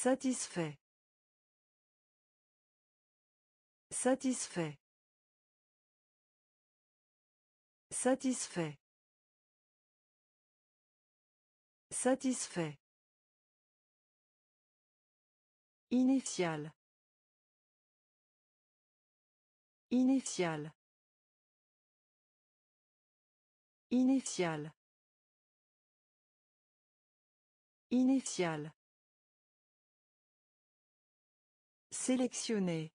Satisfait. Satisfait. Satisfait. Satisfait. Initial. Initial. Initial. Initial. Sélectionner.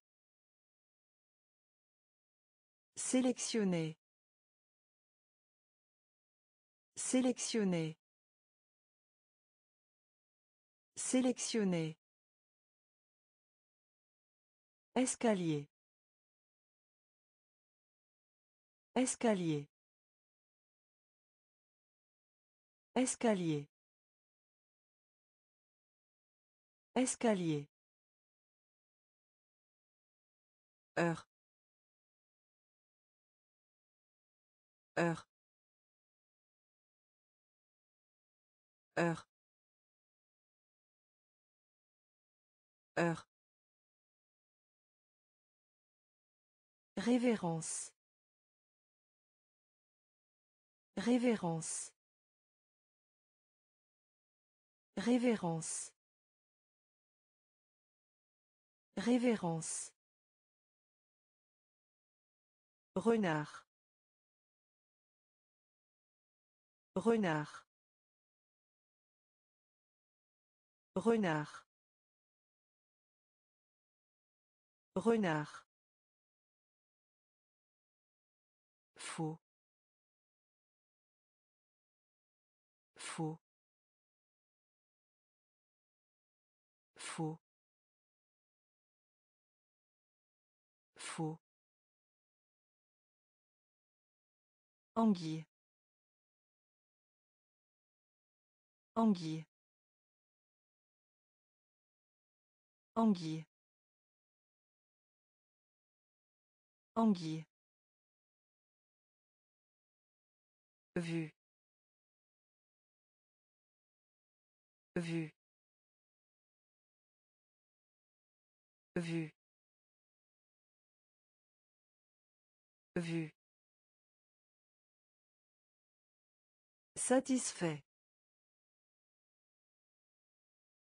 Sélectionner. Sélectionner. Sélectionner. Escalier. Escalier. Escalier. Escalier. Heure. Heure. Heure. Heure. Révérence. Révérence. Révérence. Révérence. Renard. Renard. Renard. Renard. Faux. Faux. Faux. Faux. Anguille. Anguille. Anguille. Anguille. Vue. Vue. Vue. Vue. Satisfait.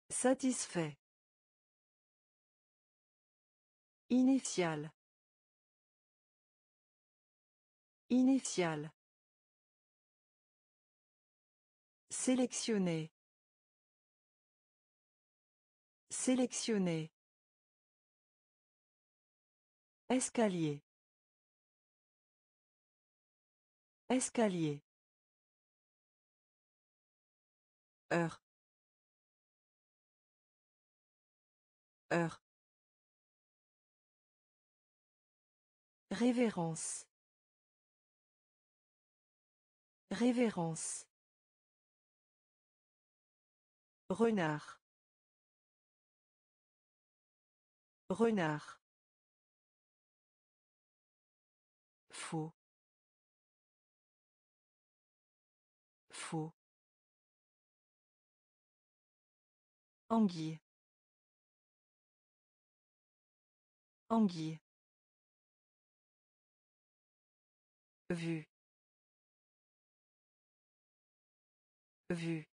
Satisfait. Initial. Initial. Sélectionner. Sélectionner. Escalier. Escalier. Heure. Heure. Révérence. Révérence. Renard. Renard. Faux. Faux. Anguille. Anguille. Vue. Vue.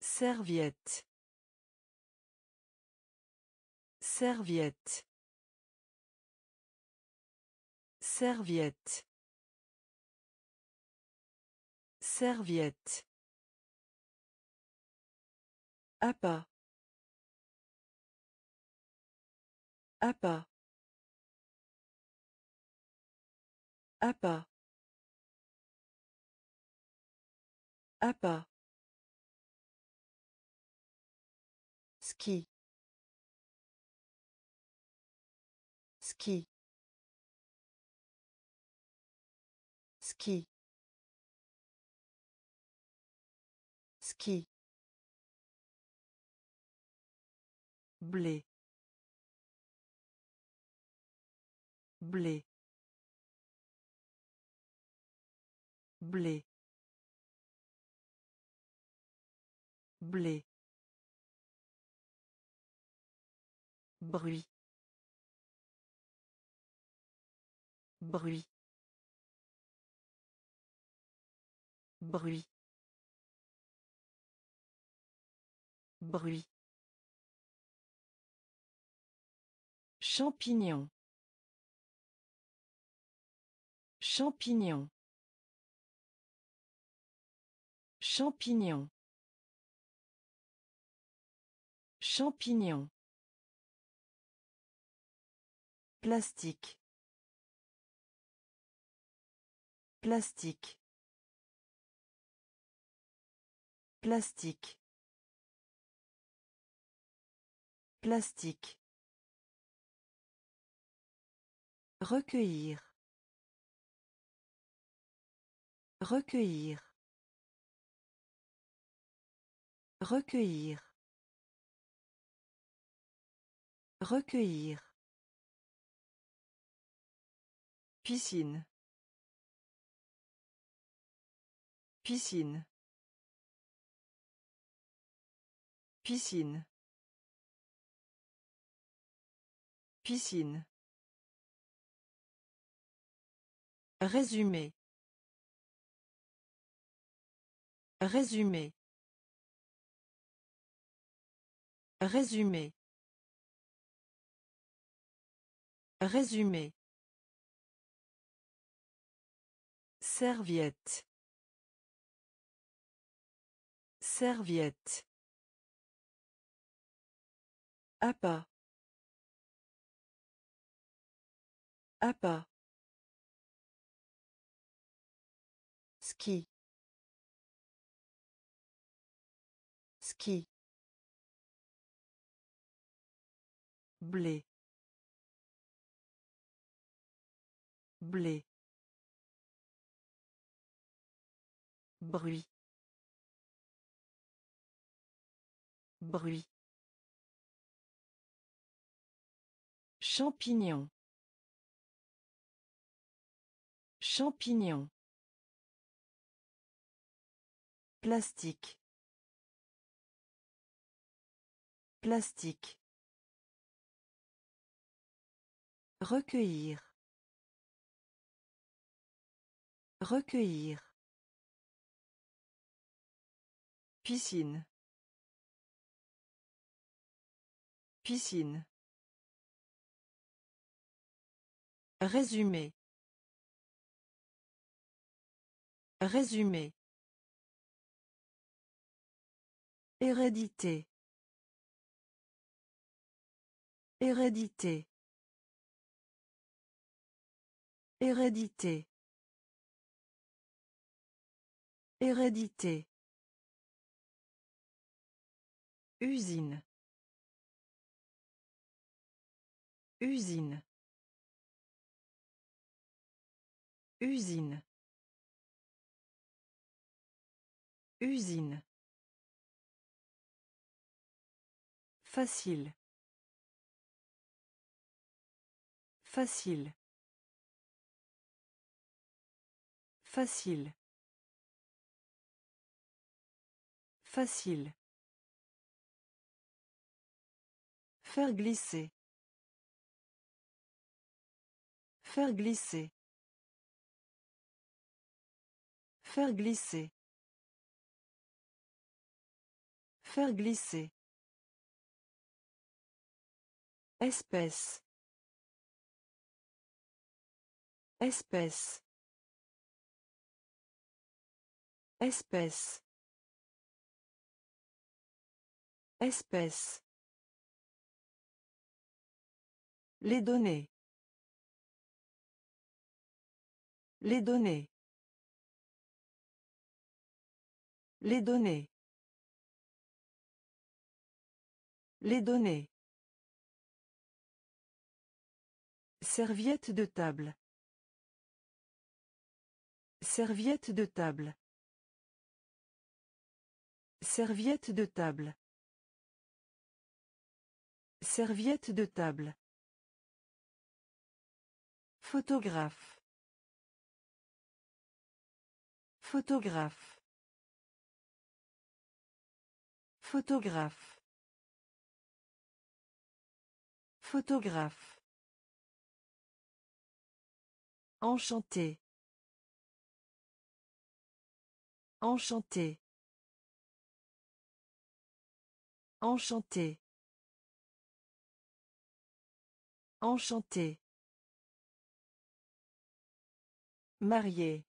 Serviette. Serviette. Serviette. Serviette. Appât. Appât. Appât. Appât. Ski. Ski. Ski. Ski. Blé. Blé. Blé. Blé. Bruit. Bruit. Bruit. Bruit champignon champignon champignon champignon Plastique. Plastique. Plastique. Plastique. Recueillir. Recueillir. Recueillir. Recueillir. Piscine. Piscine. Piscine. Piscine. Résumé. Résumé. Résumé. Résumé. Serviette. Serviette. Appât. Appât. Ski. Ski. Blé. Blé. Bruit. Bruit. Champignon. Champignon. Plastique. Plastique. Recueillir. Recueillir. Piscine. Piscine. Résumé. Résumé. Hérédité. Hérédité. Hérédité. Hérédité. Usine. Usine. Usine. Usine. Facile. Facile. Facile. Facile. Faire glisser. Faire glisser. Faire glisser. Faire glisser. Espèce. Espèce. Espèce. Espèce. Les données. Les données. Les données. Les données. Serviette de table. Serviette de table. Serviette de table. Serviette de table. Photographe. Photographe. Photographe. Photographe. Enchanté. Enchanté. Enchanté. Enchanté. Marié.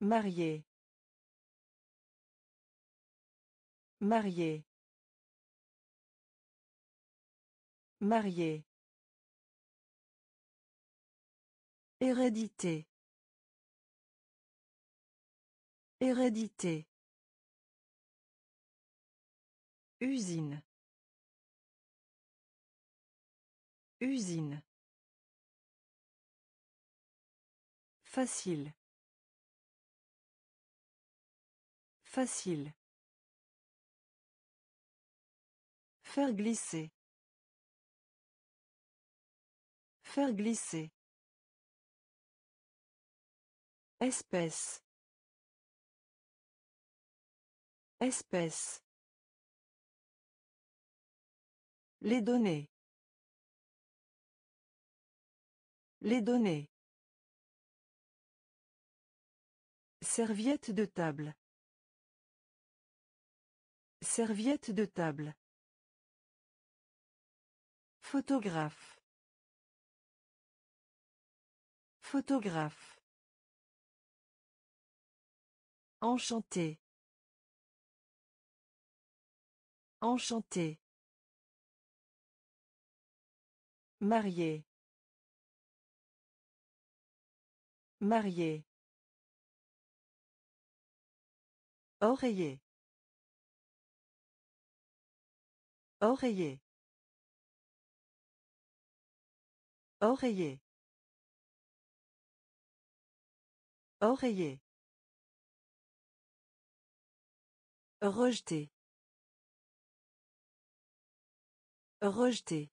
Marié. Marié. Marié. Hérédité. Hérédité. Usine. Usine. Facile. Facile. Faire glisser. Faire glisser. Espèce. Espèce. Les données. Les données. Serviette de table. Serviette de table. Photographe. Photographe. Enchanté. Enchanté. Marié. Marié. Oreiller. Oreiller. Oreiller. Oreiller. Rejeter. Rejeter.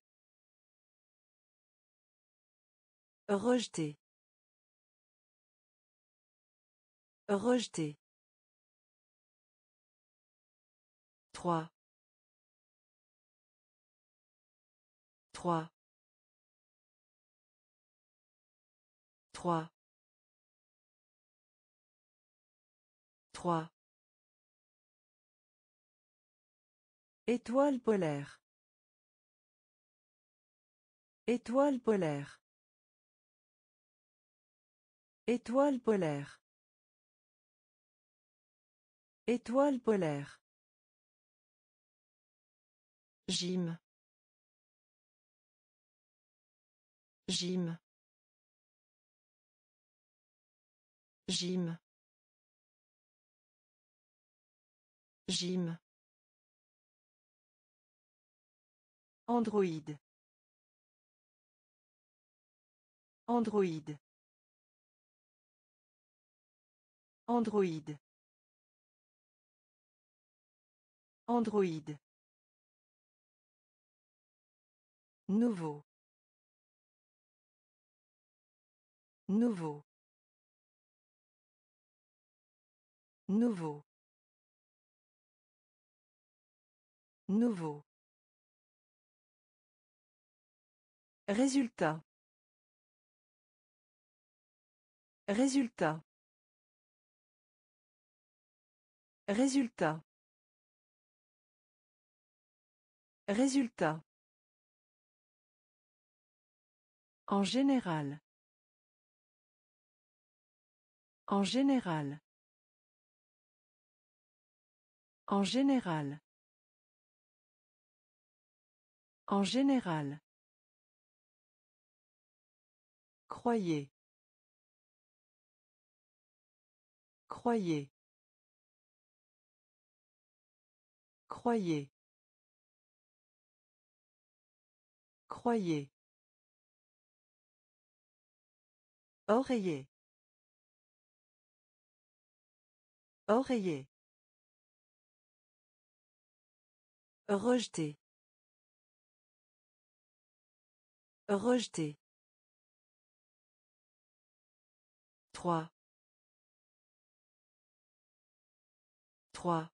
Rejeter. Rejeter. Trois. Trois. Trois. Trois. Étoile polaire. Étoile polaire. Étoile polaire. Étoile polaire. Gym. Gym. Gym. Android. Android. Android. Android. Nouveau. Nouveau. Nouveau. Nouveau. Résultat. Résultat. Résultat. Résultat. En général. En général. En général. En général. Croyez. Croyez. Croyez. Croyez. Oreiller. Oreiller. Rejeter. Rejeter. Trois. Trois.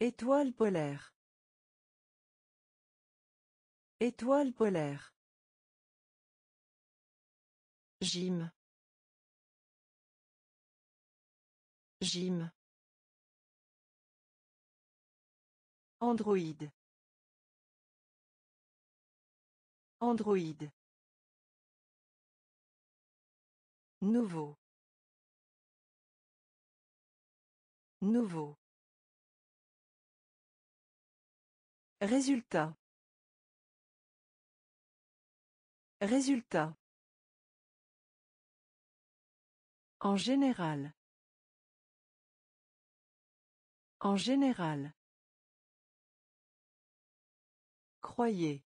Étoile polaire. Étoile polaire. Gym. Gym. Android. Android. Nouveau. Nouveau. Résultat. Résultat. En général. En général. Croyez.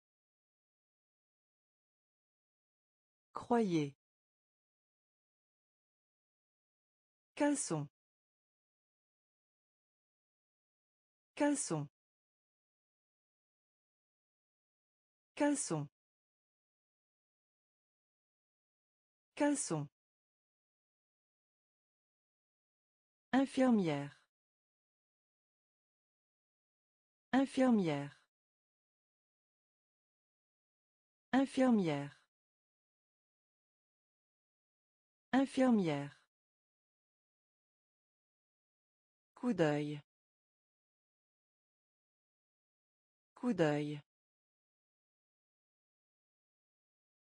Croyez. Caleçon. Caleçon. Caleçon. Caleçon. Infirmière. Infirmière. Infirmière. Infirmière. Coup d'œil. Coup d'œil.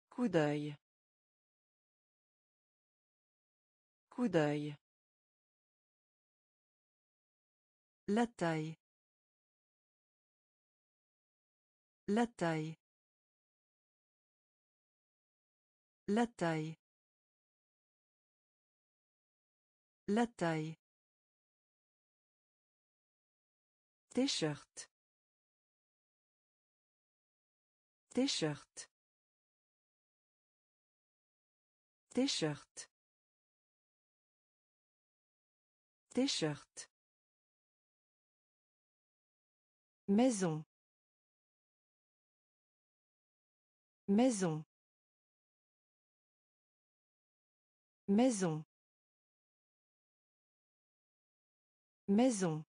Coup d'œil. Coup d'œil. La taille. La taille. La taille. La taille. T-shirt. T-shirt. T-shirt. T-shirt. Maison. Maison. Maison. Maison.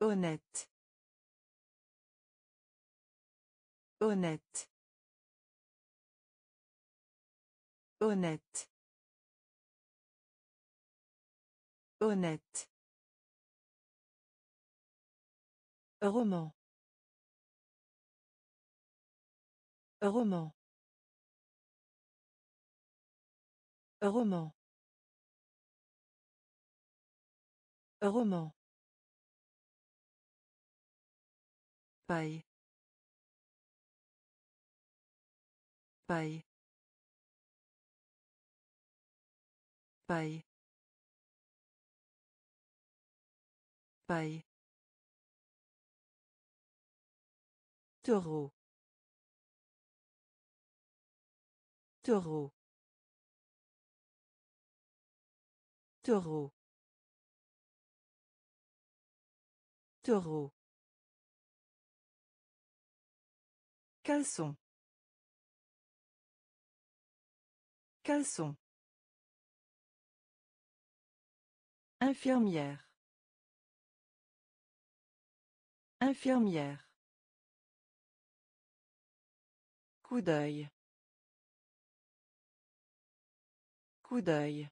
Honnête. Honnête. Honnête. Honnête. Roman. Roman. Roman. Roman. Paille. Paille. Paille. Paille. Taureau. Taureau. Taureau. Taureau. Caleçon. Caleçon. Infirmière. Infirmière. Coup d'œil. Coup d'œil.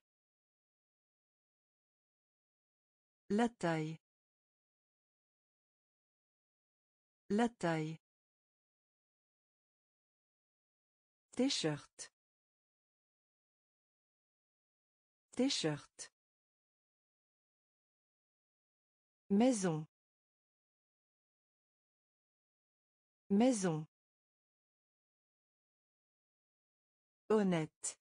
La taille. La taille. T-shirt. T-shirt. Maison. Maison. Honnête.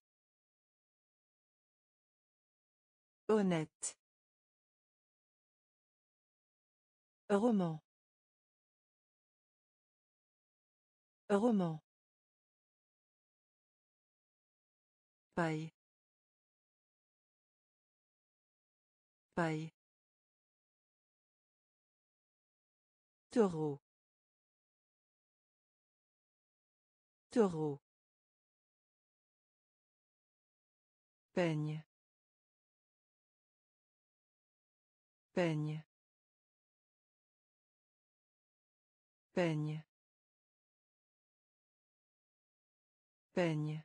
Honnête. Roman. Roman. Paille. Paille. Taureau. Taureau. Peigne. Peigne. Peigne. Peigne.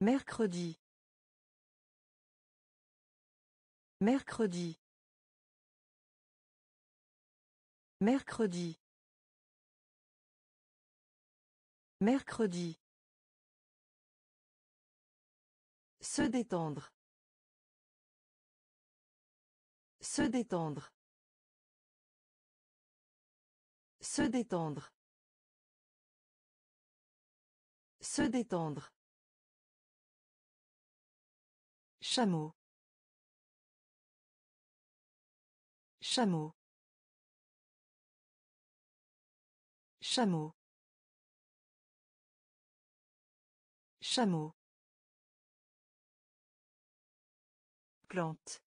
Mercredi. Mercredi. Mercredi. Mercredi. Se détendre. Se détendre. Se détendre. Se détendre. Chameau. Chameau. Chameau. Chameau. Plante.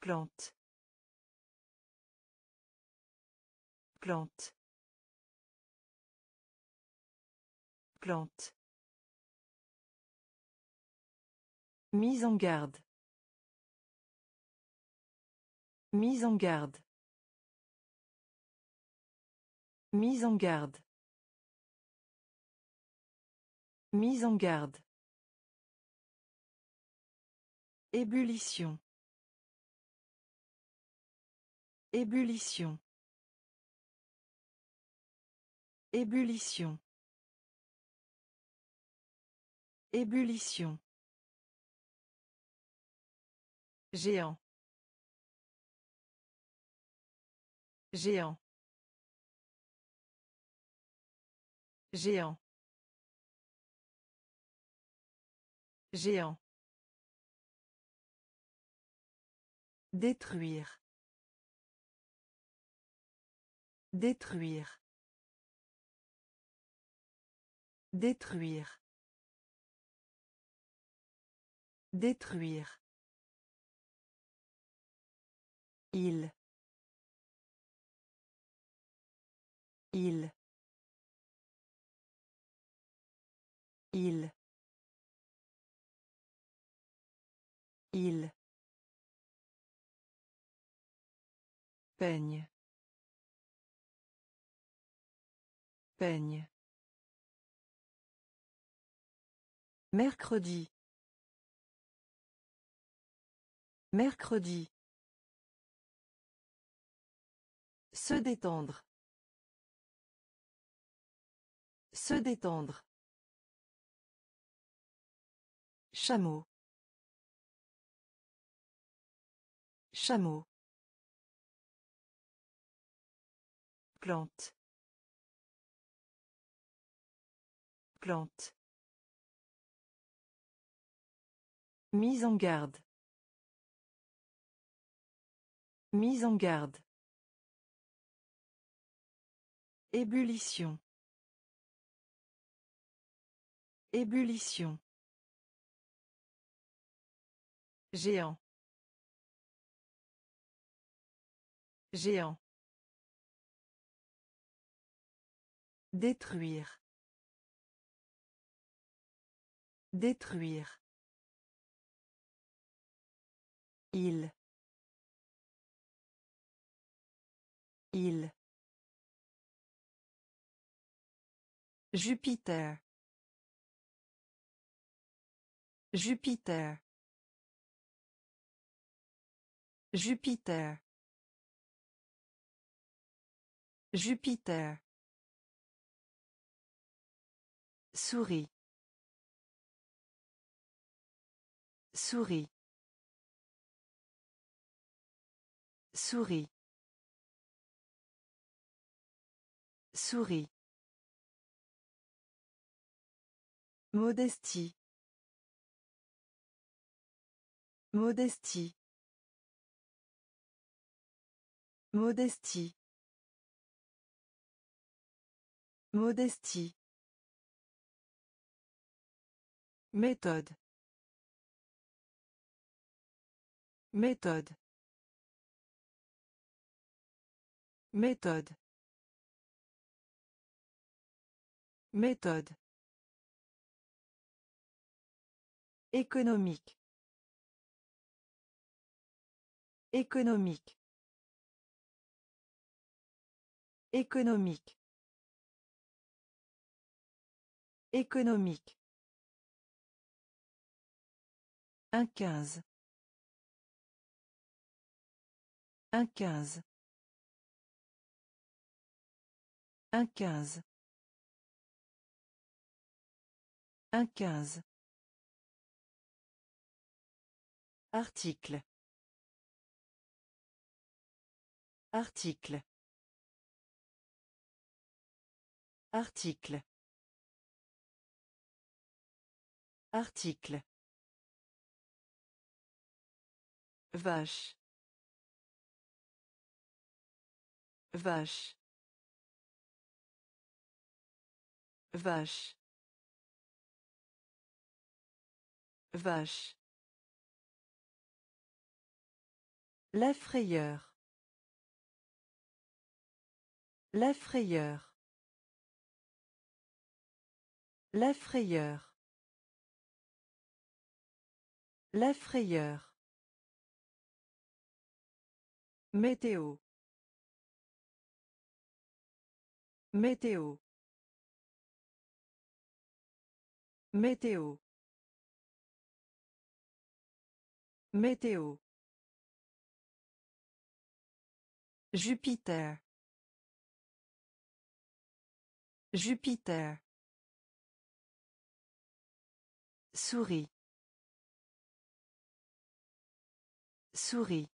Plante. Plante. Plante. Mise en garde. Mise en garde. Mise en garde. Mise en garde. Ébullition. Ébullition. Ébullition. Ébullition. Géant. Géant. Géant. Géant. Détruire. Détruire. Détruire. Détruire. Il. Il. Il. Il. Peigne. Peigne. Mercredi. Mercredi. Se détendre. Se détendre. Chameau. Chameau. Plante. Plante. Mise en garde. Mise en garde. Ébullition. Ébullition. Géant. Géant. Détruire. Détruire. Il. Il. Jupiter. Jupiter. Jupiter. Jupiter. Souris. Souris. Souris. Souris. Modestie. Modestie. Modestie. Modestie. Méthode. Méthode. Méthode. Méthode. Économique. Économique. Économique. Économique. Un quinze. Un quinze. Un quinze. Un quinze. Article. Article. Article. Article. Vache. Vache. Vache. Vache. La frayeur. La frayeur. La frayeur. La frayeur. Météo. Météo. Météo. Météo. Jupiter. Jupiter. Souris. Souris.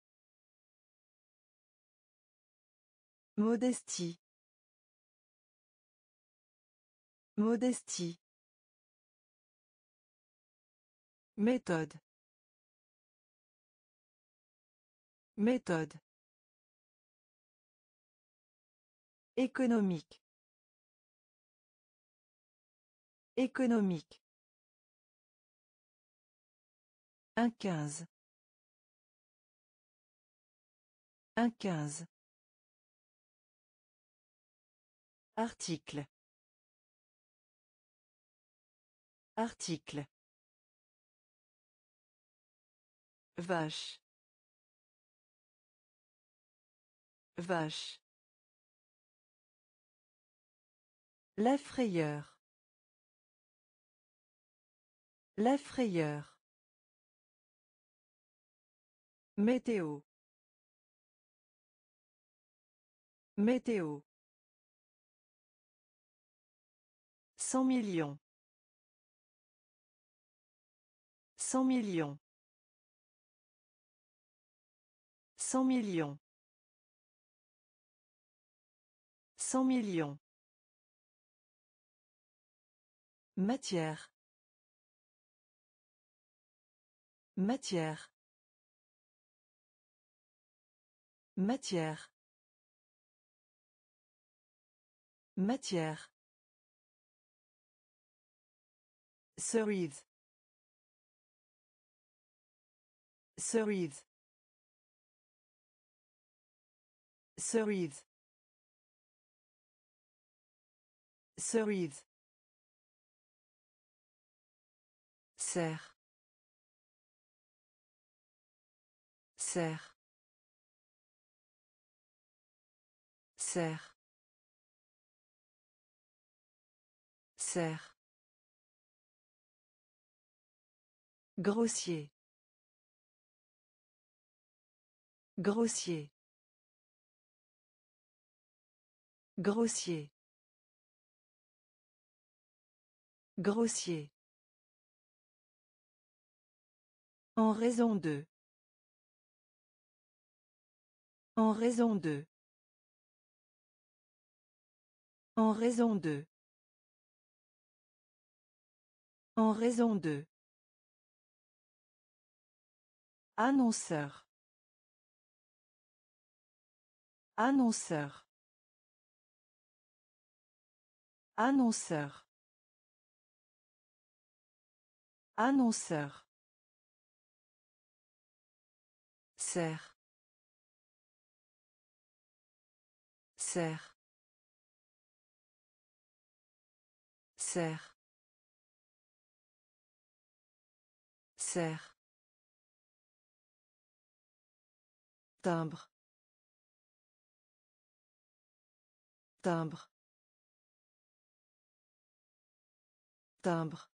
Modestie. Modestie. Méthode. Méthode. Économique. Économique. Un quinze. Un quinze. Article. Article. Vache. Vache. La frayeur. Météo. Météo. Cent millions. Cent millions. Cent millions. Cent millions. Matière. Matière. Matière. Matière. Cerise. Cerise. Cerise. Cerise. Serre. Serre. Serre. Serre. Grossier. Grossier. Grossier. Grossier. En raison de. En raison de. En raison de. En raison de. Annonceur. Annonceur. Annonceur. Annonceur. Serre. Serre. Serre. Serre. Timbre. Timbre. Timbre.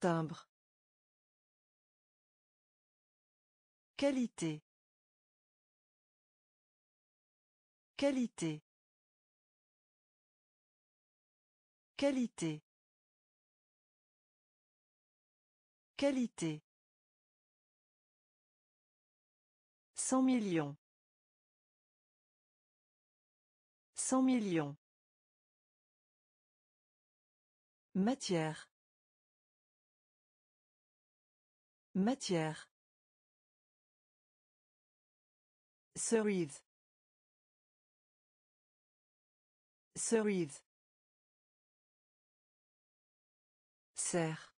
Timbre. Qualité. Qualité. Qualité. Qualité. Cent millions. Cent millions. Matière. Matière. Cerise. Cerise. Serre.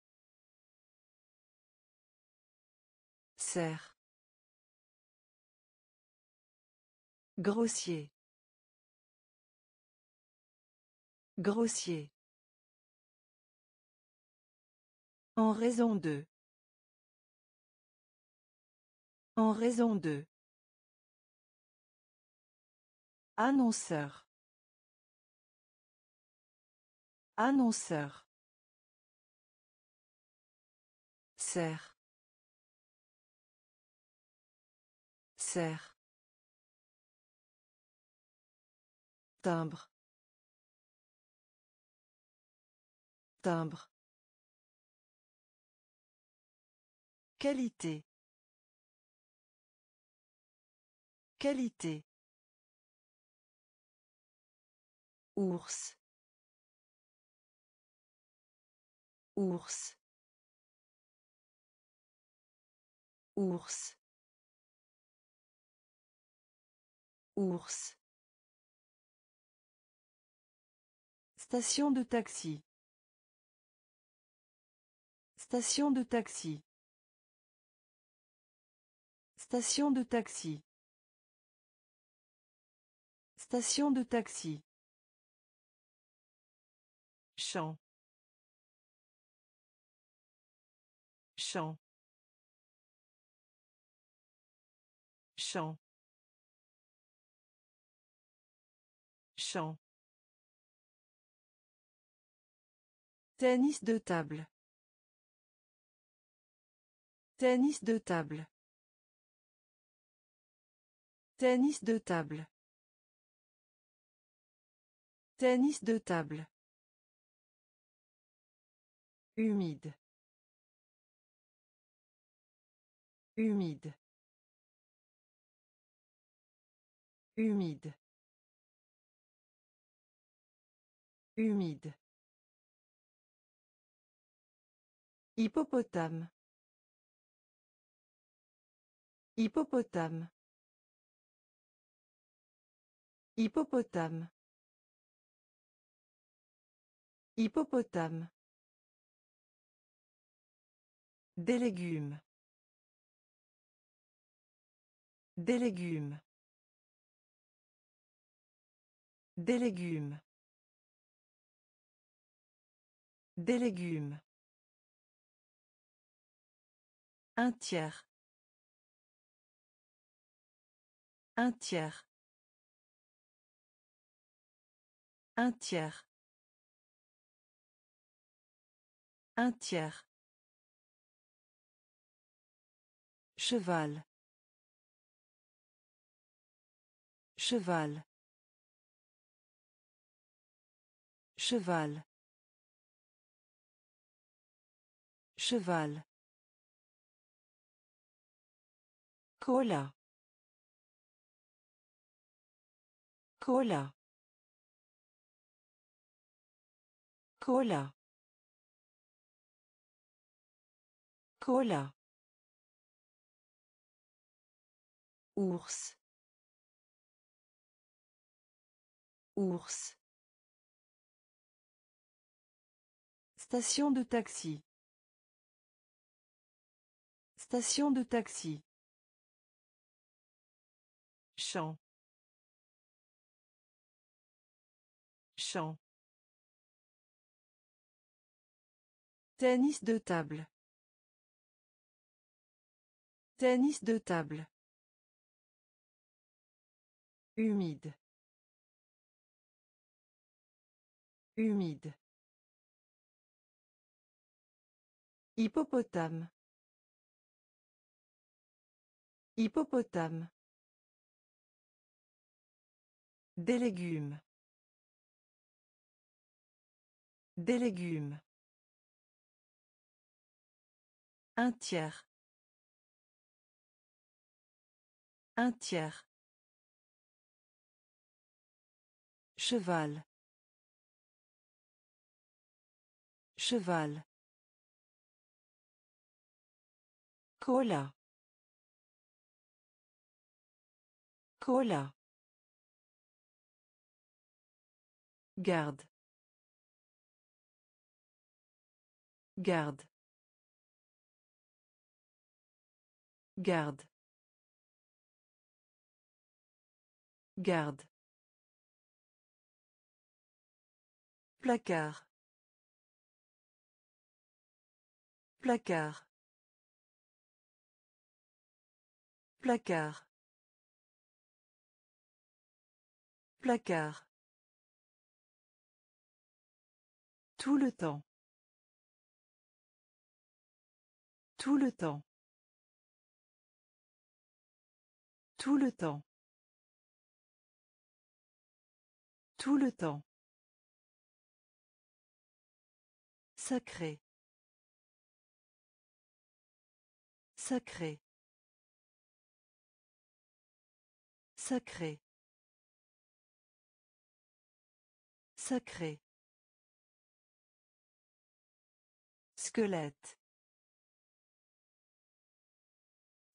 Serre. Grossier. Grossier. En raison de. En raison de. Annonceur. Annonceur. Serre. Serre. Timbre. Timbre. Qualité. Qualité. Ours. Ours. Ours. Ours. Station de taxi. Station de taxi. Station de taxi. Station de taxi. Champ. Champ. Champ. Champ. Tennis de table. Tennis de table. Tennis de table. Tennis de table. Humide. Humide. Humide. Humide. Hippopotame. Hippopotame. Hippopotame. Hippopotame. Des légumes. Des légumes. Des légumes. Des légumes. Un tiers. Un tiers. Un tiers. Un tiers. Cheval. Cheval. Cheval. Cheval. Cola. Cola. Cola. Cola. Ours. Ours. Station de taxi. Station de taxi. Champ. Champ. Tennis de table. Tennis de table. Humide. Humide. Hippopotame. Hippopotame. Des légumes. Des légumes. Un tiers. Un tiers. Cheval. Cheval. Cola. Cola. Garde. Garde. Garde. Garde. Placard. Placard. Placard. Placard. Tout le temps. Tout le temps. Tout le temps. Tout le temps. Sacré. Sacré. Sacré. Sacré. Squelette.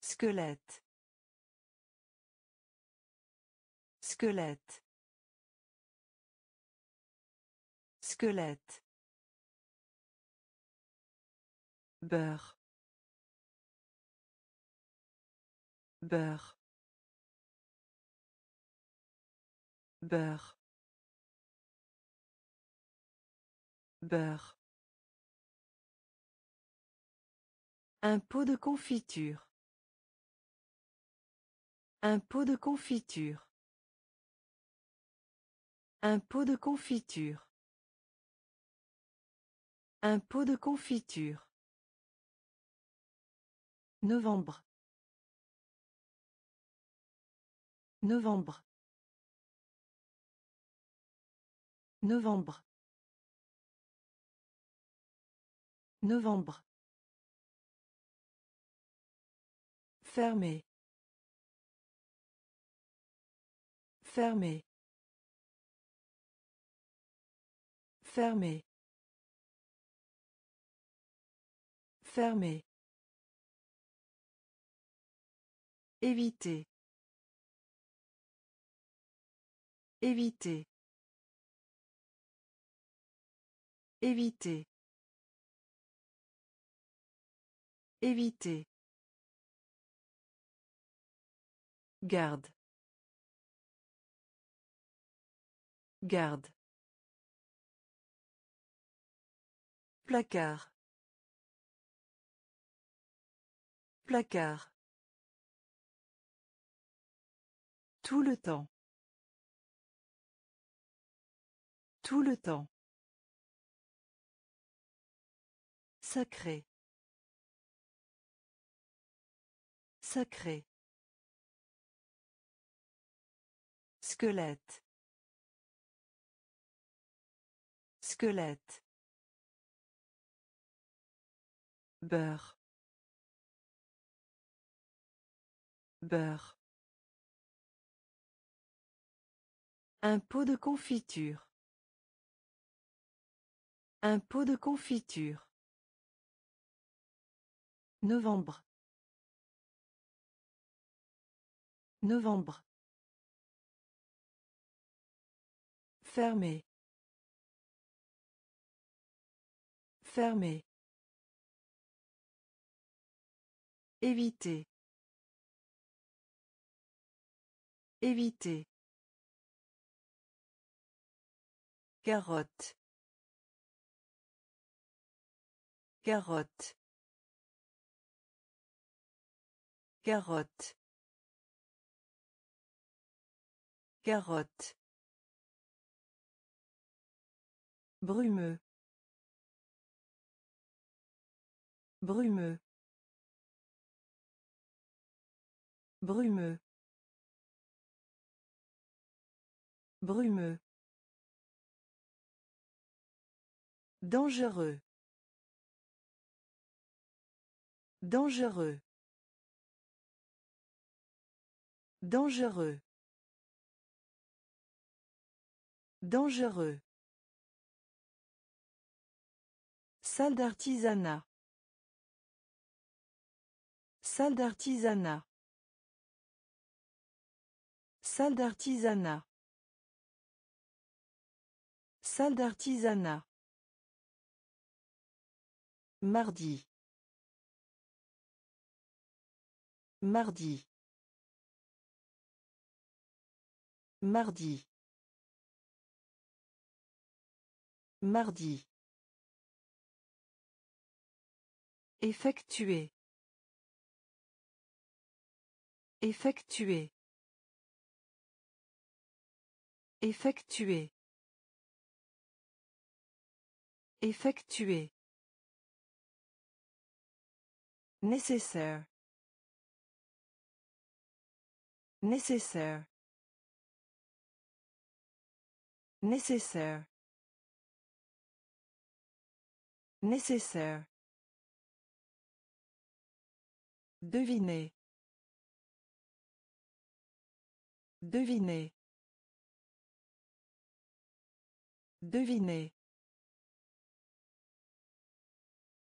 Squelette. Squelette. Squelette. Beurre. Beurre. Beurre. Beurre. Un pot de confiture. Un pot de confiture. Un pot de confiture. Un pot de confiture Novembre. Novembre. Novembre. Novembre. Fermé. Fermé. Fermé. Fermé. Éviter. Éviter. Éviter. Éviter. Garde. Garde. Placard. Placard. Tout le temps. Tout le temps. Sacré. Sacré. Squelette. Squelette. Beurre. Beurre. Un pot de confiture. Un pot de confiture. Novembre. Novembre. Fermé. Fermé. Éviter. Éviter. Carotte. Carotte. Carotte. Carotte. Brumeux. Brumeux. Brumeux. Brumeux. Dangereux. Dangereux. Dangereux. Dangereux. Salle d'artisanat. Salle d'artisanat. Salle d'artisanat. Salle d'artisanat. Mardi. Mardi. Mardi. Mardi. Effectuer. Effectuer. Effectuer. Effectuer. Nécessaire. Nécessaire. Nécessaire. Nécessaire. Devinez. Devinez. Devinez.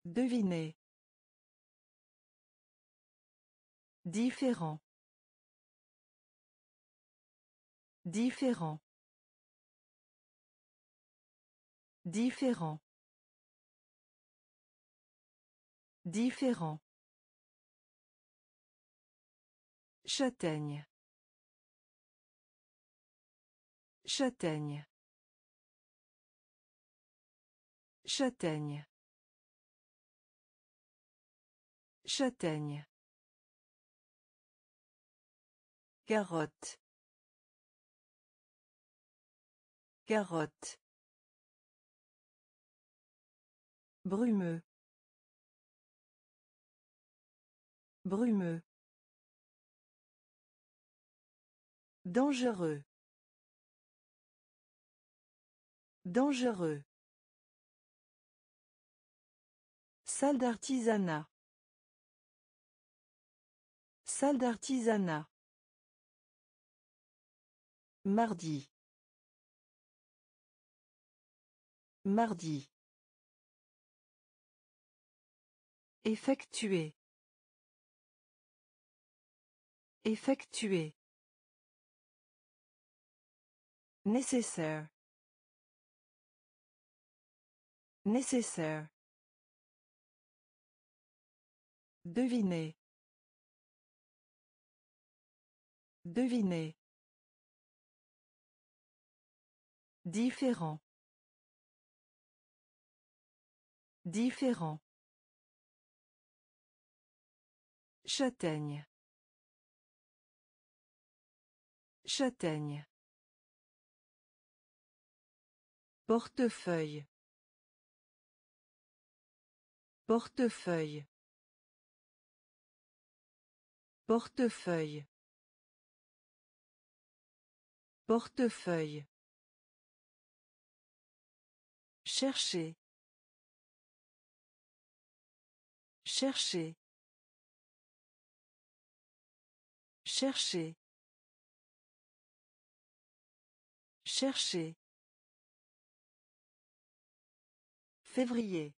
Devinez. Différent. Différent. Différent. Différent. Châtaigne. Châtaigne. Châtaigne. Châtaigne. Carotte. Carotte. Brumeux. Brumeux. Dangereux. Dangereux. Salle d'artisanat. Salle d'artisanat. Mardi. Mardi. Effectuer. Effectuer. Nécessaire. Nécessaire. Devinez. Devinez. Différent. Différent. Châtaigne. Châtaigne. Portefeuille. Portefeuille. Portefeuille. Portefeuille. Chercher. Chercher. Chercher. Chercher. Février.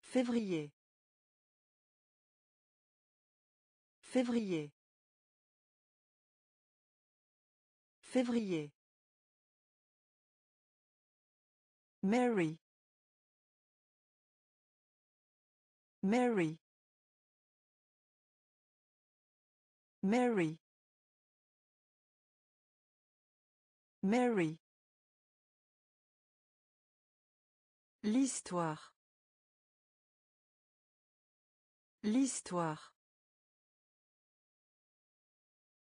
Février. Février. Février. Mary. Mary. Mary. Mary. L'histoire. L'histoire.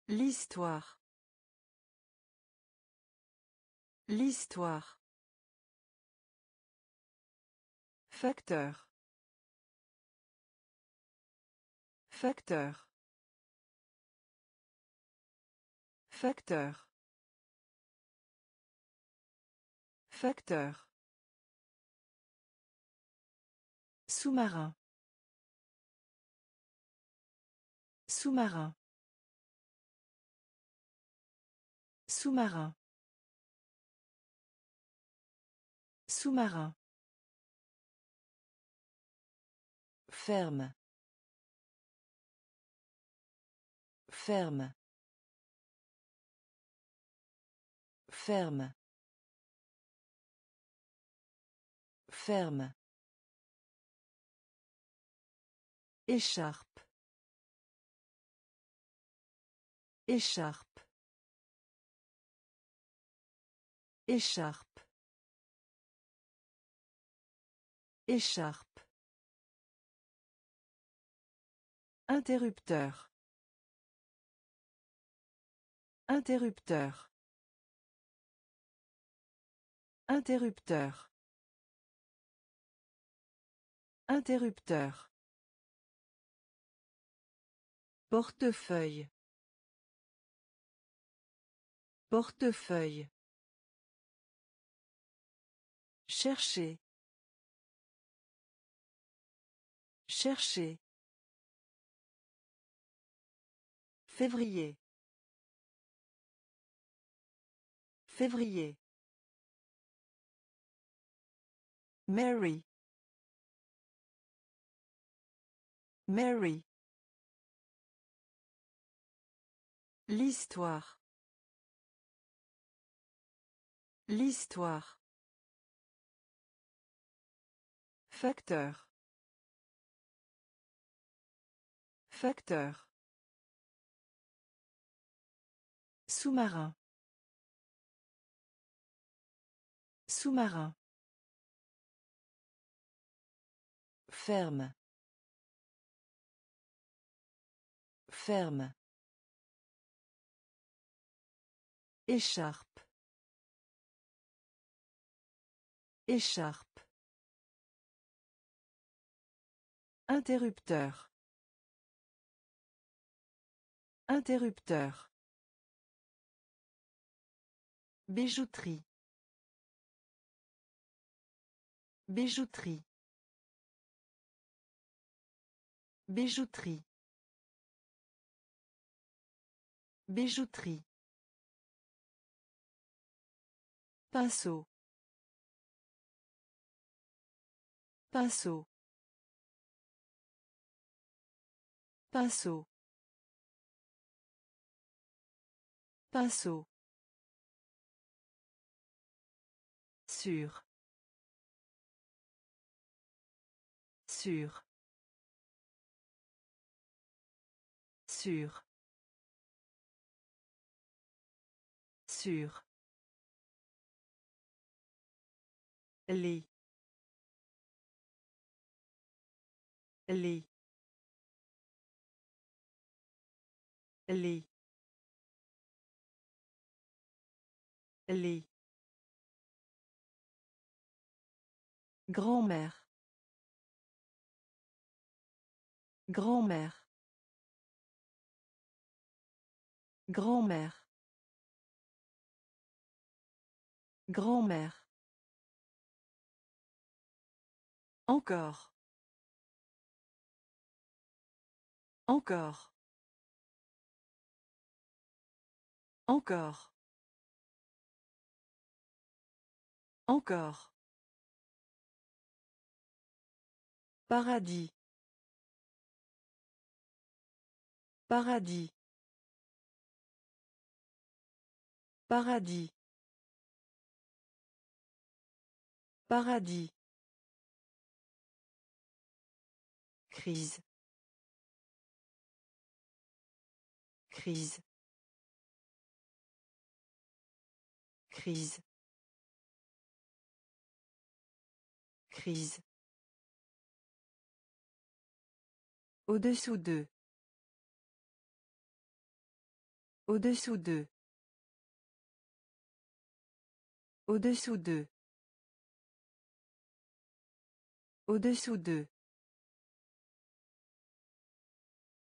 L'histoire. L'histoire. Facteur. Facteur. Facteur. Facteur. Sous-marin. Sous-marin. Sous-marin. Sous-marin. Ferme. Ferme. Ferme. Ferme. Écharpe. Écharpe. Écharpe. Écharpe. Interrupteur. Interrupteur. Interrupteur. Interrupteur. Portefeuille. Portefeuille. Chercher. Chercher. Février. Février. Mary. Mary. L'histoire. L'histoire. Facteur. Facteur. Sous-marin. Sous-marin. Ferme. Ferme. Écharpe. Écharpe. Interrupteur. Interrupteur. Bijouterie. Bijouterie. Bijouterie. Bijouterie. Pinceau. Pinceau. Pinceau. Pinceau. Sûr. Sûr. Sûr. Sûr. Lit. Lit. Lit. Lit. Grand-mère. Grand-mère. Grand-mère. Grand-mère. Encore. Encore. Encore. Encore. Paradis. Paradis. Paradis. Paradis. Crise. Crise. Crise. Crise. Au-dessous d'eux. Au-dessous d'eux. Au-dessous d'eux. Au-dessous d'eux.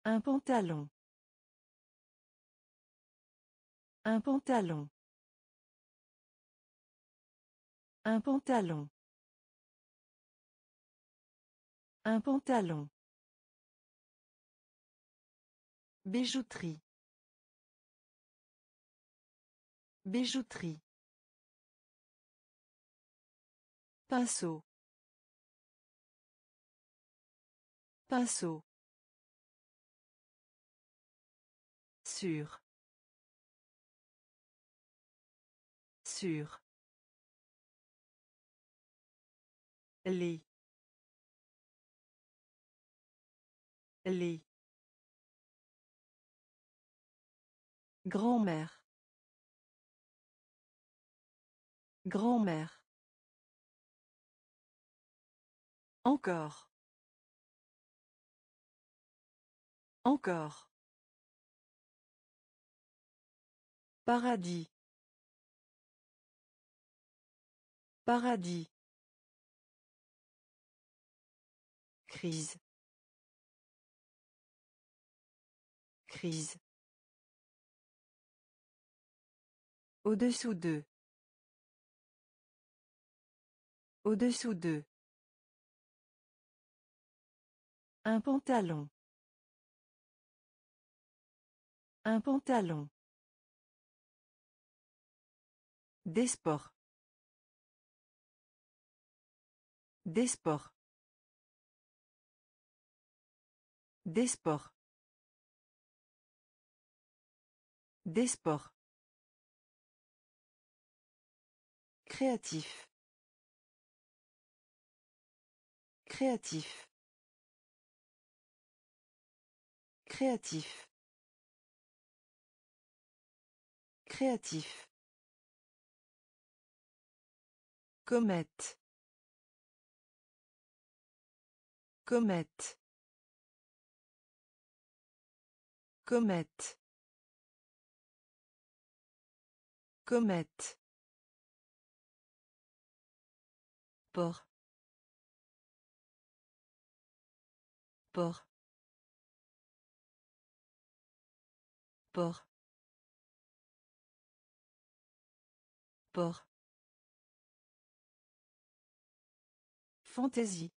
Un pantalon. Un pantalon. Un pantalon. Un pantalon. Bijouterie. Bijouterie. Pinceau. Pinceau. Sûr. Sûr. Lit. Lit. Grand-mère. Grand-mère. Encore. Encore. Paradis. Paradis. Crise. Crise. Au-dessous d'eux. Au-dessous d'eux. Un pantalon. Un pantalon. Des sports. Des sports. Des sports. Des sports. Créatif. Créatif. Créatif. Créatif. Comète. Comète. Comète. Comète. Port. Port. Port. Port. Fantaisie.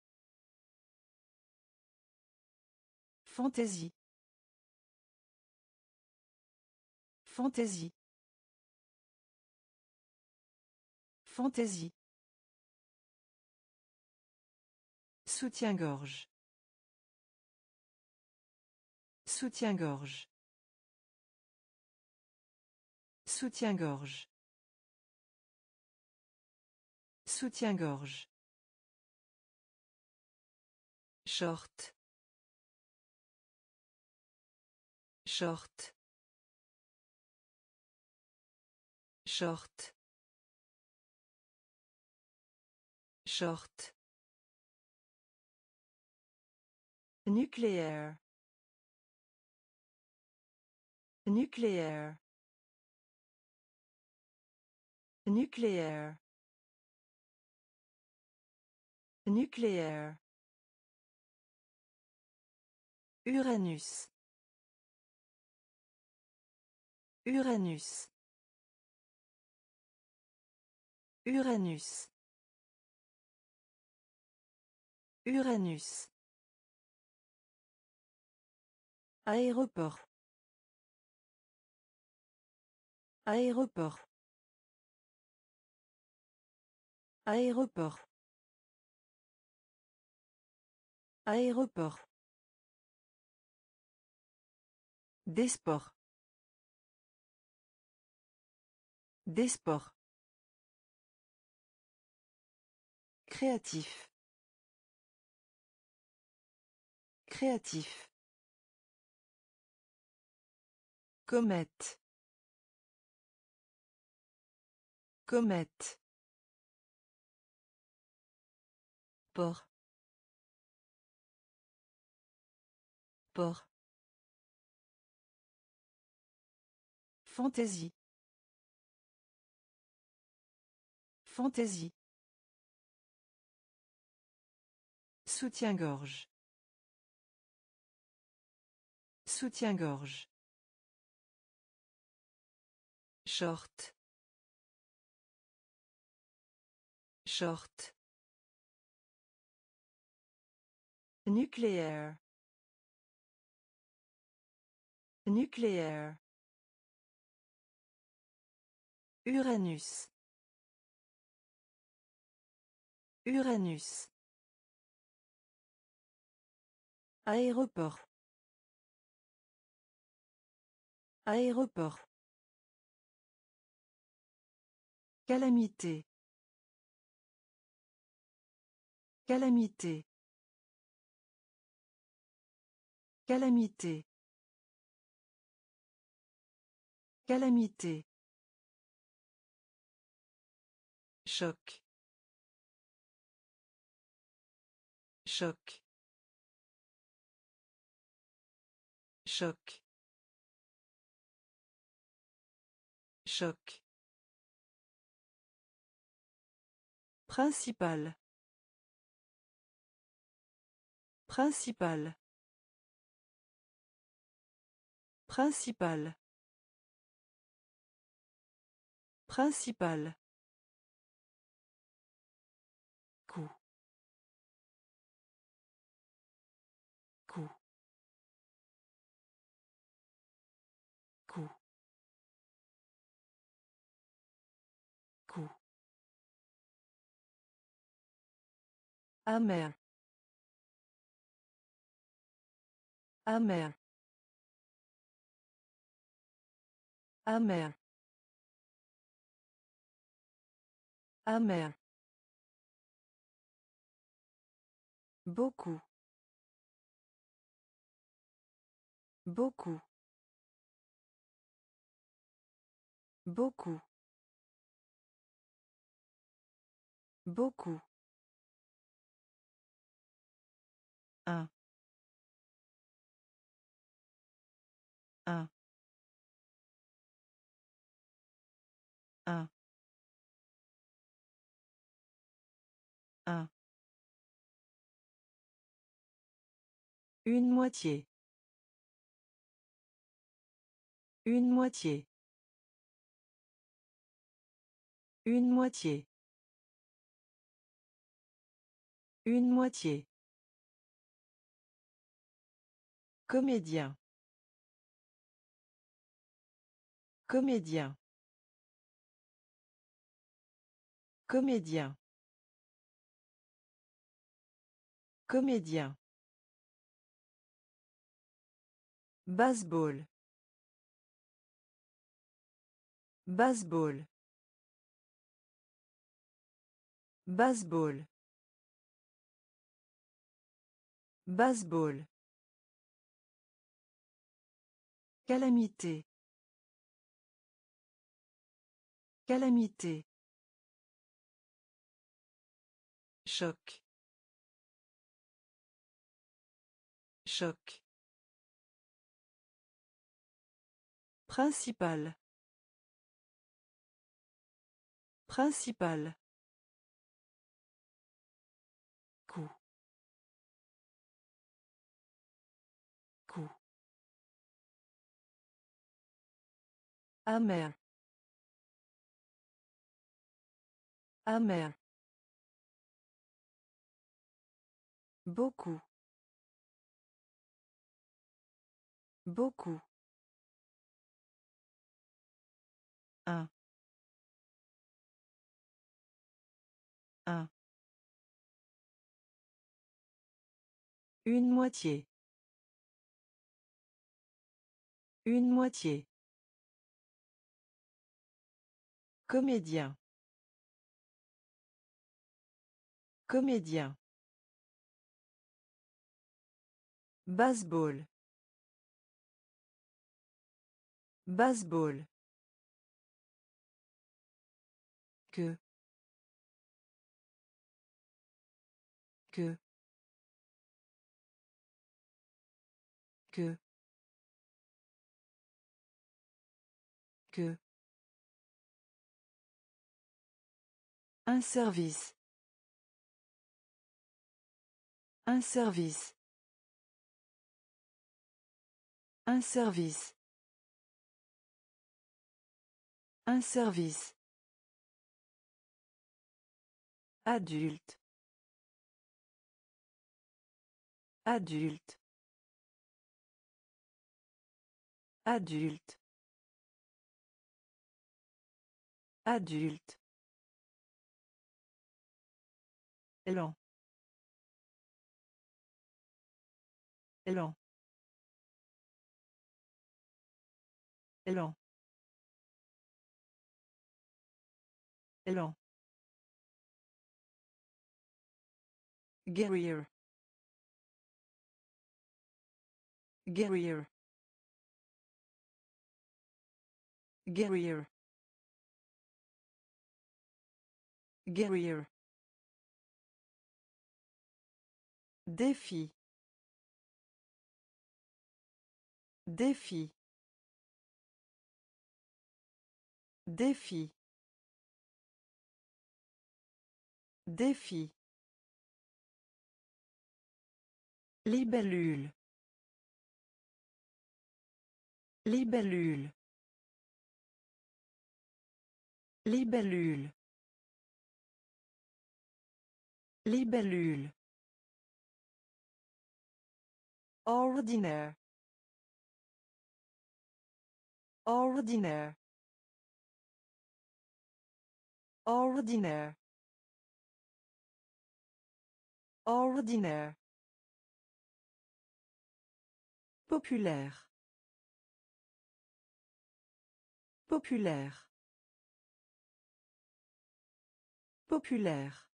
Fantaisie. Fantaisie. Fantaisie. Soutien-gorge. Soutien-gorge. Soutien-gorge. Soutien-gorge. Short. Short. Short. Short. Nucléaire. Nucléaire. Nucléaire. Nucléaire. Uranus. Uranus. Uranus. Uranus. Aéroport. Aéroport. Aéroport. Aéroport. Des sports. Des sports. Créatif. Créatif. Comète. Comète. Port. Port. Fantaisie. Fantaisie. Soutien-gorge. Soutien-gorge. Short. Short. Nucléaire. Nucléaire. Uranus. Uranus. Aéroport. Aéroport. Calamité. Calamité. Calamité. Calamité. Choc. Choc. Choc. Choc. Principal. Principal. Principal. Principal. Amer. Amer. Amer. Amer. Beaucoup. Beaucoup. Beaucoup. Beaucoup. Un. Un. Un. Un. Une moitié. Une moitié. Une moitié. Une moitié. Comédien. Comédien. Comédien. Comédien. Baseball. Baseball. Baseball. Baseball. Calamité. Calamité. Choc. Choc. Principal. Principal. Amer. Amer. Beaucoup. Beaucoup. Un. Un. Une moitié. Une moitié. Comédien. Comédien. Baseball. Baseball. que que que que Un service. Un service. Un service. Un service. Adulte. Adulte. Adulte. Adulte. Élan. Élan. Élan. Élan. Guerrier. Guerrier. Guerrier. Guerrier. Défi. Défi. Défi. Défi. Libellule. Libellule. Libellule. Libellule. Ordinaire. Ordinaire. Ordinaire. Ordinaire. Populaire. Populaire. Populaire.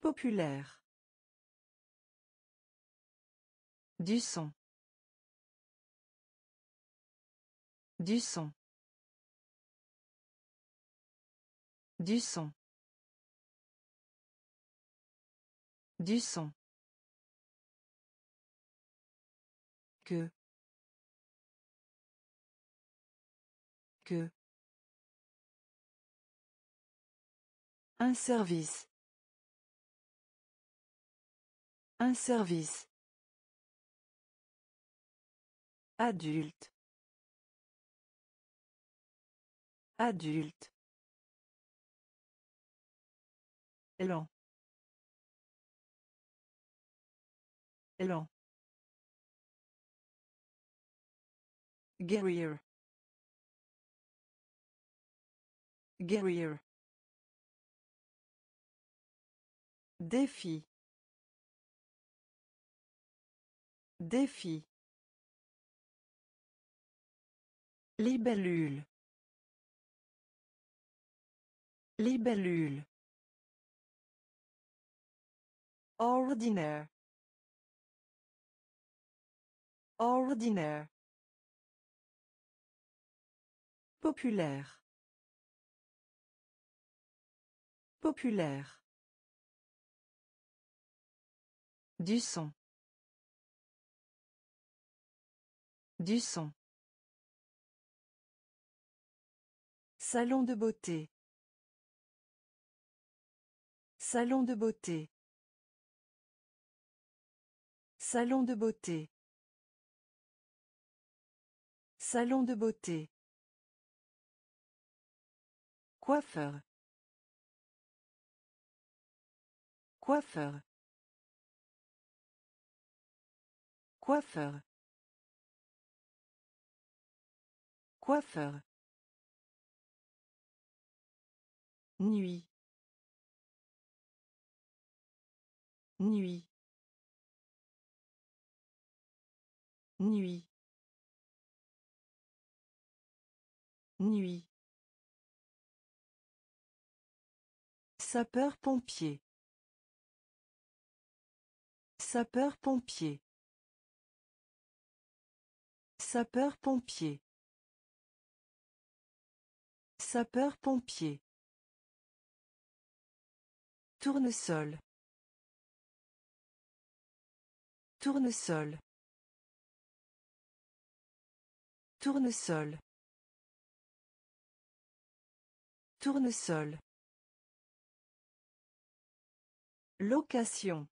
Populaire. Du son. Du son. Du son. Du son. que que un service un service Adulte. Adulte. Élan. Élan. Guerrier. Guerrier. Défi. Défi. Libellule. Libellule. Ordinaire. Ordinaire. Populaire. Populaire. Du son. Du son. Salon de beauté. Salon de beauté. Salon de beauté. Salon de beauté. Coiffeur. Coiffeur. Coiffeur. Coiffeur. Nuit. Nuit. Nuit. Nuit. Sapeur-pompier. Sapeur-pompier. Sapeur-pompier. Sapeur-pompier. Tournesol. Tournesol. Tournesol. Tournesol. Location.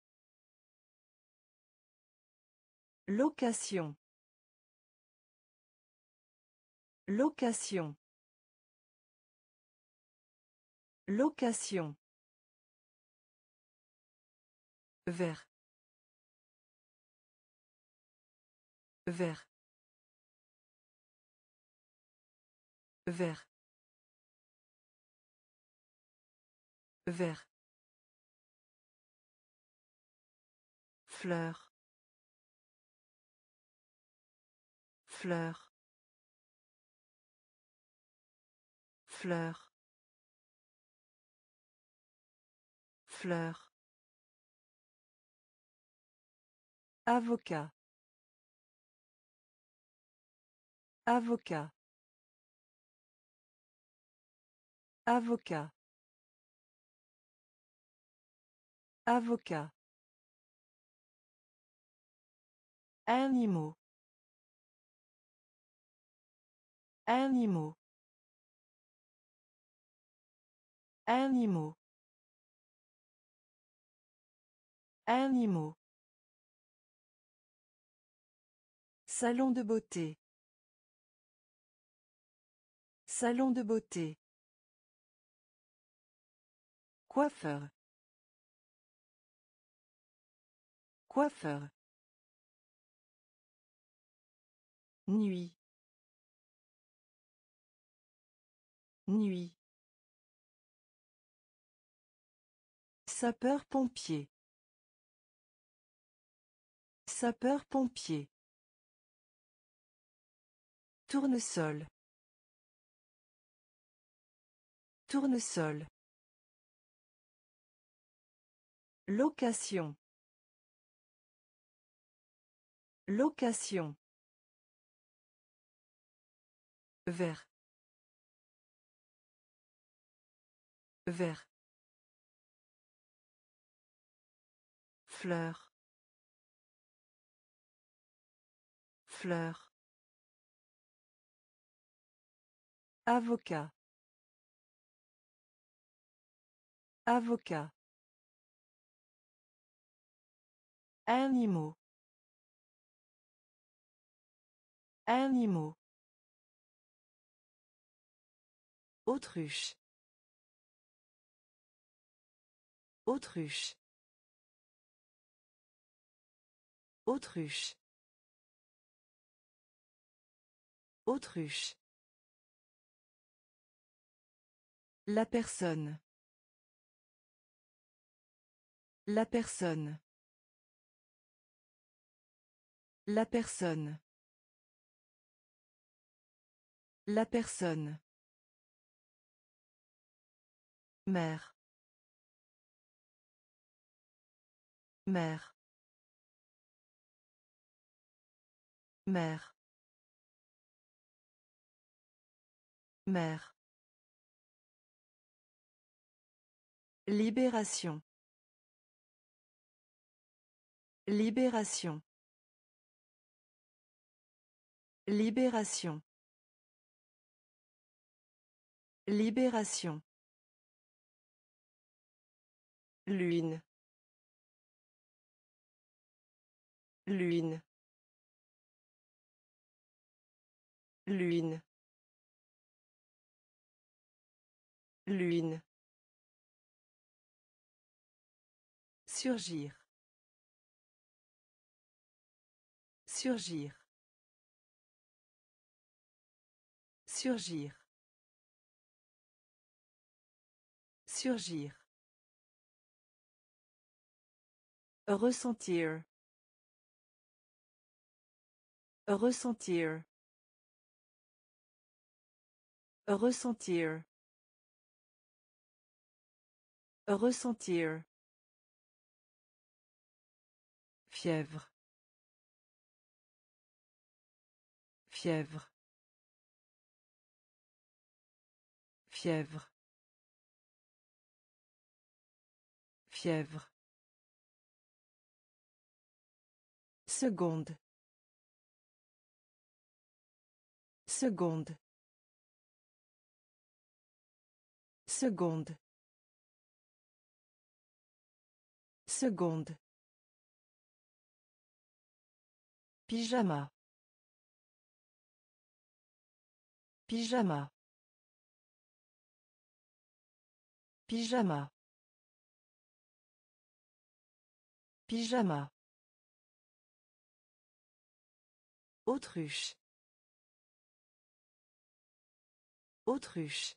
Location. Location. Location. Vert. Vert. Vert. Vert. Fleur. Fleur. Fleur. Fleur. Avocat. Avocat. Avocat. Avocat. Animaux. Animaux. Animaux. Animaux. Salon de beauté. Salon de beauté. Coiffeur. Coiffeur. Nuit. Nuit. Sapeur-pompier. Sapeur-pompier. Tournesol. Tournesol. Location. Location. Vert. Vert. Fleur. Fleur. Avocat. Avocat. Animaux. Animaux. Autruche. Autruche. Autruche. Autruche. La personne. La personne. La personne. La personne. Mère. Mère. Mère. Mère. Libération. Libération. Libération. Libération. Lune. Lune. Lune. Lune. Surgir. Surgir. Surgir. Surgir. Ressentir. Ressentir. Ressentir. Ressentir. Fièvre. Fièvre. Fièvre. Fièvre. Seconde. Seconde. Seconde. Seconde. Pyjama. Pyjama. Pyjama. Pyjama. Autruche. Autruche.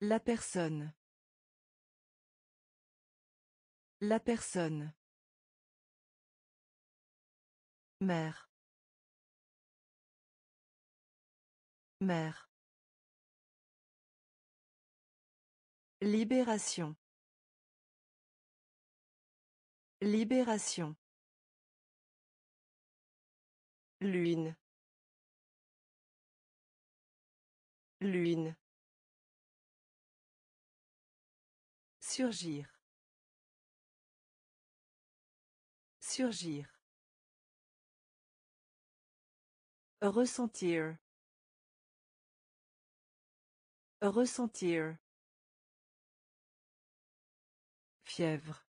La personne. La personne. Mère. Mère. Libération. Libération. Lune. Lune. Surgir. Surgir. Ressentir. Ressentir. Fièvre.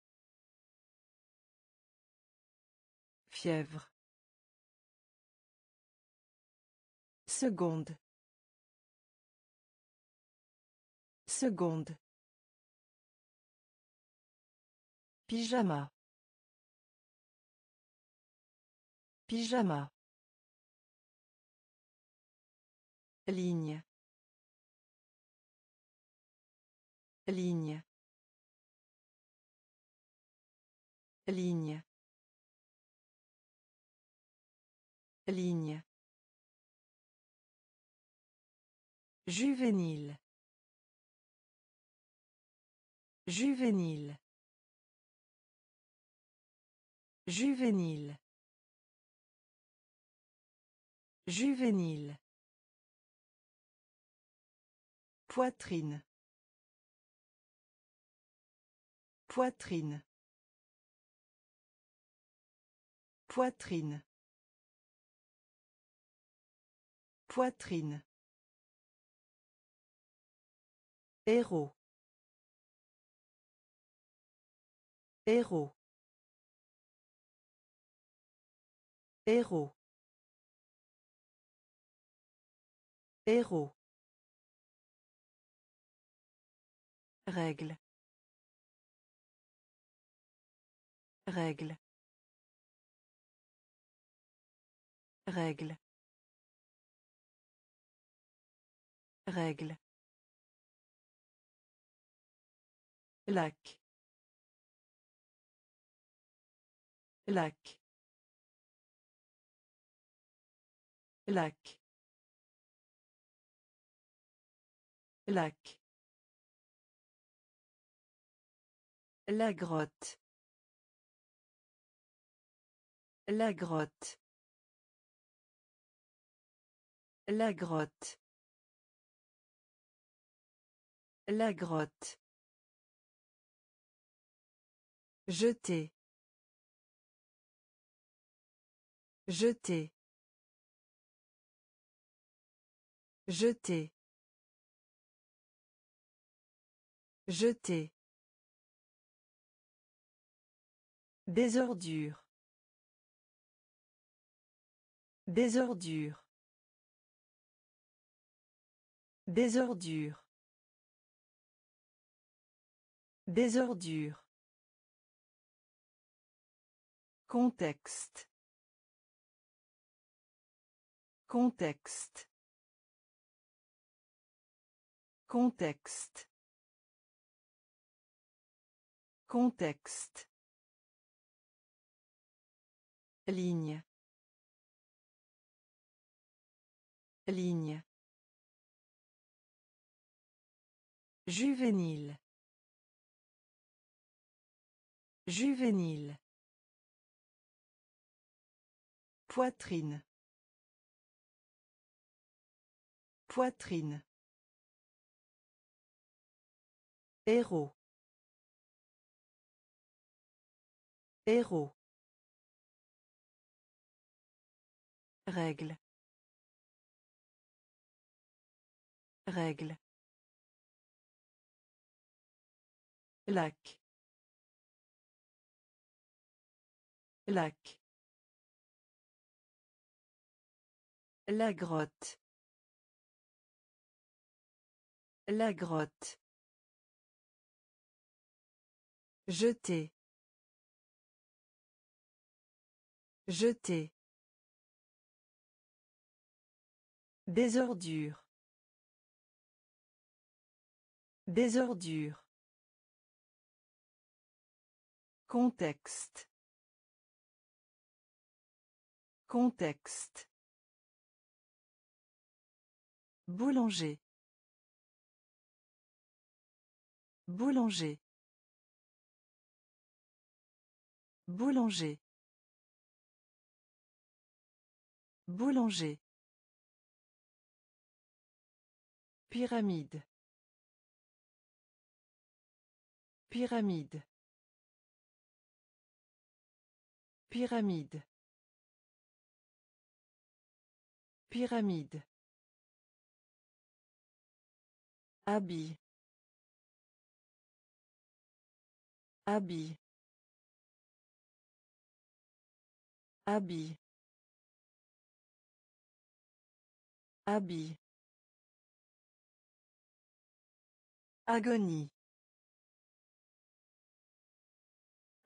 Fièvre. Seconde. Seconde. Pyjama. Pyjama. Ligne. Ligne. Ligne. Ligne. Juvénile. Juvénile. Juvénile. Juvénile. Poitrine. Poitrine. Poitrine. Poitrine. Héros. Héros. Héros. Héros. Règle. Règle. Règle. Règle. Lac. Lac. Lac. Lac. La grotte. La grotte. La grotte. La grotte. Jeter. Jeter. Jeter. Jeter. Désordure. Désordure. Désordure. Désordure. Contexte. Contexte. Contexte. Contexte. Ligne. Ligne. Juvénile. Juvénile. Poitrine. Poitrine. Héros. Héros. Règle. Règle. Lac. Lac. La grotte. La grotte. Jeter. Jeter. Désordure. Désordure. Contexte. Contexte. Boulanger. Boulanger. Boulanger. Boulanger. Pyramide. Pyramide. Pyramide. Pyramide. Habit. Habit. Habit. Habit. Agonie.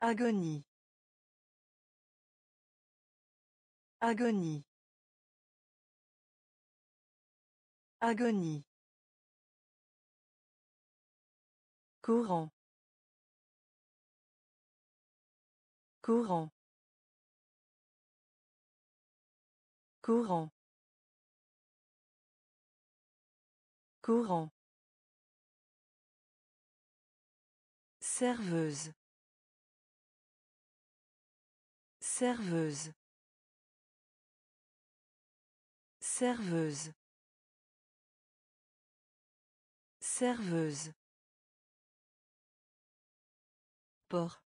Agonie. Agonie. Agonie. Courant. Courant. Courant. Courant. Serveuse. Serveuse. Serveuse. Serveuse. Port.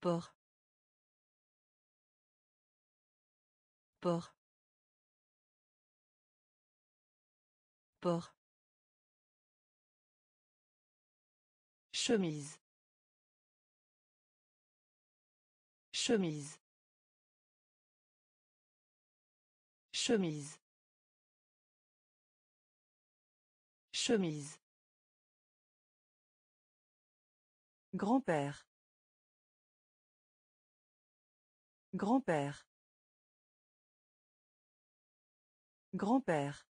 Port. Port. Port. Chemise. Chemise. Chemise. Chemise. Grand-père. Grand-père. Grand-père.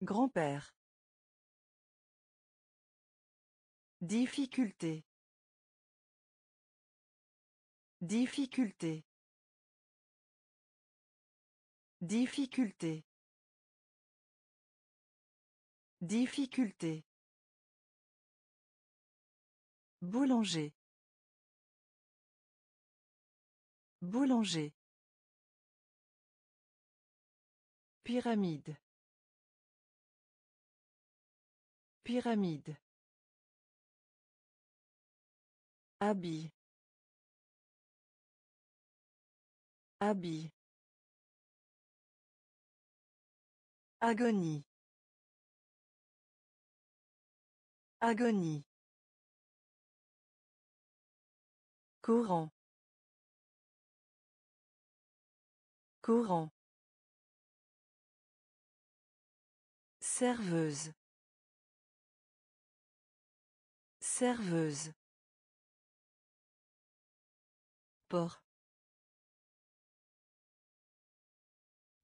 Grand-père. Difficulté. Difficulté. Difficulté. Difficulté. Boulanger. Boulanger. Pyramide. Pyramide. Habit. Habit. Agonie. Agonie. Courant. Courant. Serveuse. Serveuse. Port.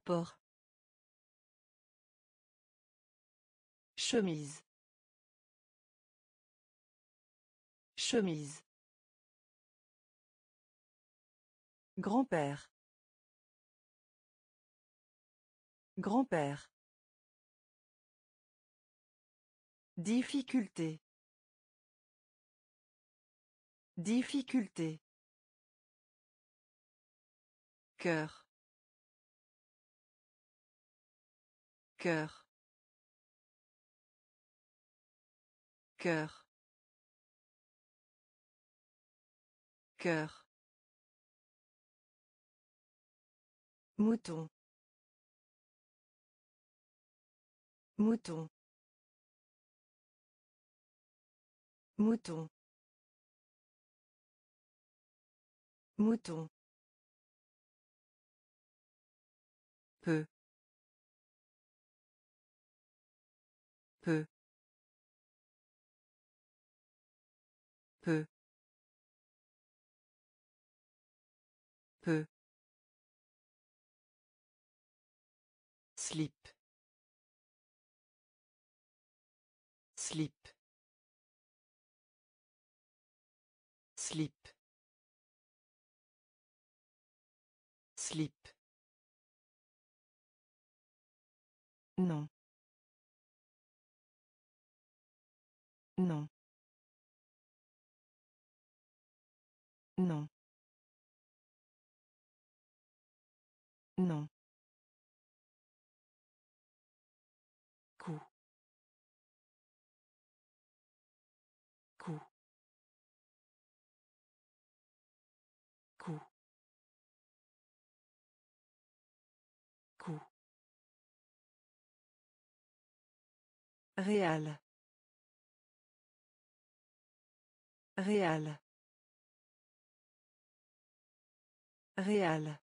Port. Chemise. Chemise. Grand-père. Grand-père. Difficulté. Difficulté. Cœur. Cœur. Cœur. Cœur. Mouton. Mouton. Mouton. Mouton. Slip slip slip slip Non. Non. Non. Non. Réal. Réal. Réal.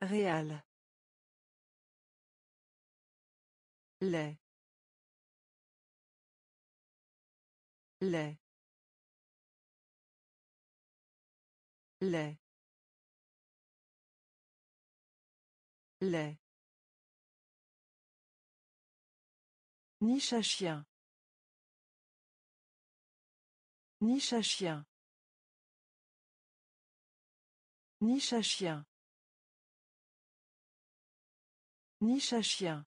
Réal. lait lait lait lait Niche à chien. Niche à chien. Niche à chien. Niche à chien.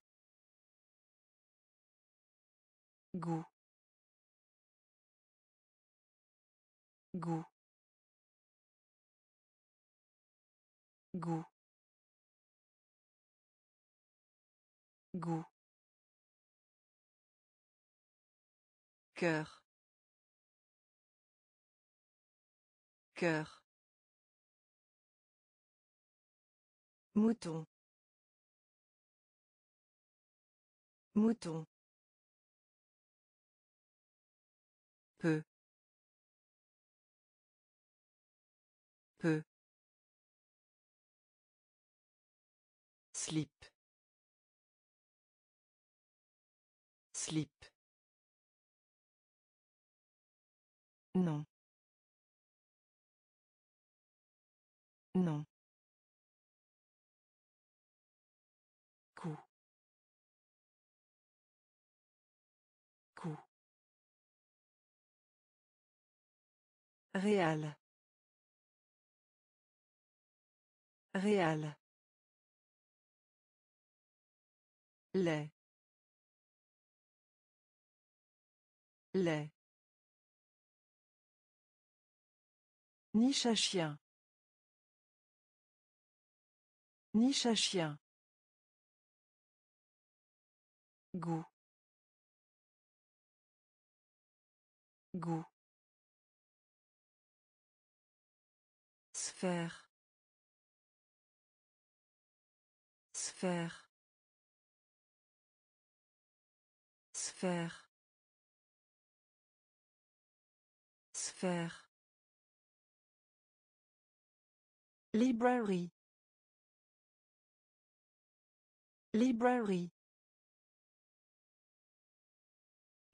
Goût. Goût. Goût. Goût. Cœur. Cœur. Mouton. Mouton. peu peu slip Non. Non. Coup. Coup. Réal. Réal. lait lait Niche à chien. Niche à chien. Goût. Goût. Sphère. Sphère. Sphère. Sphère. Library. Library.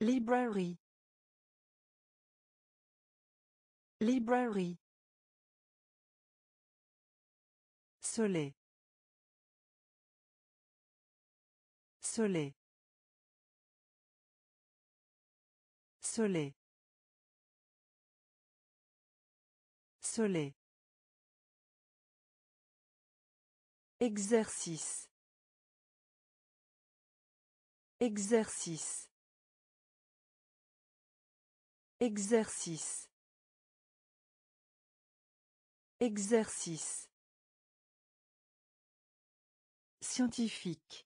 Library. Library. Soleil. Soleil. Soleil. Soleil. Exercice. Exercice. Exercice. Exercice. Scientifique.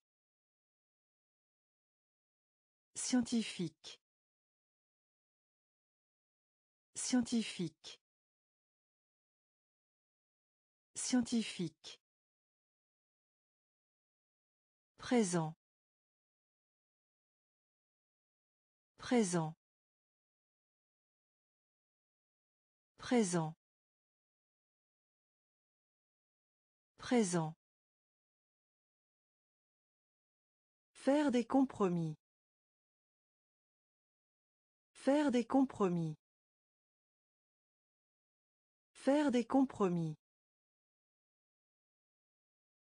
Scientifique. Scientifique. Scientifique. Présent. Présent. Présent. Présent. Faire des compromis. Faire des compromis. Faire des compromis.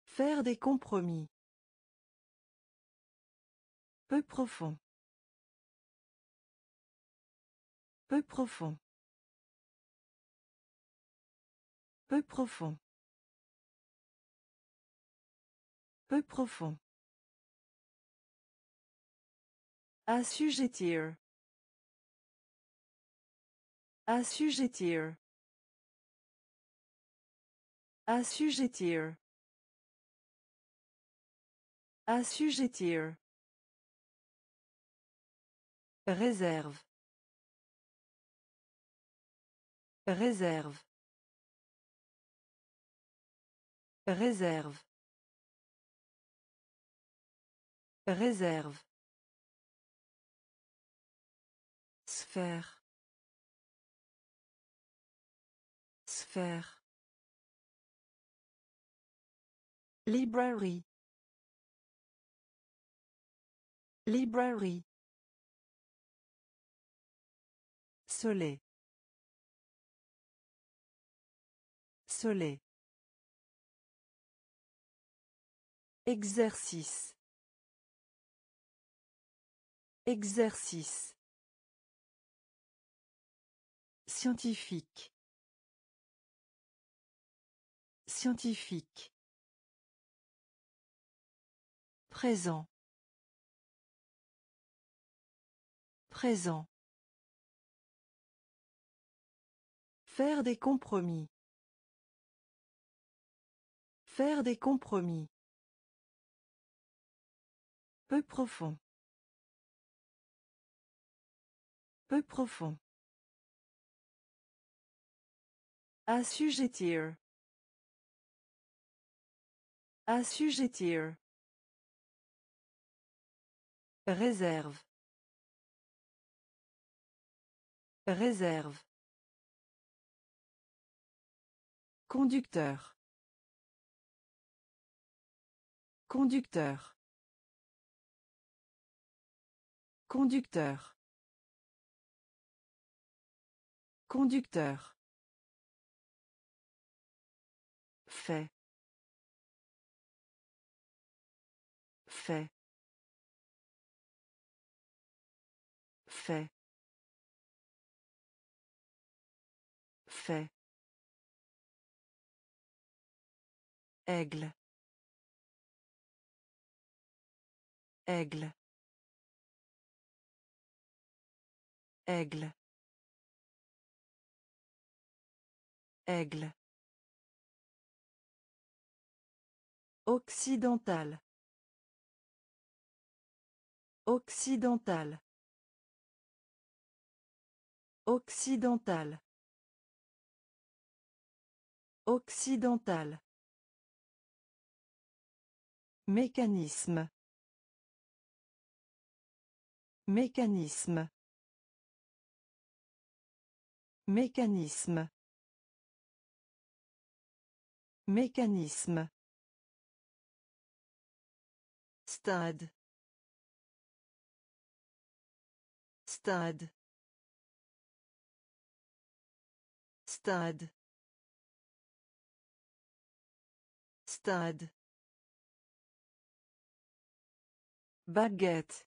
Faire des compromis. Peu profond. Peu profond. Peu profond. Peu profond. Assujettir. Assujettir. Assujettir. Assujettir. Réserve. Réserve. Réserve. Réserve. Sphère. Sphère. Library. Library. Soleil. Soleil. Exercice. Exercice. Scientifique. Scientifique. Présent. Présent. Faire des compromis. Faire des compromis. Peu profond. Peu profond. Assujettir. Assujettir. Réserve. Réserve. Conducteur. Conducteur. Conducteur. Conducteur. Fait. Fait. Fait. Fait. Aigle. Aigle. Aigle. Aigle. Occidental. Occidental. Occidental. Occidental. Mécanisme. Mécanisme. Mécanisme. Mécanisme. Stade. Stade. Stade. Stade. Baguette.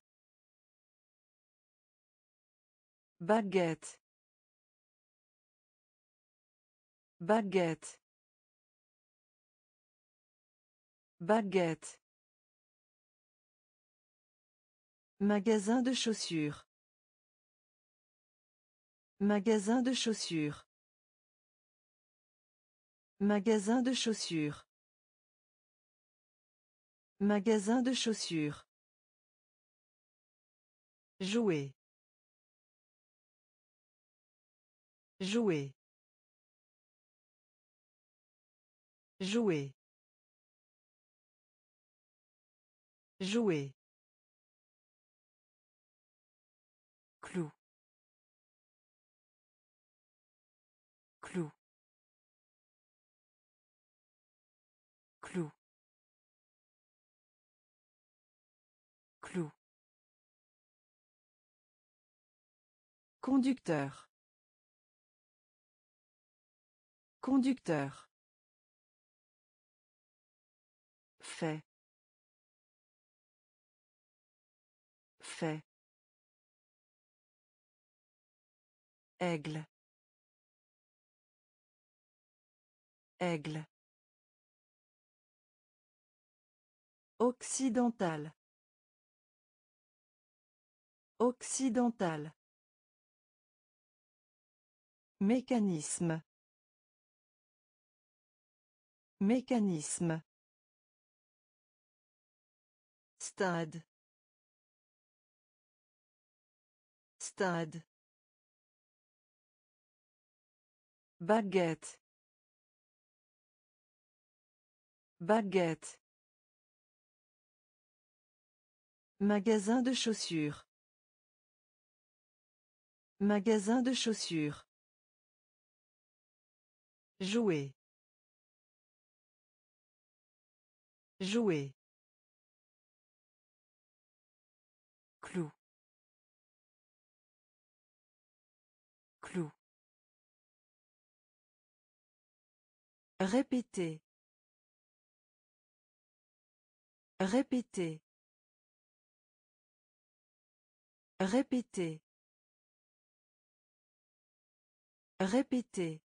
Baguette. Baguette. Baguette. Magasin de chaussures. Magasin de chaussures. Magasin de chaussures. Magasin de chaussures. Jouer. Jouer. Jouer. Jouer. Conducteur. Conducteur. Fait. Fait. Aigle. Aigle. Occidental. Occidental. Mécanisme. Mécanisme. Stade. Stade. Baguette. Baguette. Magasin de chaussures. Magasin de chaussures. Jouer. Jouer. Clou. Clou. Répétez. Répétez. Répétez. Répétez.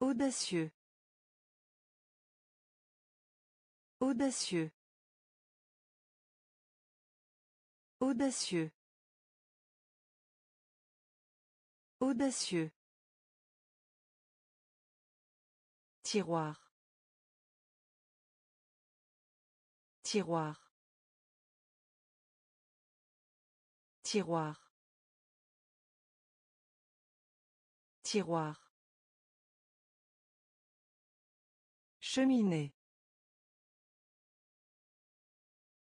Audacieux. Audacieux. Audacieux. Audacieux. Tiroir. Tiroir. Tiroir. Tiroir. Cheminée.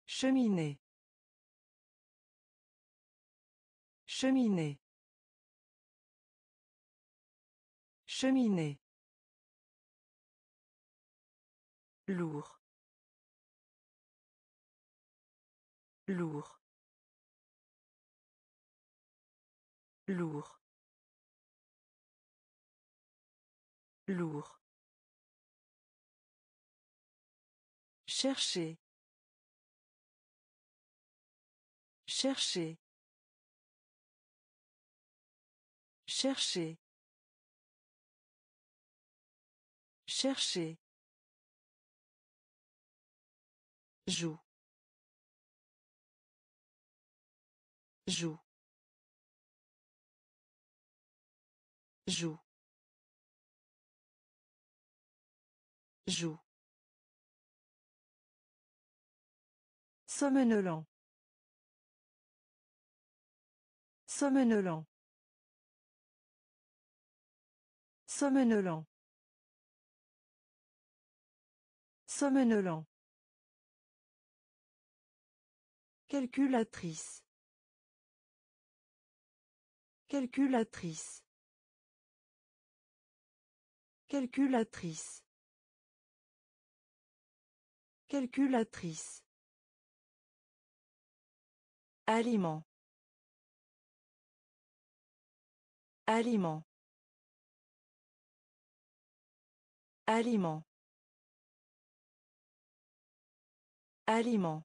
Cheminée. Cheminée. Cheminée. Lourd. Lourd. Lourd. Lourd. Chercher. Chercher. Chercher. Chercher. Joue. Joue. Joue. Joue. Somnolent. Somnolent. Somnolent. Somnolent. Calculatrice. Calculatrice. Calculatrice. Calculatrice. Aliment. Aliment. Aliment. Aliment.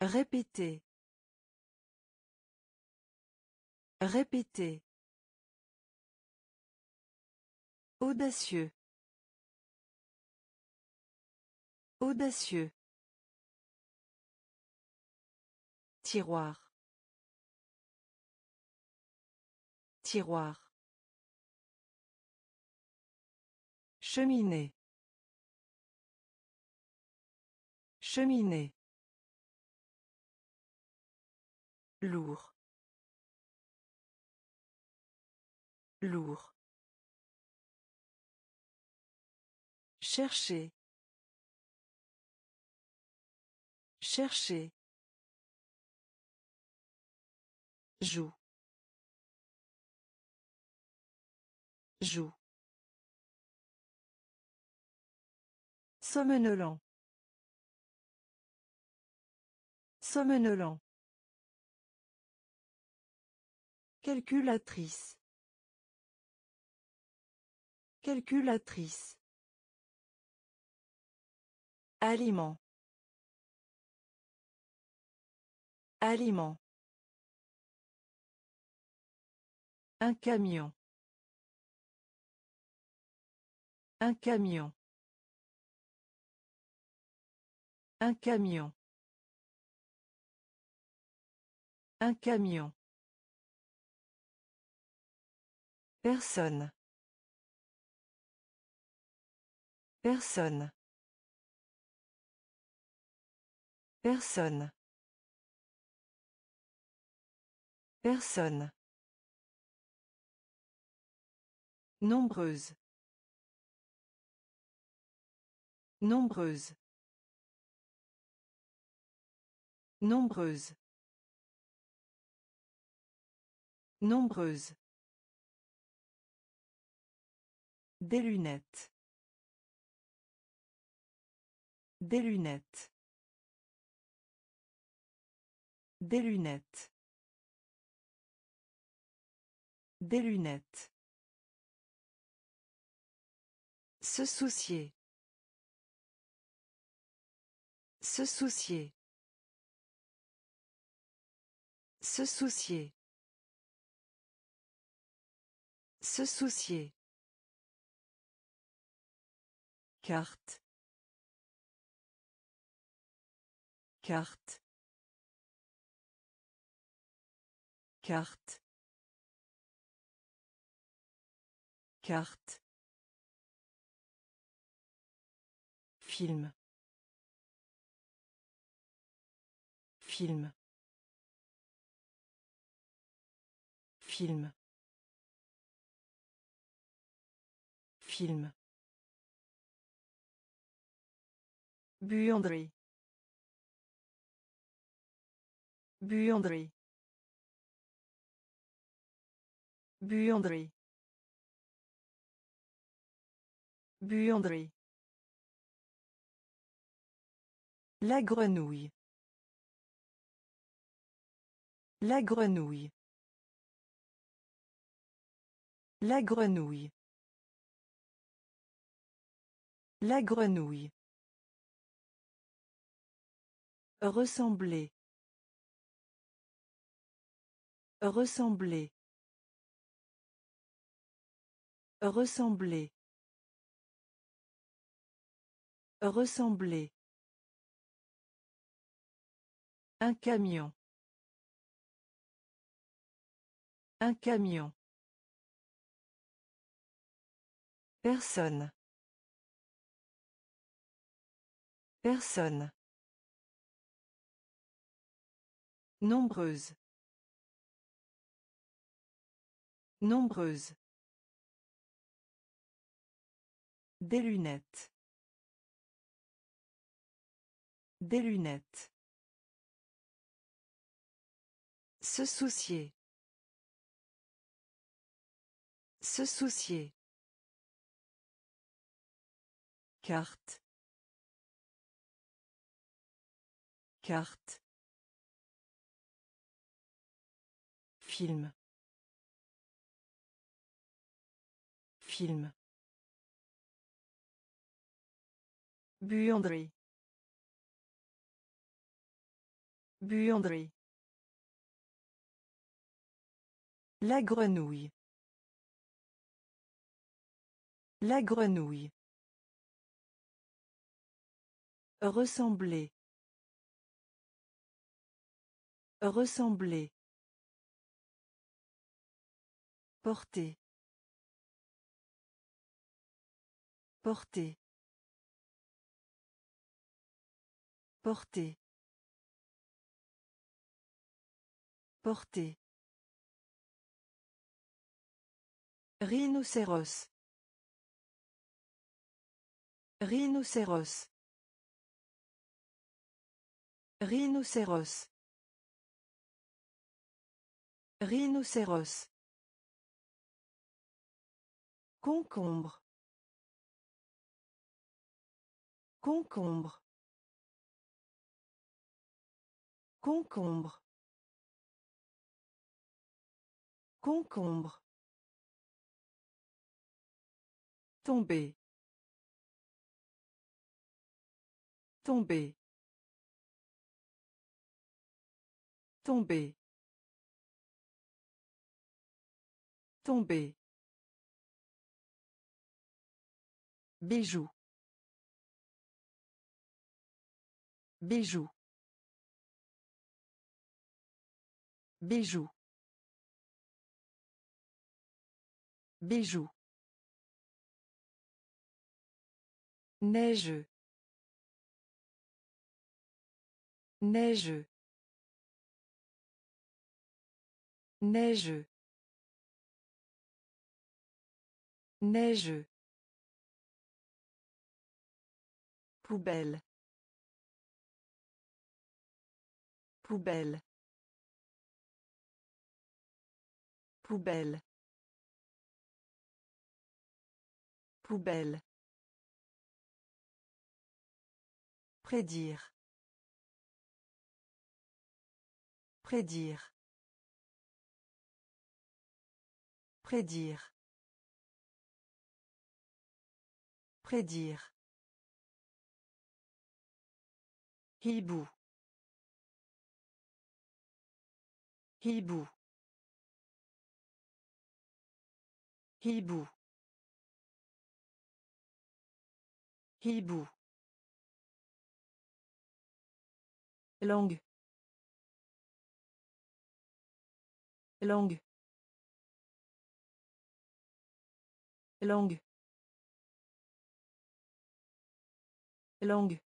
Répétez. Répétez. Audacieux. Audacieux. Tiroir. Tiroir. Cheminée. Cheminée. Lourd. Lourd. Chercher. Chercher. Joue. Joue. Somnolent. Somnolent. Calculatrice. Calculatrice. Aliment. Aliment. Un camion. Un camion. Un camion. Un camion. Personne. Personne. Personne. Personne. Nombreuse. Nombreuse. Nombreuse. Nombreuse. Des lunettes. Des lunettes. Des lunettes. Des lunettes. Se soucier. Se soucier. Se soucier. Se soucier. Carte. Carte. Carte. Carte. Film. Film. Film. Film. Buanderie. Buanderie. Buanderie. Buanderie. La grenouille. La grenouille. La grenouille. La grenouille. Ressembler. Ressembler. Ressembler. Ressembler. Un camion. Un camion. Personne. Personne. Nombreuse. Nombreuse. Des lunettes. Des lunettes. Se soucier. Se soucier. Carte. Carte. Film. Film. Buanderie. Buanderie. La grenouille. La grenouille. Ressembler. Ressembler. Porter. Porter. Porter. Porter. Rhinocéros. Rhinocéros. Rhinocéros. Rhinocéros. Concombre. Concombre. Concombre. Concombre. Tomber. Tomber. Tomber. Tomber. Bijou. Bijou. Bijou. Bijou. Neigeux. Neigeux. Neigeux. Neigeux. Poubelle. Poubelle. Poubelle. Poubelle. Prédire. Prédire. Prédire. Prédire. Hibou. Hibou. Hibou. Hibou. Langue. Langue. Langue. Langue.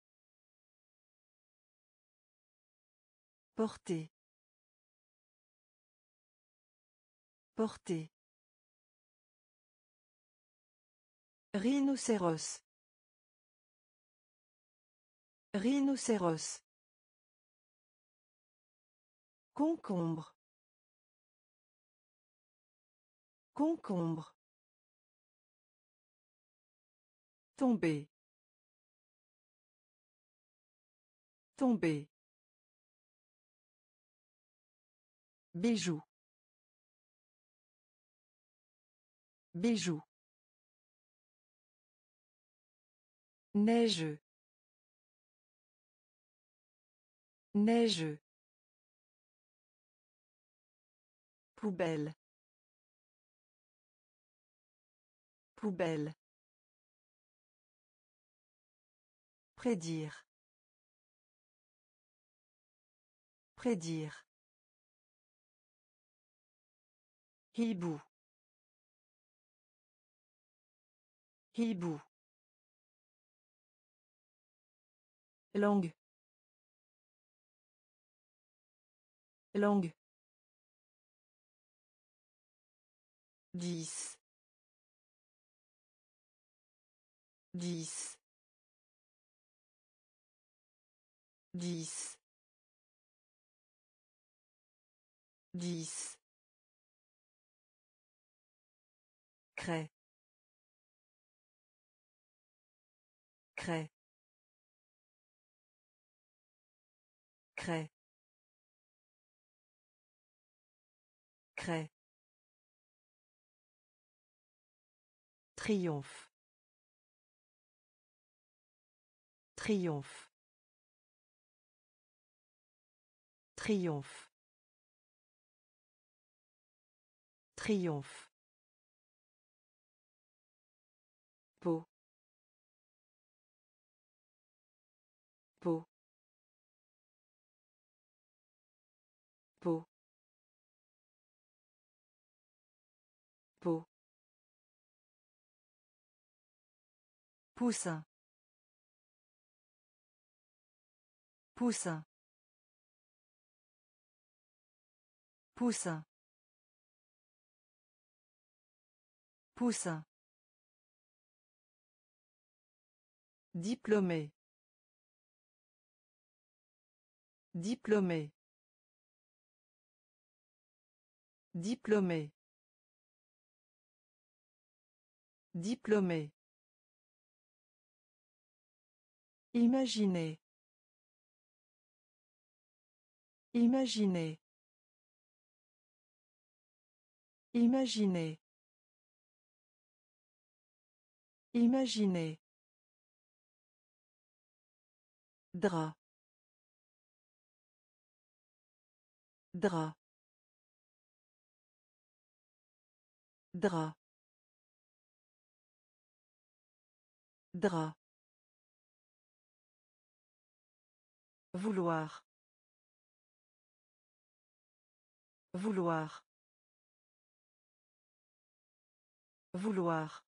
Porter. Porter. Rhinocéros. Rhinocéros. Concombre. Concombre. Tomber. Tomber. Bijou. Bijou. Neigeux. Neigeux. Poubelle. Poubelle. Prédire. Prédire. Hibou. Hibou. Langue. Langue. Dix dix dix dix Craie. Craie. Craie. Craie. Triomphe. Triomphe. Triomphe. Triomphe. Poussin. Poussin. Poussin. Poussin. Diplômé. Diplômé. Diplômé. Diplômé. Imaginez. Imaginez. Imaginez. Imaginez. Drap. Drap. Drap. Vouloir. Vouloir. Vouloir.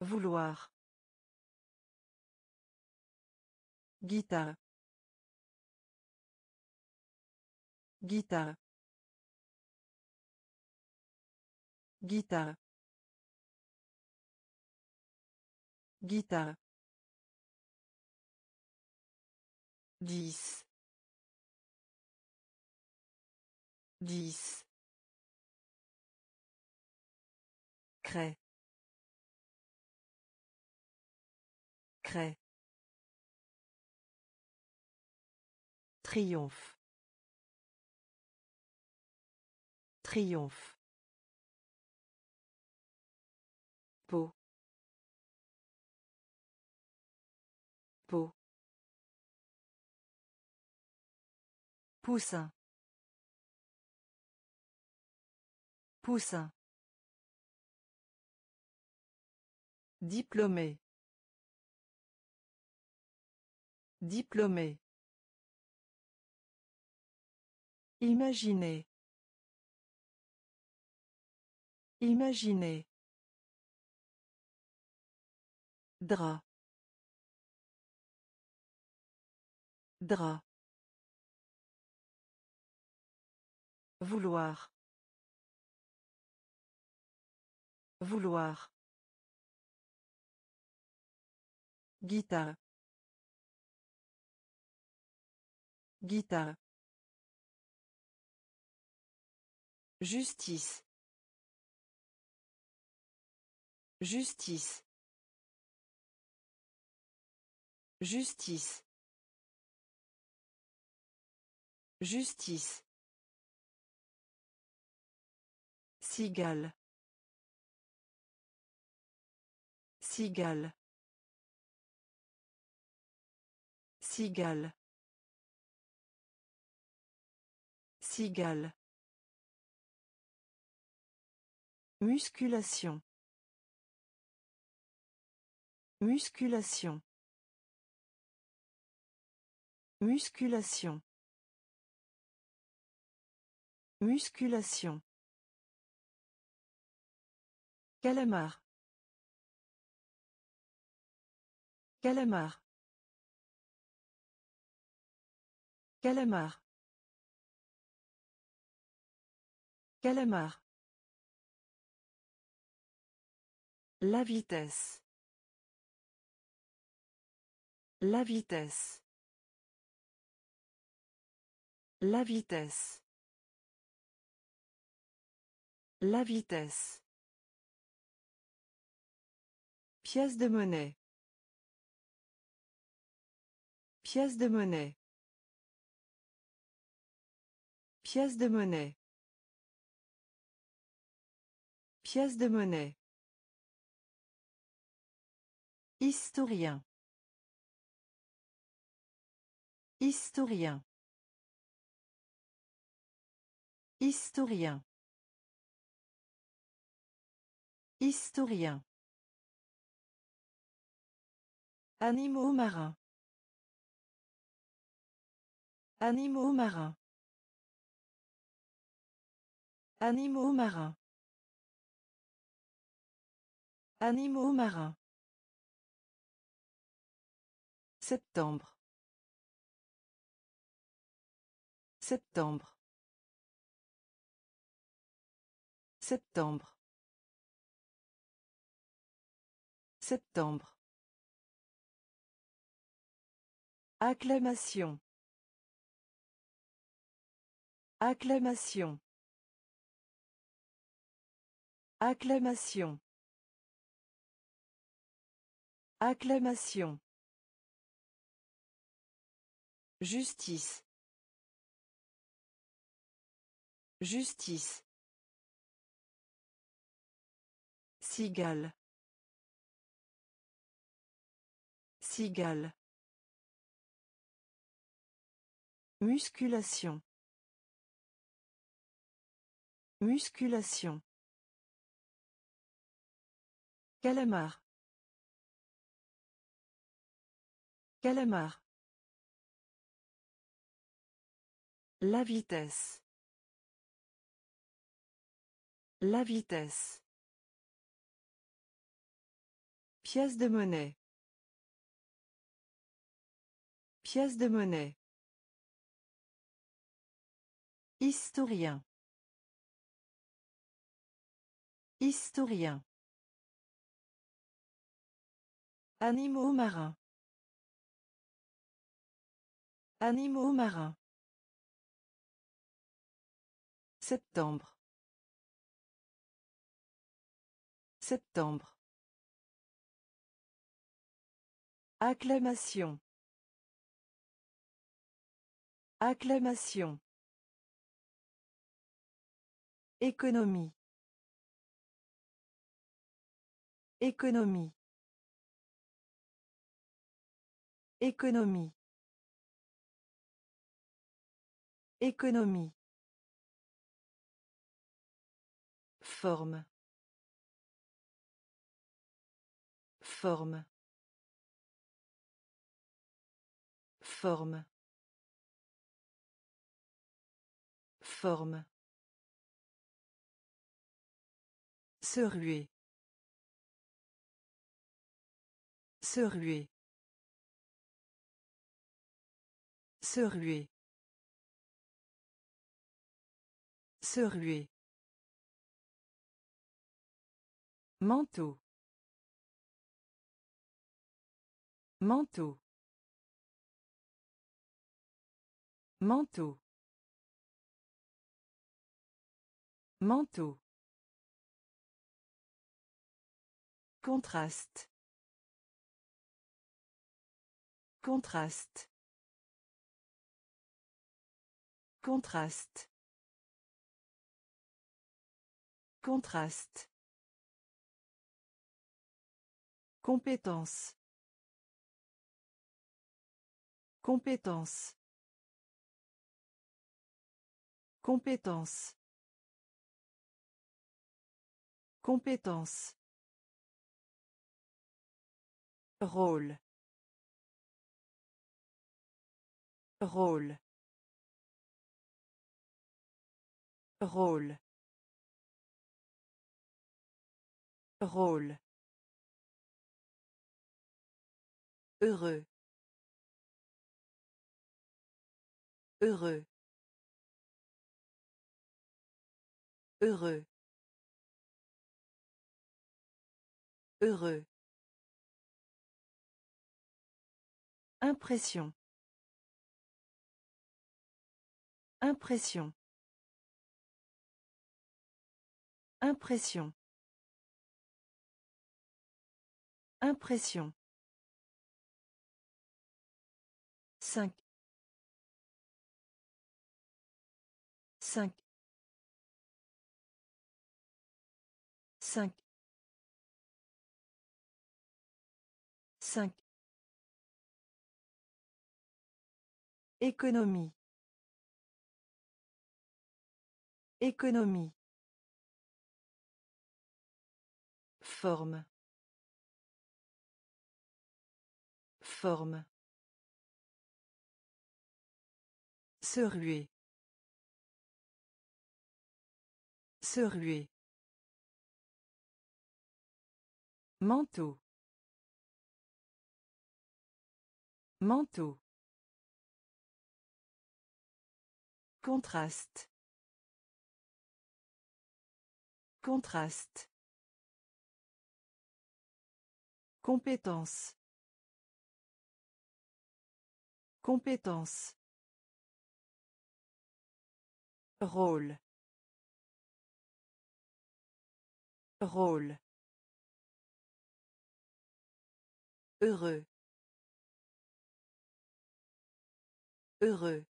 Vouloir. Guitare. Guitare. Guitare. Guitare. Dix. Dix. Craie. Craie. Triomphe. Triomphe. Poussin. Poussin. Diplômé. Diplômé. Imaginez. Imaginez. Drap. Drap. Vouloir. Vouloir. Guitare. Guitare. Justice. Justice. Justice. Justice. Cigale. Cigale. Cigale. Cigale. Musculation. Musculation. Musculation. Musculation. Calamar. Calamar. Calamar. Calamar. La vitesse. La vitesse. La vitesse. La vitesse. Pièce de monnaie. Pièce de monnaie. Pièce de monnaie. Pièce de monnaie. Historien. Historien. Historien. Historien. Animaux marins. Animaux marins. Animaux marins. Animaux marins. Septembre. Septembre. Septembre. Septembre. Acclamation. Acclamation. Acclamation. Acclamation. Justice. Justice. Cigale. Cigale. Musculation. Musculation. Calamar. Calamar. La vitesse. La vitesse. Pièce de monnaie. Pièce de monnaie. Historien. Historien. Animaux marins. Animaux marins. Septembre. Septembre. Acclamation. Acclamation. Économie. Économie. Économie. Économie. Forme. Forme. Forme. Forme. Se ruer. Se ruer. Se ruer. Se ruer. Manteau. Manteau. Manteau. Manteau. Contraste. Contraste. Contraste. Contraste. Compétence. Compétence. Compétence. Compétence. Rôle. Rôle. Rôle. Rôle. Heureux. Heureux. Heureux. Heureux. Impression. Impression. Impression. Impression. Économie. Économie. Forme. Forme. Se ruer. Se ruer. Manteau. Manteau. Contraste. Contraste. Compétence. Compétence. Rôle. Rôle. Heureux. Heureux.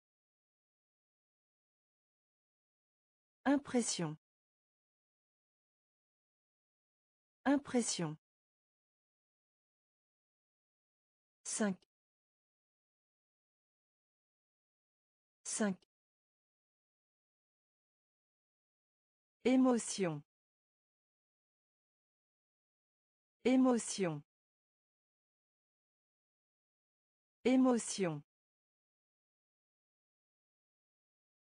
Impression. Impression. Cinq. Cinq. Émotion. Émotion. Émotion.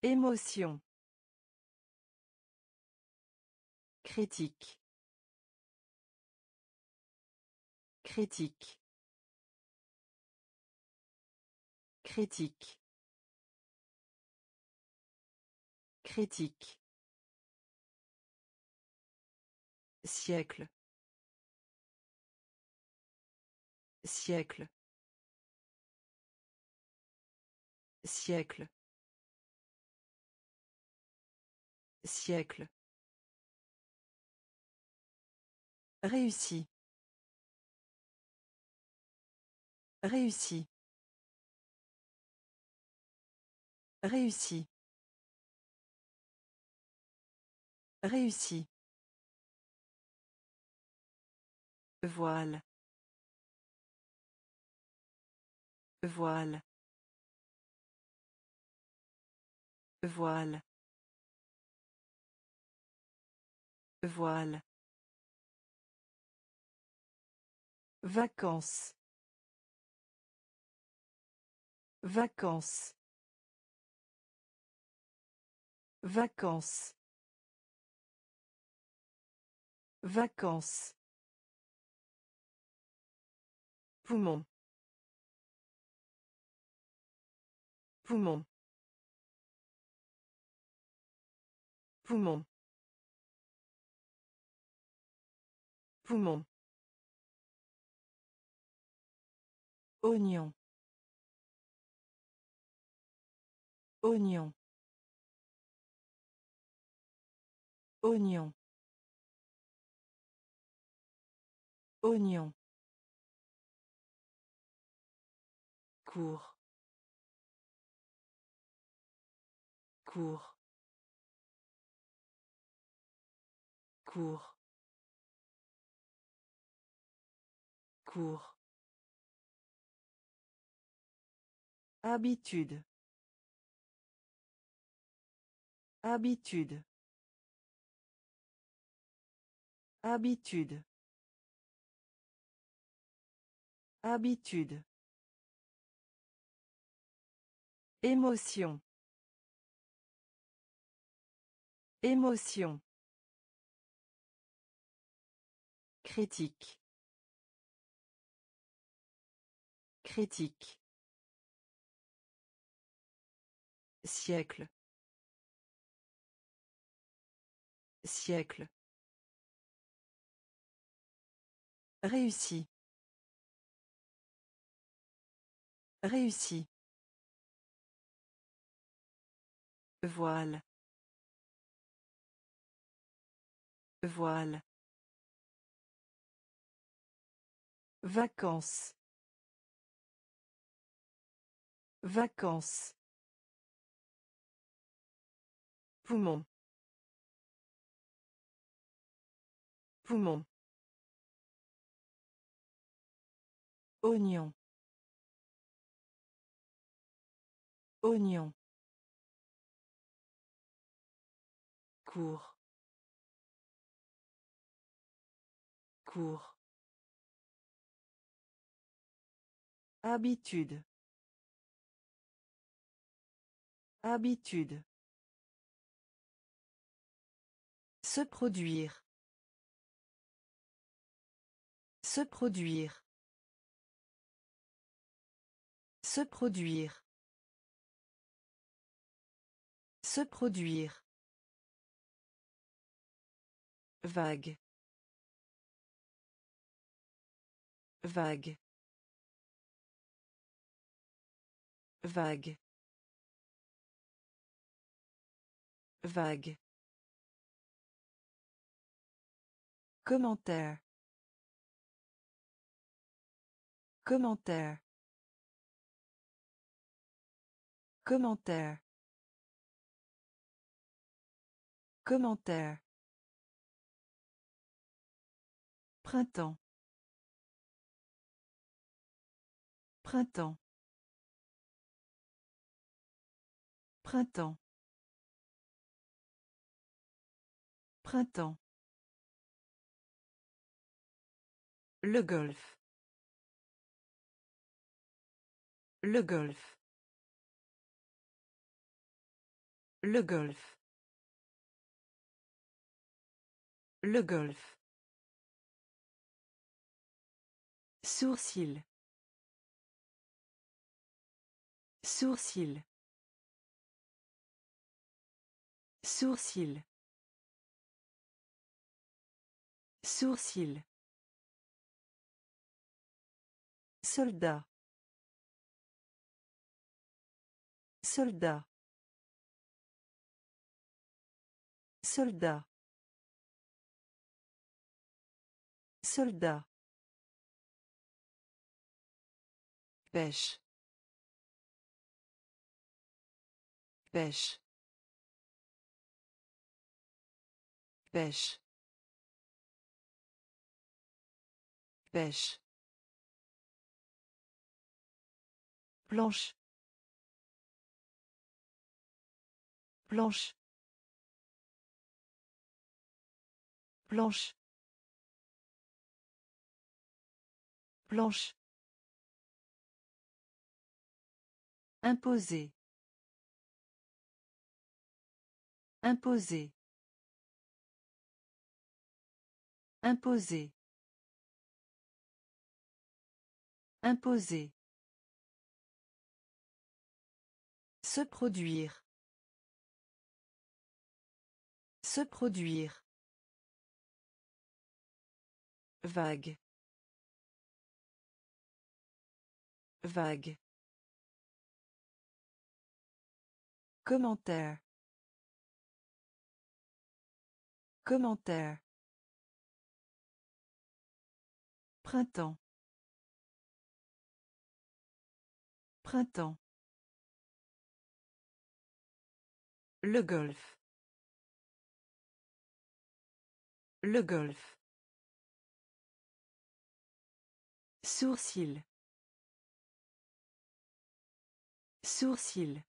Émotion. Critique. Critique. Critique. Critique. Siècle. Siècle. Siècle. Siècle. Réussi. Réussi. Réussi. Réussi. Voile. Voile. Voile. Voile. Vacances. Vacances. Vacances. Vacances. Poumon. Poumon. Poumon. Poumon. Oignon. Oignon. Oignon. Oignon. Cours. Cours. Cours. Cours. Habitude. Habitude. Habitude. Habitude. Émotion. Émotion. Critique. Critique. Siècle. Siècle. Réussi. Réussi. Voile. Voile. Vacances. Vacances. Poumon. Poumon. Oignon. Oignon. Cours. Cours. Habitude. Habitude. Se produire. Se produire. Se produire. Se produire. Vague. Vague. Vague. Vague. Commentaire. Commentaire. Commentaire. Commentaire. Printemps. Printemps. Printemps. Printemps. Le golf. Le golf. Le golf. Le golf. Sourcil. Sourcil. Sourcil. Sourcil. Soldat. Soldat. Soldat. Soldat. Pêche. Pêche. Pêche. Pêche. Planche. Planche. Planche. Planche. Imposer. Imposer. Imposer. Imposer. Se produire. Se produire. Vague. Vague. Commentaire. Commentaire. Printemps. Printemps. Le golf. Le golf. Sourcil. Sourcil.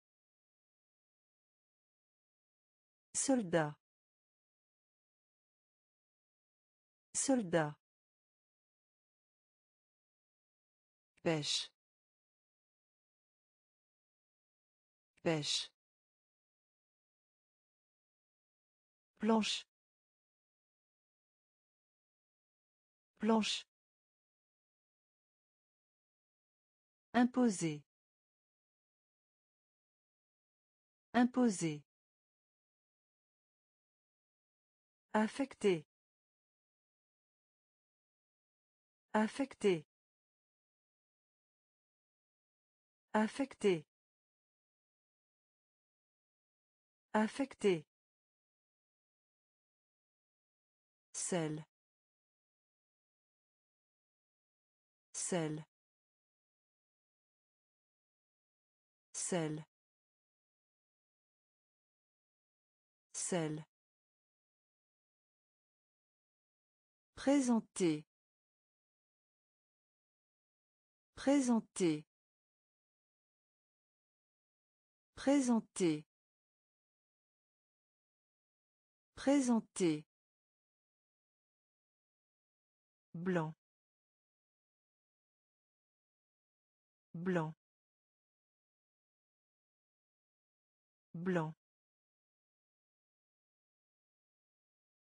Soldat. Soldat. Pêche. Pêche. Planche. Planche. Imposer. Imposer. Affecté. Affecté. Affecté. Affecté. Sel. Sel. Sel. Sel. Présenter. Présenter. Présenter. Présenter. Blanc. Blanc. Blanc.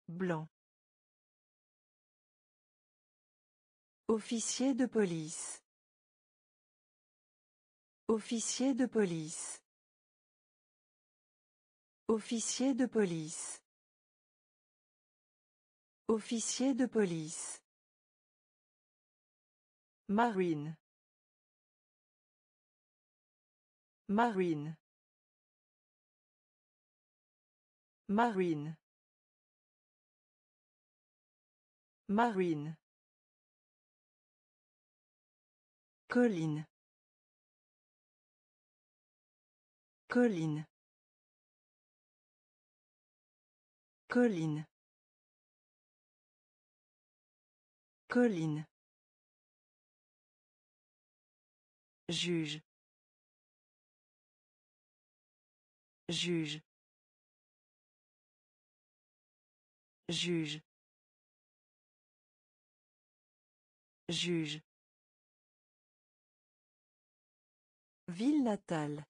Blanc. Officier de police. Officier de police. Officier de police. Officier de police. Marine. Marine. Marine. Marine. Colline. Colline. Colline. Colline. Juge. Juge. Juge. Juge. Ville natale.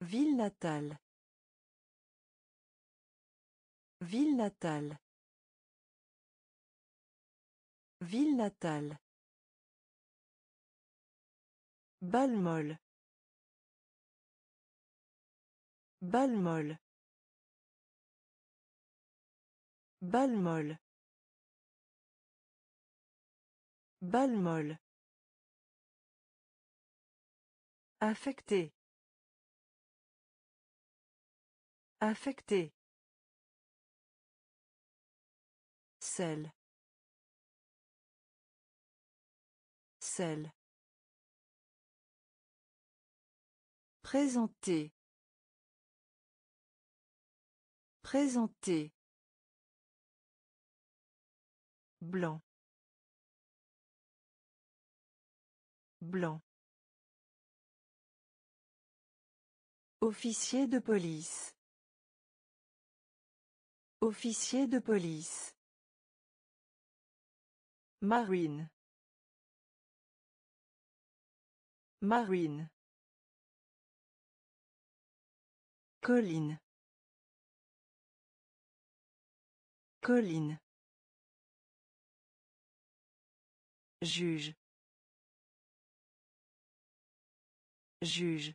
Ville natale. Ville natale. Ville natale. Balmol. Balmol. Balmol. Balmol. Affecté. Affecté. Sel. Sel. Présenter. Présenter. Blanc. Blanc. Officier de police. Officier de police. Marine. Marine. Colline. Colline. Juge. Juge.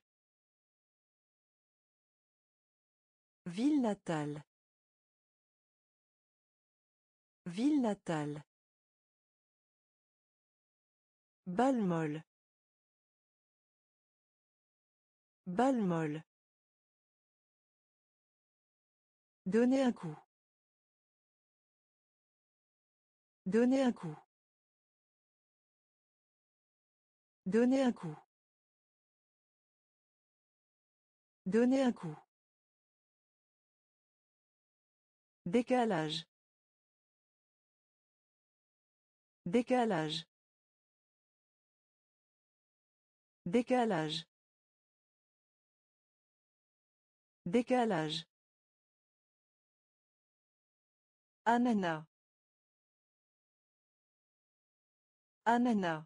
Ville natale. Ville natale. Balmol. Balmol. Donner un coup. Donner un coup. Donner un coup. Donner un coup. Décalage. Décalage. Décalage. Décalage. Ananas. Ananas.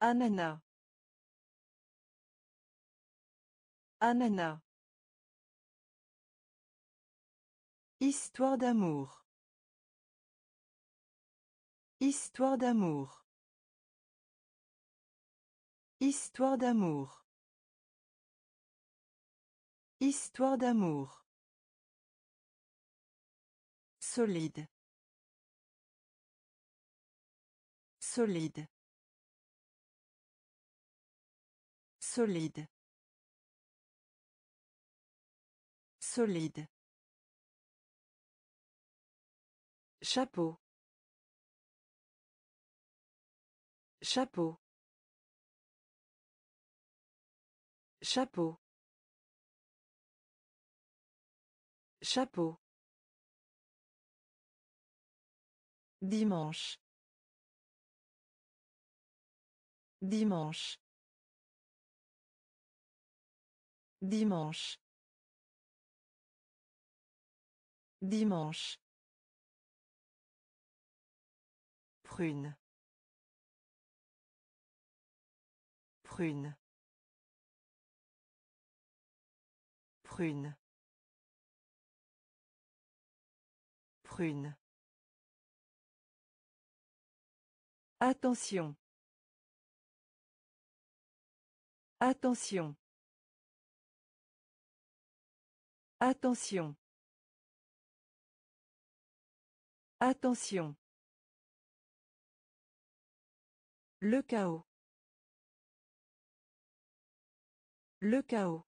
Ananas. Ananas. Histoire d'amour. Histoire d'amour. Histoire d'amour. Histoire d'amour. Solide. Solide. Solide. Solide. Chapeau. Chapeau. Chapeau. Chapeau. Dimanche. Dimanche. Dimanche. Dimanche. Prune. Prune. Prune. Prune. Attention. Attention. Attention. Attention. Le chaos. Le chaos.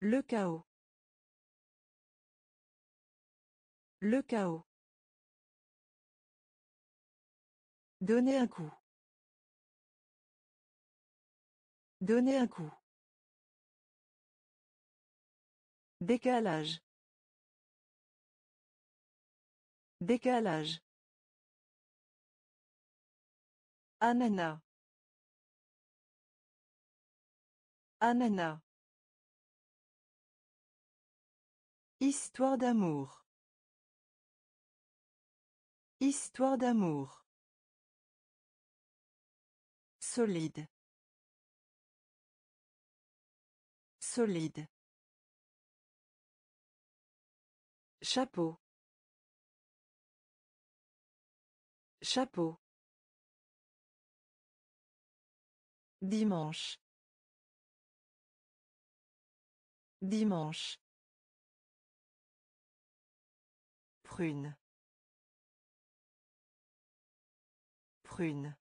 Le chaos. Le chaos. Donner un coup. Donner un coup. Décalage. Décalage. Ananas. Ananas. Histoire d'amour. Histoire d'amour. Solide. Solide. Chapeau. Chapeau. Dimanche. Dimanche. Prune. Prune.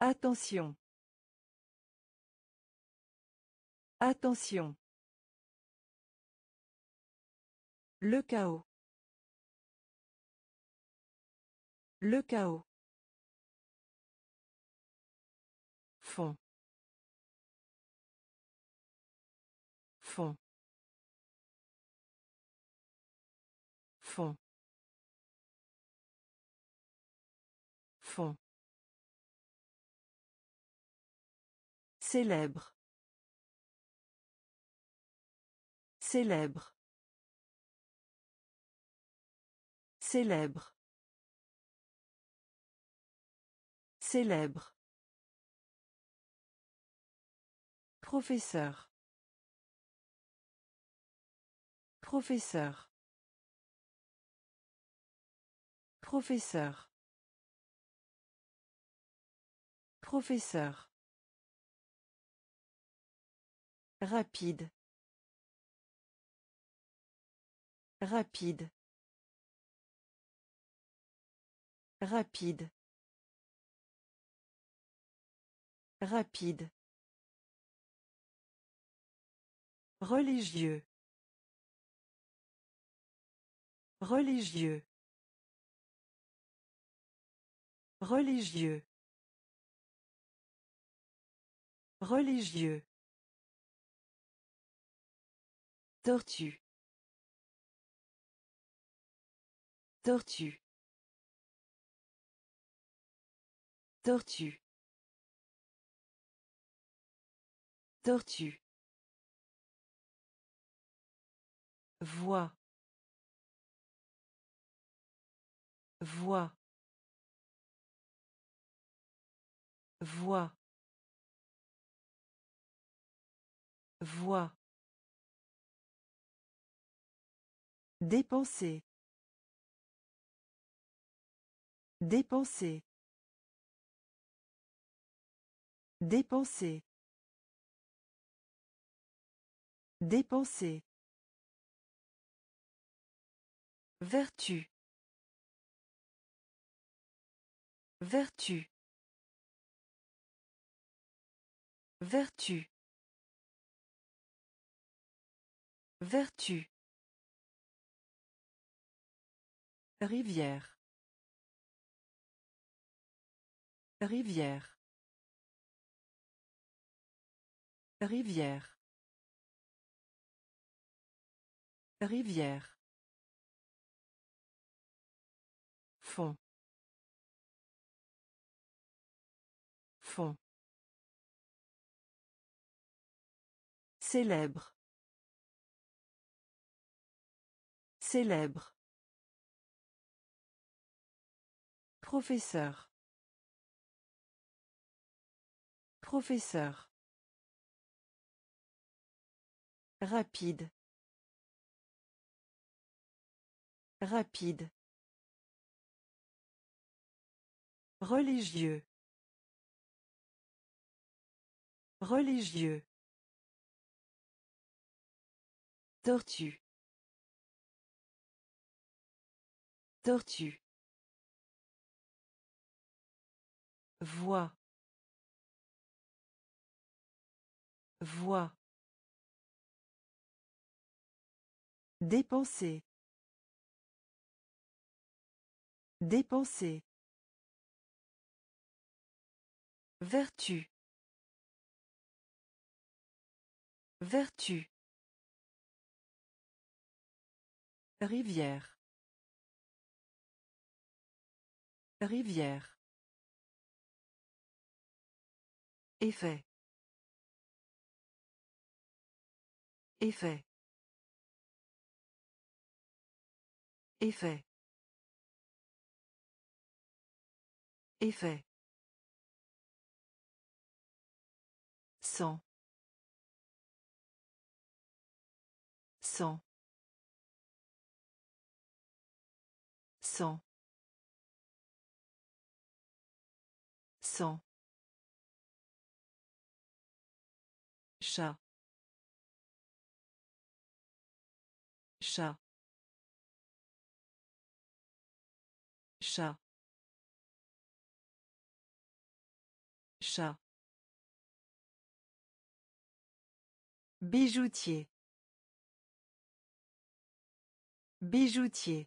Attention. Attention. Le chaos. Le chaos. Fond. Célèbre. Célèbre. Célèbre. Célèbre. Professeur. Professeur. Professeur. Professeur. Rapide. Rapide. Rapide. Rapide. Religieux. Religieux. Religieux. Religieux. Tortue. Tortue. Tortue. Tortue. Voix. Voix. Voix. Voix. Dépenser. Dépenser. Dépenser. Dépenser. Vertu. Vertu. Vertu. Vertu. Rivière. Rivière. Rivière. Rivière. Fond. Fond. Célèbre. Célèbre. Professeur. Professeur. Rapide. Rapide. Religieux. Religieux. Tortue. Tortue. Voix. Voix. Dépenser. Dépenser. Vertu. Vertu. Rivière. Rivière. Effet. Effet. Effet. Effet. Cent. Cent. Cent. Cent. Chat. Chat. Chat. Chat. Bijoutier. Bijoutier.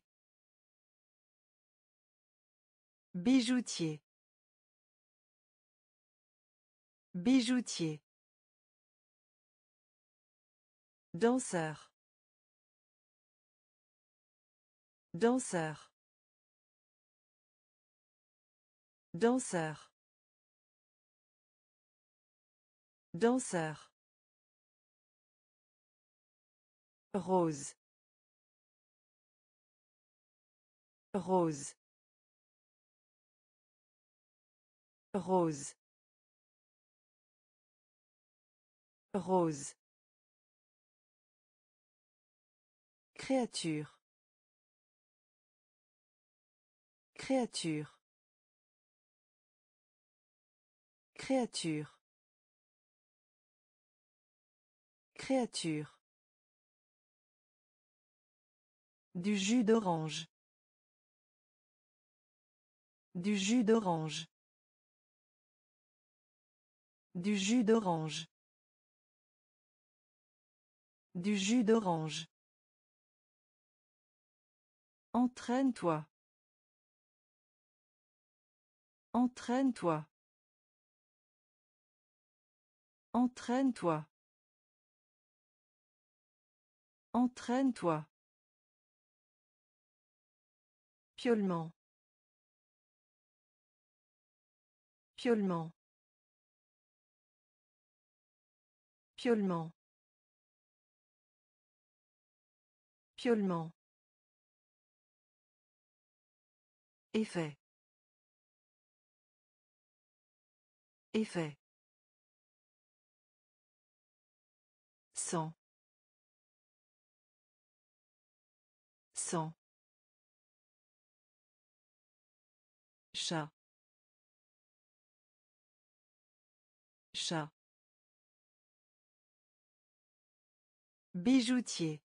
Bijoutier. Bijoutier Danseur. Danseur. Danseur. Danseur. Rose. Rose. Rose. Rose. Créature. Créature. Créature. Créature. Du jus d'orange. Du jus d'orange. Du jus d'orange. Du jus d'orange. Entraîne-toi. Entraîne-toi. Entraîne-toi. Entraîne-toi. Piolement. Piolement. Piolement. Piolement. Effet. Effet. Cent. Cent. Chat. Chat. Bijoutier.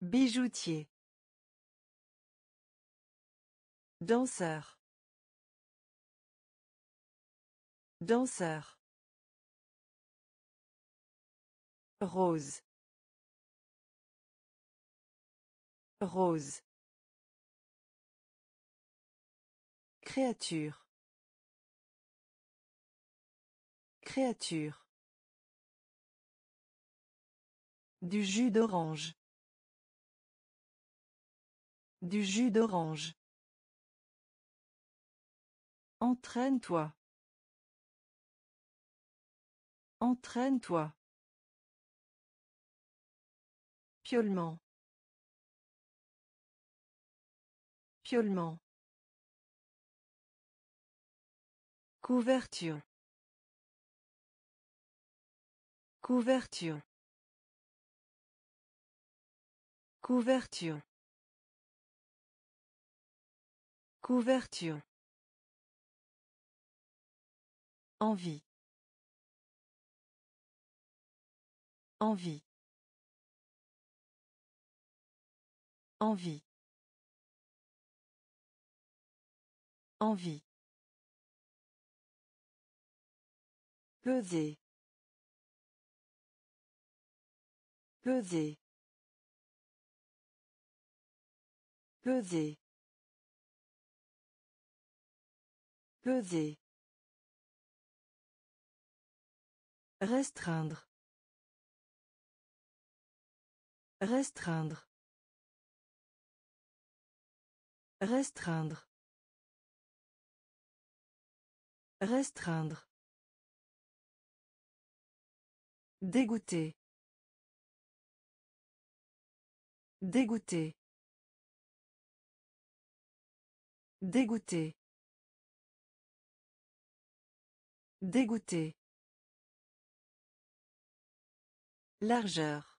Bijoutier. Danseur. Danseur. Rose. Rose. Créature. Créature. Du jus d'orange. Du jus d'orange. Entraîne-toi. Entraîne-toi. Piolement. Piolement. Couverture. Couverture. Couverture. Couverture. Envie. Envie. Envie. Envie. Peser. Peser. Peser. Peser. Restreindre. Restreindre. Restreindre. Restreindre. Dégoûter. Dégoûter. Dégoûter. Dégoûter. Largeur.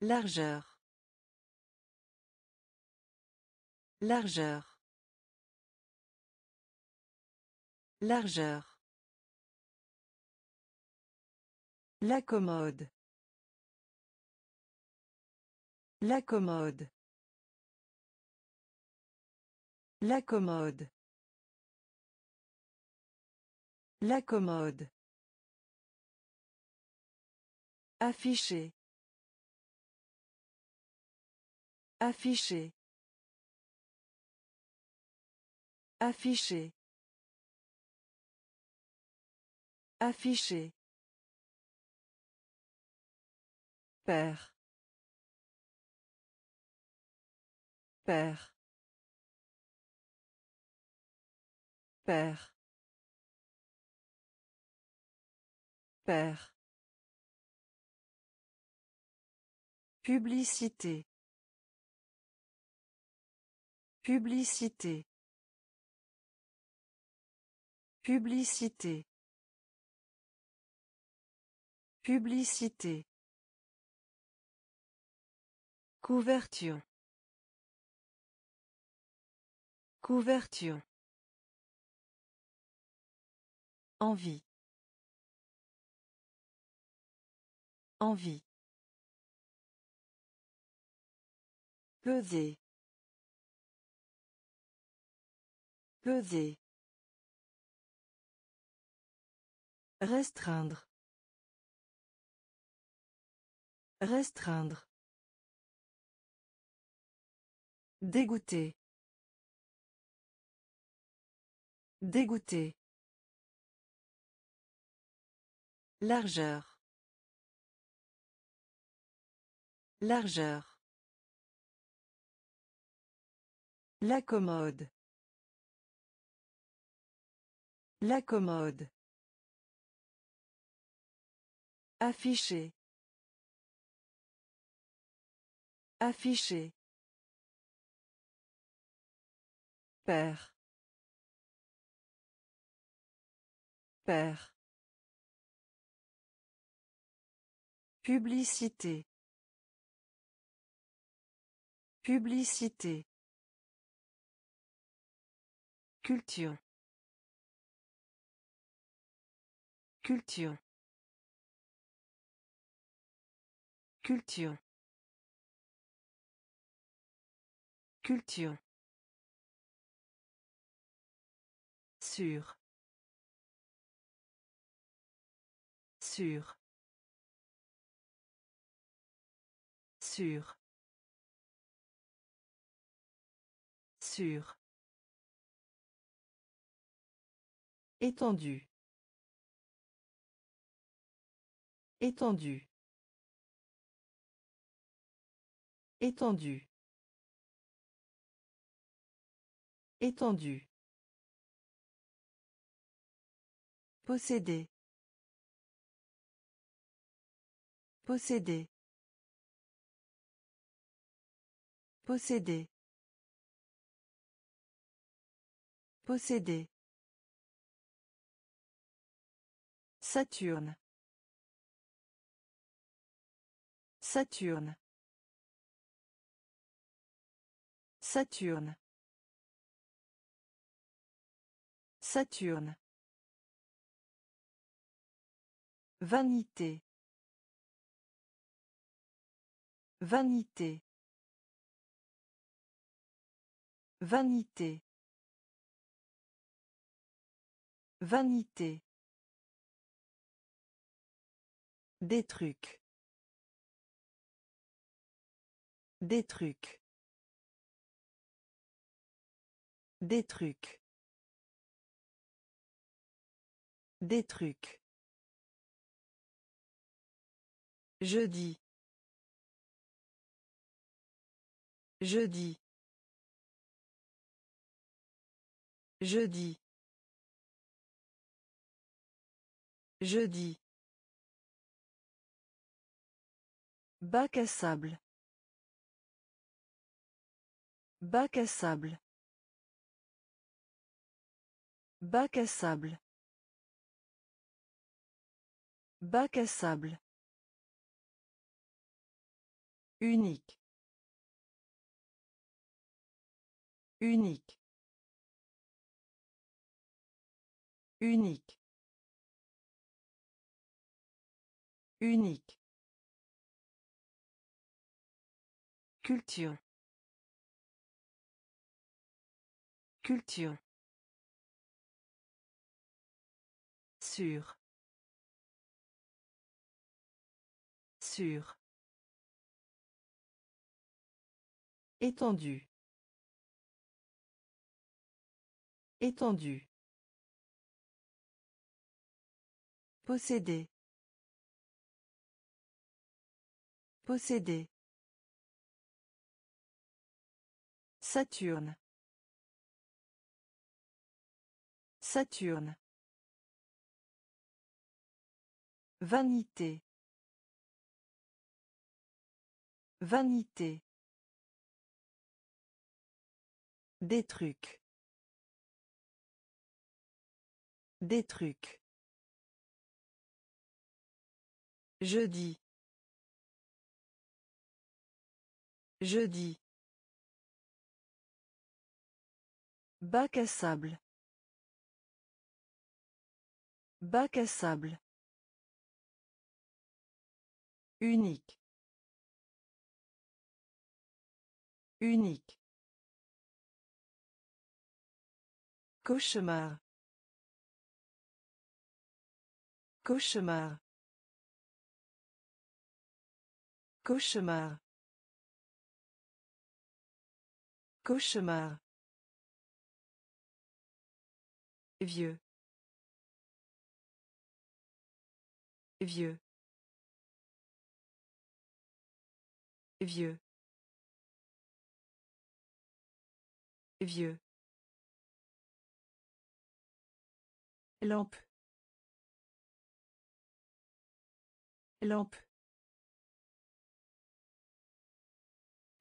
Largeur. Largeur. Largeur. La commode. La commode. La commode. La commode. Afficher. Afficher. Afficher. Afficher. Père. Père. Père. Père. Publicité. Publicité. Publicité. Publicité. Couverture. Couverture. Envie. Envie. Peser. Peser. Restreindre. Restreindre. Dégoûter. Dégoûter. Largeur. Largeur. La commode. La commode. Afficher. Afficher. Père. Père. Publicité. Publicité. Culture. Culture. Culture. Culture. Sûr. Sûr. Sûr. Sûr. Étendu. Étendu. Étendu. Étendu. Posséder. Posséder. Posséder. Posséder. Saturne. Saturne. Saturne. Saturne. Vanité. Vanité. Vanité. Vanité. Des trucs. Des trucs. Des trucs. Des trucs. Jeudi. Jeudi. Jeudi. Jeudi. Bac à sable. Bac à sable. Bac à sable. Bac à sable. Unique. Unique. Unique. Unique. Culture. Culture. Sûr. Sûr. Étendu. Étendu. Posséder. Posséder. Saturne. Saturne. Vanité. Vanité. Des trucs. Des trucs. Jeudi. Jeudi. Bac à sable. Bac à sable. Unique. Unique. Cauchemar. Cauchemar. Cauchemar. Cauchemar. Vieux. Vieux. Vieux. Vieux. Lampe. Lampe.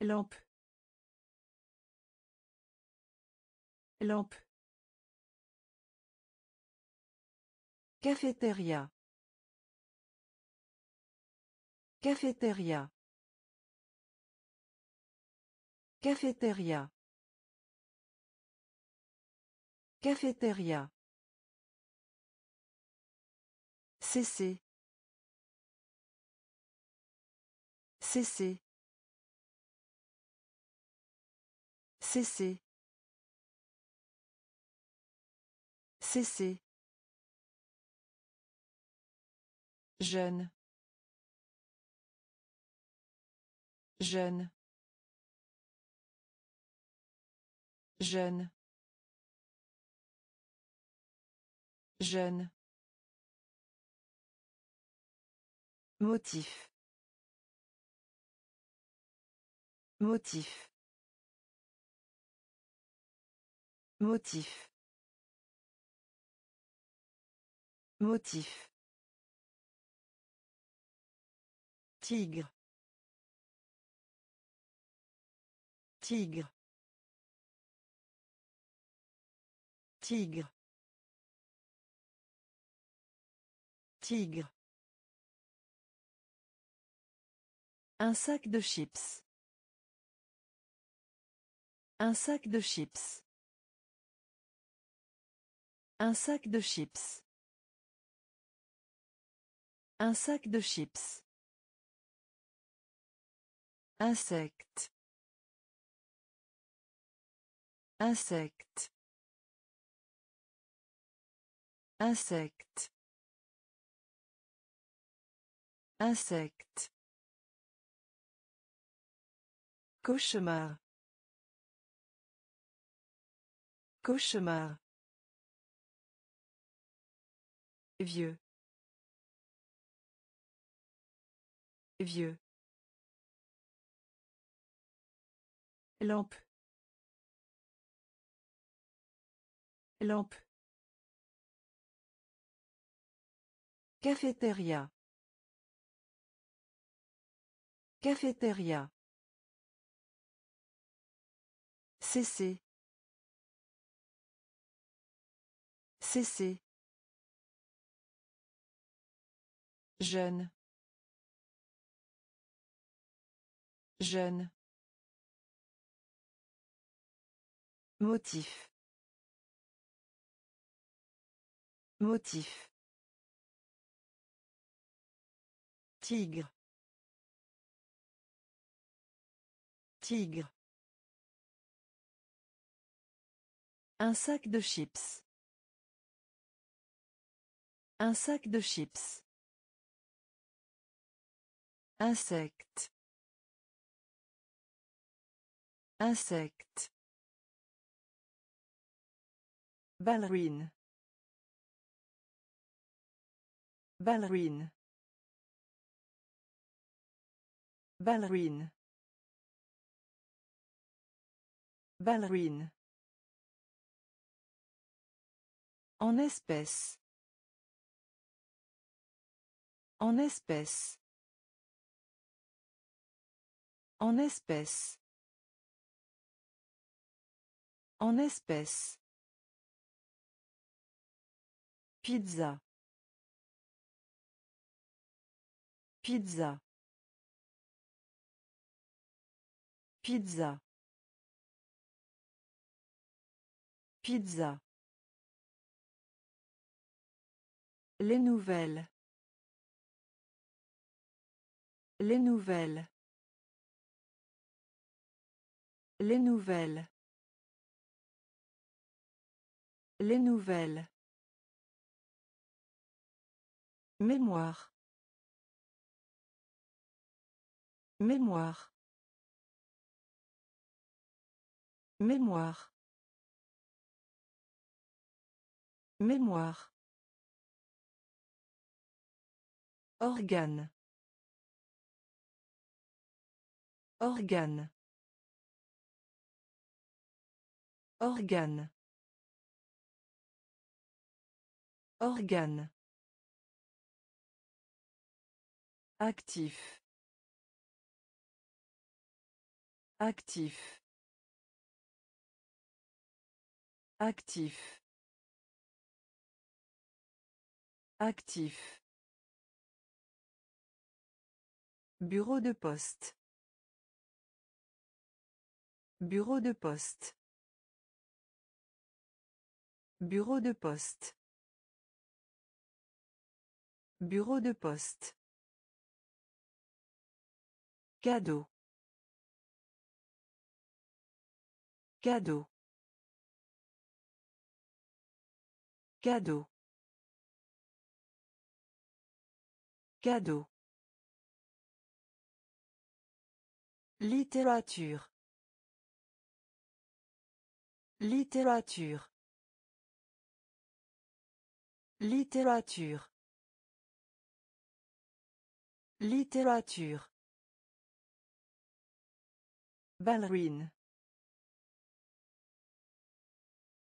Lampe. Lampe. Cafétéria. Cafétéria. Cafétéria. Cafétéria. Cesser. Cesser. Cesser. Cesser. Jeune. Jeune. Jeune. Jeune. Motif. Motif. Motif. Motif. Tigre. Tigre. Tigre. Tigre. Un sac de chips. Un sac de chips. Un sac de chips. Un sac de chips. Insecte. Insecte. Insecte. Insecte. Cauchemar. Cauchemar. Vieux. Vieux. Lampe. Lampe. Cafétéria. Cafétéria. Cesser. Cesser. Jeune. Jeune. Motif. Motif. Tigre. Tigre. Un sac de chips. Un sac de chips. Insecte. Insecte. Ballerine. Ballerine. Ballerine. Ballerine. En espèce. En espèce. En espèce. En espèce. Pizza. Pizza. Pizza. Pizza. Les nouvelles. Les nouvelles. Les nouvelles. Les nouvelles. Mémoire. Mémoire. Mémoire. Mémoire. Organe. Organe. Organe. Organe. Actif. Actif. Actif. Actif. Bureau de poste. Bureau de poste. Bureau de poste. Bureau de poste. Cadeau. Cadeau. Cadeau. Cadeau. Littérature. Littérature. Littérature. Littérature. Ballerine.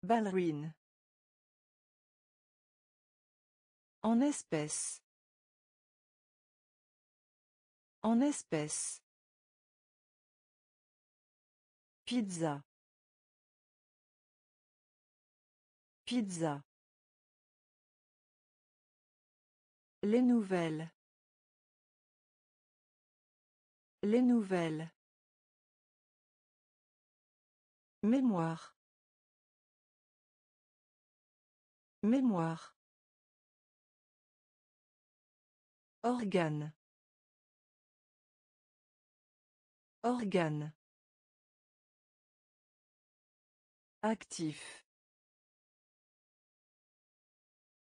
Ballerine. En espèce. En espèce. Pizza. Pizza. Les nouvelles. Les nouvelles. Mémoire. Mémoire. Organe. Organe. Actif.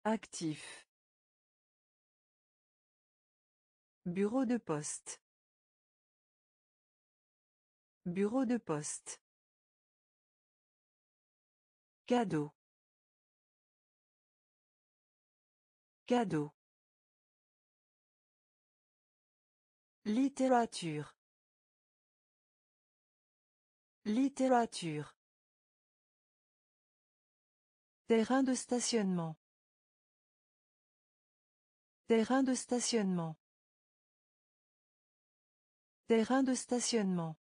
Actif. Bureau de poste. Bureau de poste. Cadeau. Cadeau. Littérature. Littérature. Terrain de stationnement. Terrain de stationnement. Terrain de stationnement.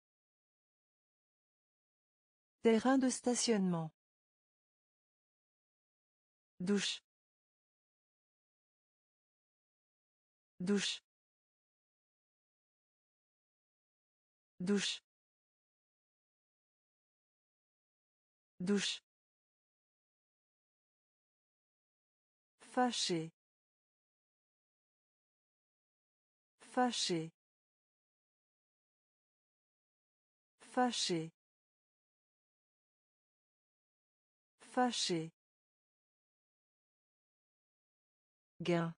Terrain de stationnement. Douche. Douche. Douche. Douche. Fâché. Fâché. Fâché. Fâché. Gain.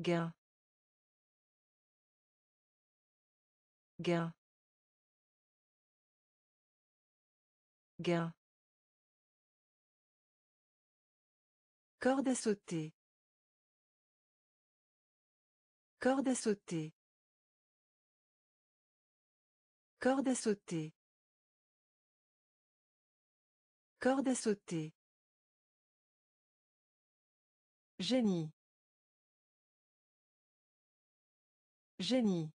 Gain. Gain. Gain. Corde à sauter. Corde à sauter. Corde à sauter. Corde à sauter. Génie. Génie.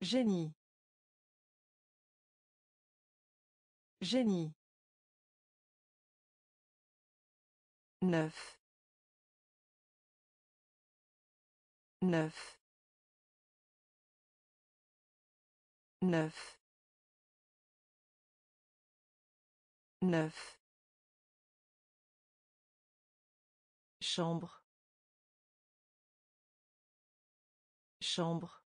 Génie. Génie. Neuf. Neuf. Neuf. Neuf. Chambre. Chambre.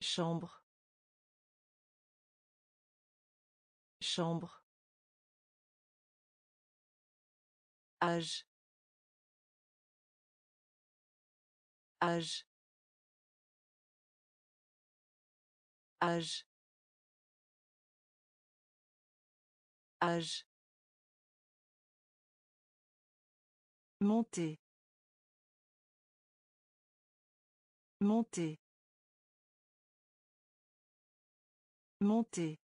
Chambre. Chambre. âge âge âge âge monter monter monter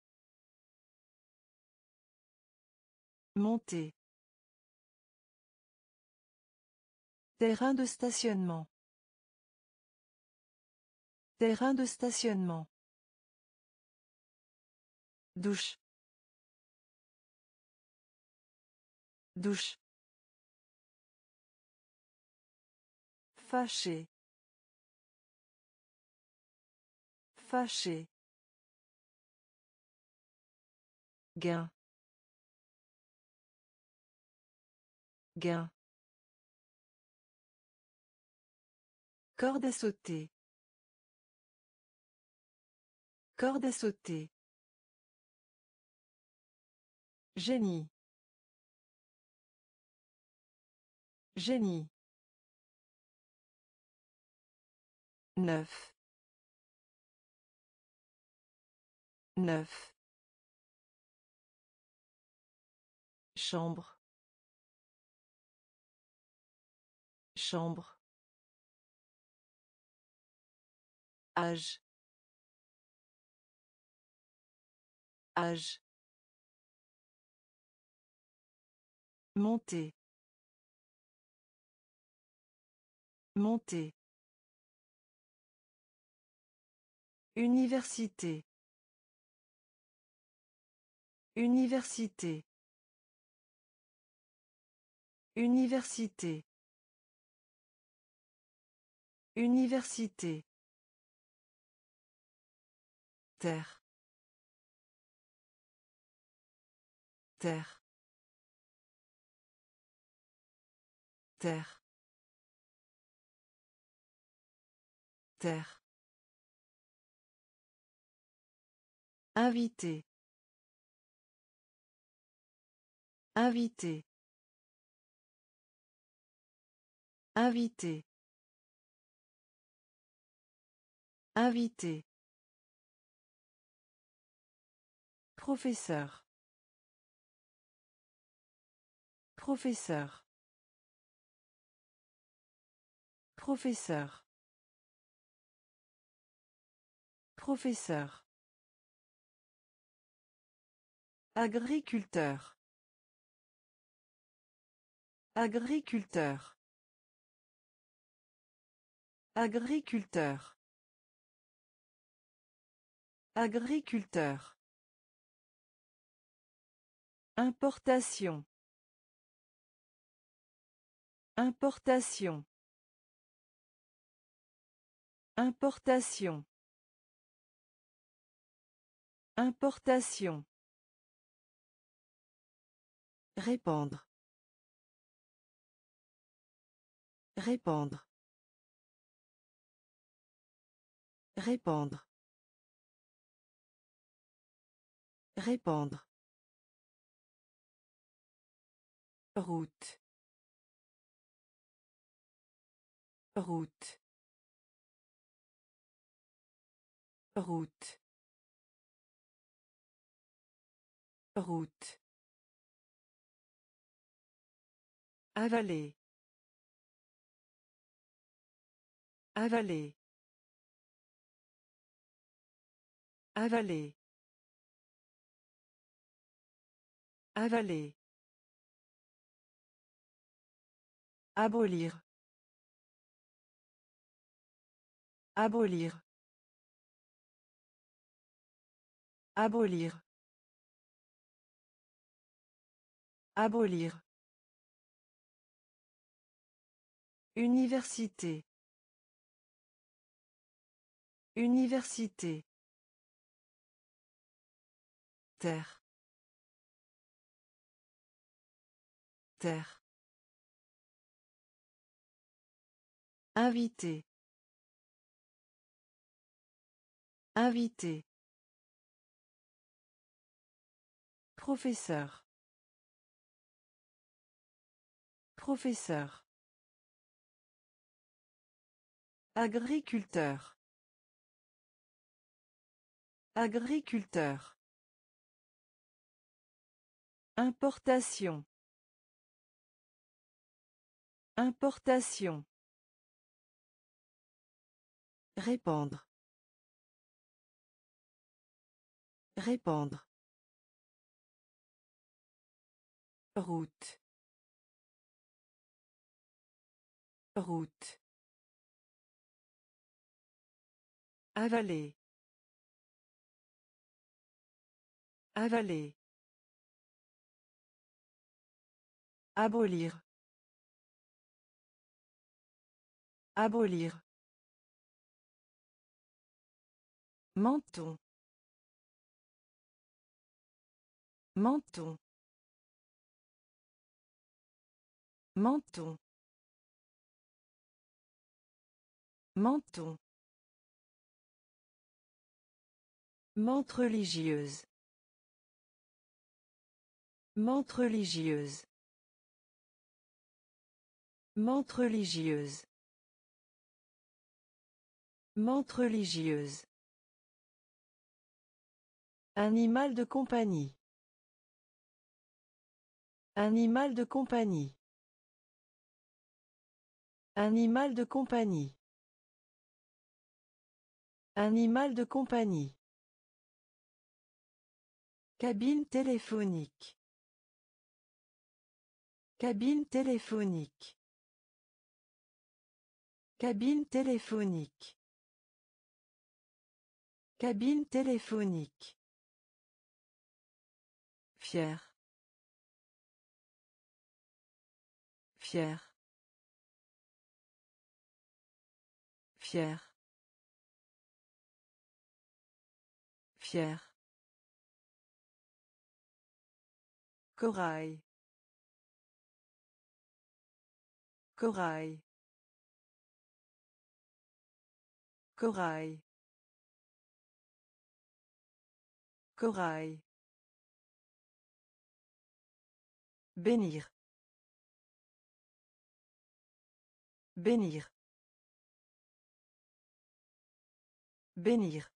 monter Terrain de stationnement. Terrain de stationnement. Douche. Douche. Fâché. Fâché. Gain. Gain. Corde à sauter. Corde à sauter. Génie. Génie. Neuf. Neuf. Chambre. Chambre. âge âge monter monter Université. Université. Université. Université. Terre. Terre. Terre. Terre. Invité. Invité. Invité. Invité. Professeur. Professeur. Professeur. Professeur. Agriculteur. Agriculteur. Agriculteur. Agriculteur. Importation. Importation. Importation. Importation. Répandre. Répandre. Répandre. Répandre. Route. Route. Route. Route. Avaler. Avaler. Avaler. Avaler. Abolir. Abolir. Abolir. Abolir. Université. Université. Terre. Terre. Invité. Invité. Professeur. Professeur. Agriculteur. Agriculteur. Importation. Importation. Répandre. Répandre. Route. Route. Avaler. Avaler. Abolir. Abolir. Menton. Menton. Menton. Menton. Mente religieuse. Mente religieuse. Mente religieuse. Mente religieuse. Animal de compagnie. Animal de compagnie. Animal de compagnie. Animal de compagnie. Cabine téléphonique. Cabine téléphonique. Cabine téléphonique. Cabine téléphonique. Fier. Fier. Fier. Fier. Corail. Corail. Corail. Corail. Bénir. Bénir. Bénir.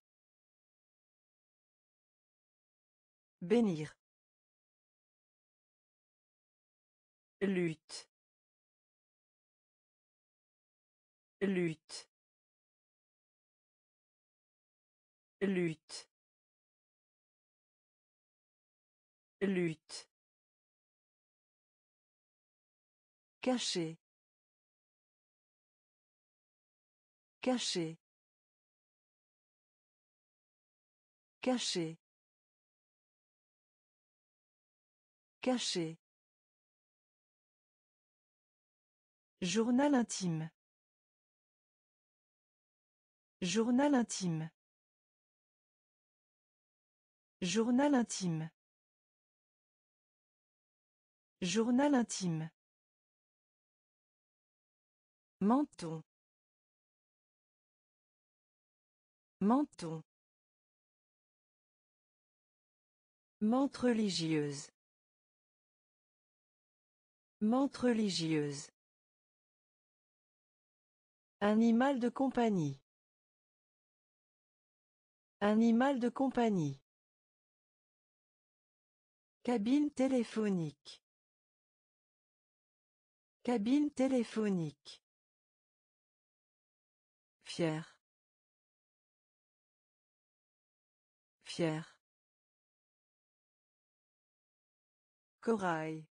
Bénir. Lutte. Lutte. Lutte. Lutte. Caché. Caché. Caché. Caché. Journal intime. Journal intime. Journal intime. Journal intime. Menton. Menton. Mente religieuse. Mente religieuse. Animal de compagnie. Animal de compagnie. Cabine téléphonique. Cabine téléphonique. Fier. Fier. Corail.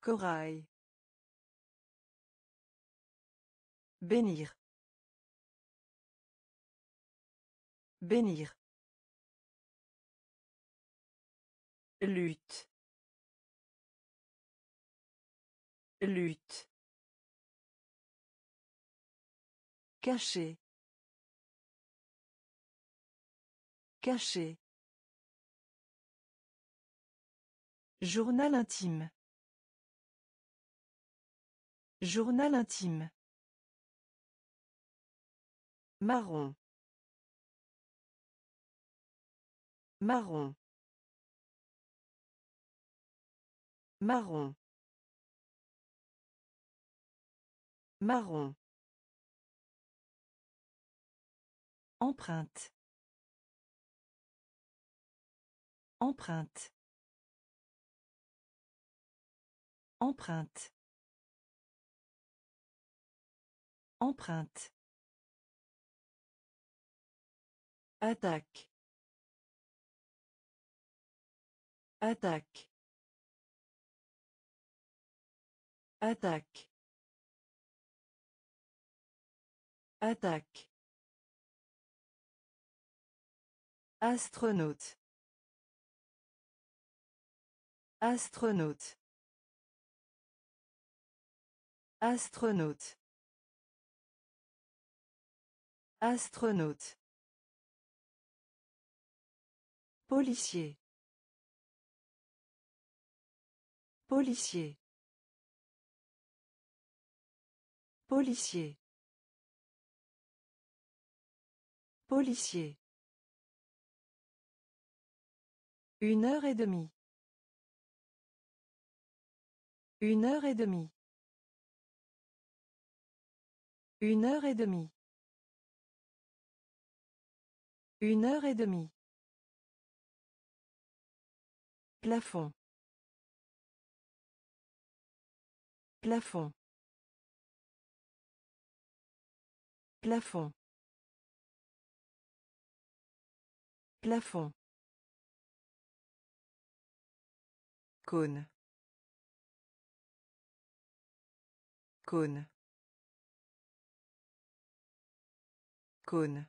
Corail. Bénir. Bénir. Lutte. Lutte. Caché. Caché. Journal intime. Journal intime. Marron. Marron. Marron. Marron. Empreinte. Empreinte. Empreinte. Empreinte. Attaque. Attaque. Attaque. Attaque. Astronaute. Astronaute. Astronaute. Astronaute. Policier. Policier. Policier. Policier. Une heure et demie. Une heure et demie. Une heure et demie. Une heure et demie. Plafond. Plafond. Plafond. Plafond. Cône. Cône. Cône.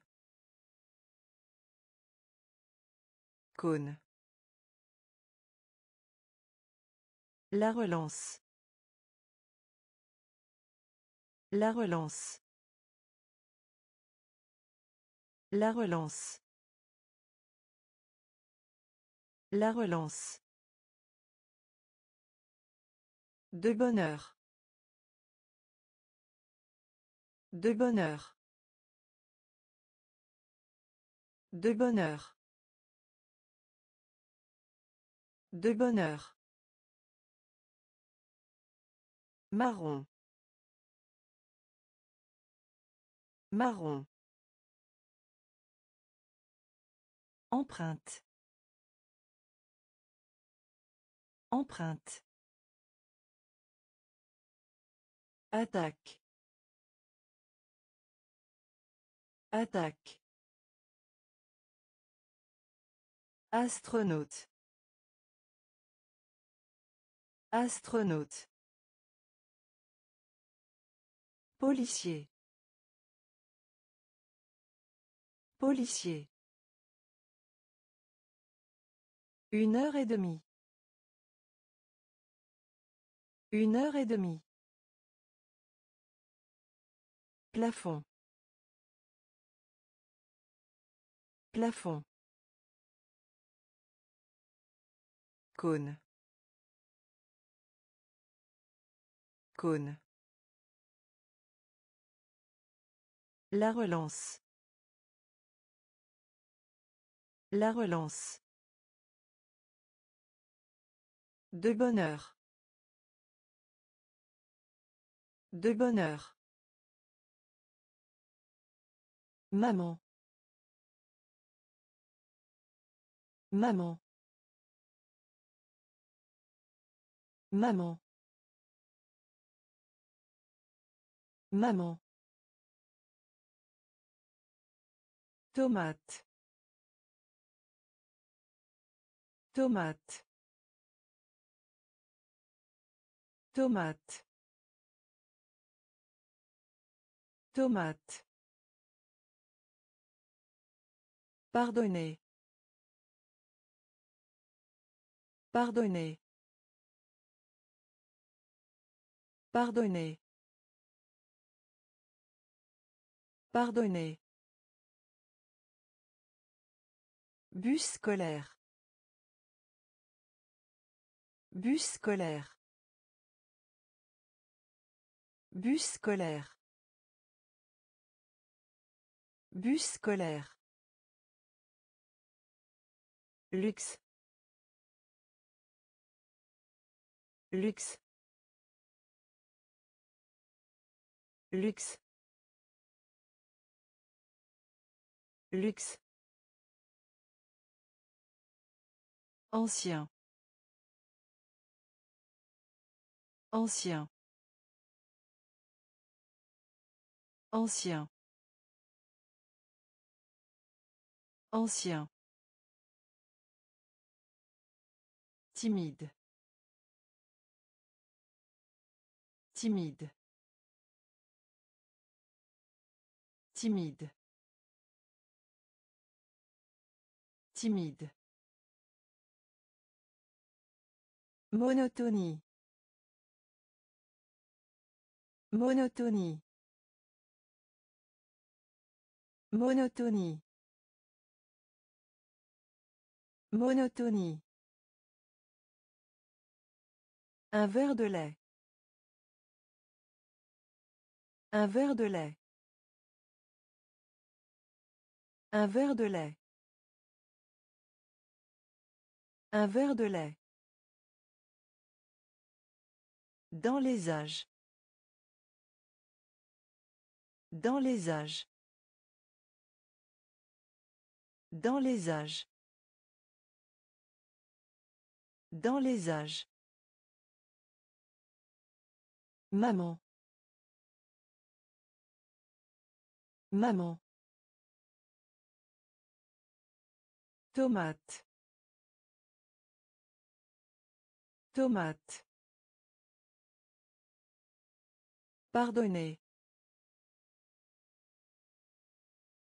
Cône. La relance. La relance. La relance. La relance. De bonheur. De bonheur. De bonheur. De bonheur. Marron. Marron. Empreinte. Empreinte. Attaque. Attaque. Astronaute. Astronaute. Policier. Policier. Une heure et demie. Une heure et demie. Plafond. Plafond. Cône. Cône. La relance. La relance. De bonheur. De bonheur. Maman. Maman. Maman. Maman. Tomate. Tomate. Tomate. Tomate. Pardonnez. Pardonnez. Pardonnez. Pardonnez. Bus scolaire. Bus scolaire. Bus scolaire. Bus scolaire. Luxe. Luxe. Luxe. Luxe. Ancien. Ancien. Ancien. Ancien. Timide. Timide. Timide. Timide. Monotonie. Monotonie. Monotonie. Monotonie. Un verre de lait. Un verre de lait. Un verre de lait. Un verre de lait. Dans les âges. Dans les âges. Dans les âges. Dans les âges. Maman. Maman. Tomate. Tomate. Pardonnez.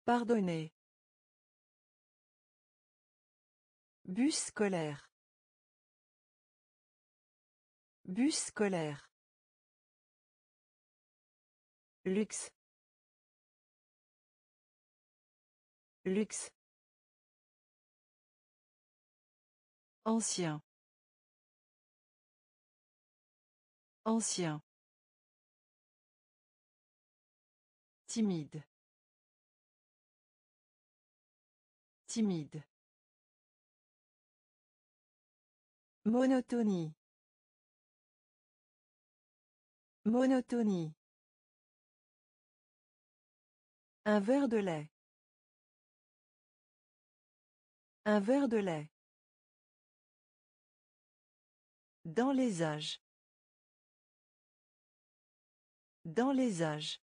Pardonnez. Bus scolaire. Bus scolaire. Luxe. Luxe. Ancien. Ancien. Timide. Timide. Monotonie. Monotonie. Un verre de lait. Un verre de lait. Dans les âges. Dans les âges.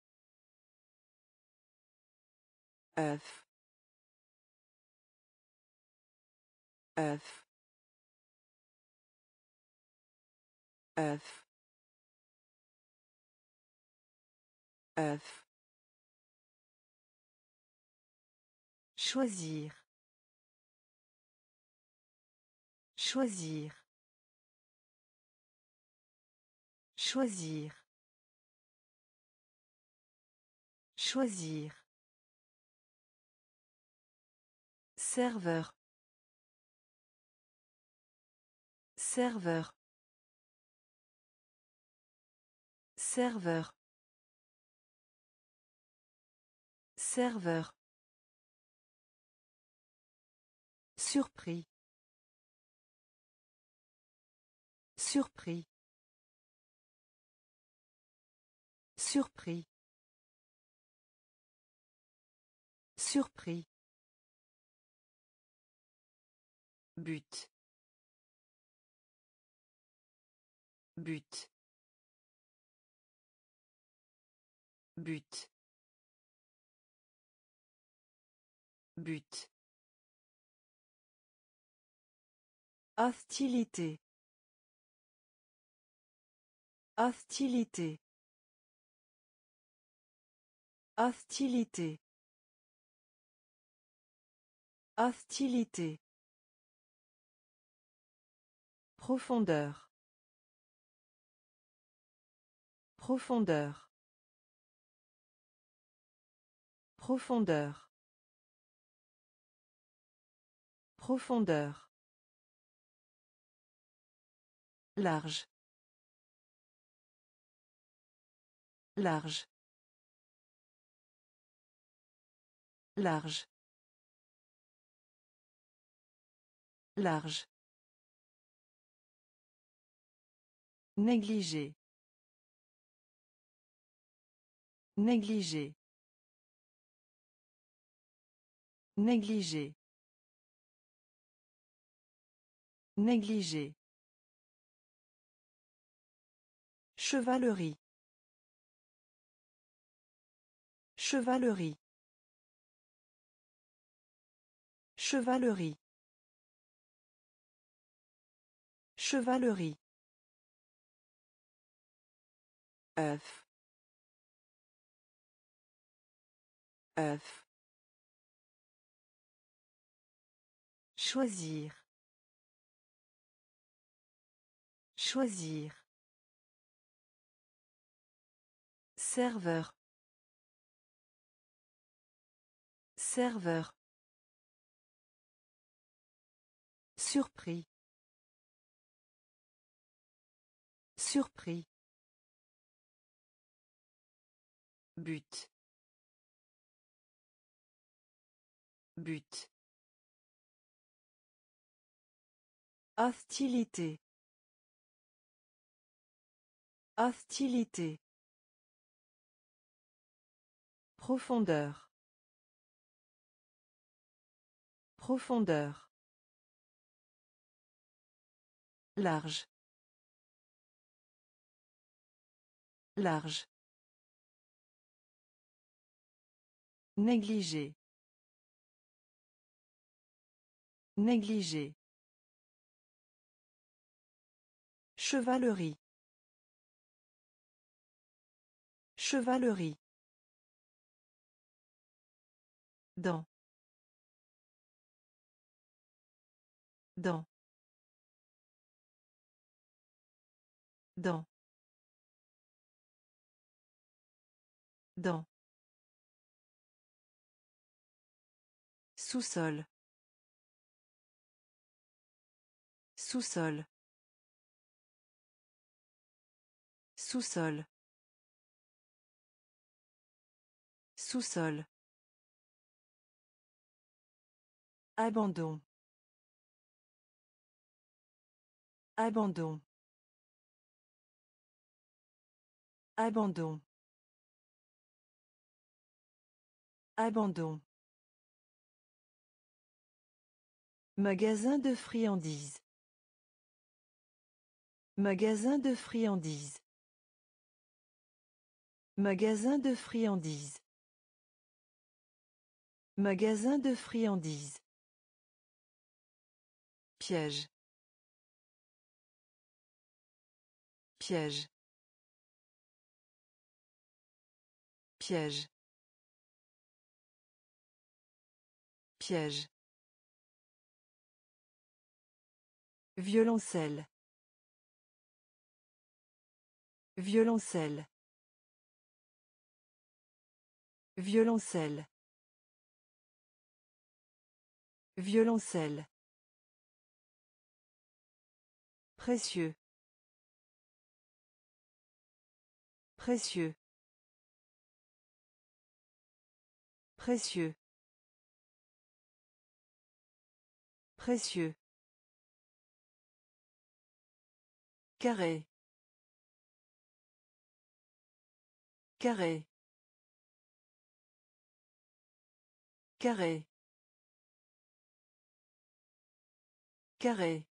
Œuf œuf œuf choisir. Choisir. Choisir. Choisir Serveur. Serveur. Serveur. Serveur. Surpris. Surpris. Surpris. Surpris. But. But. But. But. Hostilité. Hostilité. Hostilité. Hostilité. Profondeur. Profondeur. Profondeur. Profondeur. Large. Large. Large. Large. Négliger. Négliger. Négliger. Négliger. Chevalerie. Chevalerie. Chevalerie. Chevalerie. Œuf œuf choisir. Choisir. Serveur. Serveur. Surpris. Surpris But. But. Hostilité. Hostilité. Profondeur. Profondeur. Large. Large. Négliger. Négliger. Chevalerie. Chevalerie. Dans. Dans. Dans. Dans. Sous-sol. Sous-sol. Sous-sol. Sous-sol. Abandon. Abandon. Abandon. Abandon. Magasin de friandises. Magasin de friandises. Magasin de friandises. Magasin de friandises. Piège. Piège. Piège. Piège. Violoncelle. Violoncelle. Violoncelle. Violoncelle. Précieux. Précieux. Précieux. Précieux. Carré. Carré. Carré. Carré.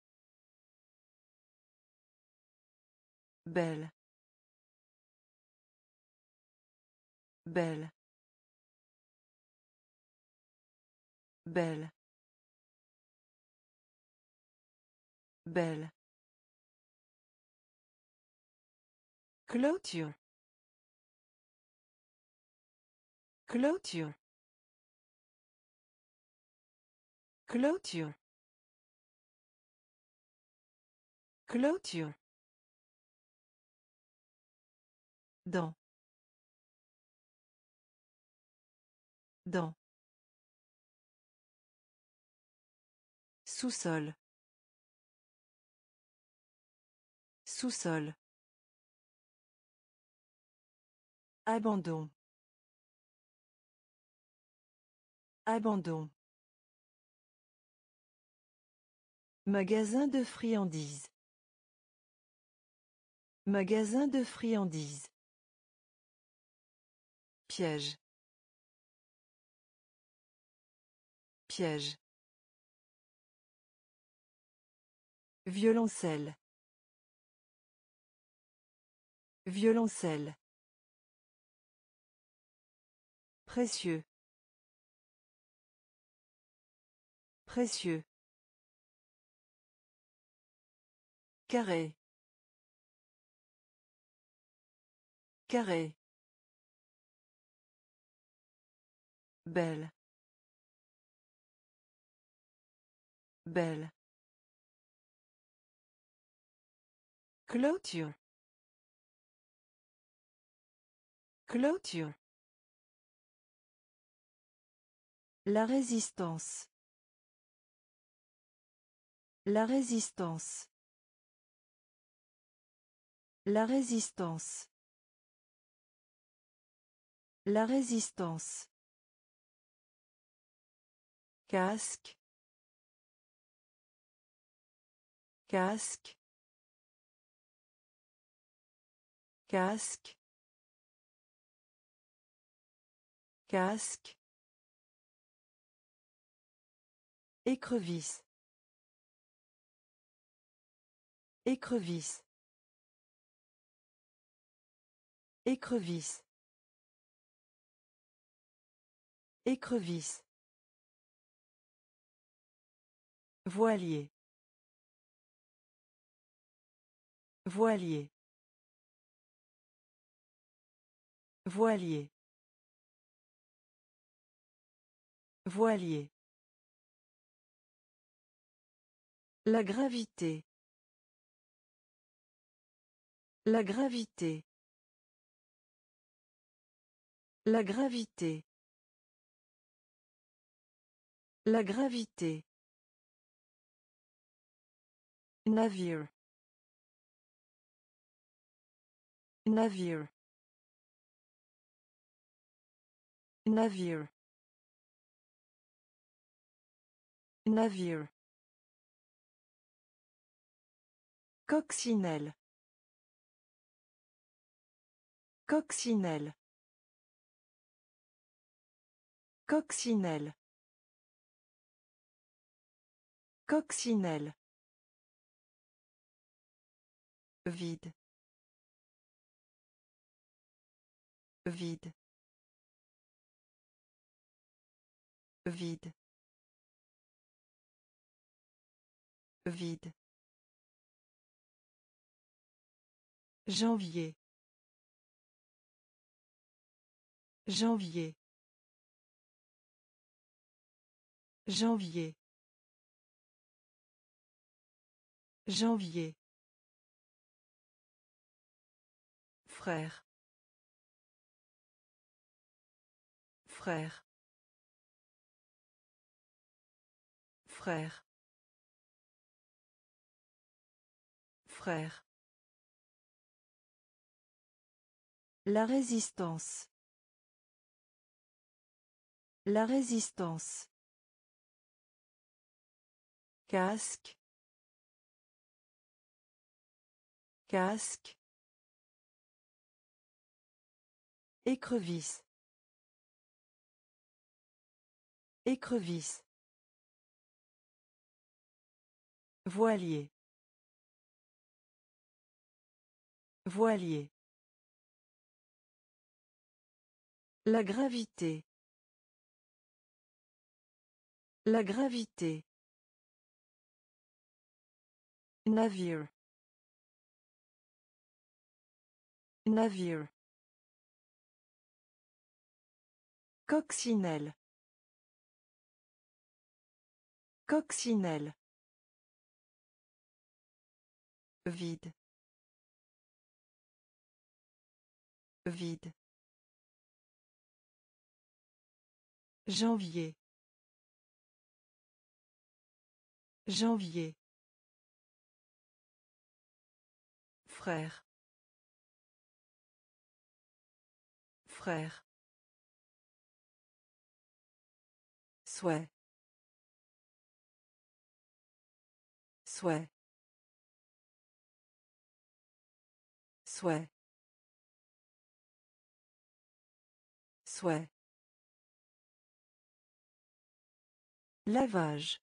Belle. Belle. Belle. Belle. Clôture. Clôture. Clôture. Clôture. Dans. Dans. Sous-sol. Sous-sol. Abandon. Abandon. Magasin de friandises. Magasin de friandises. Piège. Piège. Violoncelle. Violoncelle. Précieux. Précieux. Carré. Carré. Belle. Belle. Clôture. Clôture. La résistance. La résistance. La résistance. La résistance. Casque. Casque. Casque. Casque. Écrevisse. Écrevisse. Écrevisse. Écrevisse. Voilier. Voilier. Voilier. Voilier. La gravité. La gravité. La gravité. La gravité. Navire. Navire. Navire. Navire. Coccinelle. Coccinelle. Coccinelle. Coccinelle. Vide. Vide. Vide. Vide. Janvier. Janvier. Janvier. Janvier. Frère. Frère. Frère. Frère. La résistance. La résistance. Casque. Casque. Écrevisse. Écrevisse. Voilier. Voilier. La gravité. La gravité. Navire. Navire. Coccinelle. Coccinelle. Vide. Vide. Janvier. Janvier. Frère. Frère. Souhait. Souhait. Souhait. Souhait. Lavage.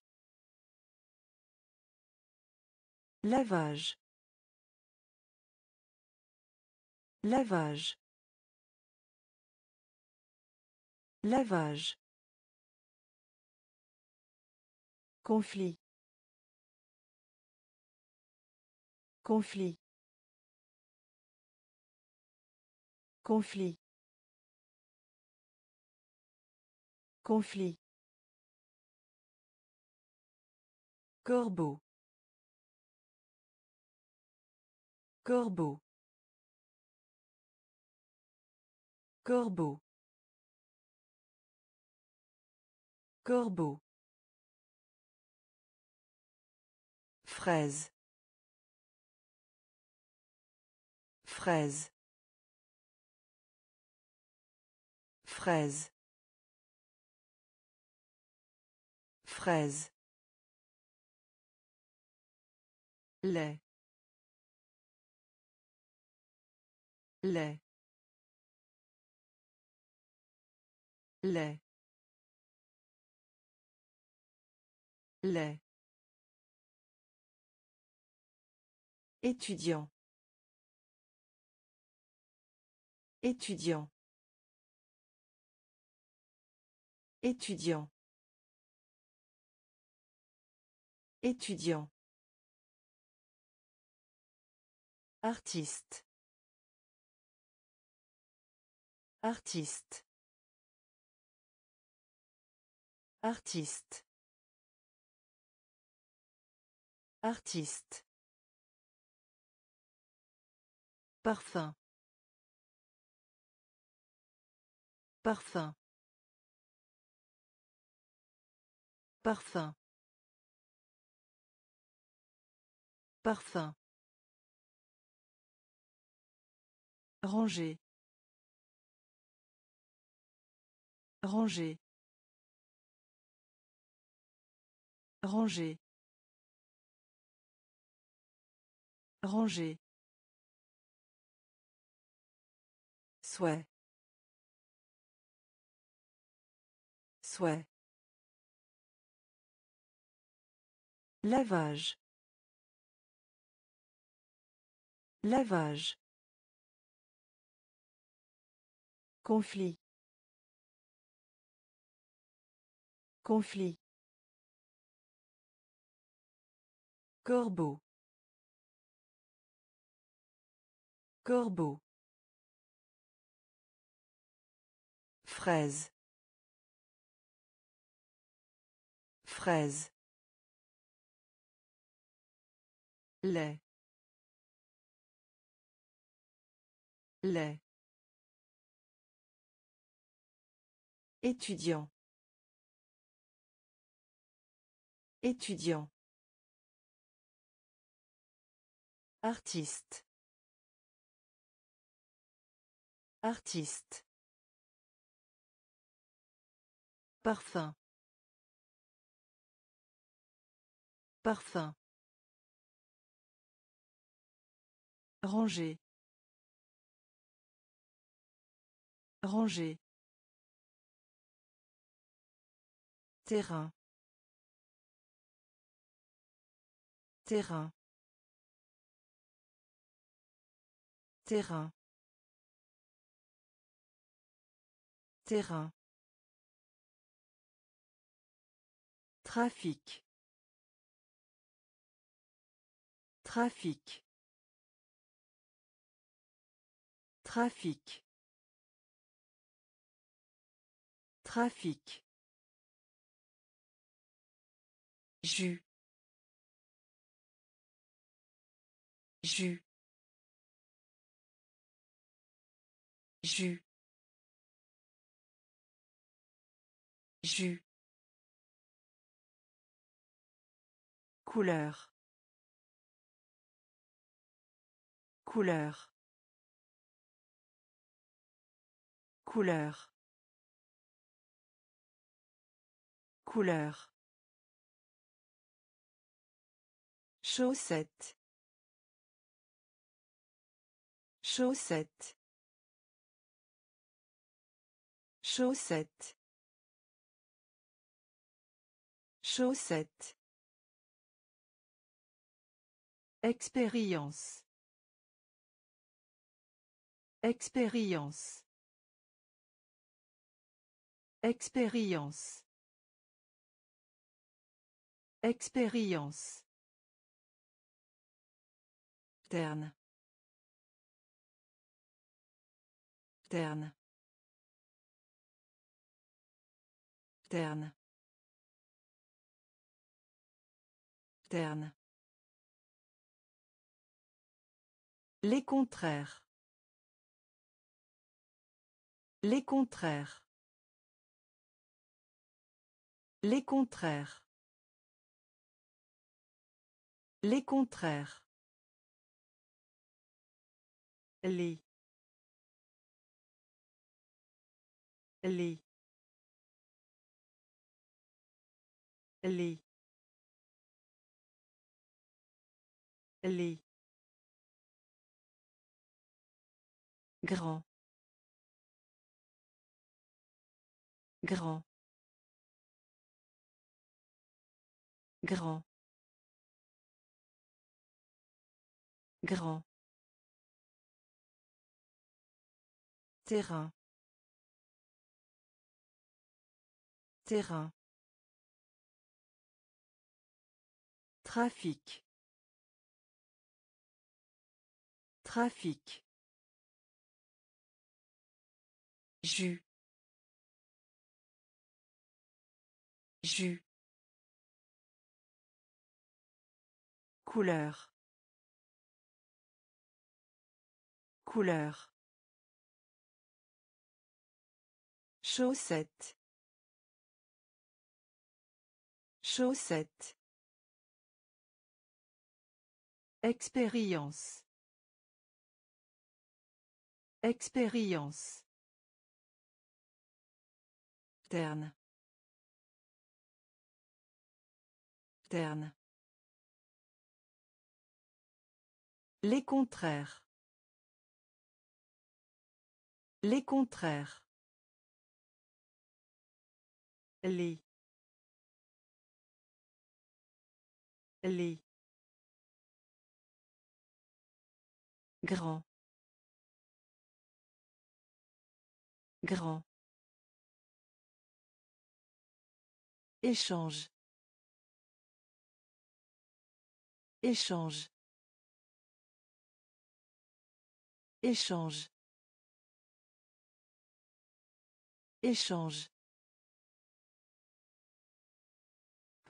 Lavage. Lavage. Lavage. Conflit. Conflit. Conflit. Conflit. Corbeau. Corbeau. Corbeau. Corbeau. Fraise. Fraise. Fraise. Fraise. Lait lait lait lait Étudiant. Étudiant. Étudiant. Étudiant. Artiste. Artiste. Artiste. Artiste. Parfum. Parfum. Parfum. Parfum. Ranger. Ranger. Ranger. Ranger. Souhait. Souhait. Lavage. Lavage. Conflit. Conflit. Corbeau. Corbeau. Fraise. Fraise. lait lait étudiant. Étudiant. Artiste. Artiste. Parfum. Parfum. Ranger. Ranger. Terrain. Terrain. Terrain. Terrain. Trafic. Trafic. Trafic. Trafic. Jus. Jus. Jus. Jus. Couleur. Couleur. Couleur. Couleur. Chaussette. Chaussette. Chaussette. Chaussette. Expérience. Expérience. Expérience. Expérience. Terne. Terne. Terne. Terne. Les contraires. Les contraires. Les contraires. Les contraires. Les. Les. Les. Les. Grand. Grand. Grand. Grand. Terrain. Terrain. Trafic. Trafic. Jus. Jus. Couleur. Couleur. Chaussette. Chaussette. Expérience. Expérience. Terne. Terne. Les contraires. Les contraires. Les. Les. Grand. Grand. Échange. Échange. Échange. Échange.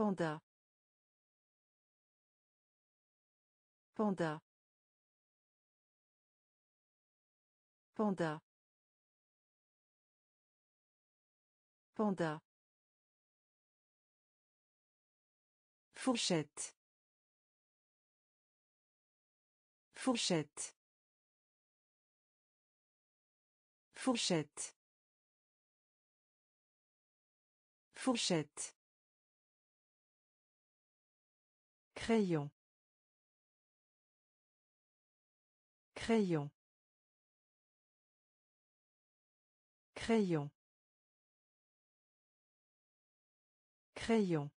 Panda. Panda. Panda. Panda. Fourchette. Fourchette. Fourchette. Fourchette. Crayon. Crayon. Crayon. Crayon.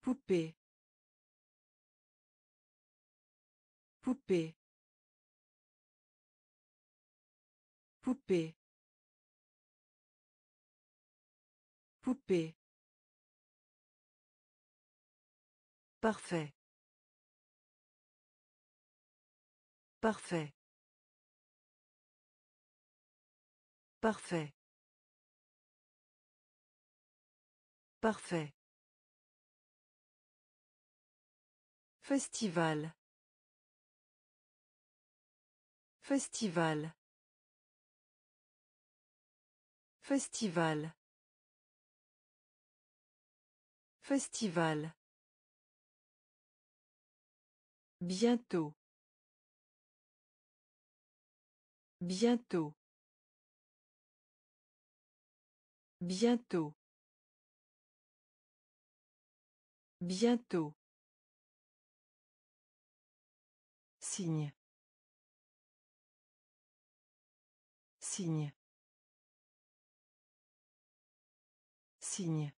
Poupée. Poupée. Poupée. Poupée. Parfait. Parfait. Parfait. Parfait. Festival. Festival. Festival. Festival. Bientôt. Bientôt. Bientôt. Bientôt. Signe. Signe. Signe.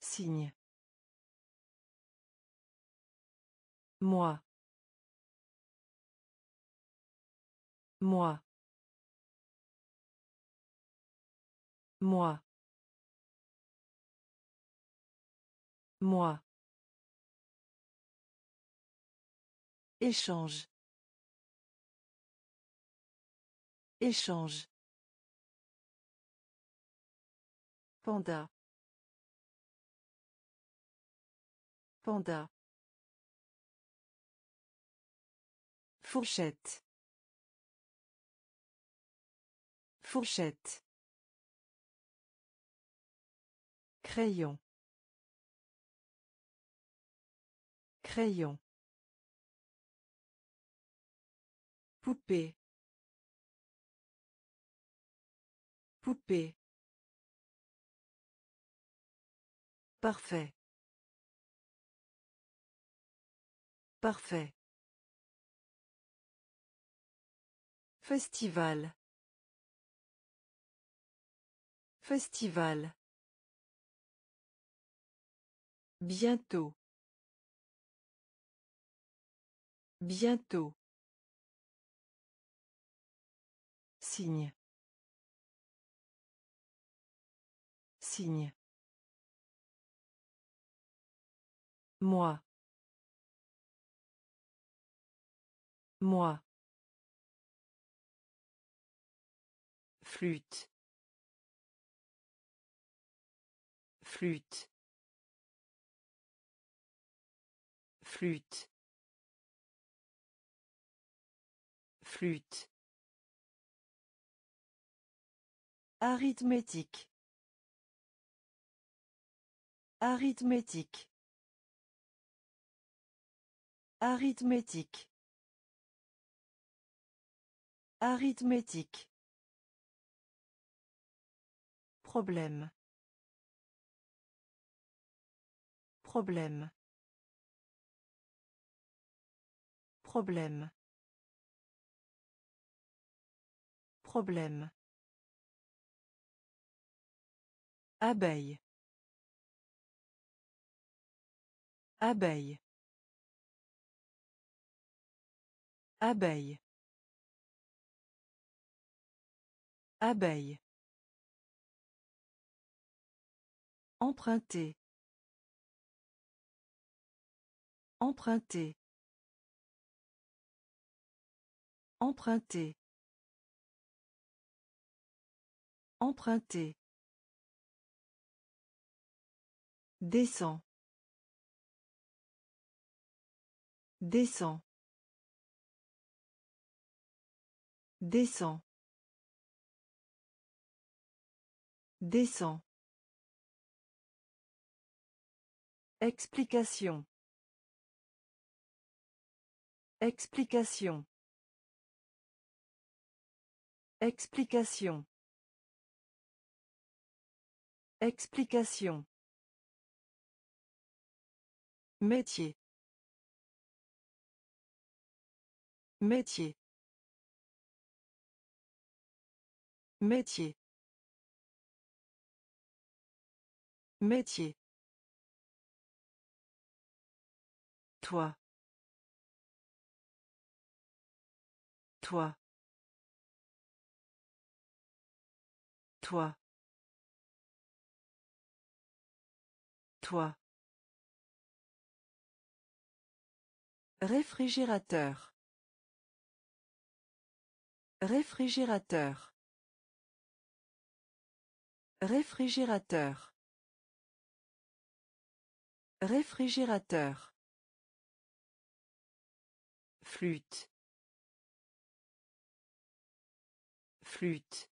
Signe. Moi. Moi. Moi. Moi. Échange. Échange. Panda. Panda. Fourchette. Fourchette. Crayon. Crayon. Poupée. Poupée. Parfait. Parfait. Festival. Festival. Bientôt. Bientôt. Signe. Signe. Moi. Moi. Flûte. Flûte. Flûte. Flûte. Arithmétique. Arithmétique. Arithmétique. Arithmétique. Problème. Problème. Problème. Problème. Abeille. Abeille. Abeille. Abeille. Emprunter. Emprunter. Emprunter. Emprunter. Descends. Descends. Descends. Descends. Explication. Explication. Explication. Explication. Métier. Métier. Métier. Métier. Toi. Toi. Toi. Toi. Réfrigérateur. Réfrigérateur. Réfrigérateur. Réfrigérateur. Flûte. Flûte.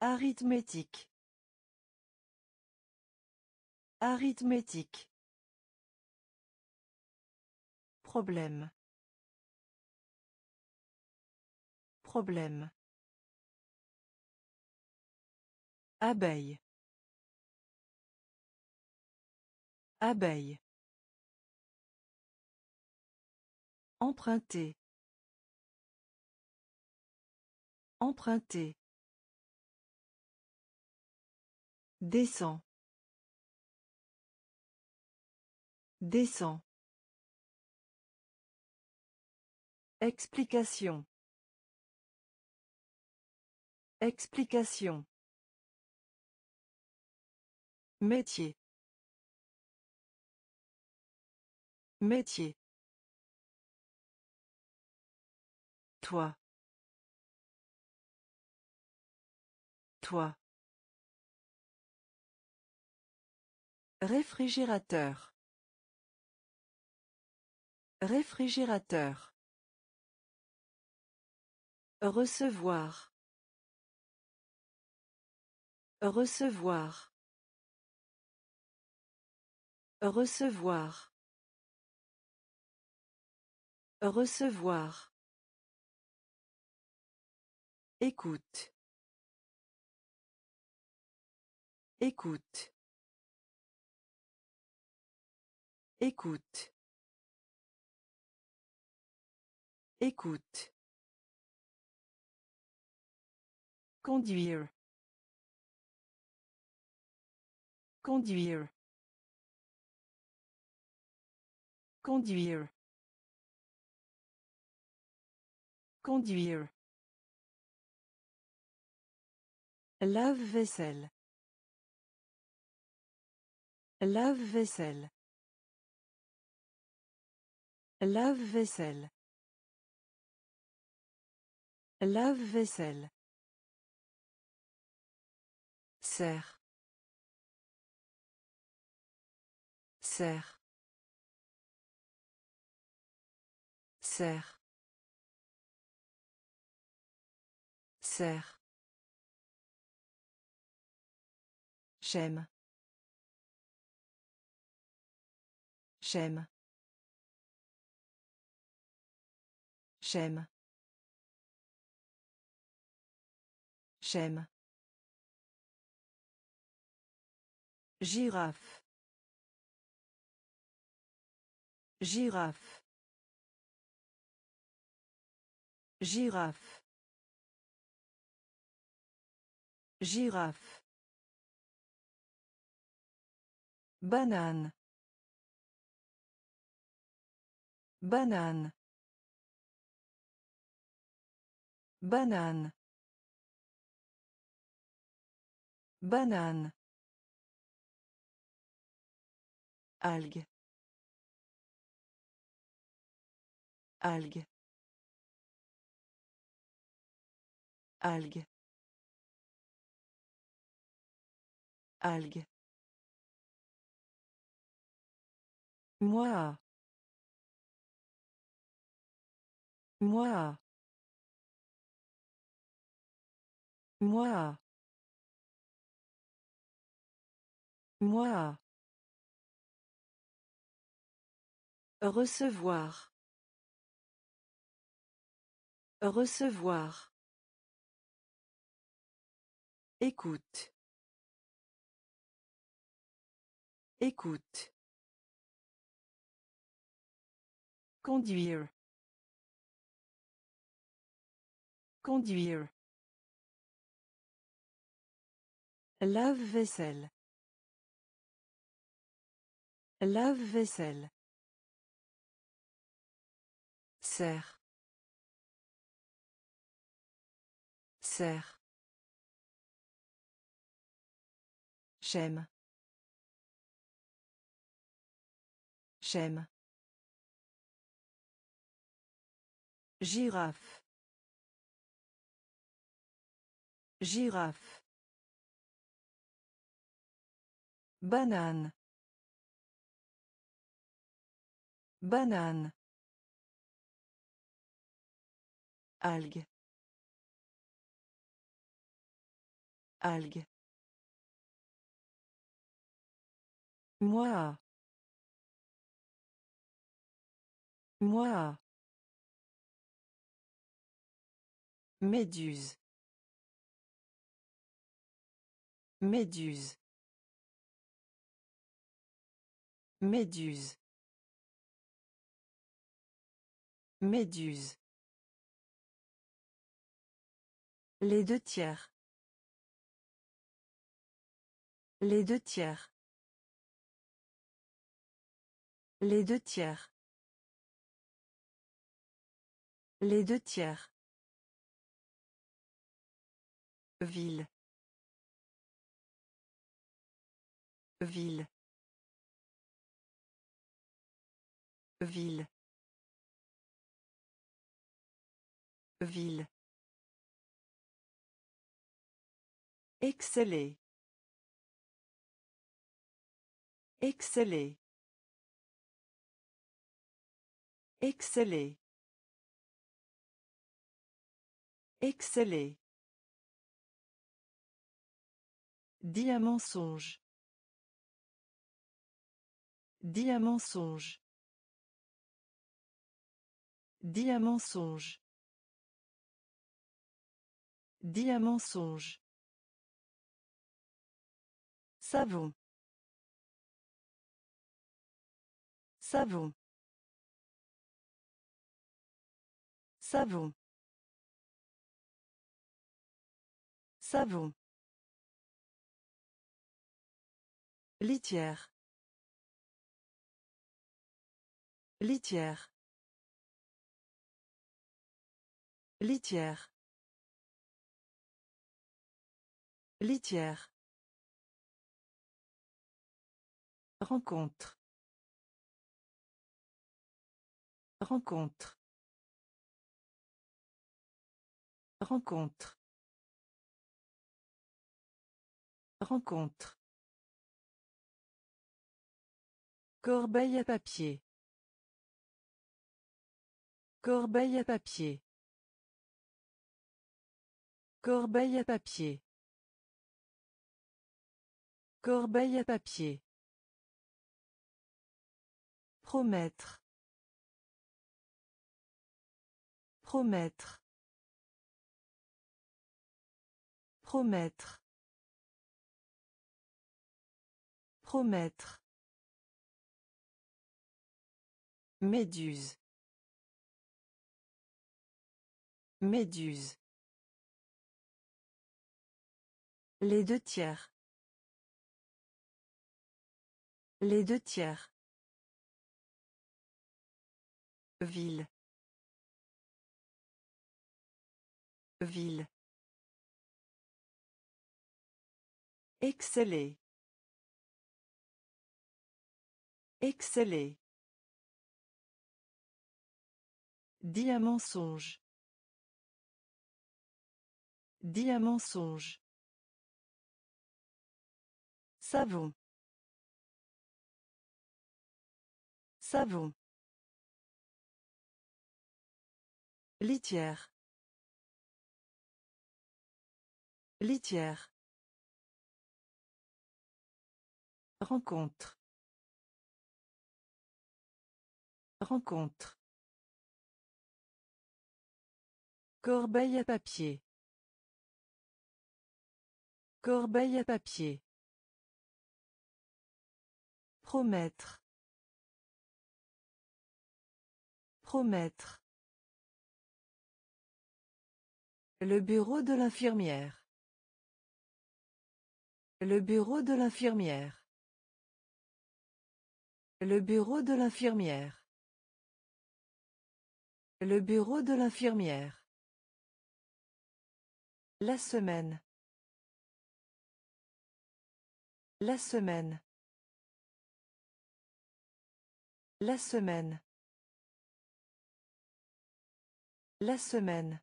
Arithmétique. Arithmétique. Problème. Problème. Abeille. Abeille. Emprunter. Emprunter. Descends. Descends. Explication. Explication. Métier. Métier. Toi. Toi. Réfrigérateur. Réfrigérateur. Recevoir. Recevoir. Recevoir. Recevoir. Écoute. Écoute. Écoute. Écoute. Conduire. Conduire. Conduire. Conduire. Lave-vaisselle. Lave-vaisselle. Lave-vaisselle. Lave-vaisselle. Serre. Serre. Serre. Serre. J'aime. J'aime. J'aime. J'aime. Girafe. Girafe. Girafe. Girafe. Banane. Banane. Banane. Banane. Algue. Algue. Algue. Algue. Moi. Moi. Moi. Moi. Recevoir. Recevoir. Écoute. Écoute. Conduire. Conduire. Lave-vaisselle. Lave-vaisselle. Serre. Serre. J'aime. J'aime. Girafe. Girafe. Banane. Banane. Algue. Algue. Moi. Moi. Méduse. Méduse. Méduse. Méduse. Les deux tiers. Les deux tiers. Les deux tiers. Les deux tiers. Ville. Ville. Ville. Ville. Exceller. Exceller. Exceller. Exceller. Diamensonge. Diamensonge. Diamensonge. Diamensonge. Savon. Savon. Savon. Savon. Litière. Litière. Litière. Litière. Rencontre. Rencontre. Rencontre. Rencontre. Corbeille à papier. Corbeille à papier. Corbeille à papier. Corbeille à papier. Promettre. Promettre. Promettre. Promettre. Méduse. Méduse. Les deux tiers. Les deux tiers. Ville. Ville. Exceller. Exceller. Dis mensonge. Dis mensonge. Savon. Savon. Litière. Litière. Rencontre. Rencontre. Corbeille à papier. Corbeille à papier. Promettre. Promettre. Le bureau de l'infirmière. Le bureau de l'infirmière. Le bureau de l'infirmière. Le bureau de l'infirmière. La semaine. La semaine. La semaine. La semaine.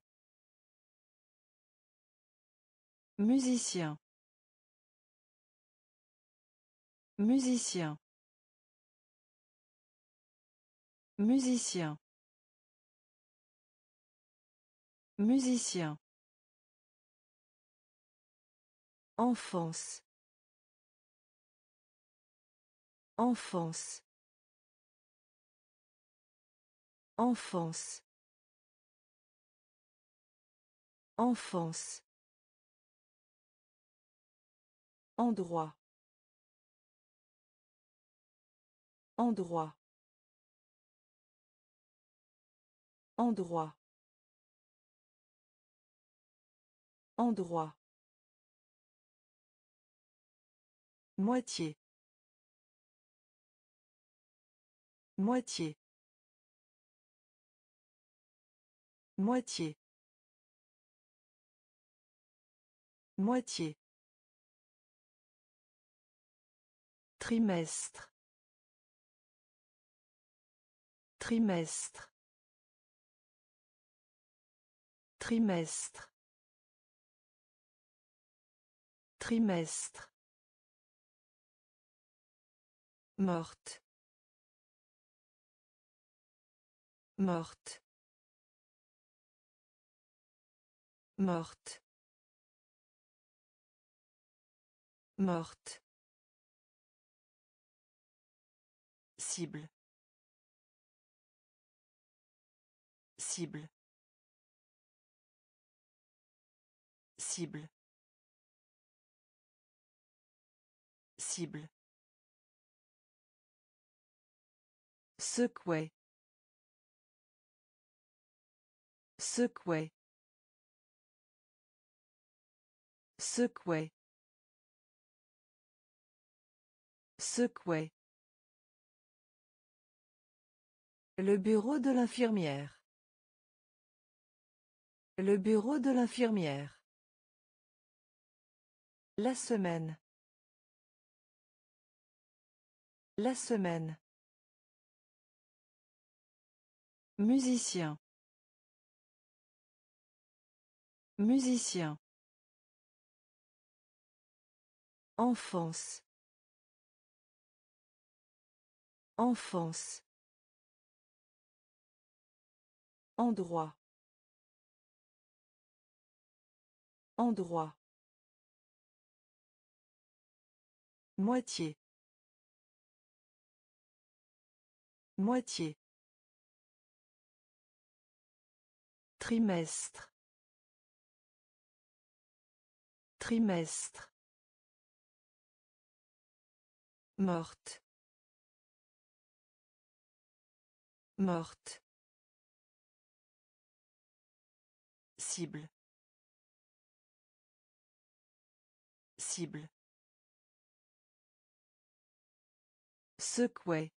Musicien. Musicien. Musicien. Musicien. Enfance. Enfance. Enfance. Enfance. Endroit. Endroit. Endroit. Endroit. Moitié. Moitié. Moitié. Moitié. Trimestre. Trimestre. Trimestre. Trimestre. Morte. Morte. Morte. Morte. Cible. Cible. Cible. Cible. Secouer. Secouer. Secouer. Secouer. Le bureau de l'infirmière. Le bureau de l'infirmière. La semaine. La semaine. Musicien. Musicien. Enfance. Enfance. Endroit. Endroit. Moitié. Moitié. Trimestre. Trimestre. Morte. Morte. Cible. Cible. Secouer.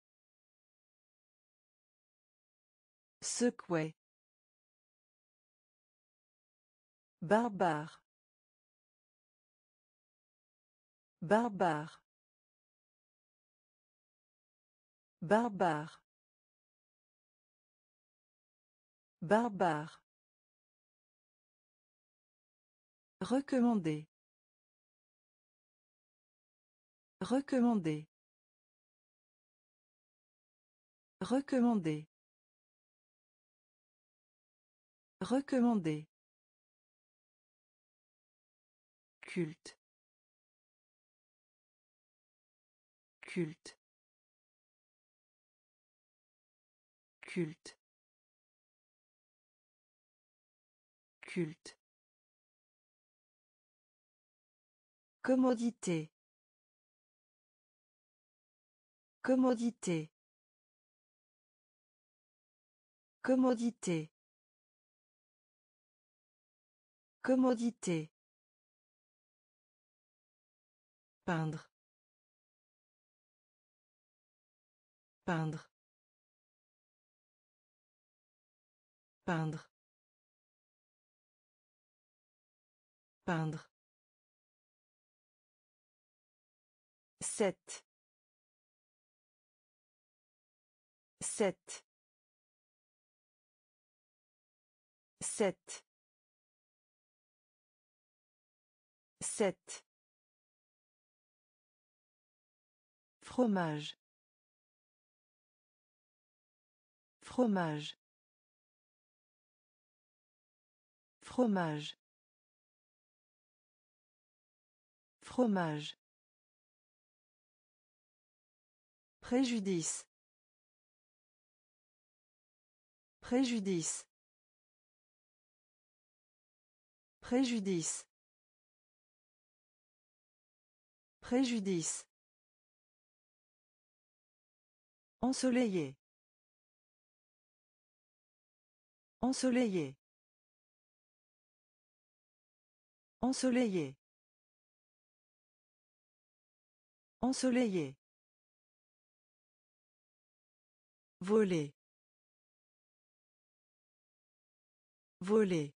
Secouer. Barbare. Barbare. Barbare. Barbare. Recommander. Recommander. Recommander. Recommander. Culte. Culte. Culte. Commodité. Commodité. Commodité. Commodité. Peindre. Peindre. Peindre. Peindre. Sept. Sept. Sept. Sept. Fromage. Fromage. Fromage. Fromage. Préjudice. Préjudice. Préjudice. Préjudice. Ensoleillé. Ensoleillé. Ensoleillé. Ensoleillé. Voler. Voler.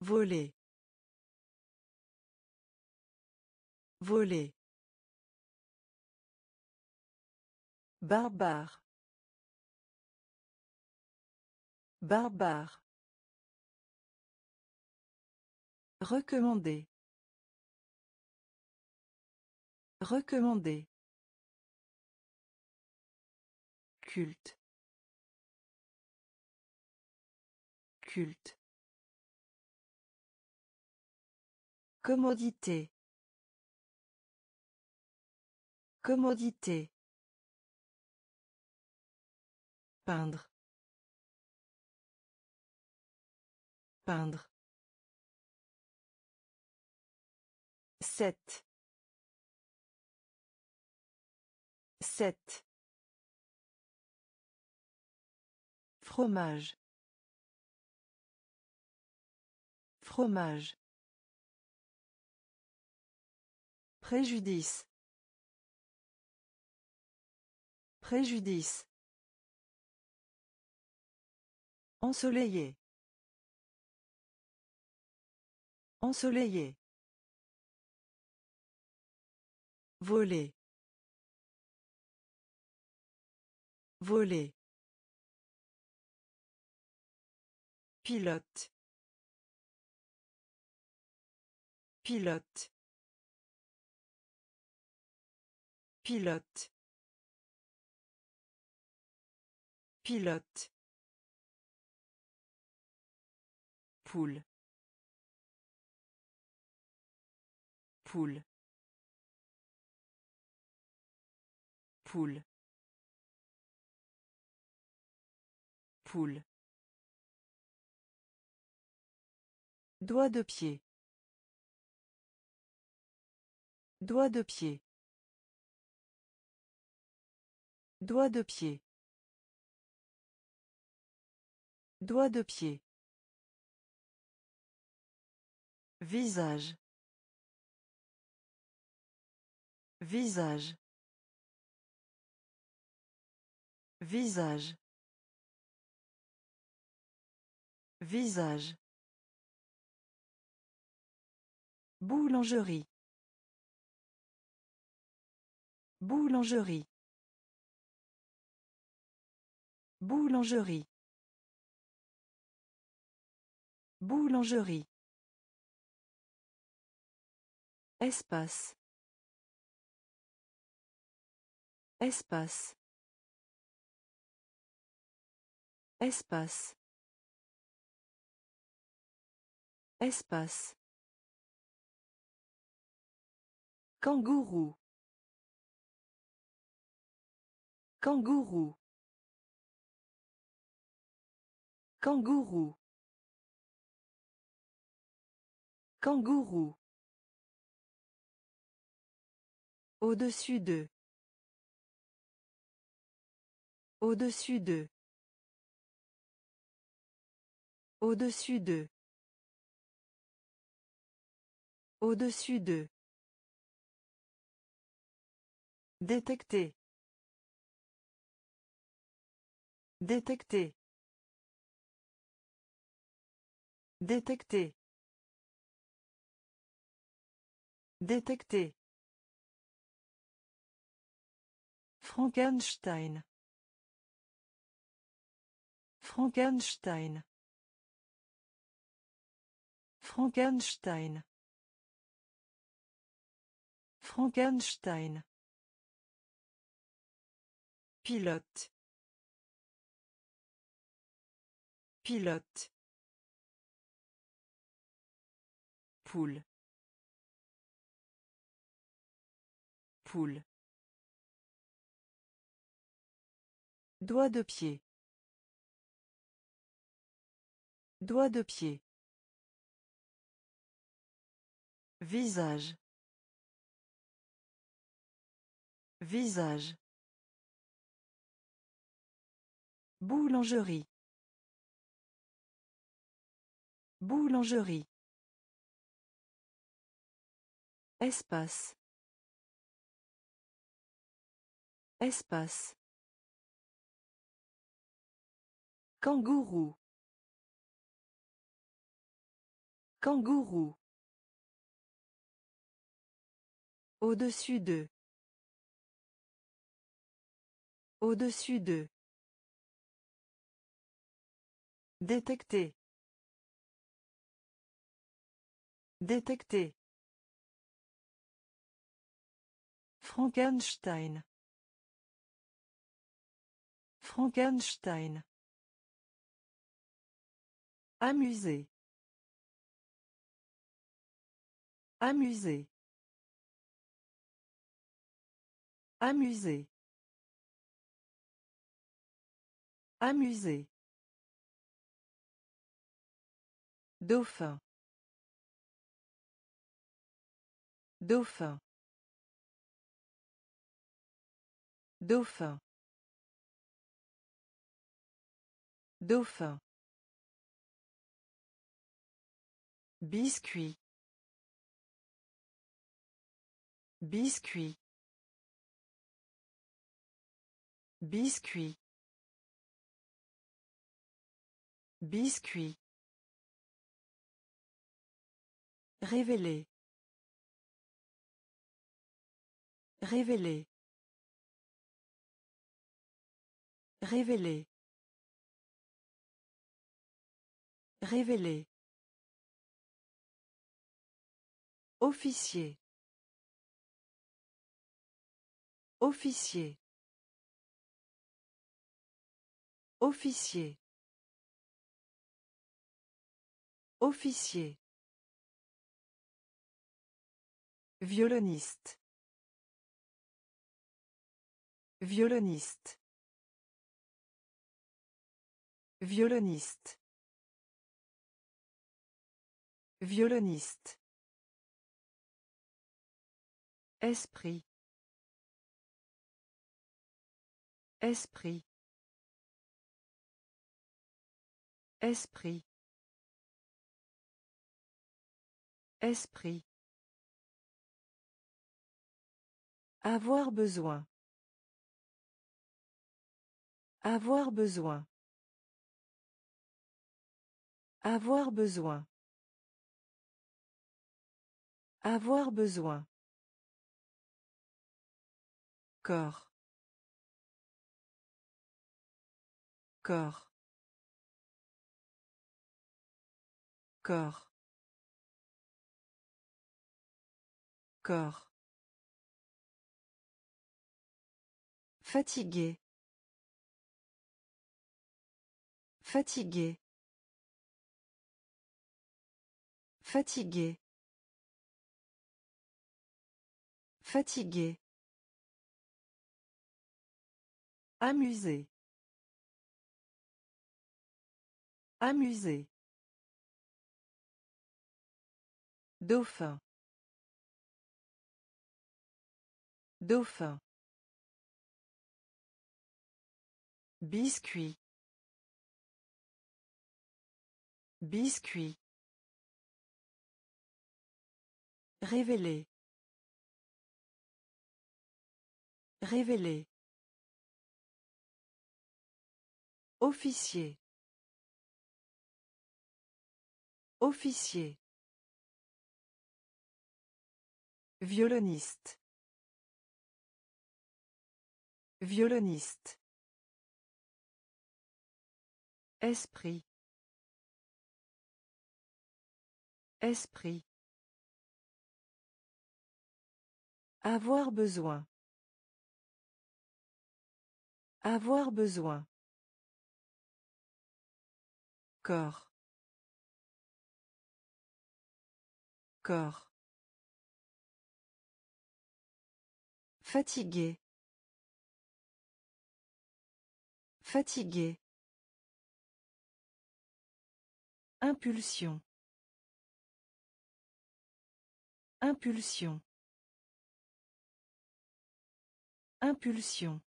Voler. Voler. Barbare. Barbare. Recommander. Recommander. Culte. Culte. Commodité. Commodité. Peindre. Peindre. Sept. Sept. Fromage. Fromage. Préjudice. Préjudice. Ensoleillé. Ensoleillé. Voler. Voler. Pilote. Pilote. Pilote. Pilote. Poule. Poule. Poule. Poule. Doigt de pied. Doigt de pied. Doigt de pied. Doigt de pied. Visage. Visage. Visage. Visage. Boulangerie. Boulangerie. Boulangerie. Boulangerie. Espace. Espace. Espace. Espace. Kangourou. Kangourou. Kangourou. Kangourou. Au-dessus d'eux. Au-dessus d'eux. Au-dessus d'eux. Au-dessus d'eux. Détecter. Détecter. Détecter. Détecter. Frankenstein. Frankenstein. Frankenstein. Frankenstein. Pilote. Pilote. Poule. Poule. Doigt de pied. Doigt de pied. Visage. Visage. Boulangerie. Boulangerie. Espace. Espace. Kangourou. Kangourou. Au-dessus d'eux. Au-dessus d'eux. Détecter. Détecter. Frankenstein. Frankenstein. Amuser. Amuser. Amuser. Amuser. Dauphin. Dauphin. Dauphin. Dauphin. Biscuit. Biscuit. Biscuit. Biscuit. Révéler. Révéler. Révéler. Révéler. Officier. Officier. Officier. Officier. Violoniste. Violoniste. Violoniste. Violoniste. Esprit. Esprit. Esprit. Esprit. Avoir besoin. Avoir besoin. Avoir besoin. Avoir besoin. Corps. Corps. Corps. Corps. Fatigué. Fatigué. Fatigué. Fatigué. Amusé. Amusé. Dauphin. Dauphin. Biscuit. Biscuit. Révéler. Révéler. Officier. Officier. Violoniste. Violoniste. Esprit. Esprit. Avoir besoin. Avoir besoin. Corps. Corps. Fatigué. Fatigué. Impulsion. Impulsion. Impulsion.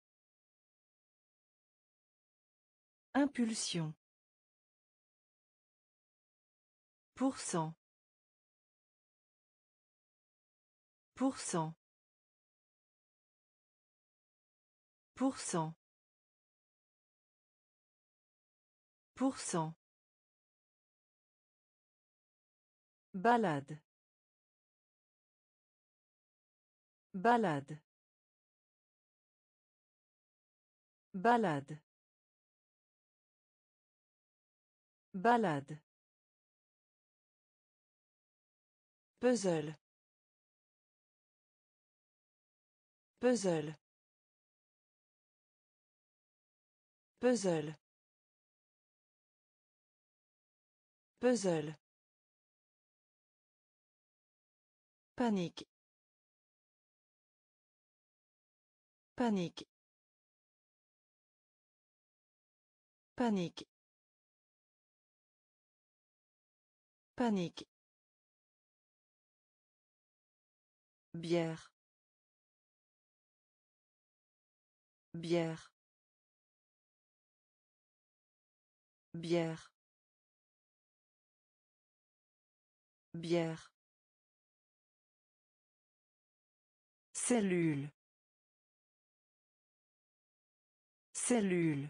Impulsion. Pour cent. Pour cent. Pour cent. Pour cent. Balade. Balade. Balade. Balade. Puzzle. Puzzle. Puzzle. Puzzle. Panique. Panique. Panique. Panique. Bière. Bière. Bière. Bière. Cellule. Cellule.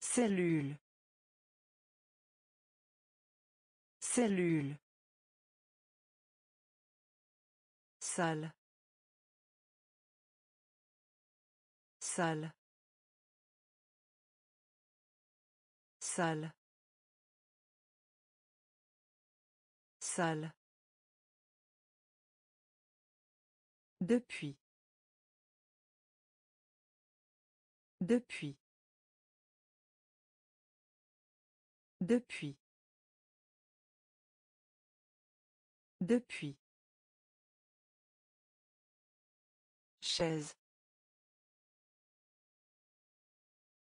Cellule. Cellule. Salle. Salle. Salle. Salle. Depuis. Depuis. Depuis. Depuis. Chaise.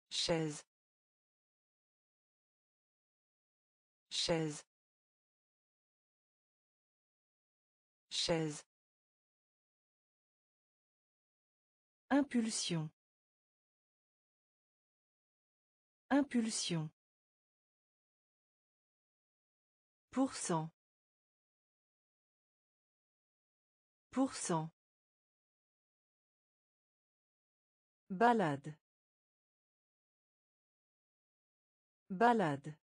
Chaise. Chaise. Chaise. Impulsion. Impulsion. Pour cent. Balade. Balade.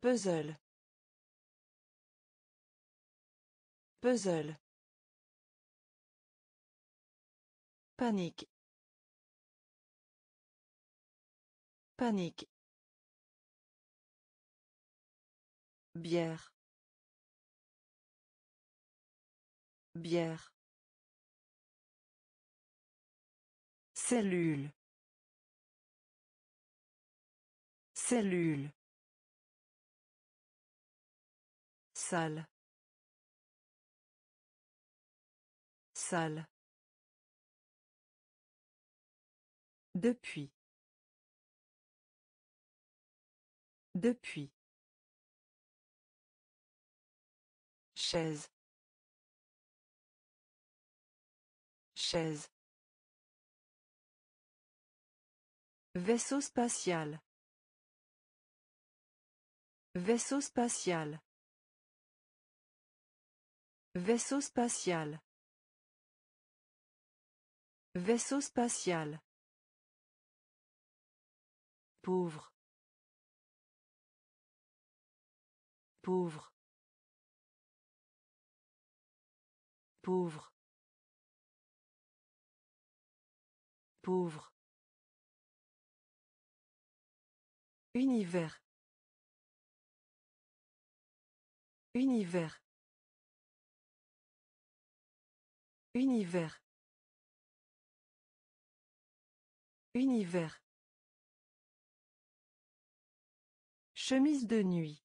Puzzle. Puzzle. Panique. Panique. Bière. Bière. Cellule. Cellule. Salle. Salle. Depuis. Depuis. Chaise. Chaise. Vaisseau spatial. Vaisseau spatial. Vaisseau spatial. Vaisseau spatial. Pauvre. Pauvre. Pauvre. Pauvre. Univers. Univers. Univers. Univers. Chemise de nuit.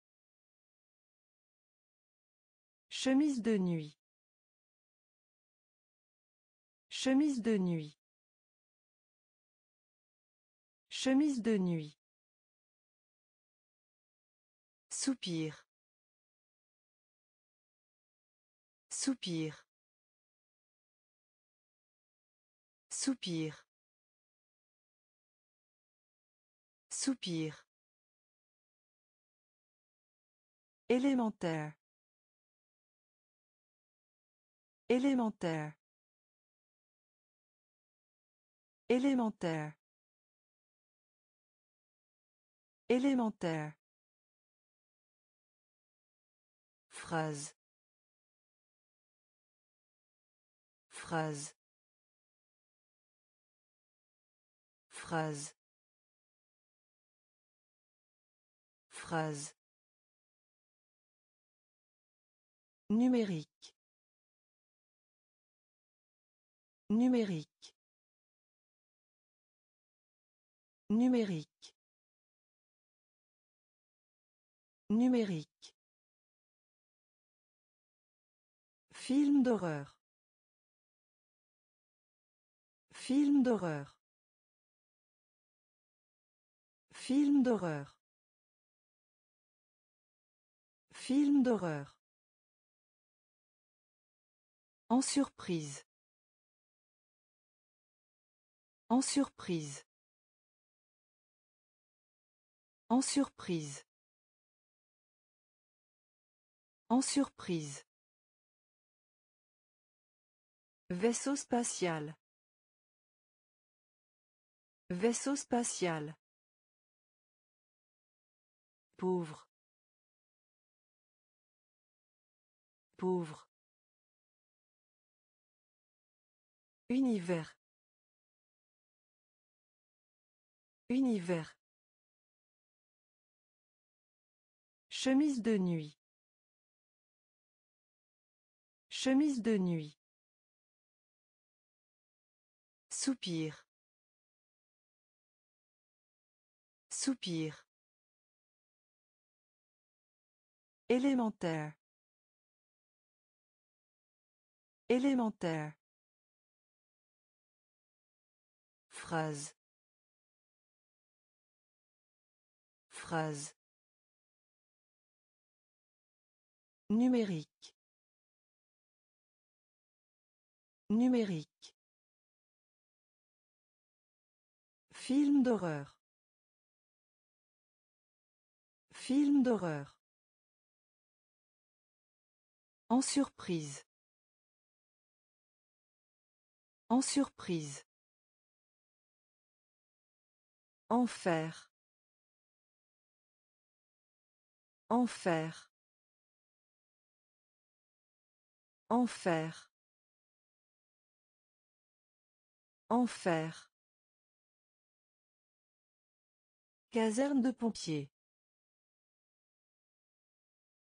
Chemise de nuit. Chemise de nuit. Chemise de nuit. Soupir. Soupir. Soupir. Soupir. Élémentaire. Élémentaire. Élémentaire. Élémentaire. Phrase. Phrase. Phrase. Phrase. Numérique. Numérique. Numérique. Numérique. Film d'horreur. Film d'horreur. Film d'horreur. Film d'horreur. En surprise. En surprise. En surprise. En surprise. Vaisseau spatial. Vaisseau spatial. Pauvre. Pauvre. Univers. Univers. Chemise de nuit. Chemise de nuit. Soupir. Soupir. Élémentaire. Élémentaire. Phrase. Phrase. Numérique. Numérique. Film d'horreur. Film d'horreur. En surprise. En surprise. Enfer. Enfer. Enfer. Enfer. Caserne de pompiers.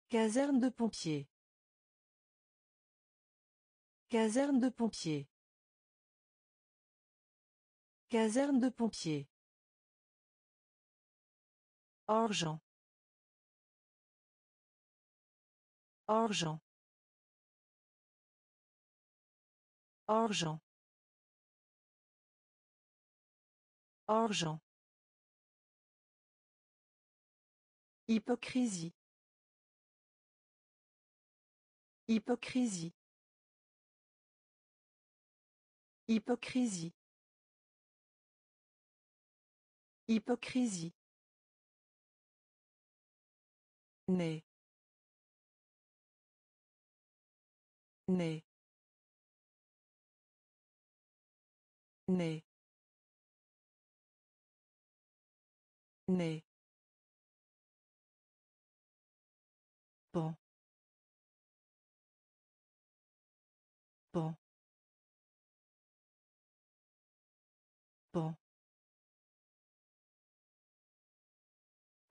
Caserne de pompiers. Caserne de pompiers. Caserne de pompiers. Argent. Argent. Argent. Argent. Hypocrisie. Hypocrisie. Hypocrisie. Hypocrisie. Né. Né. Né. Né. Bon. Bon. Bon.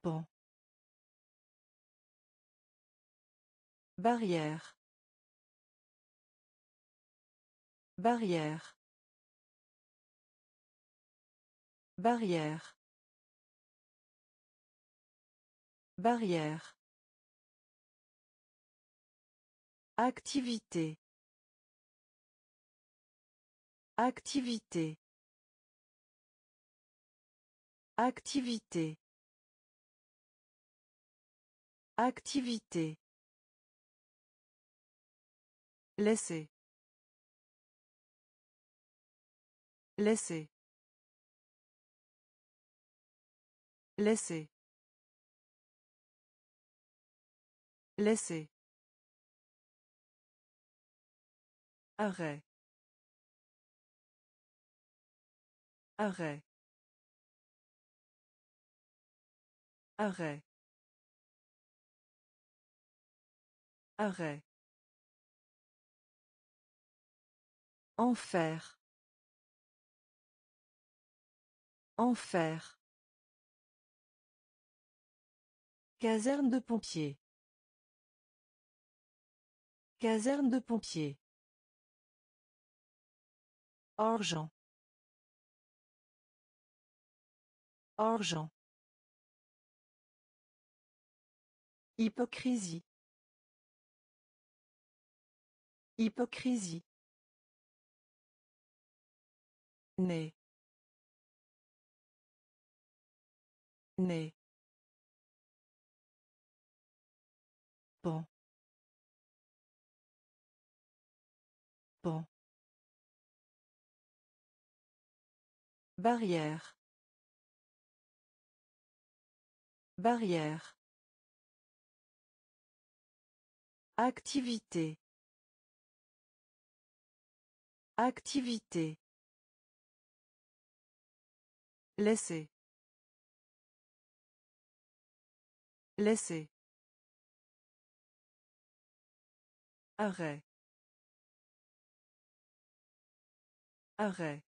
Bon. Barrière. Barrière. Barrière. Barrière. Activité. Activité. Activité. Activité. Laisser. Laisser. Laisser. Laisser. Arrêt. Arrêt. Arrêt. Arrêt. Enfer. Enfer. Caserne de pompiers. Caserne de pompiers. Argent. Argent. Hypocrisie. Hypocrisie. Né. Né. Bon. Bon. Barrière. Barrière. Activité. Activité. Laisser. Laisser. Arrêt. Arrêt.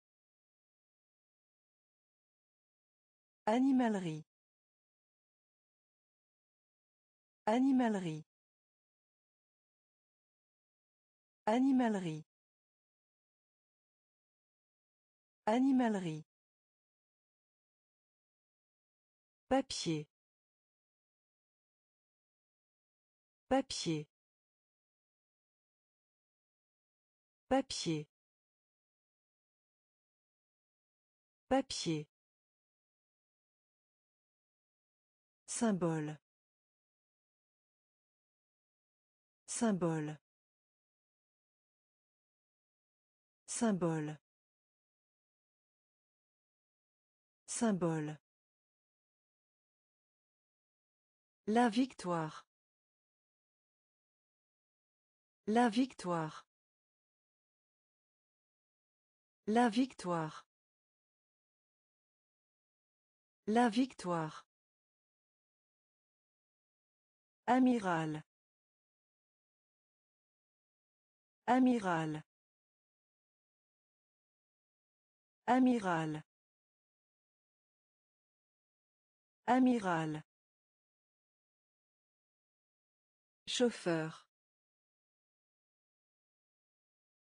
Animalerie. Animalerie. Animalerie. Animalerie. Papier. Papier. Papier. Papier. Symbole. Symbole. Symbole. Symbole. La victoire. La victoire. La victoire. La victoire. Amiral. Amiral. Amiral. Amiral. Chauffeur.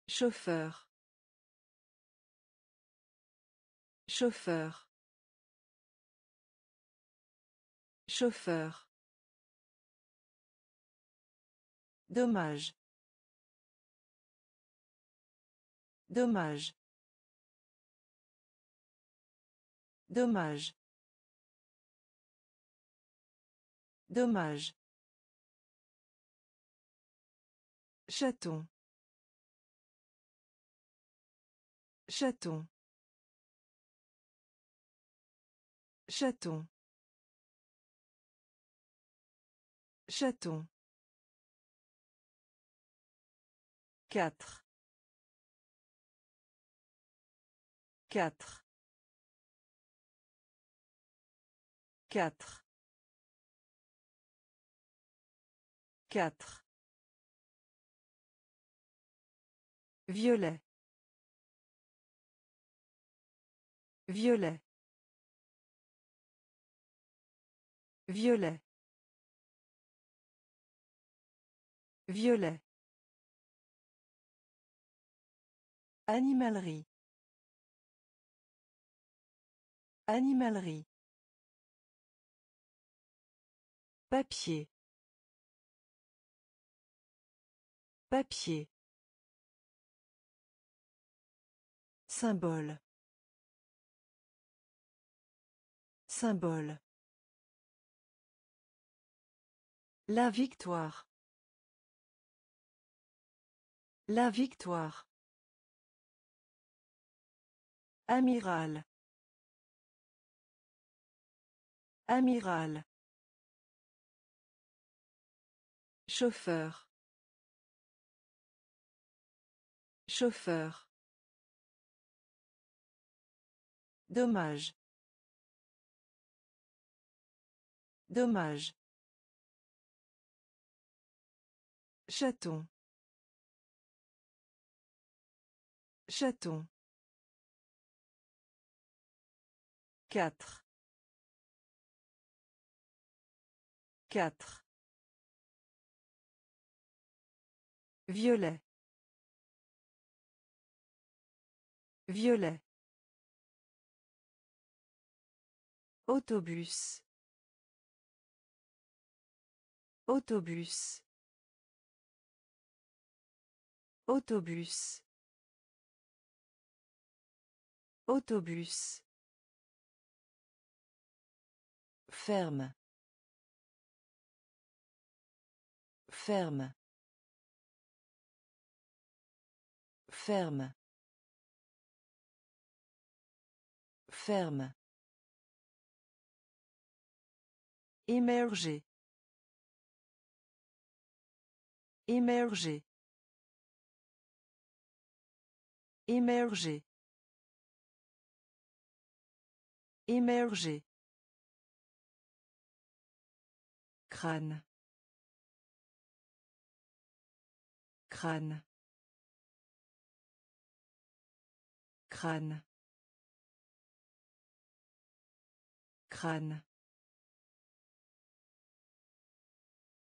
Chauffeur. Chauffeur. Chauffeur. Dommage. Dommage. Dommage. Dommage. Chaton. Chaton. Chaton. Chaton. Quatre. Quatre. Quatre. Quatre. Violet. Violet. Violet. Violet. Animalerie. Animalerie. Papier. Papier. Symbole. Symbole. La victoire. La victoire. Amiral. Amiral. Chauffeur. Chauffeur. Dommage. Dommage. Chaton. Chaton. Quatre. Quatre. Violet. Violet. Autobus. Autobus. Autobus. Autobus. Ferme. Ferme. Ferme. Ferme. Émerger. Émerger. Émerger. Émerger. Crâne. Crâne. Crâne. Crâne.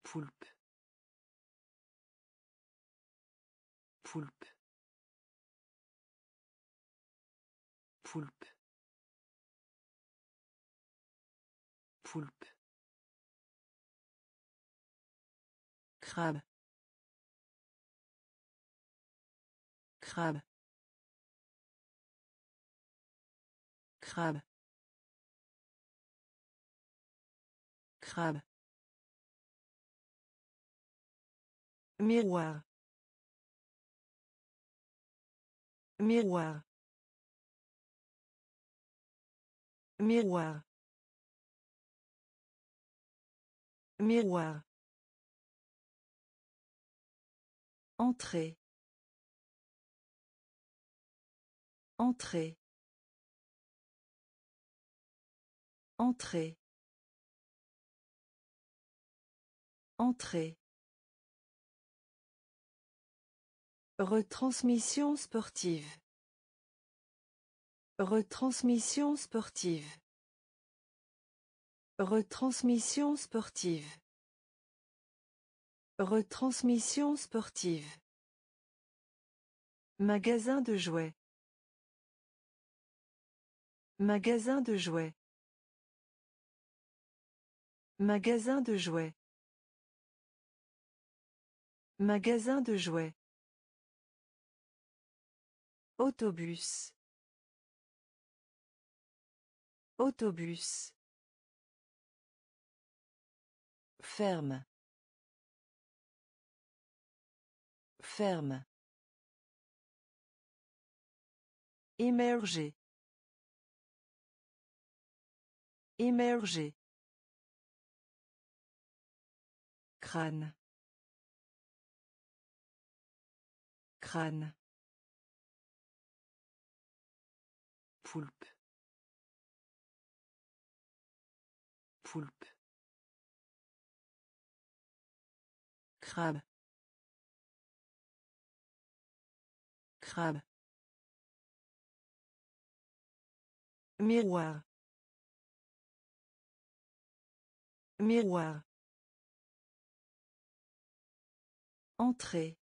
Poulpe. Poulpe. Poulpe. Poulpe. Crabe. Crabe. Crabe. Crabe. Miroir. Miroir. Miroir. Miroir. Entrée. Entrée. Entrée. Entrée. Retransmission sportive. Retransmission sportive. Retransmission sportive. Retransmission sportive. Magasin de jouets. Magasin de jouets. Magasin de jouets. Magasin de jouets. Autobus. Autobus. Ferme. Ferme. Émerger. Émerger. Crâne. Crâne. Poulpe. Poulpe. Crabe. Miroir. Miroir. Entrée.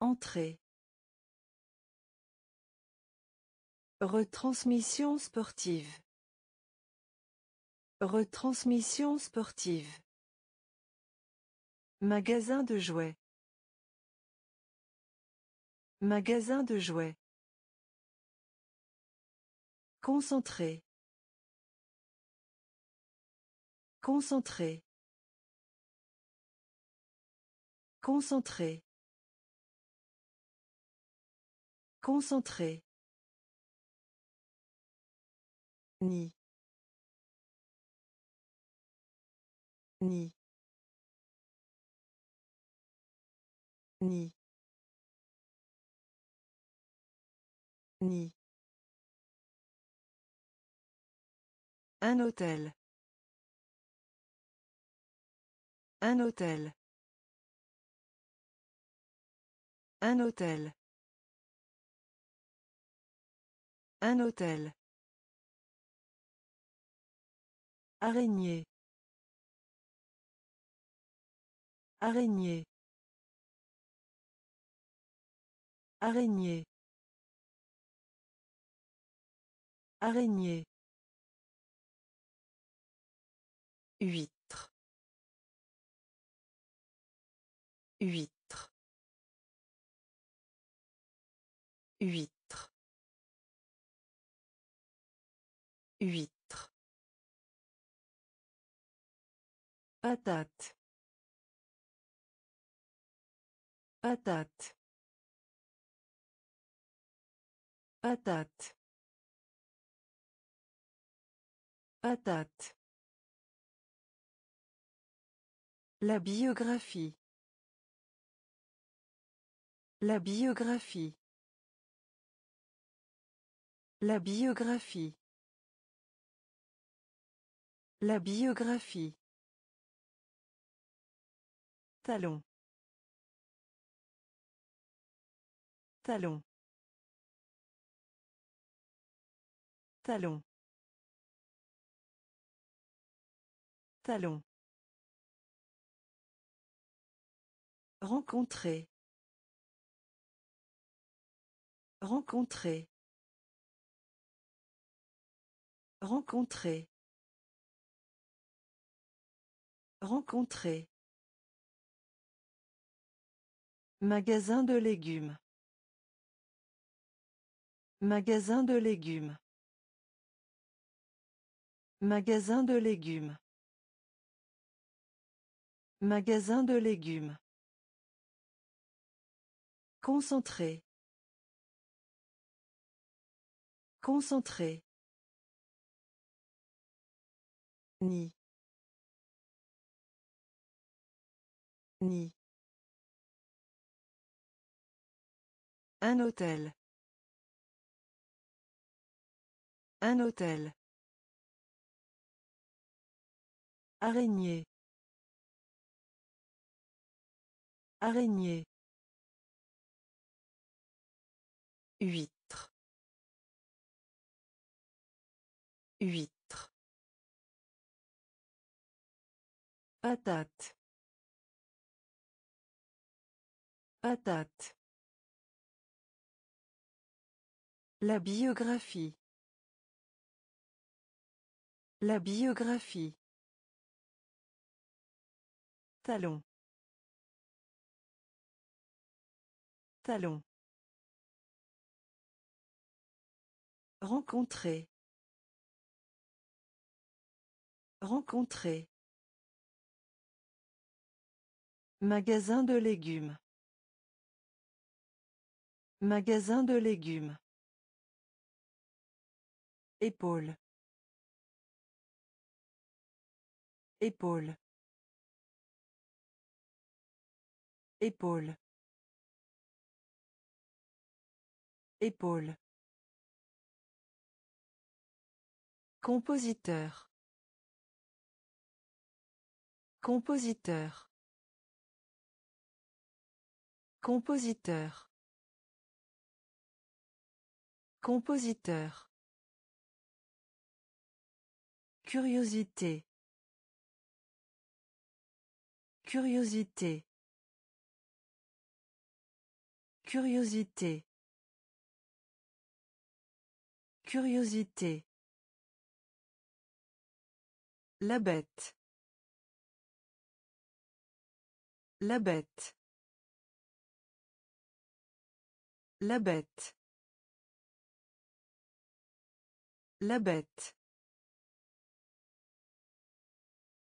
Entrée. Retransmission sportive. Retransmission sportive. Magasin de jouets. Magasin de jouets. Concentré. Concentré. Concentré. Concentré. Ni. Ni. Ni. Un hôtel. Un hôtel. Un hôtel. Un hôtel. Araignée. Araignée. Araignée. Araignée. Huître. Huître. Huître. Huître. Patate. Patate. Patate. Patate. La biographie. La biographie. La biographie. La biographie. Talon. Talon. Talon. Rencontrer. Rencontrer. Rencontrer. Rencontrer. Magasin de légumes. Magasin de légumes. Magasin de légumes. Magasin de légumes. Concentré. Concentré. Ni. Ni. Un hôtel. Un hôtel. Araignée. Araignée. Huître. Huître. Patate. Patate. La biographie. La biographie. Talon. Rencontrer. Rencontrer. Magasin de légumes. Magasin de légumes. Épaule. Épaule. Épaule. Épaule. Compositeur. Compositeur. Compositeur. Compositeur. Curiosité. Curiosité. Curiosité. Curiosité. La bête. La bête. La bête. La bête.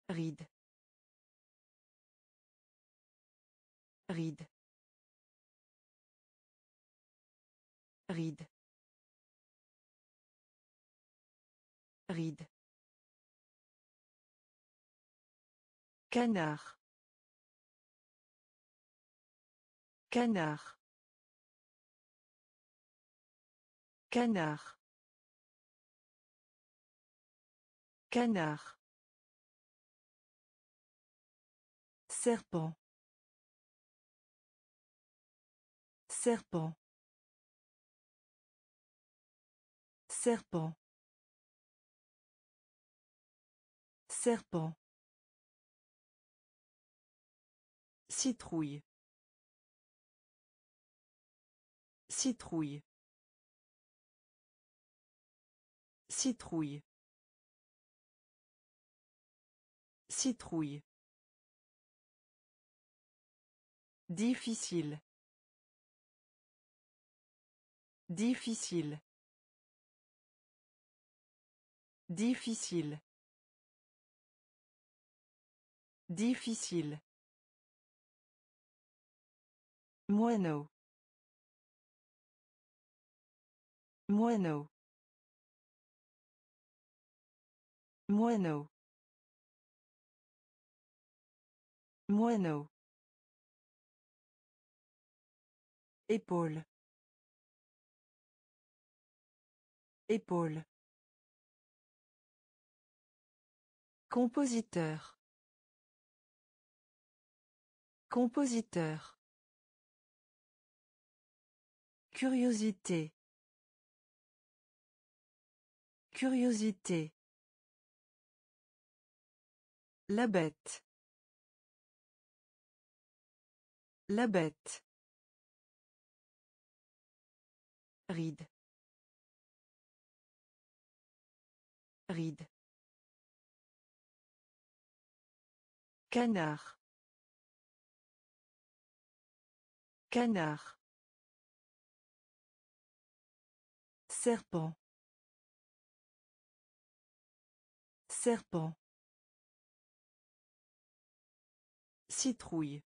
Ride. Ride. Ride. Ride. Canard. Canard. Canard. Canard. Serpent. Serpent. Serpent. Serpent. Citrouille. Citrouille. Citrouille. Citrouille. Difficile. Difficile. Difficile. Difficile. Moineau. Moineau. Moineau. Moineau. Épaule. Épaule. Compositeur. Compositeur. Curiosité. Curiosité. La bête. La bête. Ride. Ride. Canard. Canard. Serpent. Serpent. Citrouille.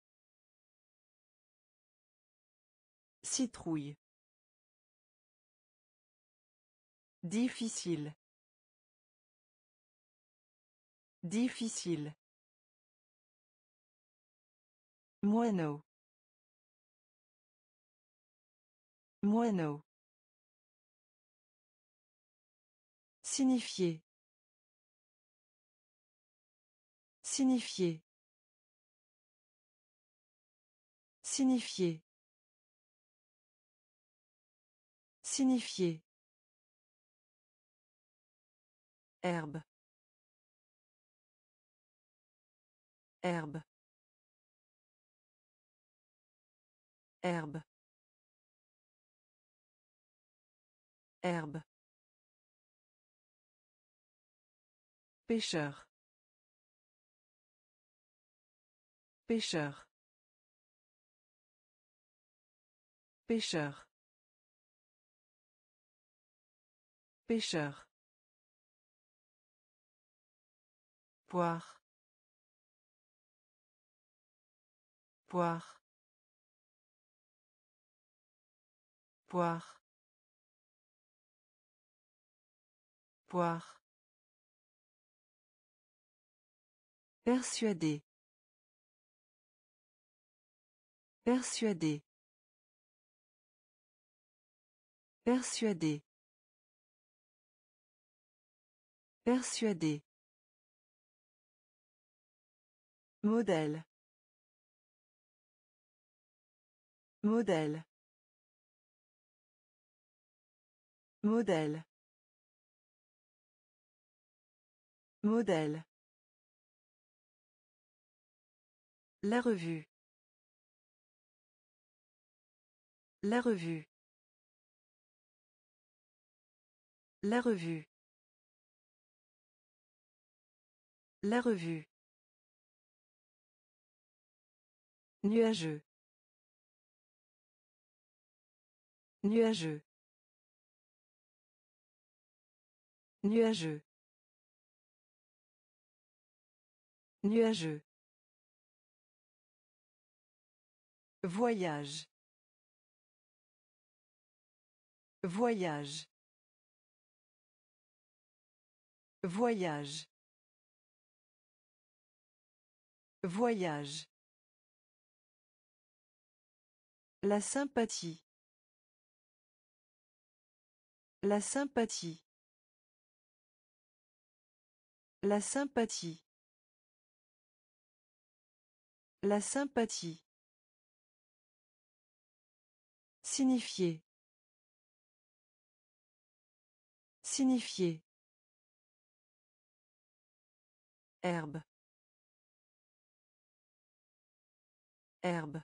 Citrouille. Difficile. Difficile. Moineau. Moineau. Signifier. Signifier. Signifier. Signifier. Herbe. Herbe. Herbe. Herbe. Pêcheur. Pêcheur. Pêcheur. Pêcheur. Poire. Poire. Poire. Poire. Persuadé. Persuadé. Persuadé. Persuadé. Modèle. Modèle. Modèle. Modèle. La revue. La revue. La revue. La revue. Nuageux. Nuageux. Nuageux. Nuageux. Voyage. Voyage. Voyage. Voyage. La sympathie. La sympathie. La sympathie. La sympathie. Signifier. Signifier. Herbe. Herbe.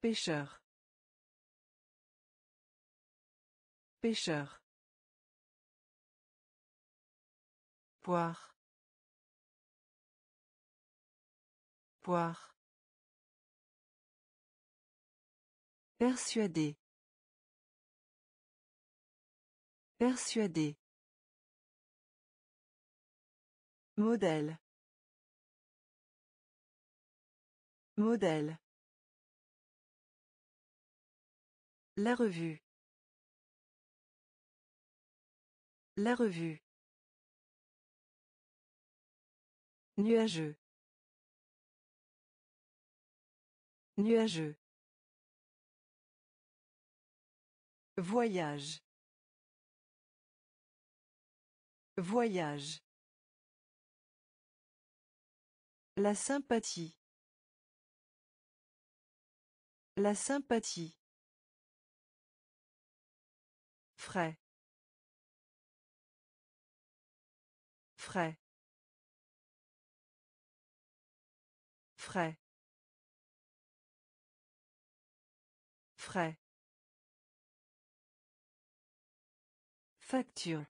Pêcheur. Pêcheur. Poire. Poire. Persuadé. Modèle. Modèle. La revue. La revue. Nuageux. Nuageux. Voyage. Voyage. La sympathie. La sympathie. Frais. Frais. Frais. Frais. Facture.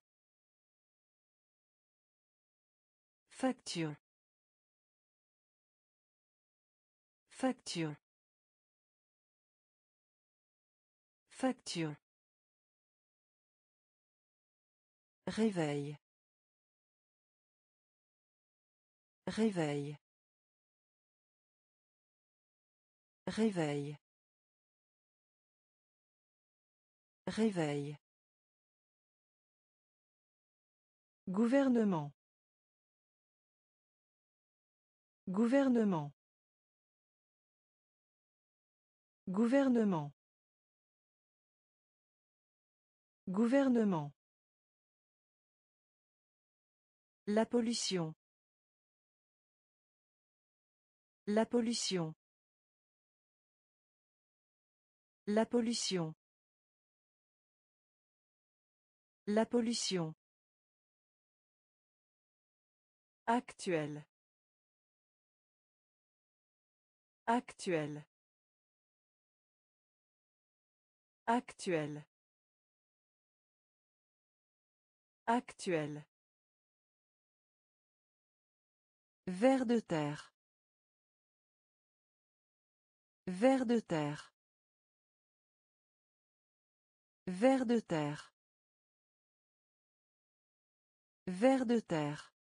Facture. Facture. Facture. Réveil. Réveil. Réveil. Réveil. Gouvernement. Gouvernement. Gouvernement. Gouvernement. La pollution. La pollution. La pollution. La pollution. Actuel. Actuel. Actuel. Actuel. Ver de terre. Ver de terre. Ver de terre. Ver de terre.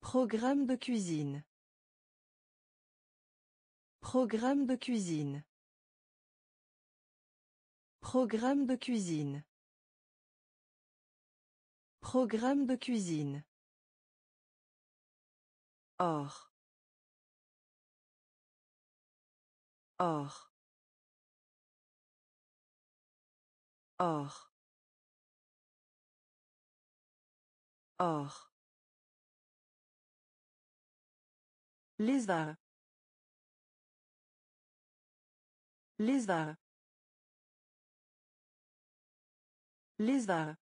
Programme de cuisine. Programme de cuisine. Programme de cuisine. Programme de cuisine. Or. Or. Or. Or. Lézard. Lézard. Lézard.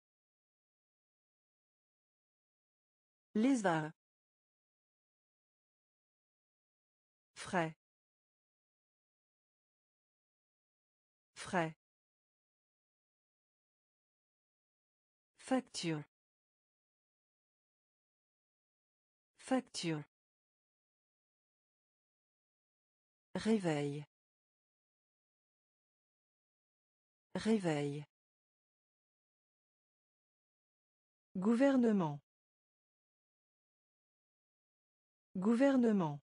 Lézard. Frais. Frais. Facture. Facture. Réveil. Réveil. Gouvernement. Gouvernement.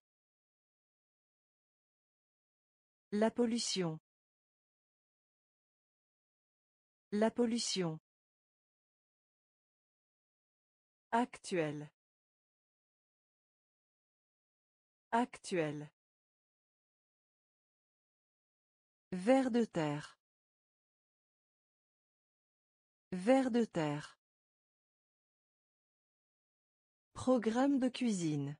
La pollution. La pollution. Actuel. Actuel. Ver de terre. Ver de terre. Programme de cuisine.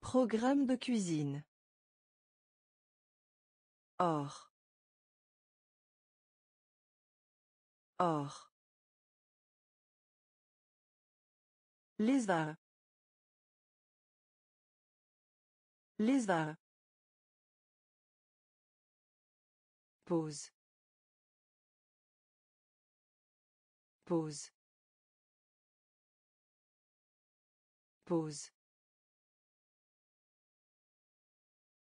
Programme de cuisine. Or. Or. Lézard. Lézard. Pause. Pause. Pause.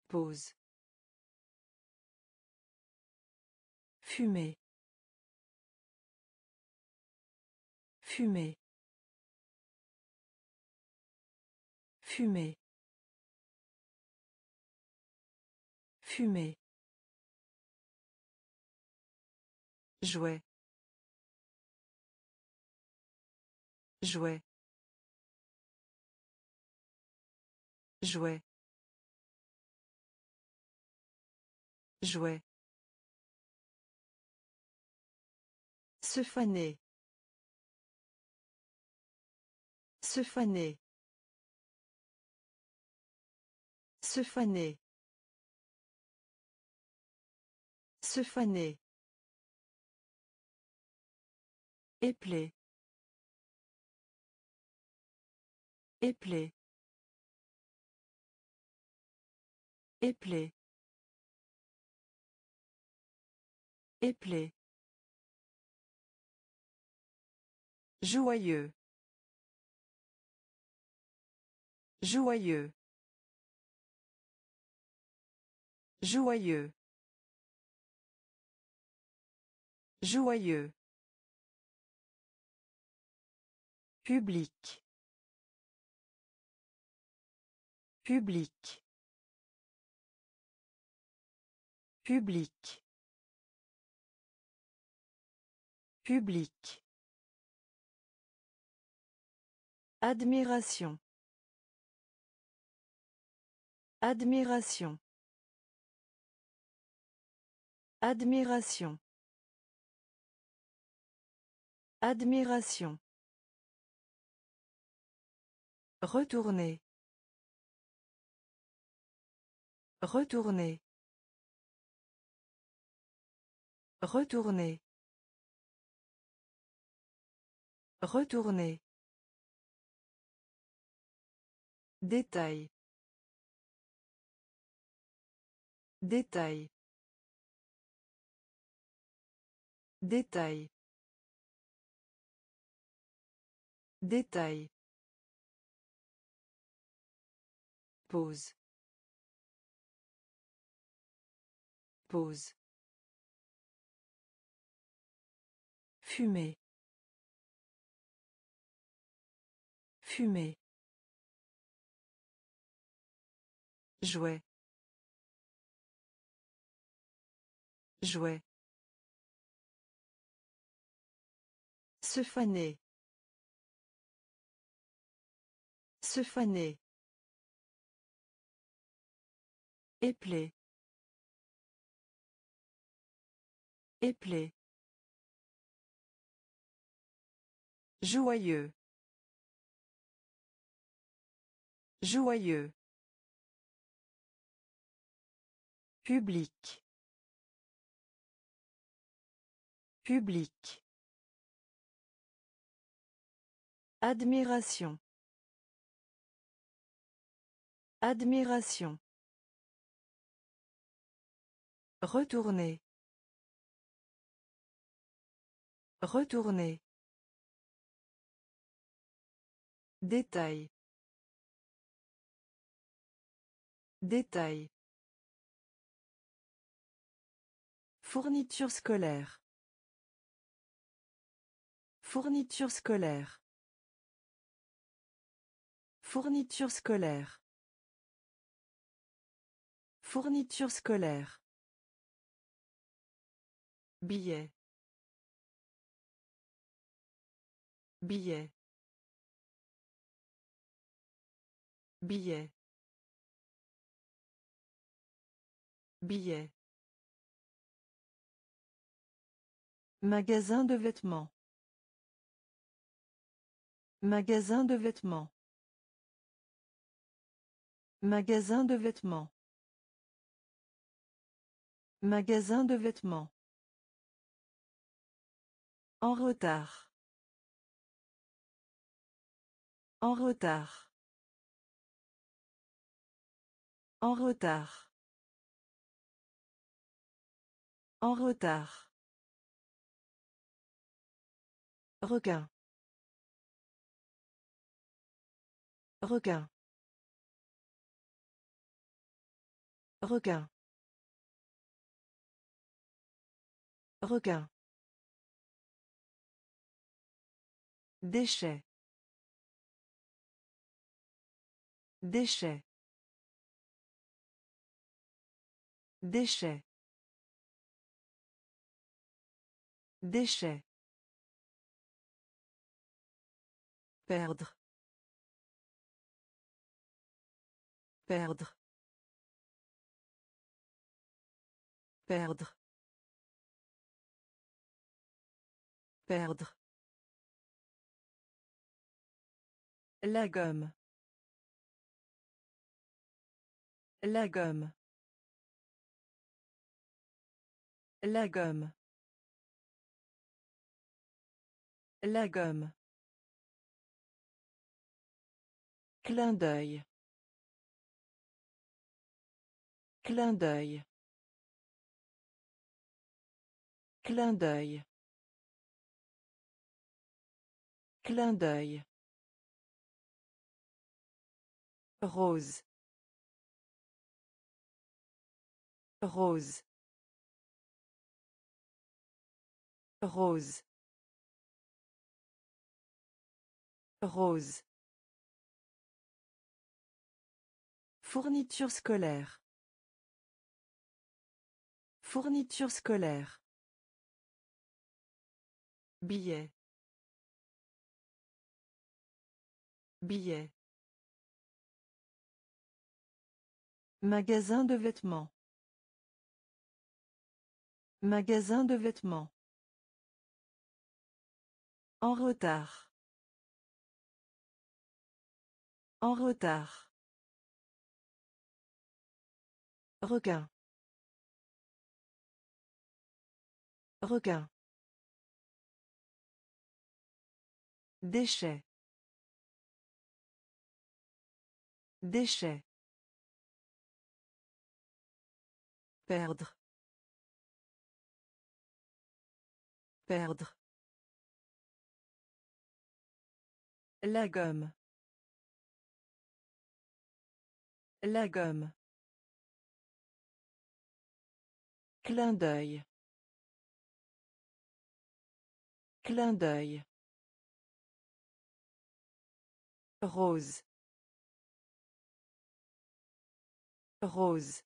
Pause. Fumer. Fumer. Fumer. Fumer. Jouet. Jouet. Jouet. Jouet. Se faner. Se faner. Se faner. Se faner. Éplé. Éplé. Éplé. Éplé. Joyeux. Joyeux. Joyeux. Joyeux. Public. Public. Public. Public. Admiration. Admiration. Admiration. Admiration. Retourner. Retourner. Retourner. Retourner. Détail. Détail. Détail. Détail. Pause. Pause. Fumer. Fumer. Jouet. Jouet. Se faner. Se faner. Éplé. Éplé. Joyeux. Joyeux. Public. Public. Admiration. Admiration. Retourner. Retourner. Détail. Détail. Fourniture scolaire. Fourniture scolaire. Fourniture scolaire. Fourniture scolaire. Billet. Billet. Billet. Billet. Magasin de vêtements. Magasin de vêtements. Magasin de vêtements. Magasin de vêtements. En retard. En retard. En retard. En retard. Requin. Requin. Requin. Requin. Déchets. Déchets. Déchets. Déchets. Perdre. Perdre. Perdre. Perdre. La gomme. La gomme. La gomme. La gomme. Clin d'œil. Clin d'œil. Clin d'œil. Clin d'œil. Rose. Rose. Rose. Rose. Fourniture scolaire. Fourniture scolaire. Billet. Billet. Magasin de vêtements. Magasin de vêtements. En retard. En retard. Requin. Requin. Déchets. Déchets. Perdre. Perdre. La gomme. La gomme. Clin d'œil. Clin d'œil. Rose. Rose.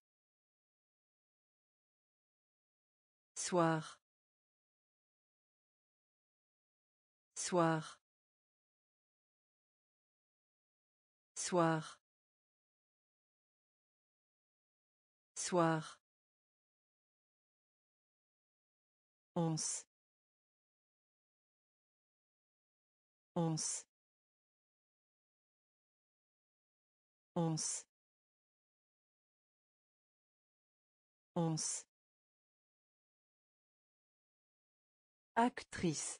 Soir. Soir. Soir. Soir. Once. Once. Once. Once. Actrice.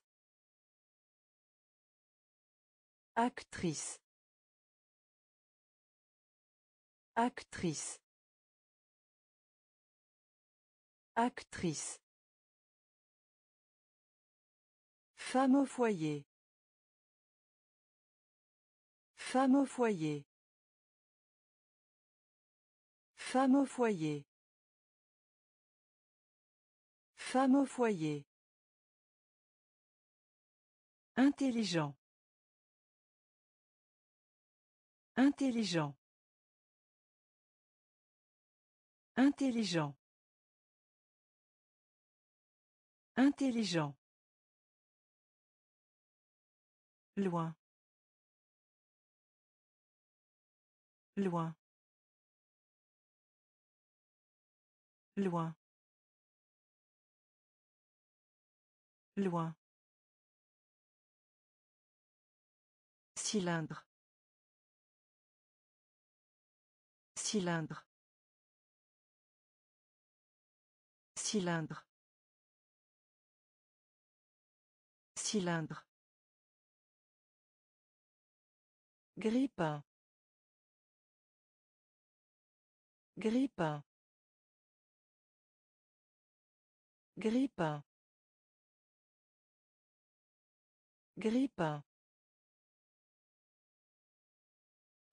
Actrice. Actrice. Actrice. Femme au foyer. Femme au foyer. Femme au foyer. Femme au foyer. Intelligent. Intelligent. Intelligent. Intelligent. Loin. Loin. Loin. Loin. Cylindre. Cylindre. Cylindre. Cylindre. Grippin. Grippin. Grippin. Grippin.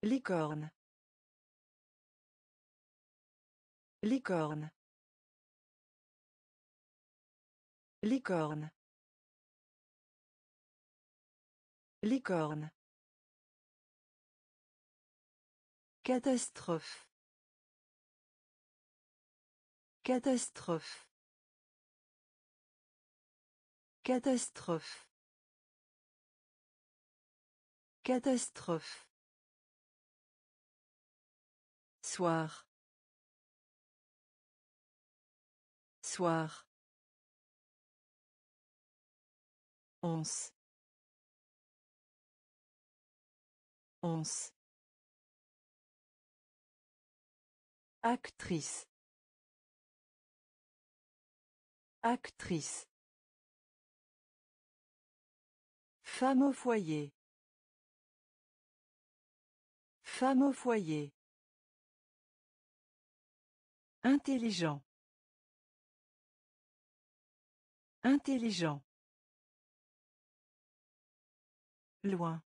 Licorne. Licorne. Licorne. Licorne. Catastrophe. Catastrophe. Catastrophe. Catastrophe. Soir. Soir. Once. Once. Actrice. Actrice. Femme au foyer. Femme au foyer. Intelligent. Intelligent. Loin.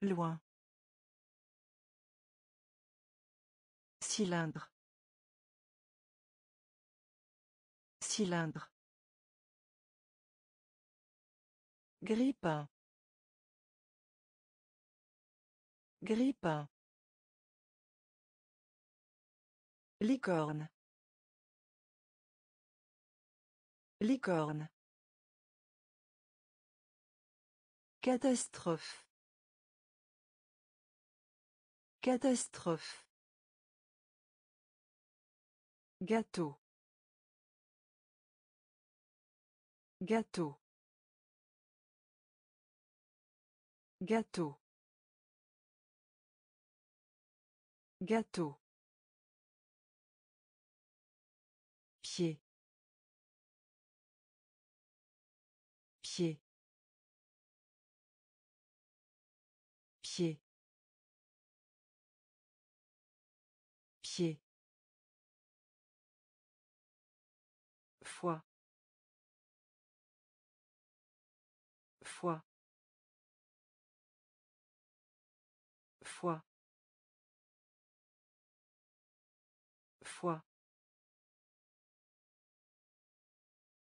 Loin. Cylindre. Cylindre. Grippin. Grippin. Licorne. Licorne. Catastrophe. Catastrophe. Gâteau. Gâteau. Gâteau. Gâteau.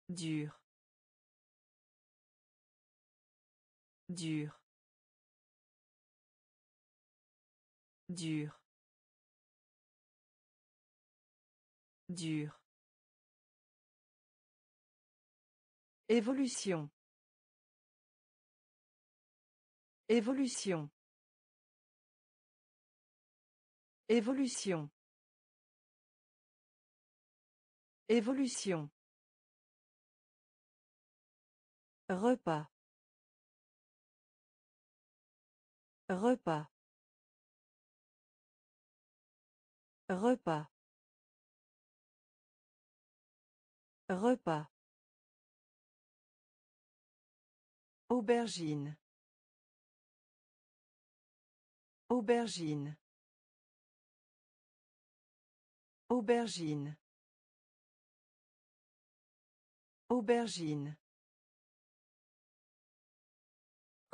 Dur. Dur. Dur. Dur. Évolution. Évolution. Évolution. Évolution. Repas. Repas. Repas. Repas. Aubergine. Aubergine. Aubergine. Aubergine.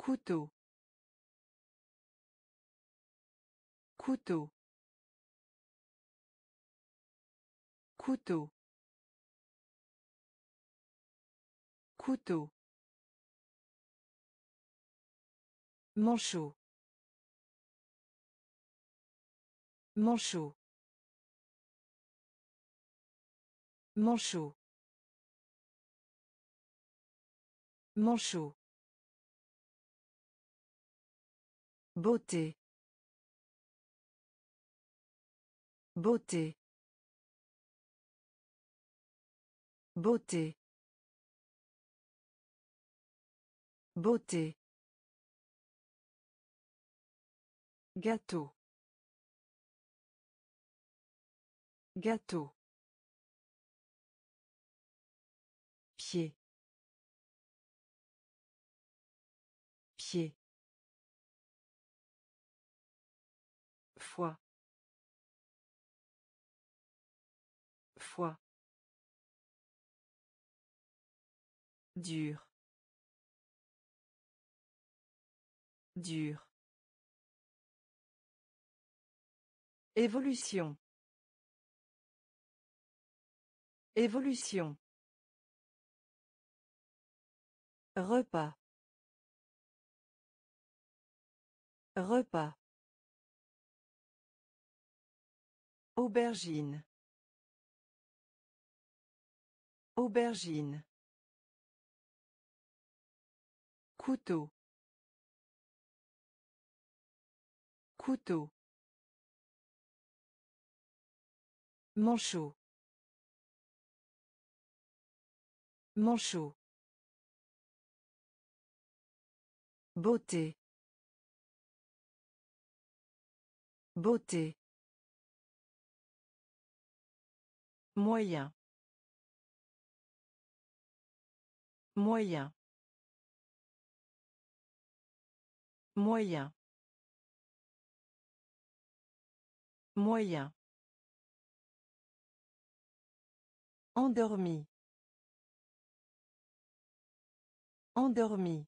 Couteau. Couteau. Couteau. Couteau. Manchot. Manchot. Manchot. Manchot. Beauté. Beauté. Beauté. Beauté. Gâteau. Gâteau. Foi. Foi. Dur. Dur. Évolution. Évolution. Repas. Repas. Aubergine. Aubergine. Couteau. Couteau. Manchot. Manchot. Beauté. Beauté. Moyen. Moyen. Moyen. Moyen. Endormi. Endormi.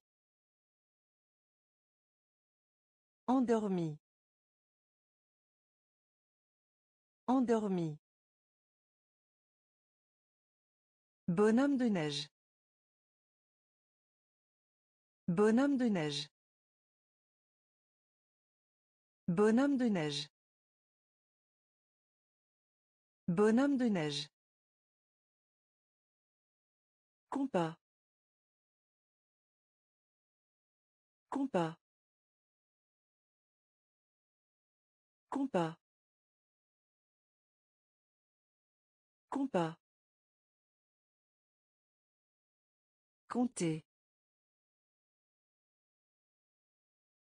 Endormi. Endormi. Bonhomme de neige. Bonhomme de neige. Bonhomme de neige. Bonhomme de neige. Compas. Compas. Compas. Compas. Compter.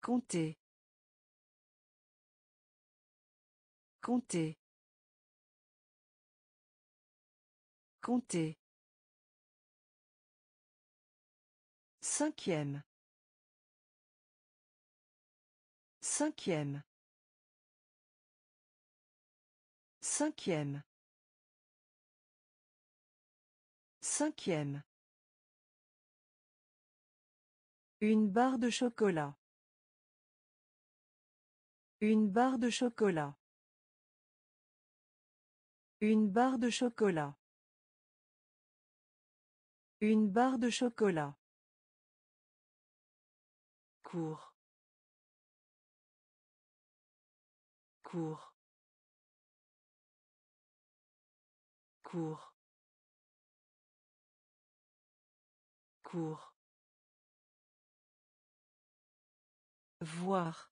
Compter. Compter. Compter. Cinquième. Cinquième. Cinquième. Cinquième. Une barre de chocolat. Une barre de chocolat. Une barre de chocolat. Une barre de chocolat. Cours. Cours. Cours. Cours. Voir.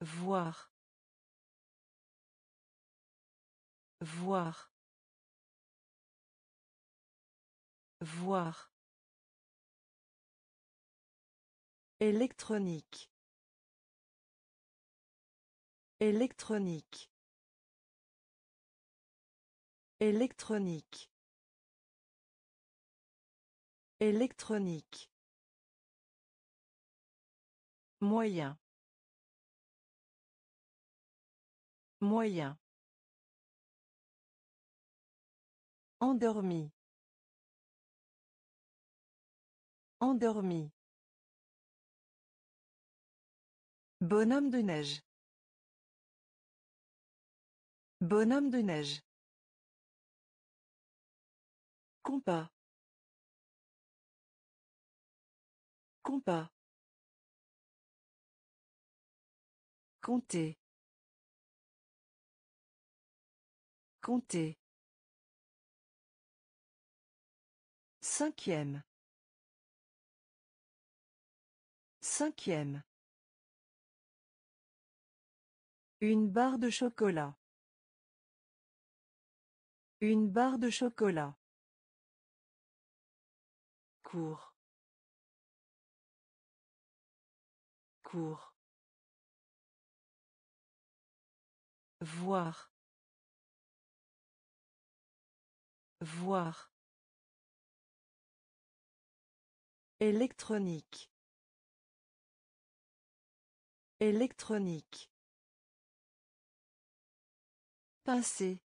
Voir. Voir. Voir. Électronique. Électronique. Électronique. Électronique. Moyen. Moyen. Endormi. Endormi. Bonhomme de neige. Bonhomme de neige. Compas. Compas. Compter. Compter. Cinquième. Cinquième. Une barre de chocolat. Une barre de chocolat. Cours. Cours. Voir. Voir. Électronique. Électronique. Pincer.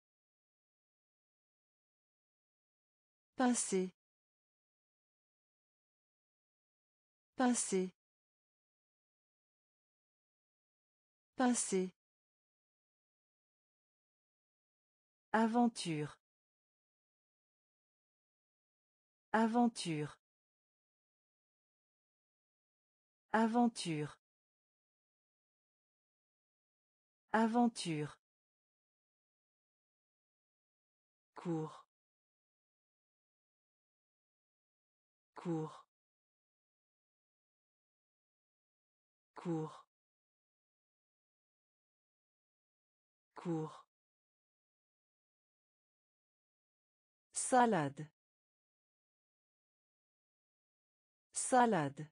Pincer. Pincer. Pincer. Aventure. Aventure. Aventure. Aventure. Cours. Cours. Cours. Cours. Salade. Salade.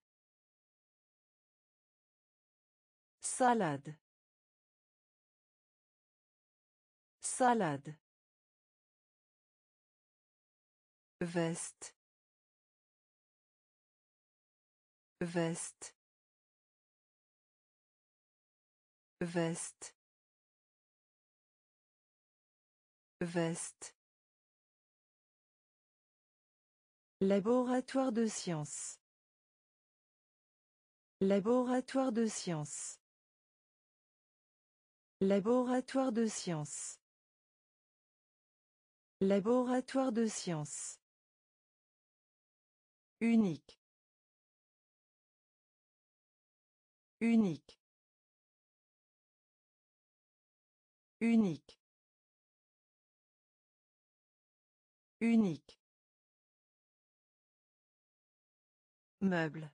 Salade. Salade. Veste. Veste. Veste. Veste. Laboratoire de sciences. Laboratoire de sciences. Laboratoire de sciences. Laboratoire de sciences. Unique. Unique. Unique. Unique. Meuble.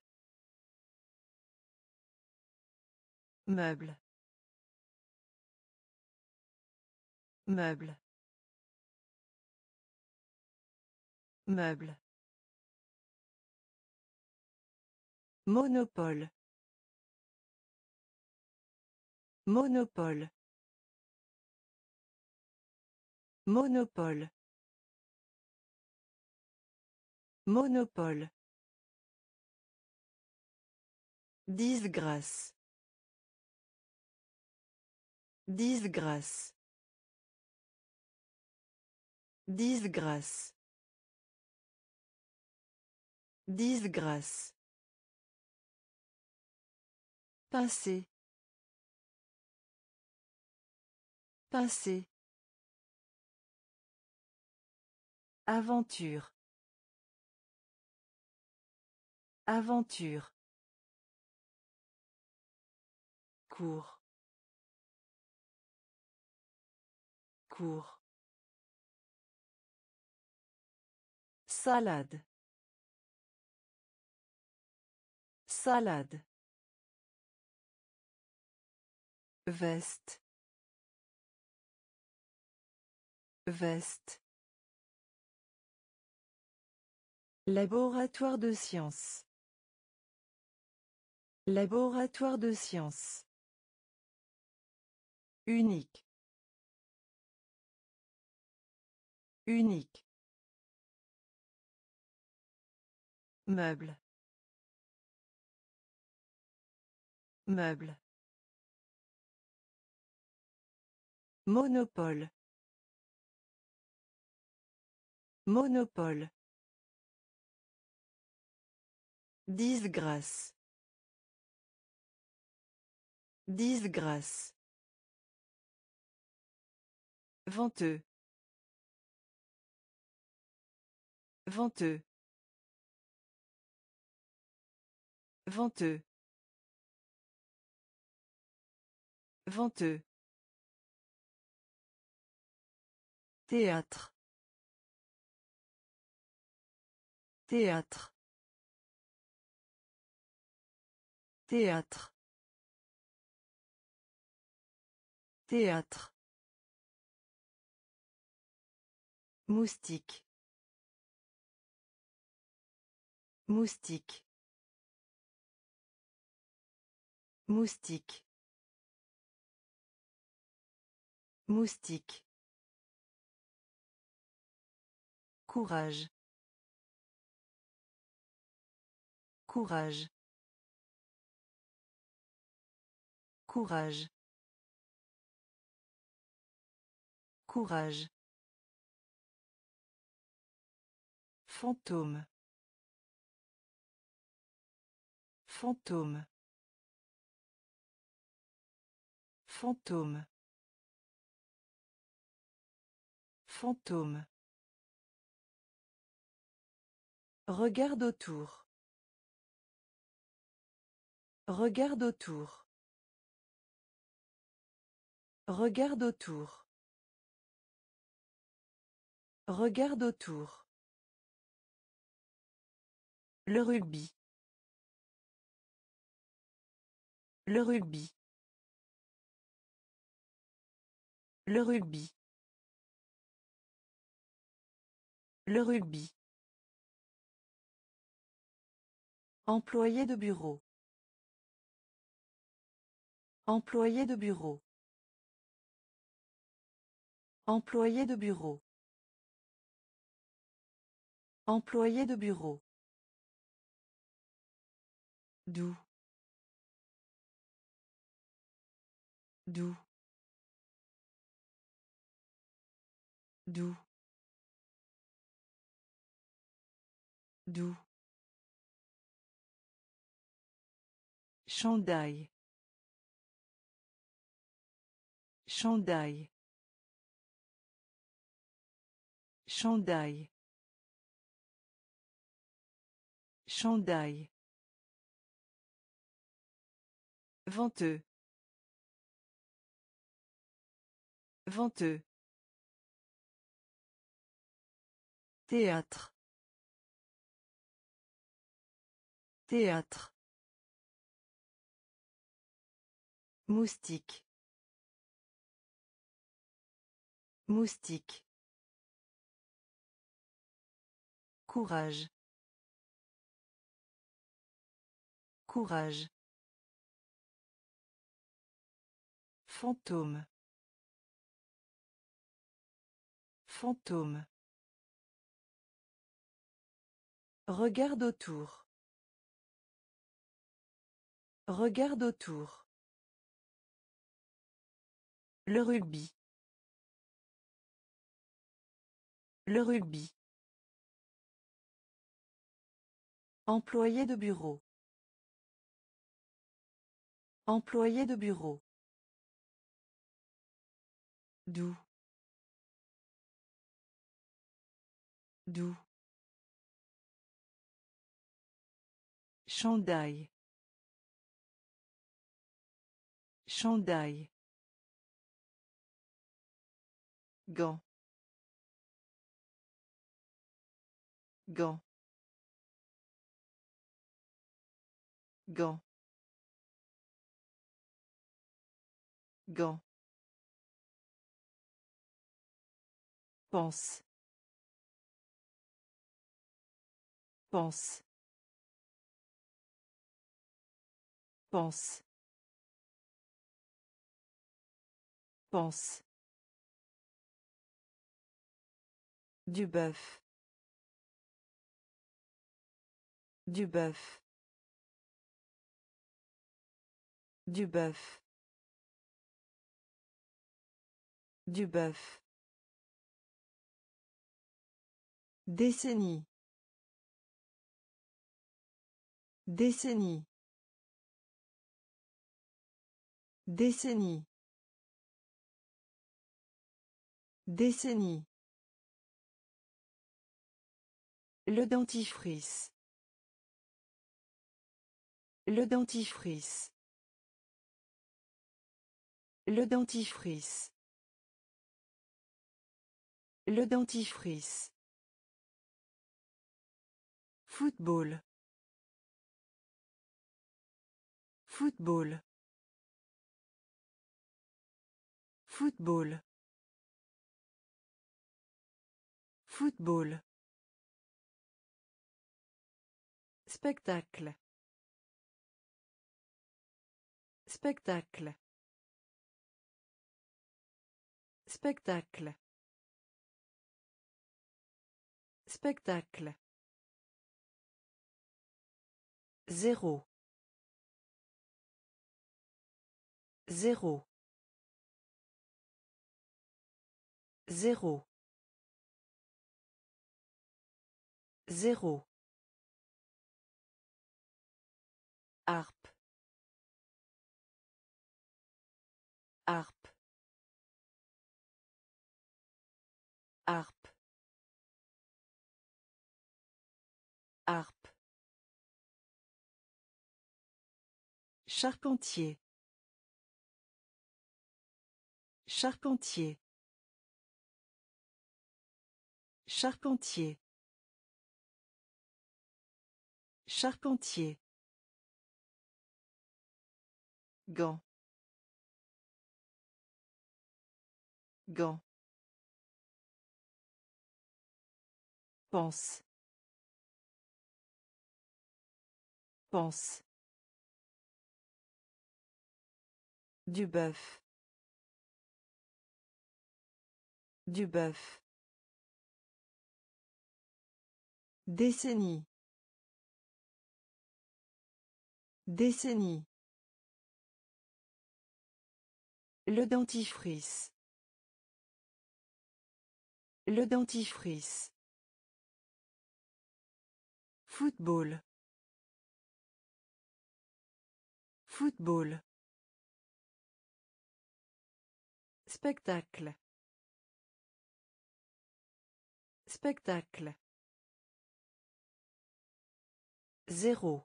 Meuble. Meuble. Meuble. Monopole. Monopole. Monopole. Monopole. Disgrâce. Disgrâce. Disgrâce. Disgrâce. Pincé. Pincé. Aventure. Aventure. Cours. Salade. Salade. Veste. Veste. Laboratoire de sciences. Laboratoire de sciences. Unique. Unique. Meuble. Meuble. Monopole. Monopole. Disgrâce. Disgrâce. Venteux. Venteux. Venteux. Venteux. Théâtre. Théâtre. Théâtre. Théâtre. Moustique. Moustique. Moustique. Moustique. Courage. Courage. Courage. Courage. Fantôme. Fantôme. Fantôme. Fantôme. Regarde autour. Regarde autour. Regarde autour. Regarde autour. Le rugby. Le rugby. Le rugby. Le rugby. Employé de bureau. Employé de bureau. Employé de bureau. Employé de bureau. Doux. Doux. Doux. Doux. Chandail. Chandail. Chandail. Chandail. Venteux. Venteux. Théâtre. Théâtre. Moustique. Moustique. Courage. Courage. Fantôme. Fantôme. Regarde autour. Regarde autour. Le rugby. Le rugby. Employé de bureau. Employé de bureau. Doux. Doux. Chandail. Chandail. Gant. Gant. Gant. Gant. Pense. Pense. Pense. Pense. Du bœuf. Du bœuf. Du bœuf. Du bœuf. Décennie. Décennie. Décennie. Décennie. Le dentifrice. Le dentifrice. Le dentifrice. Le dentifrice. Football. Football. Football. Football. Spectacle. Spectacle. Spectacle. Spectacle. Zéro. Zéro. Zéro. Zéro. Harpe. Harpe. Harpe. Harpe. Charpentier. Charpentier. Charpentier. Charpentier. Gant. Gant. Pense. Pense. Du bœuf. Du bœuf. Décennie. Décennie. Le dentifrice. Le dentifrice. Football. Football. Spectacle. Spectacle. Zéro.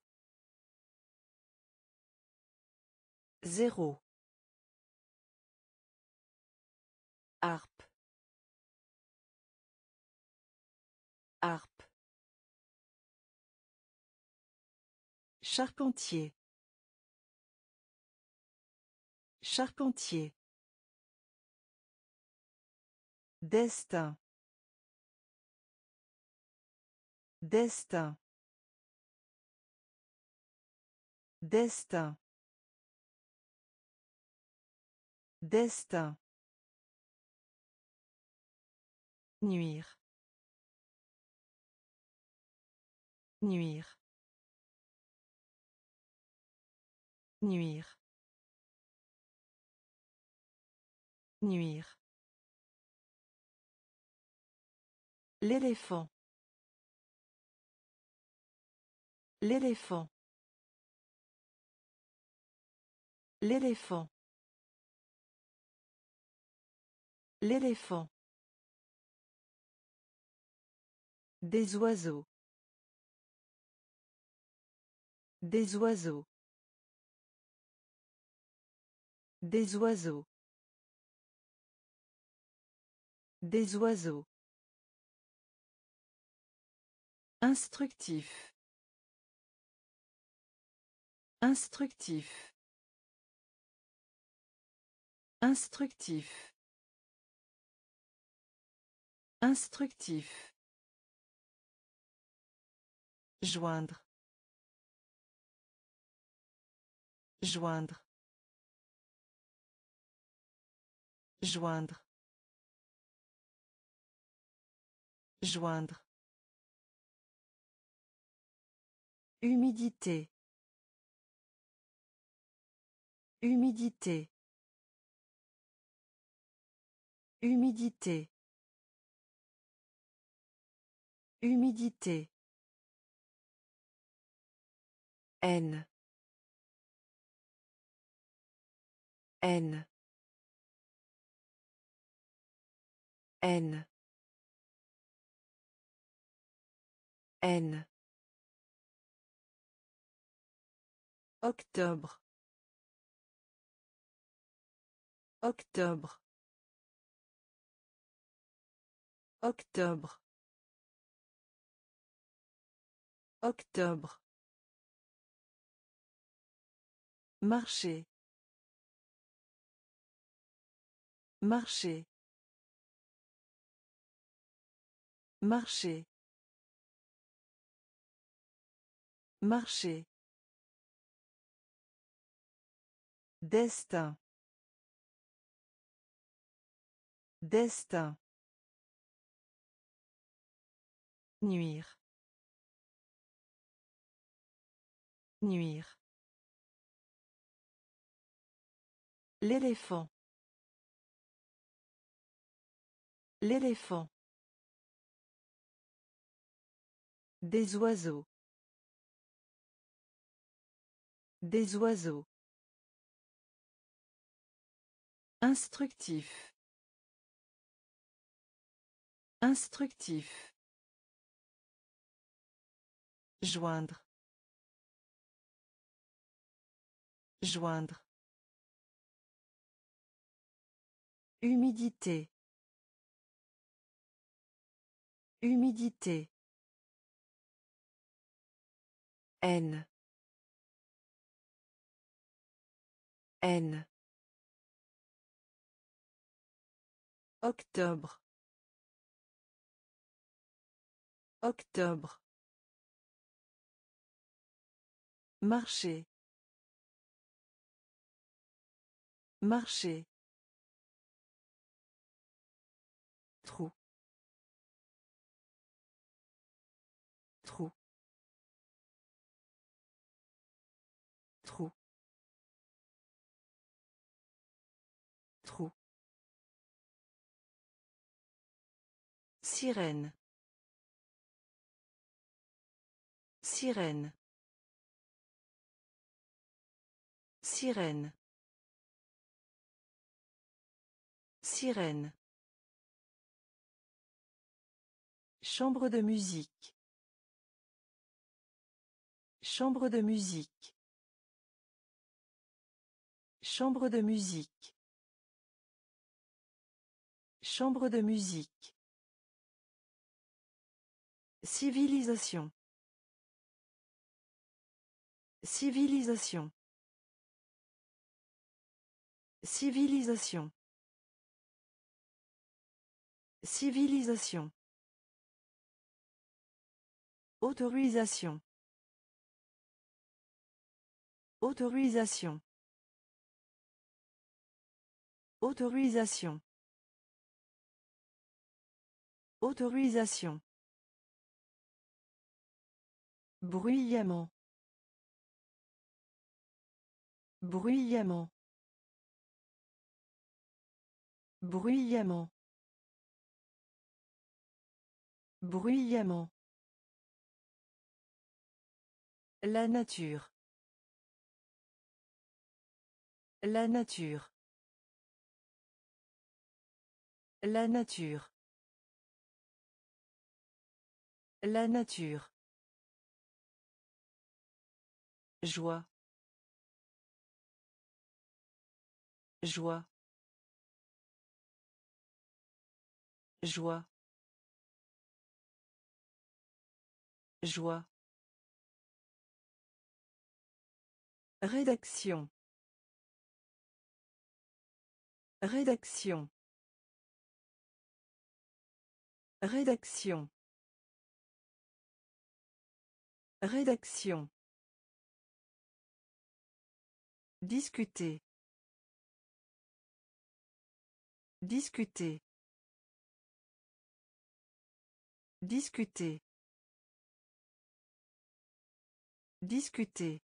Zéro. Harpe. Harpe. Charpentier. Charpentier. Destin. Destin. Destin. Destin. Nuire. Nuire. Nuire. Nuire. L'éléphant. L'éléphant. L'éléphant. L'éléphant. Des oiseaux. Des oiseaux. Des oiseaux. Des oiseaux. Instructif. Instructif. Instructif. Instructif. Joindre. Joindre. Joindre. Joindre. Humidité. Humidité. Humidité. Humidité. N. N. N. N. Octobre. Octobre. Octobre. Octobre. Marcher. Marcher. Marcher. Marcher. Destin. Destin. Nuire. Nuire. L'éléphant. L'éléphant. Des oiseaux. Des oiseaux. Instructif. Instructif. Joindre. Joindre. Humidité. Humidité. N. N. Octobre. Octobre. Marcher. Marcher. Sirène. Sirène. Sirène. Sirène. Chambre de musique. Chambre de musique. Chambre de musique. Chambre de musique. Civilisation. Civilisation. Civilisation. Civilisation. Autorisation. Autorisation. Autorisation. Autorisation. Bruyamment. Bruyamment. Bruyamment. Bruyamment. La nature. La nature. La nature. La nature. Joie. Joie. Joie. Joie. Rédaction. Rédaction. Rédaction. Rédaction. Discuter. Discuter. Discuter. Discuter.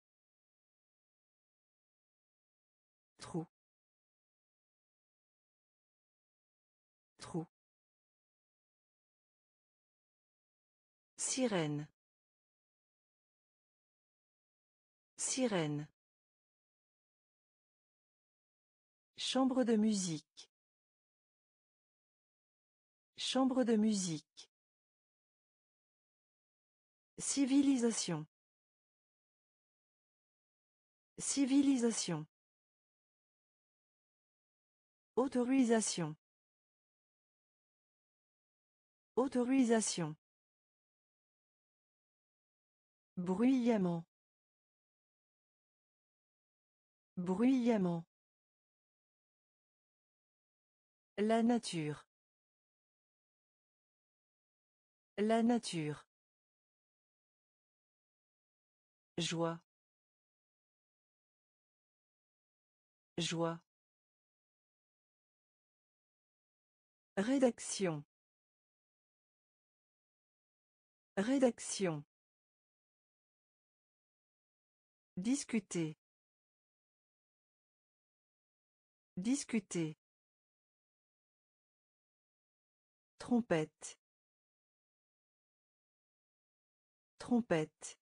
Trou. Trou. Sirène. Sirène. Chambre de musique. Chambre de musique. Civilisation. Civilisation. Autorisation. Autorisation. Bruyamment. Bruyamment. La nature. La nature. Joie. Joie. Rédaction. Rédaction. Discuter. Discuter. Trompette. Trompette.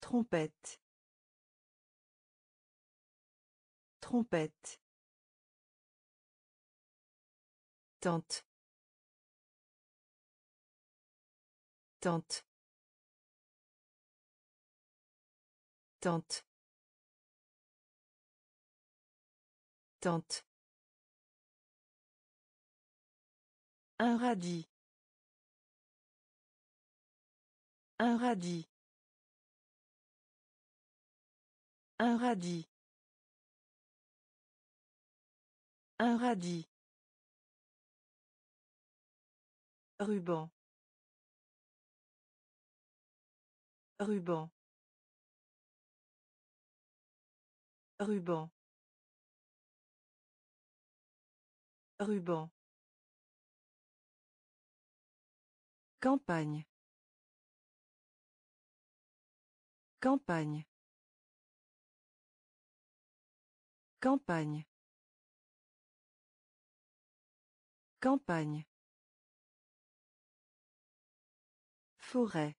Trompette. Trompette. Tente. Tente. Tente. Tente. Un radis. Un radis. Un radis. Un radis. Ruban. Ruban. Ruban. Ruban. Campagne. Campagne. Campagne. Campagne. Forêt.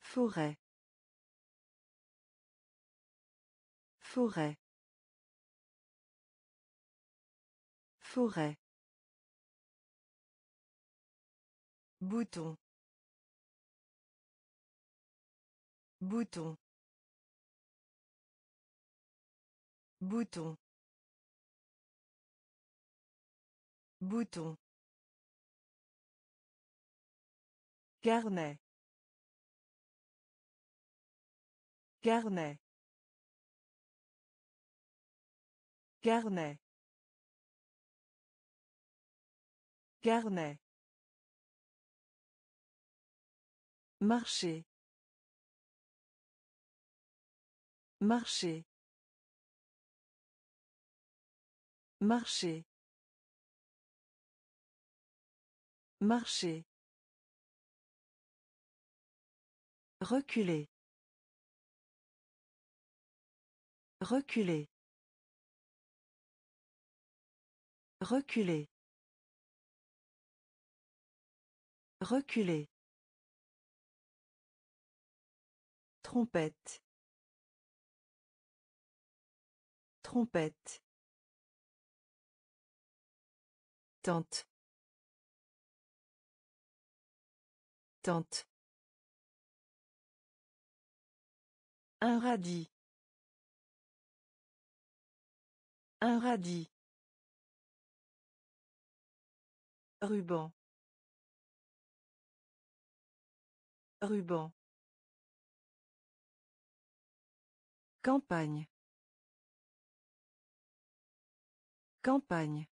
Forêt. Forêt. Forêt. Bouton. Bouton. Bouton. Bouton. Carnet. Carnet. Carnet. Carnet. Marcher. Marcher. Marcher. Marcher. Reculer. Reculer. Reculer. Reculer. Trompette. Trompette. Tente. Tente. Un radis. Un radis. Ruban. Ruban. Campagne. Campagne.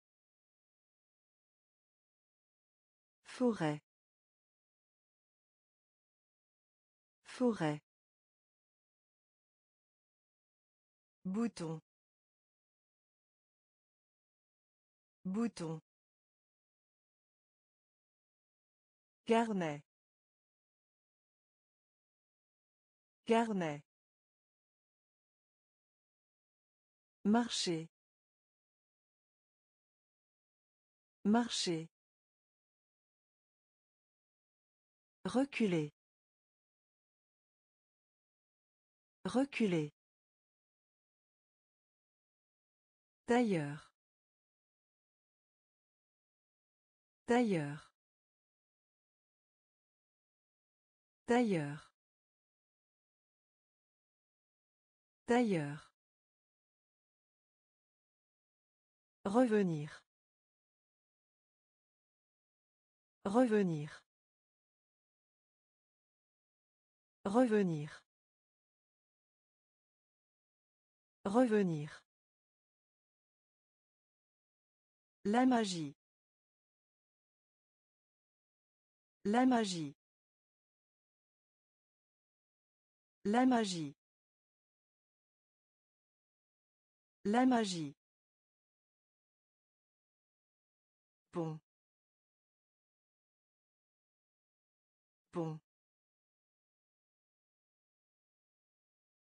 Forêt. Forêt. Bouton. Bouton. Carnet. Carnet. Marcher. Marcher. Reculer. Reculer. D'ailleurs. D'ailleurs. D'ailleurs. D'ailleurs. Revenir. Revenir. Revenir. Revenir. La magie. La magie. La magie. La magie. Pont. Pont.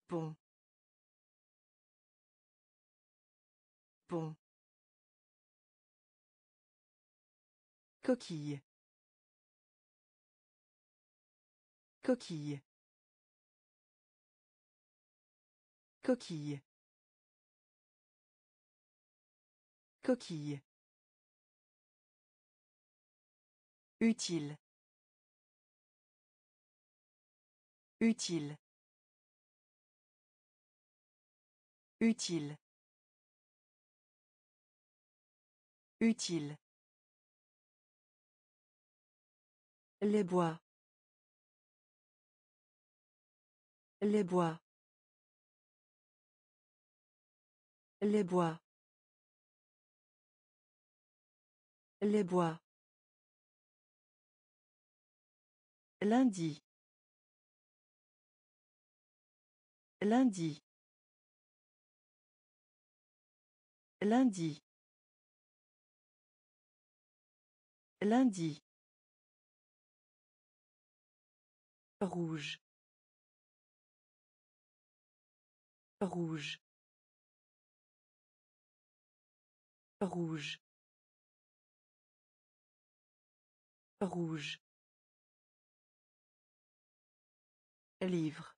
Pont. Pont. Coquille. Coquille. Coquille. Coquille. Utile. Utile. Utile. Utile. Les bois. Les bois. Les bois. Les bois. Lundi. Lundi. Lundi. Lundi. Rouge. Rouge. rouge rouge livre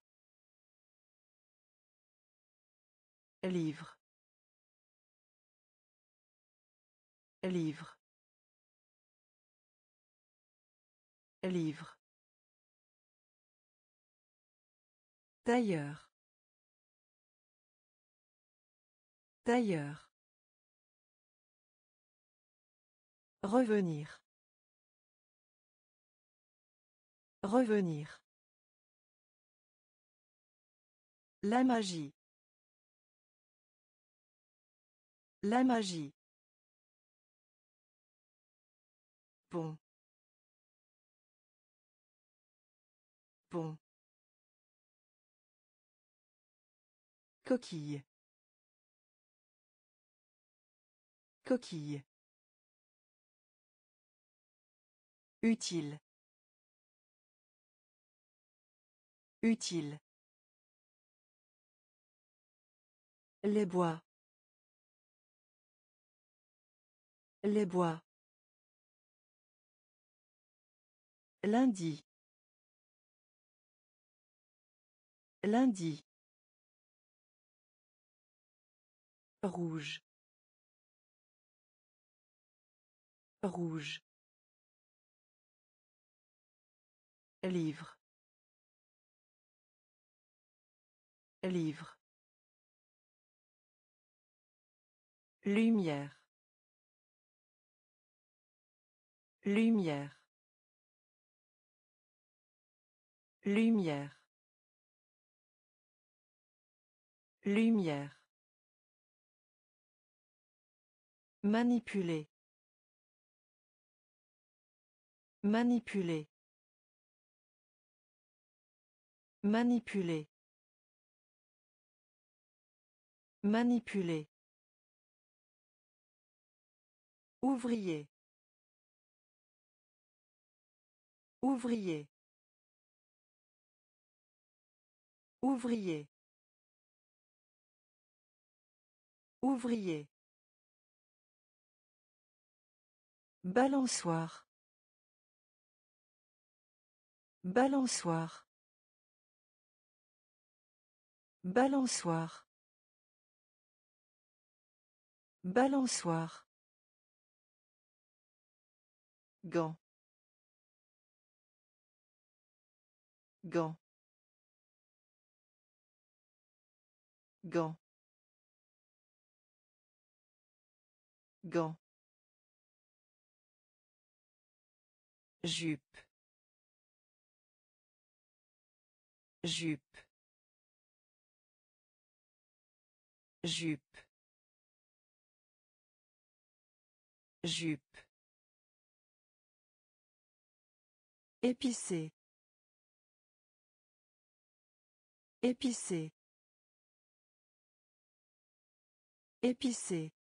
livre livre livre D'ailleurs. D'ailleurs. Revenir. Revenir. La magie. La magie. Pont. Pont. Coquille. Coquille. Utile. Utile. Les bois. Les bois. Lundi. Lundi. Rouge. Rouge. Livre. Livre. Lumière. Lumière. Lumière. Lumière. Manipuler. Manipuler. Manipuler. Manipuler. Ouvrier. Ouvrier. Ouvrier. Ouvrier. Balançoire. Balançoire. Balançoire. Balançoire. Gant. Gant. Gant. Gant. Jupe. Jupe. Jupe. Jupe. Épicé. Épicé. Épicé.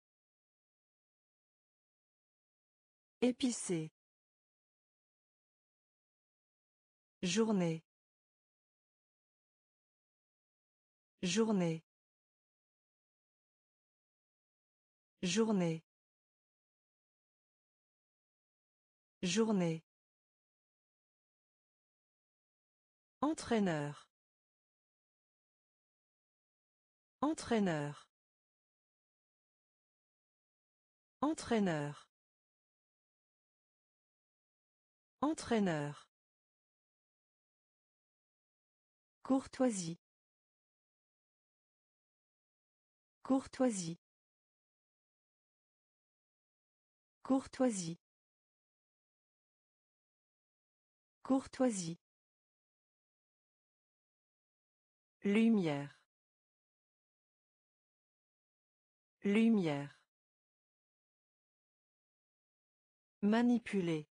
Épicé. Journée. Journée. Journée. Journée. Entraîneur. Entraîneur. Entraîneur. Entraîneur. Courtoisie. Courtoisie. Courtoisie. Courtoisie. Lumière. Lumière. Manipuler.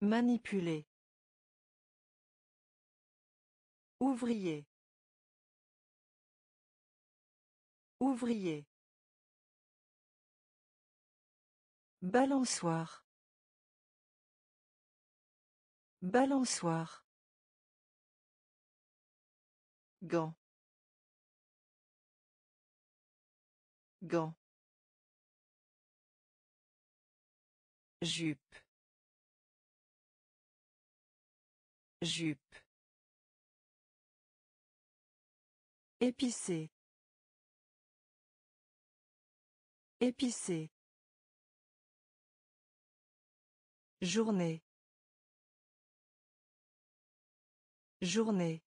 Manipuler. Ouvrier. Ouvrier. Balançoire. Balançoire. Gant. Gant. Jupe. Jupe. Épicé. Épicé. Journée. Journée.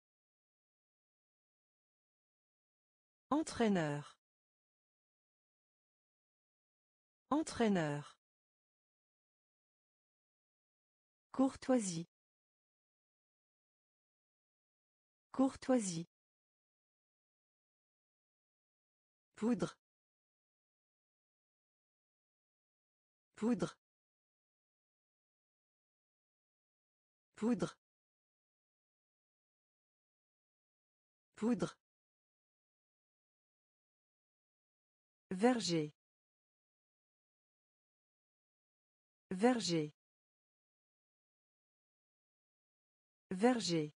Entraîneur. Entraîneur. Courtoisie. Courtoisie. Poudre. Poudre. Poudre. Poudre. Verger. Verger. Verger.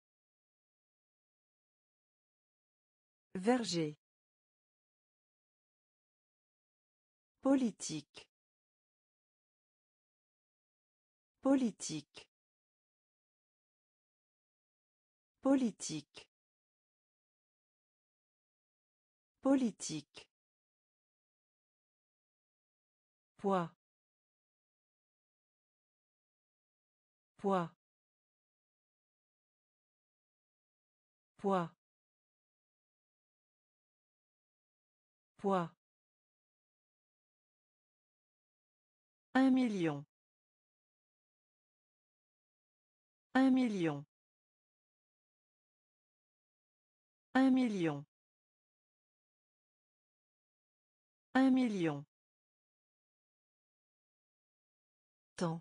Verger. Politique. Politique. Politique. Politique. Poids. Poids. Poids. Poids. Un million. Un million. Un million. Un million. Temps.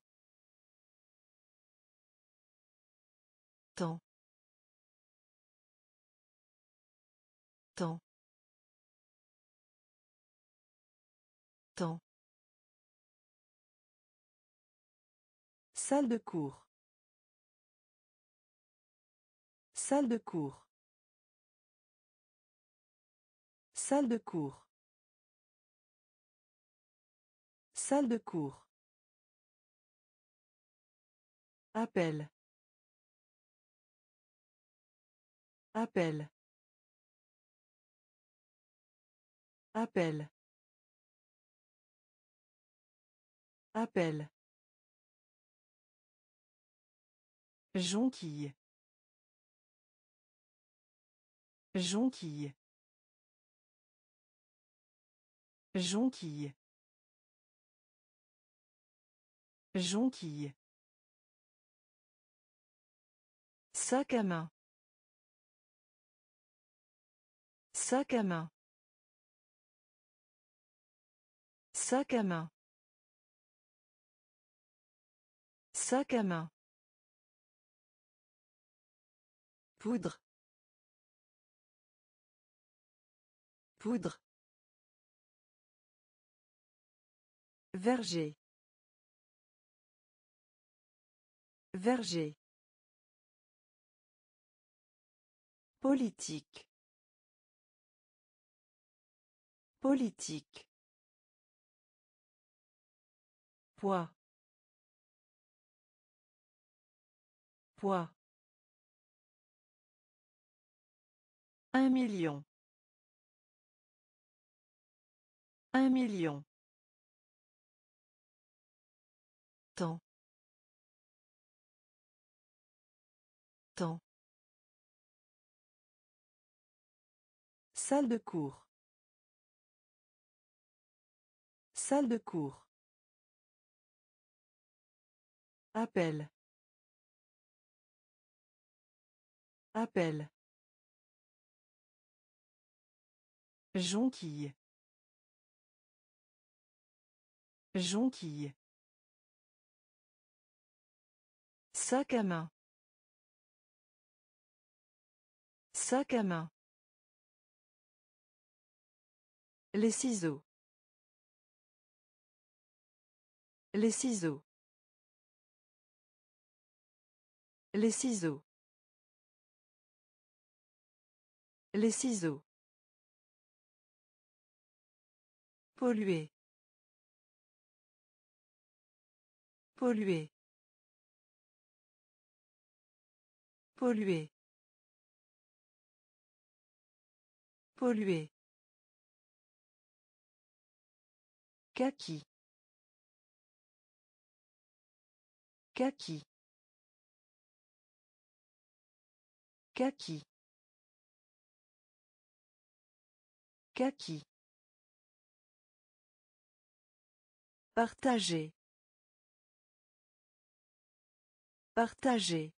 Temps. Temps. Temps. Salle de cours. Salle de cours. Salle de cours. Salle de cours. Appel. Appel. Appel. Appel. Jonquille. Jonquille. Jonquille. Jonquille. Sac à main. Sac à main. Sac à main. Sac à main. Poudre. Poudre. Verger. Verger. Politique. Politique. Poids. Poids. Un million. Un million. Temps. Temps. Salle de cours. Salle de cours. Appel. Appel. Jonquille. Jonquille. Sac à main. Sac à main. Les ciseaux. Les ciseaux. Les ciseaux. Les ciseaux. Polluer. Polluer. Polluer. Polluer. Kaki. Kaki. Kaki. Kaki. Partager. Partager.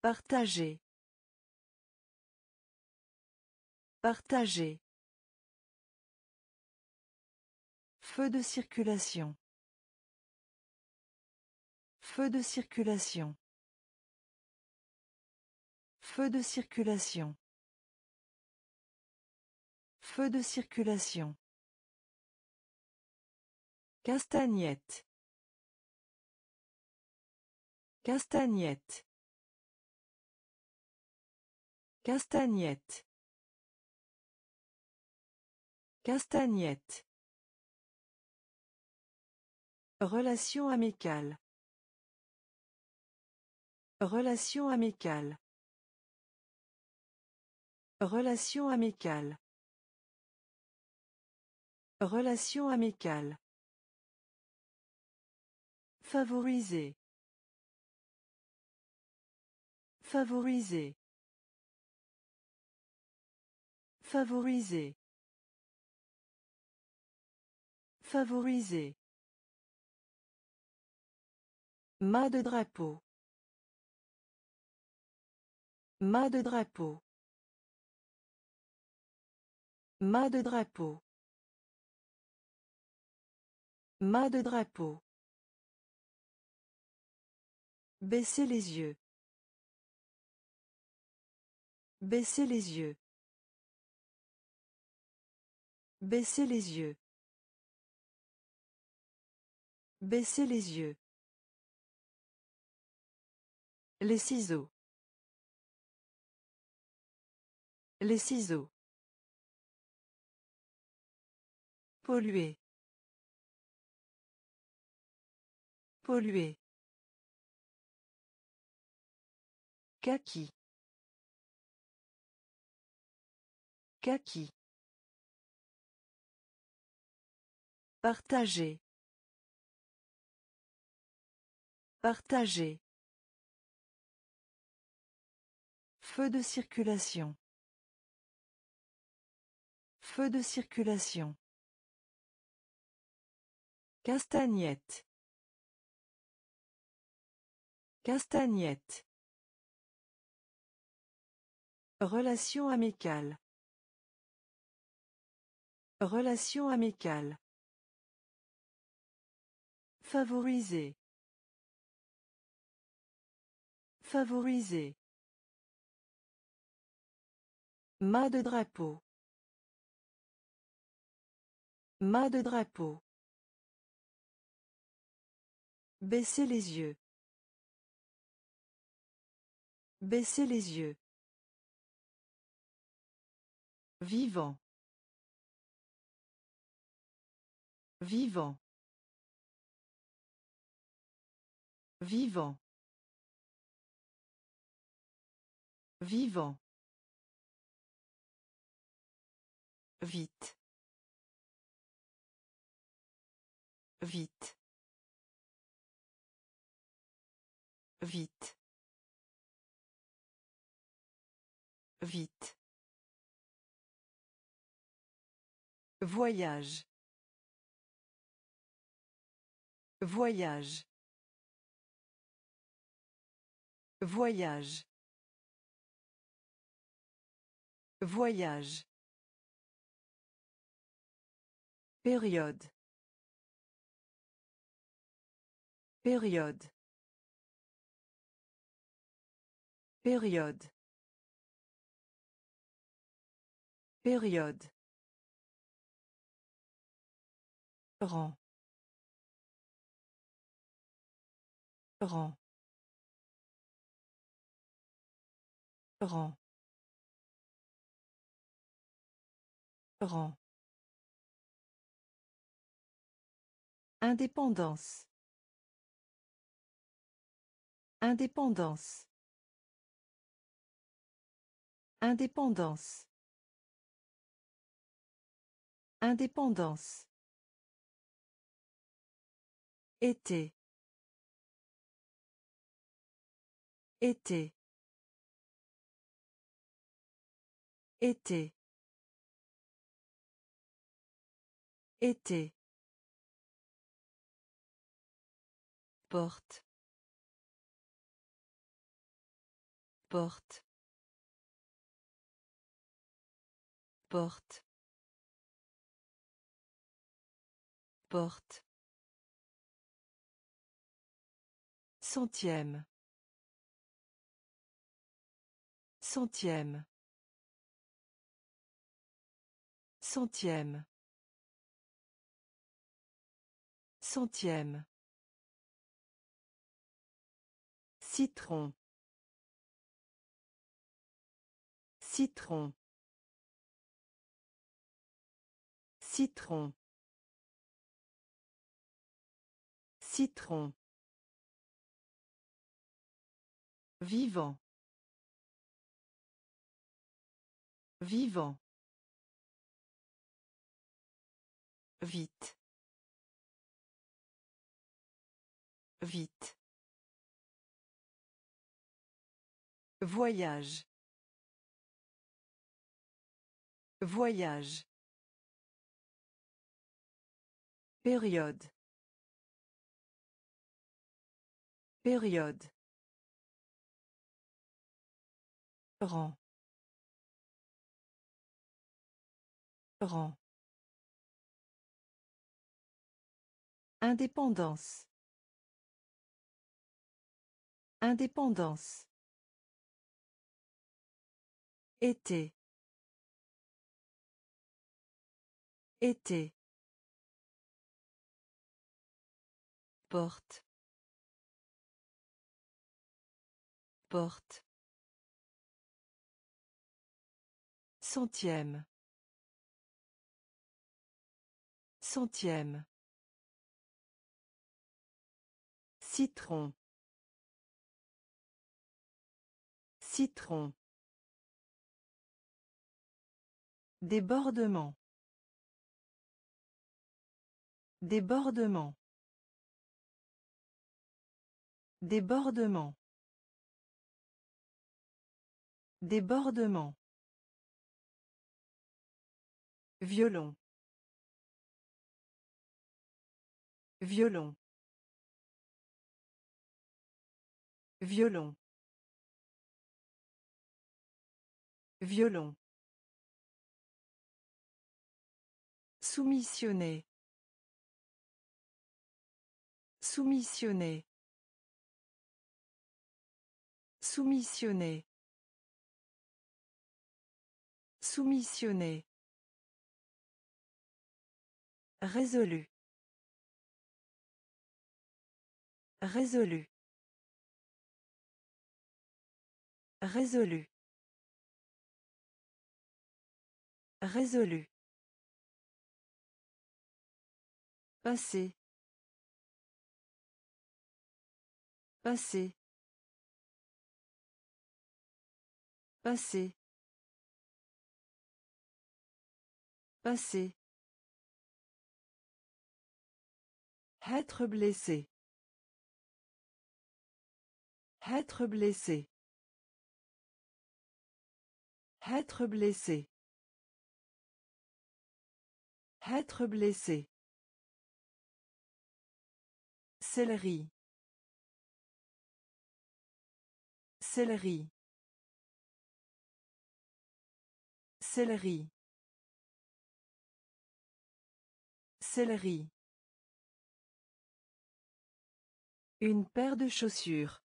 Partager. Partager. Feu de circulation. Feu de circulation. Feu de circulation. Feu de circulation. Castagnette. Castagnette. Castagnette. Castagnette. Relation amicale. Relation amicale. Relation amicale. Relation amicale. Favoriser. Favoriser. Favoriser. Favoriser. Mât de drapeau. Mât de drapeau. Mât de drapeau. Mât de drapeau. Baissez les yeux. Baissez les yeux. Baissez les yeux. Baissez les yeux. Les ciseaux. Les ciseaux. Polluer. Polluer. Kaki. Kaki. Partager. Partager. Feu de circulation. Feu de circulation. Castagnette. Castagnette. Relation amicale. Relation amicale. Favoriser. Favoriser. Mât de drapeau. Mât de drapeau. Baissez les yeux. Baissez les yeux. Vivant. Vivant. Vivant. Vivant. Vite. Vite. Vite. Vite. Voyage. Voyage. Voyage. Voyage. Période. Période. Période. Période. Rang. Rang. Rang. Rang. Indépendance. Indépendance. Indépendance. Indépendance. Été. Été. Été. Été. Porte. Porte. Porte. Porte. Centième. Centième. Centième. Centième. Citron. Citron. Citron. Citron. Vivant. Vivant. Vite. Vite. Voyage. Voyage. Période. Période. Rang. Rang. Indépendance. Indépendance. Été. Été. Porte. Porte. Centième. Centième. Citron. Citron. Débordement. Débordement. Débordement. Débordement. Violon. Violon. Violon. Violon. Soumissionner. Soumissionner. Soumissionner. Soumissionner. Résolu. Résolu. Résolu. Résolu. Passé. Passé. Passé. Passé. Être blessé. Être blessé. Être blessé. Être blessé. Céleri. Céleri. Céleri. Céleri. Une paire de chaussures.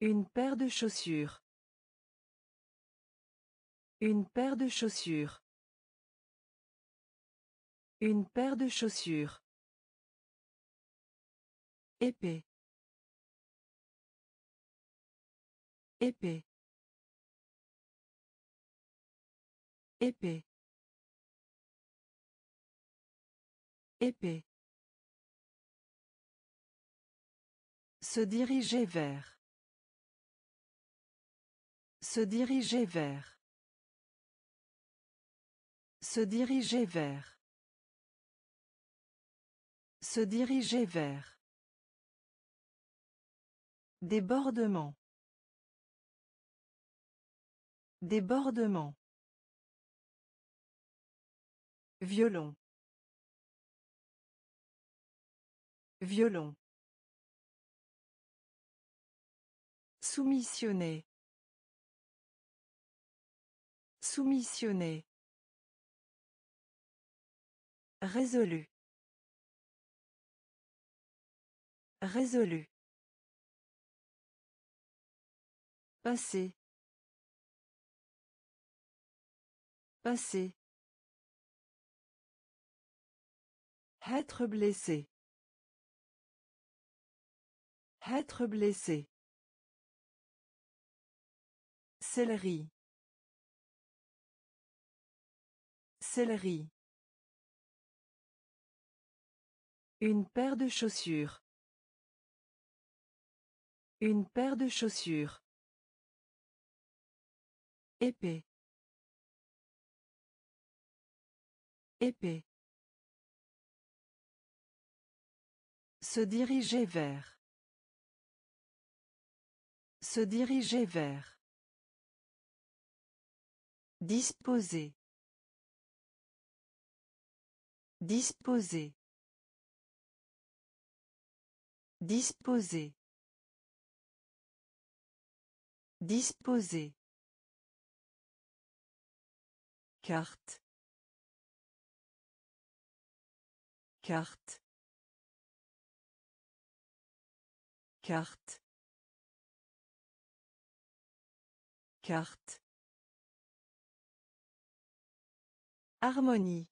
Une paire de chaussures. Une paire de chaussures. Une paire de chaussures. Épée. Épée. Épée. Épée. Se diriger vers. Se diriger vers. Se diriger vers. Se diriger vers. Débordement. Débordement. Violon. Violon. Soumissionner. Soumissionner. Résolu. Résolu. Passé. Passé. Être blessé. Être blessé. Céleri. Céleri. Une paire de chaussures. Une paire de chaussures. Épée. Épée. Se diriger vers. Se diriger vers. Disposer. Disposer. Disposer. Disposer. Carte. Carte. Carte. Carte. Harmonie.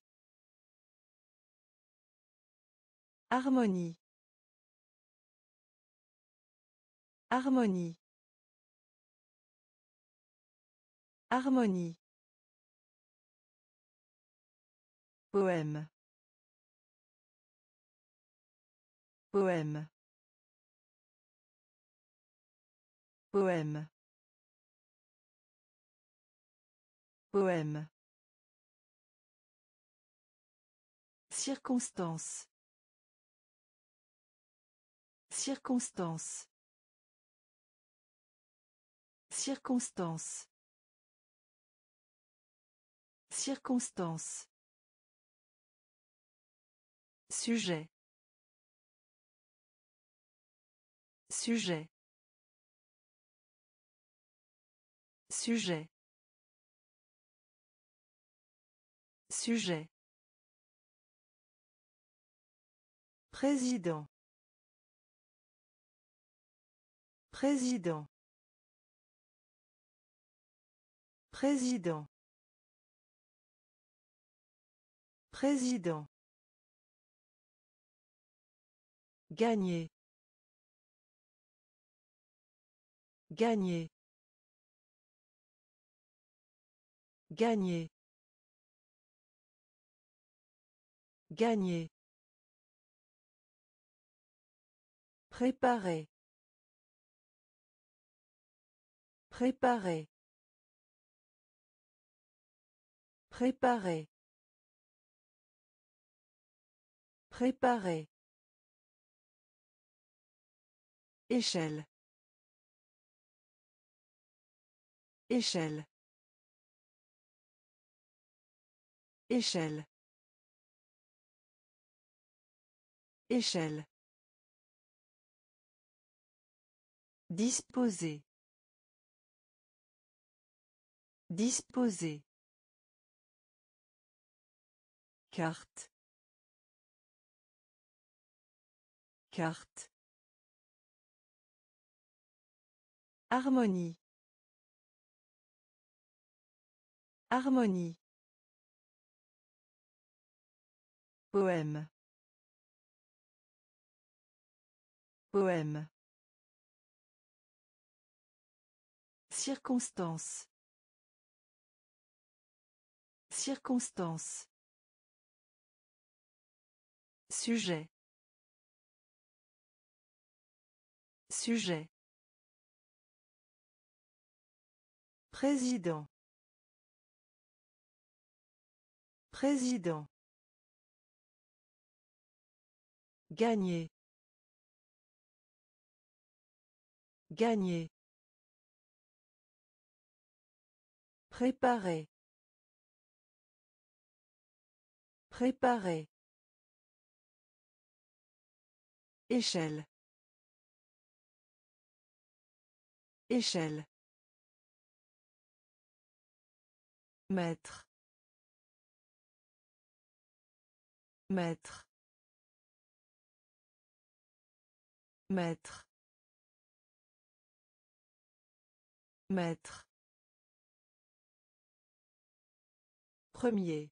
Harmonie. Harmonie. Harmonie. Poème. Poème. Poème. Poème. Circonstance. Circonstance. Circonstance. Circonstance. Sujet. Sujet. Sujet. Sujet. Président. Président. Président. Président. Gagner. Gagner. Gagner. Gagner. Préparer. Préparer. Préparer. Préparer. Échelle. Échelle. Échelle. Échelle. Disposer. Disposer. Carte. Carte. Harmonie. Harmonie. Poème. Poème. Circonstance. Circonstance. Sujet. Sujet. Président. Président. Gagner. Gagner. Préparer. Préparer. Échelle. Échelle. Maître. Maître. Maître. Maître. Premier.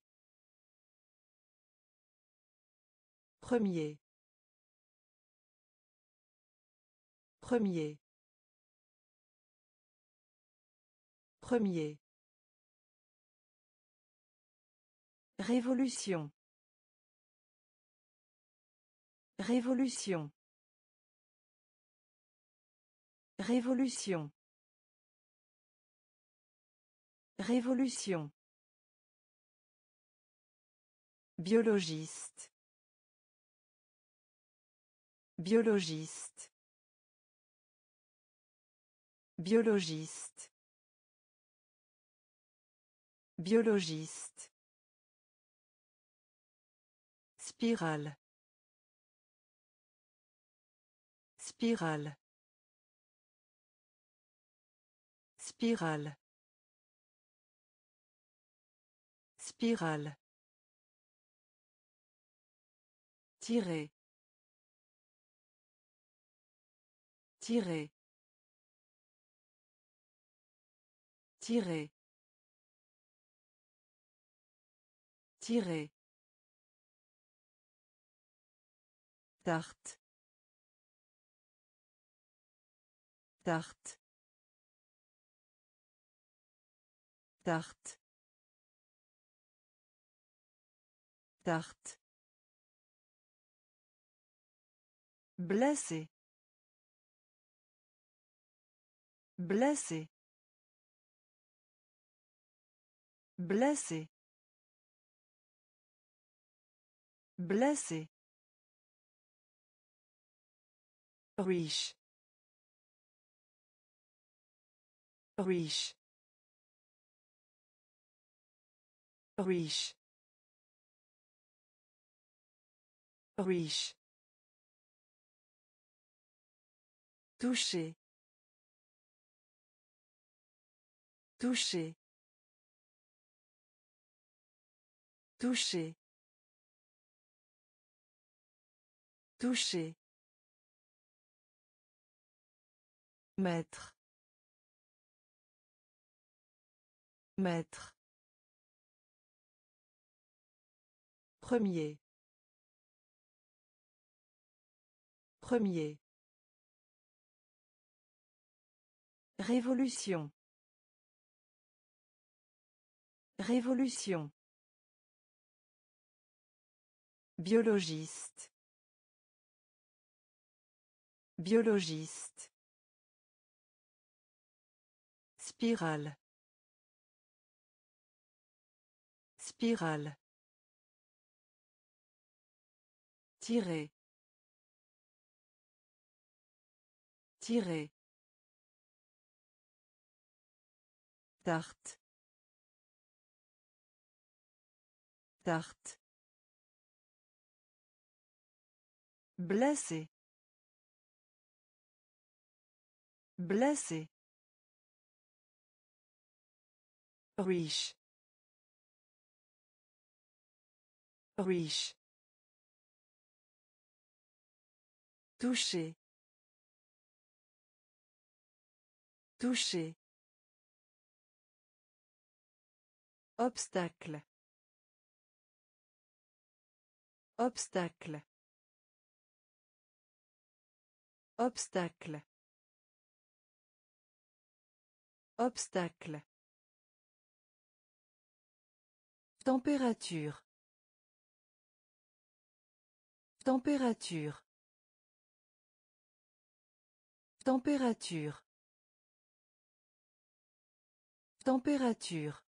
Premier. Premier. Premier. Révolution. Révolution. Révolution. Révolution. Biologiste. Biologiste. Biologiste. Biologiste. Spirale. Spirale. Spirale. Spirale. Tirer. Tirer. Tirer. Tirer. Tarte. Tarte. Tarte. Tarte. Blessé. Blessé. Blessé. Blessé. Riche. Riche. Riche. Riche. Toucher. Toucher. Toucher. Toucher. Maître. Maître. Premier. Premier. Révolution. Révolution. Biologiste. Biologiste. Spirale. Spirale. Tirer. Tirer. Tarte. Tarte. Blessé. Blessé. Riche. Riche. Toucher. Toucher. Obstacle. Obstacle. Obstacle. Obstacle. Température. Température. Température. Température.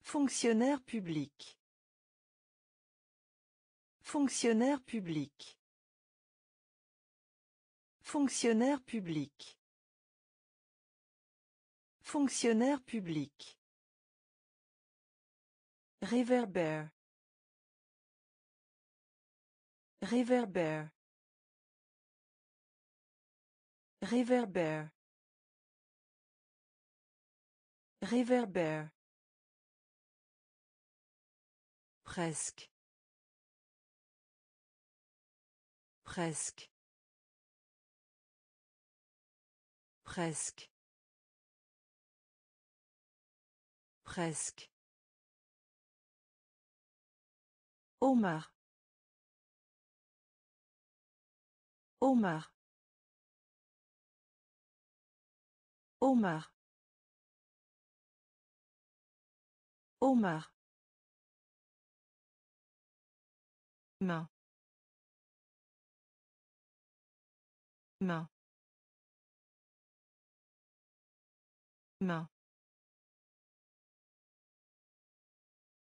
Fonctionnaire public. Fonctionnaire public. Fonctionnaire public. Fonctionnaire public. Réverbère. Réverbère. Réverbère. Réverbère. Presque. Presque. Presque. Presque. Omar. Omar. Omar. Omar. main main main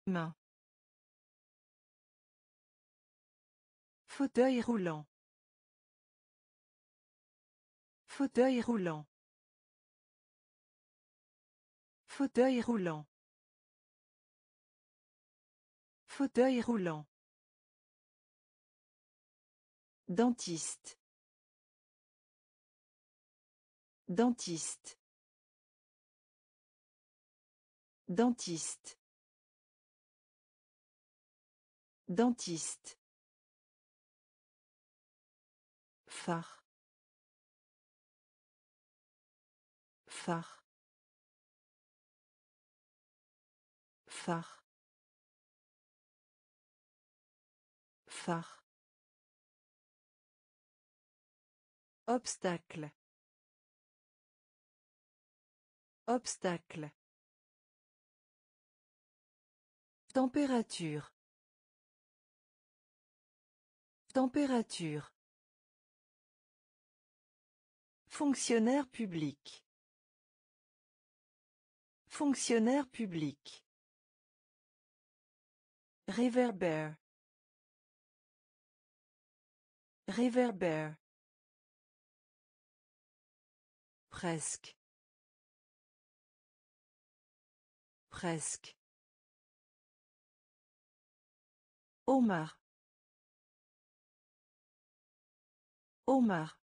main fauteuil roulant fauteuil roulant fauteuil roulant fauteuil roulant Dentiste. Dentiste. Dentiste. Dentiste. Phare. Phare. Phare. Obstacle. Obstacle. Température. Température. Fonctionnaire public. Fonctionnaire public. Réverbère. Réverbère. Presque. Presque. Omar. Omar.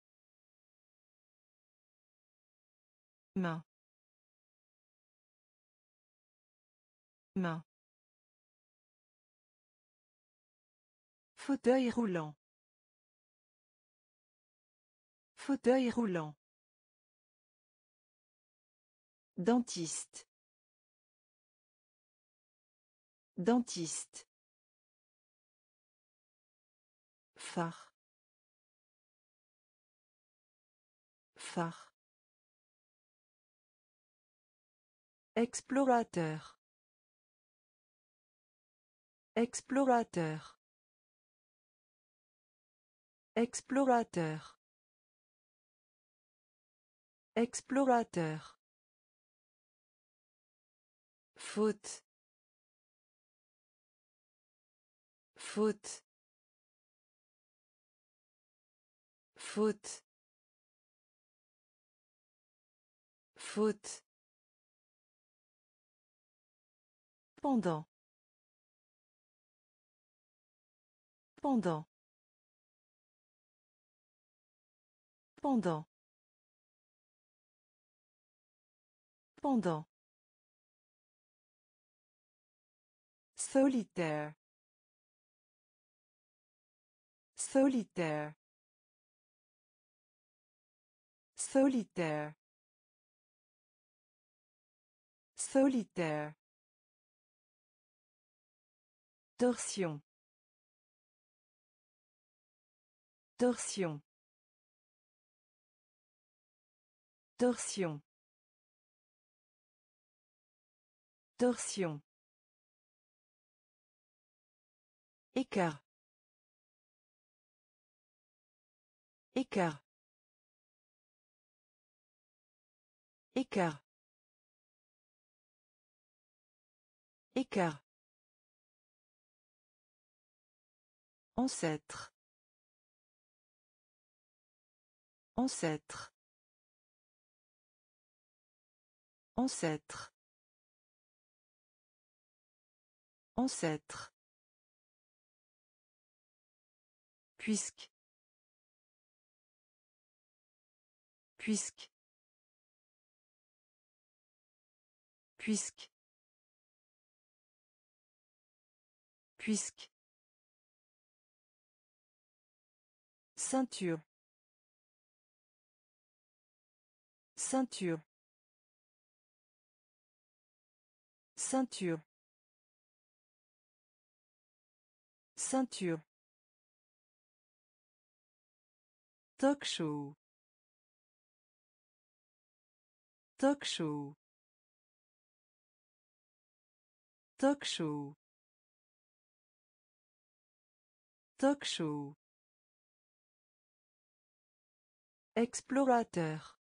Main. Main. Fauteuil roulant. Fauteuil roulant. Dentiste. Dentiste. Phare. Phare. Explorateur. Explorateur. Explorateur. Explorateur. Faute. Faute. Faute. Faute. Pendant. Pendant. Pendant. Pendant. Solitaire. Solitaire. Solitaire. Solitaire. Torsion. Torsion. Torsion. Torsion. Écart. Écart. Écart. Écart. Ancêtre. Ancêtre. Ancêtre. Ancêtre. Puisque. Puisque. Puisque. Puisque. Ceinture. Ceinture. Ceinture. Ceinture. Talk show. Talk show. Talk show. Talk show. Explorateur.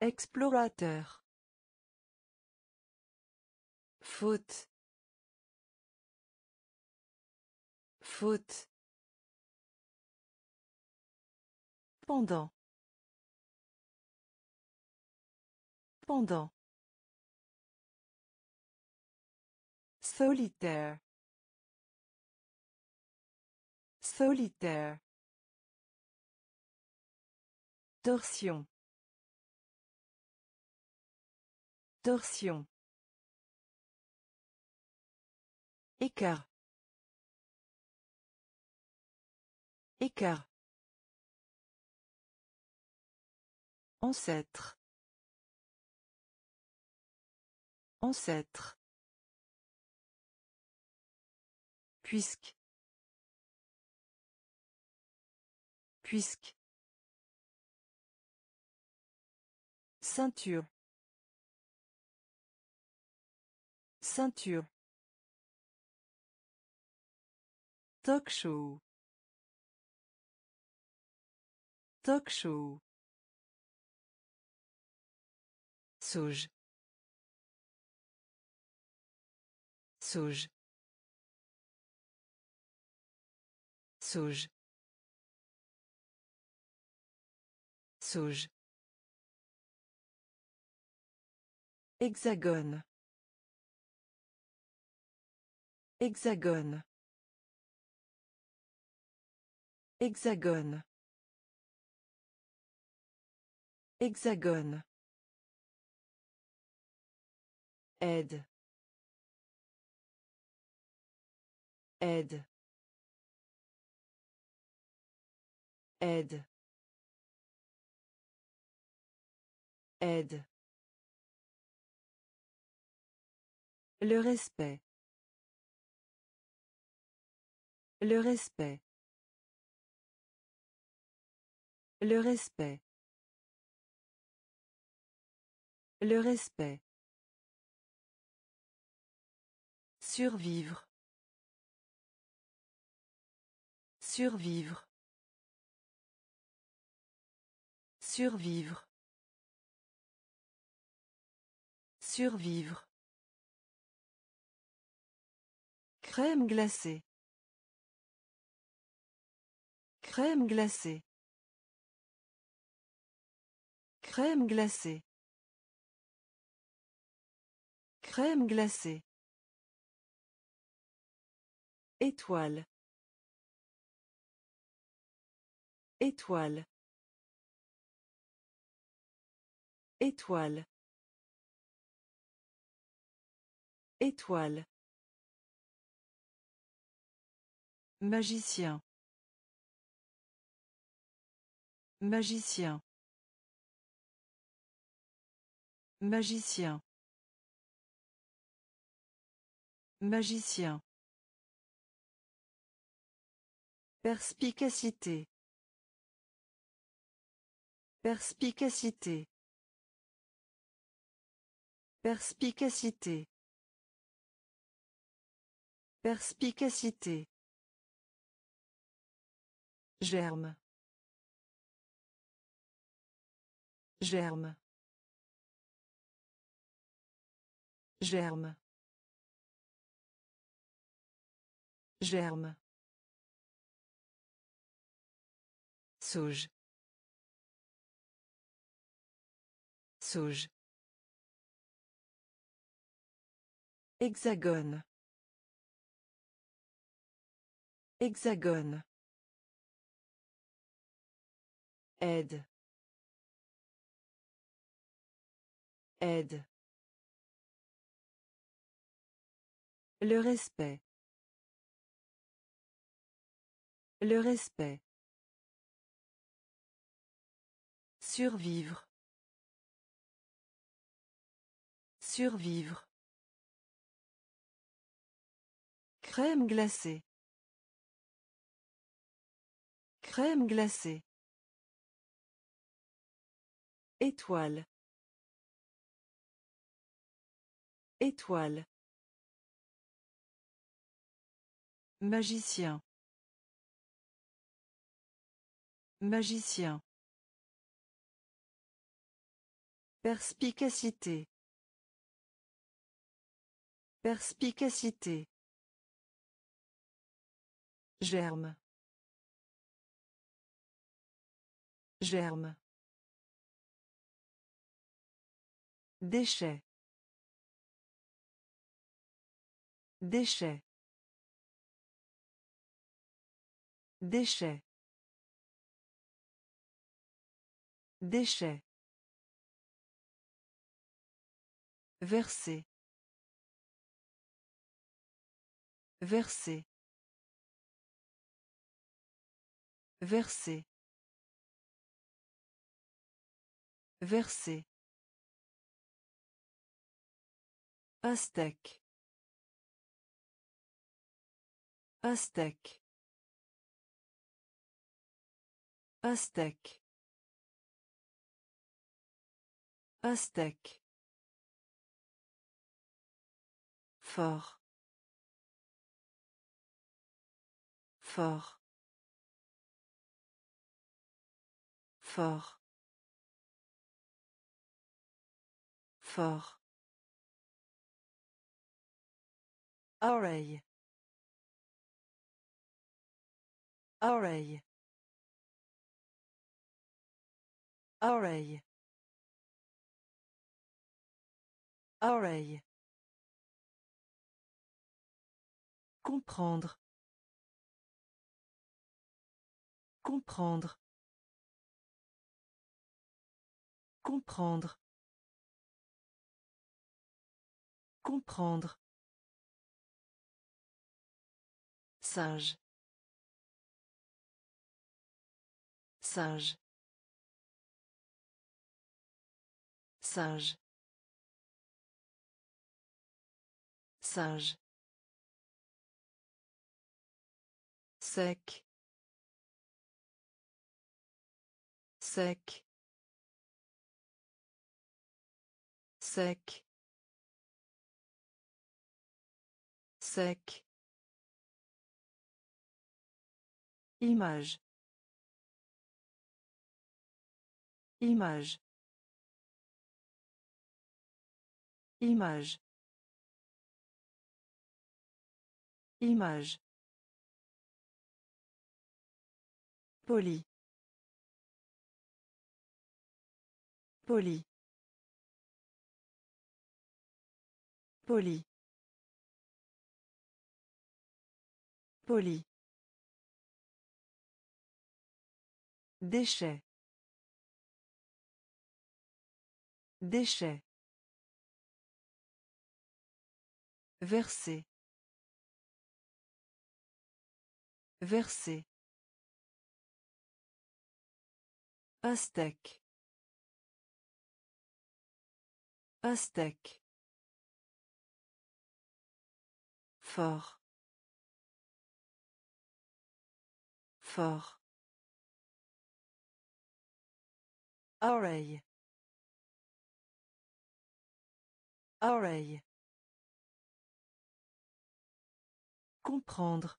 Explorateur. Faute. Faute. Pendant. Pendant. Solitaire. Solitaire. Torsion. Torsion. Écart. Écart. Ancêtre. Ancêtre. Puisque. Puisque. Ceinture. Ceinture. Talk show. Talk show. Sauge. Sauge. Sauge. Sauge. Hexagone. Hexagone. Hexagone. Hexagone. Aide. Aide. Aide. Aide. Le respect. Le respect. Le respect. Le respect. Survivre. Survivre. Survivre. Survivre. Crème glacée. Crème glacée. Crème glacée. Crème glacée. Étoile. Étoile. Étoile. Étoile. Magicien. Magicien. Magicien. Magicien. Perspicacité. Perspicacité. Perspicacité. Perspicacité. Germe. Germe. Germe. Germe. Sauge. Sauge. Hexagone. Hexagone. Aide. Aide. Le respect. Le respect. Survivre. Survivre. Crème glacée. Crème glacée. Étoile. Étoile. Magicien. Magicien. Perspicacité. Perspicacité. Germe. Germe. Déchet. Déchet. Déchet. Déchet. Verser. Verser. Verser. Verser. Aztèque. Aztèque. Aztèque. Aztèque. Fort. Fort. Fort. Fort. Oreille. Oreille. Oreille. Oreille. Comprendre. Comprendre. Comprendre. Comprendre. Singe. Singe. Singe. Singe. Sec. Sec. Sec. Sec. Image. Image. Image. Image. Poli. Poli. Poli. Poli. Déchet. Déchet. Verser. Verser. Aztèque. Aztèque. Fort. Fort. Oreille. Oreille. Comprendre.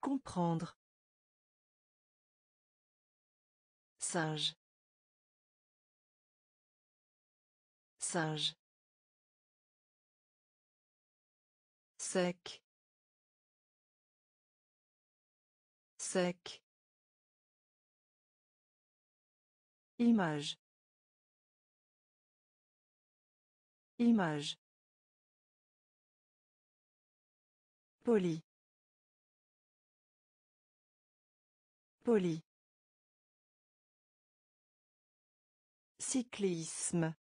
Comprendre. Singe. Singe. Sec. Sec. Image. Image. Poli. Poli. Cyclisme.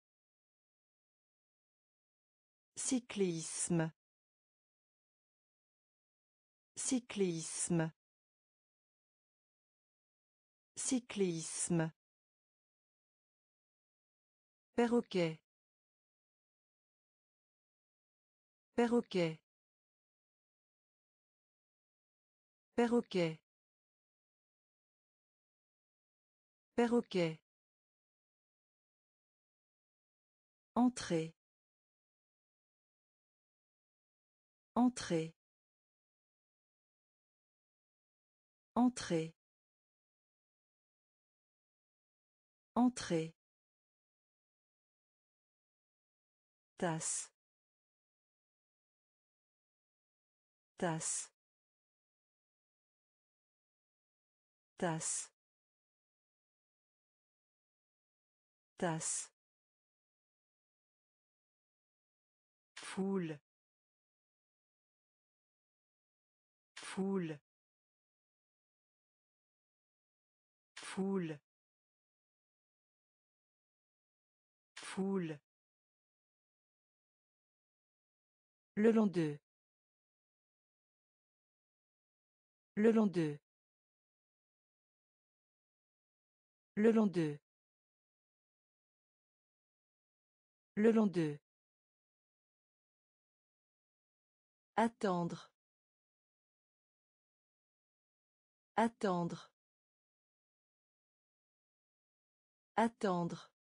Cyclisme. Cyclisme. Cyclisme. Perroquet. Perroquet. Perroquet. Perroquet. Entrée. Entrée. Entrée. Entrée. Tasse. Tasse. Tasse. Tasse. Foule. Foule. Foule. Foule. Le long d'eux. Le long d'eux. Le long d'eux. Le long d'eux. Attendre. Attendre. Attendre.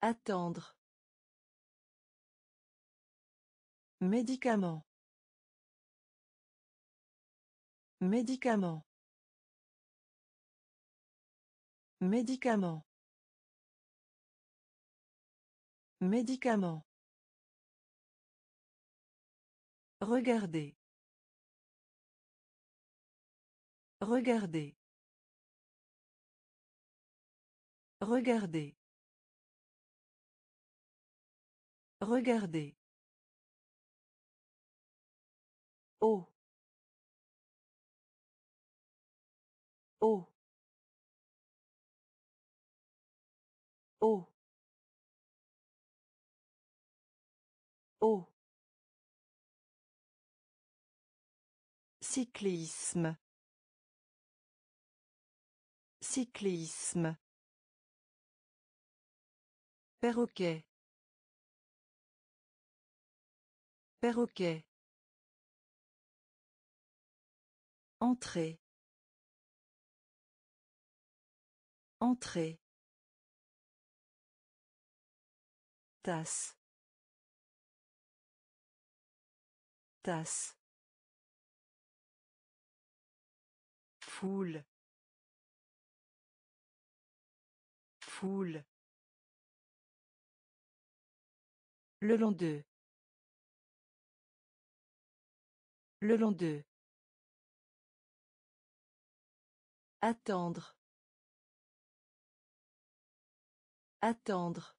Attendre. Médicament. Médicament. Médicament. Médicament. Regardez. Regardez. Regardez. Regardez. Oh. Oh. Oh. Oh. Cyclisme. Cyclisme. Perroquet. Perroquet. Entrée. Entrée. Tasse. Tasse. Foule. Foule. Le long d'eux. Le long d'eux. Attendre. Attendre.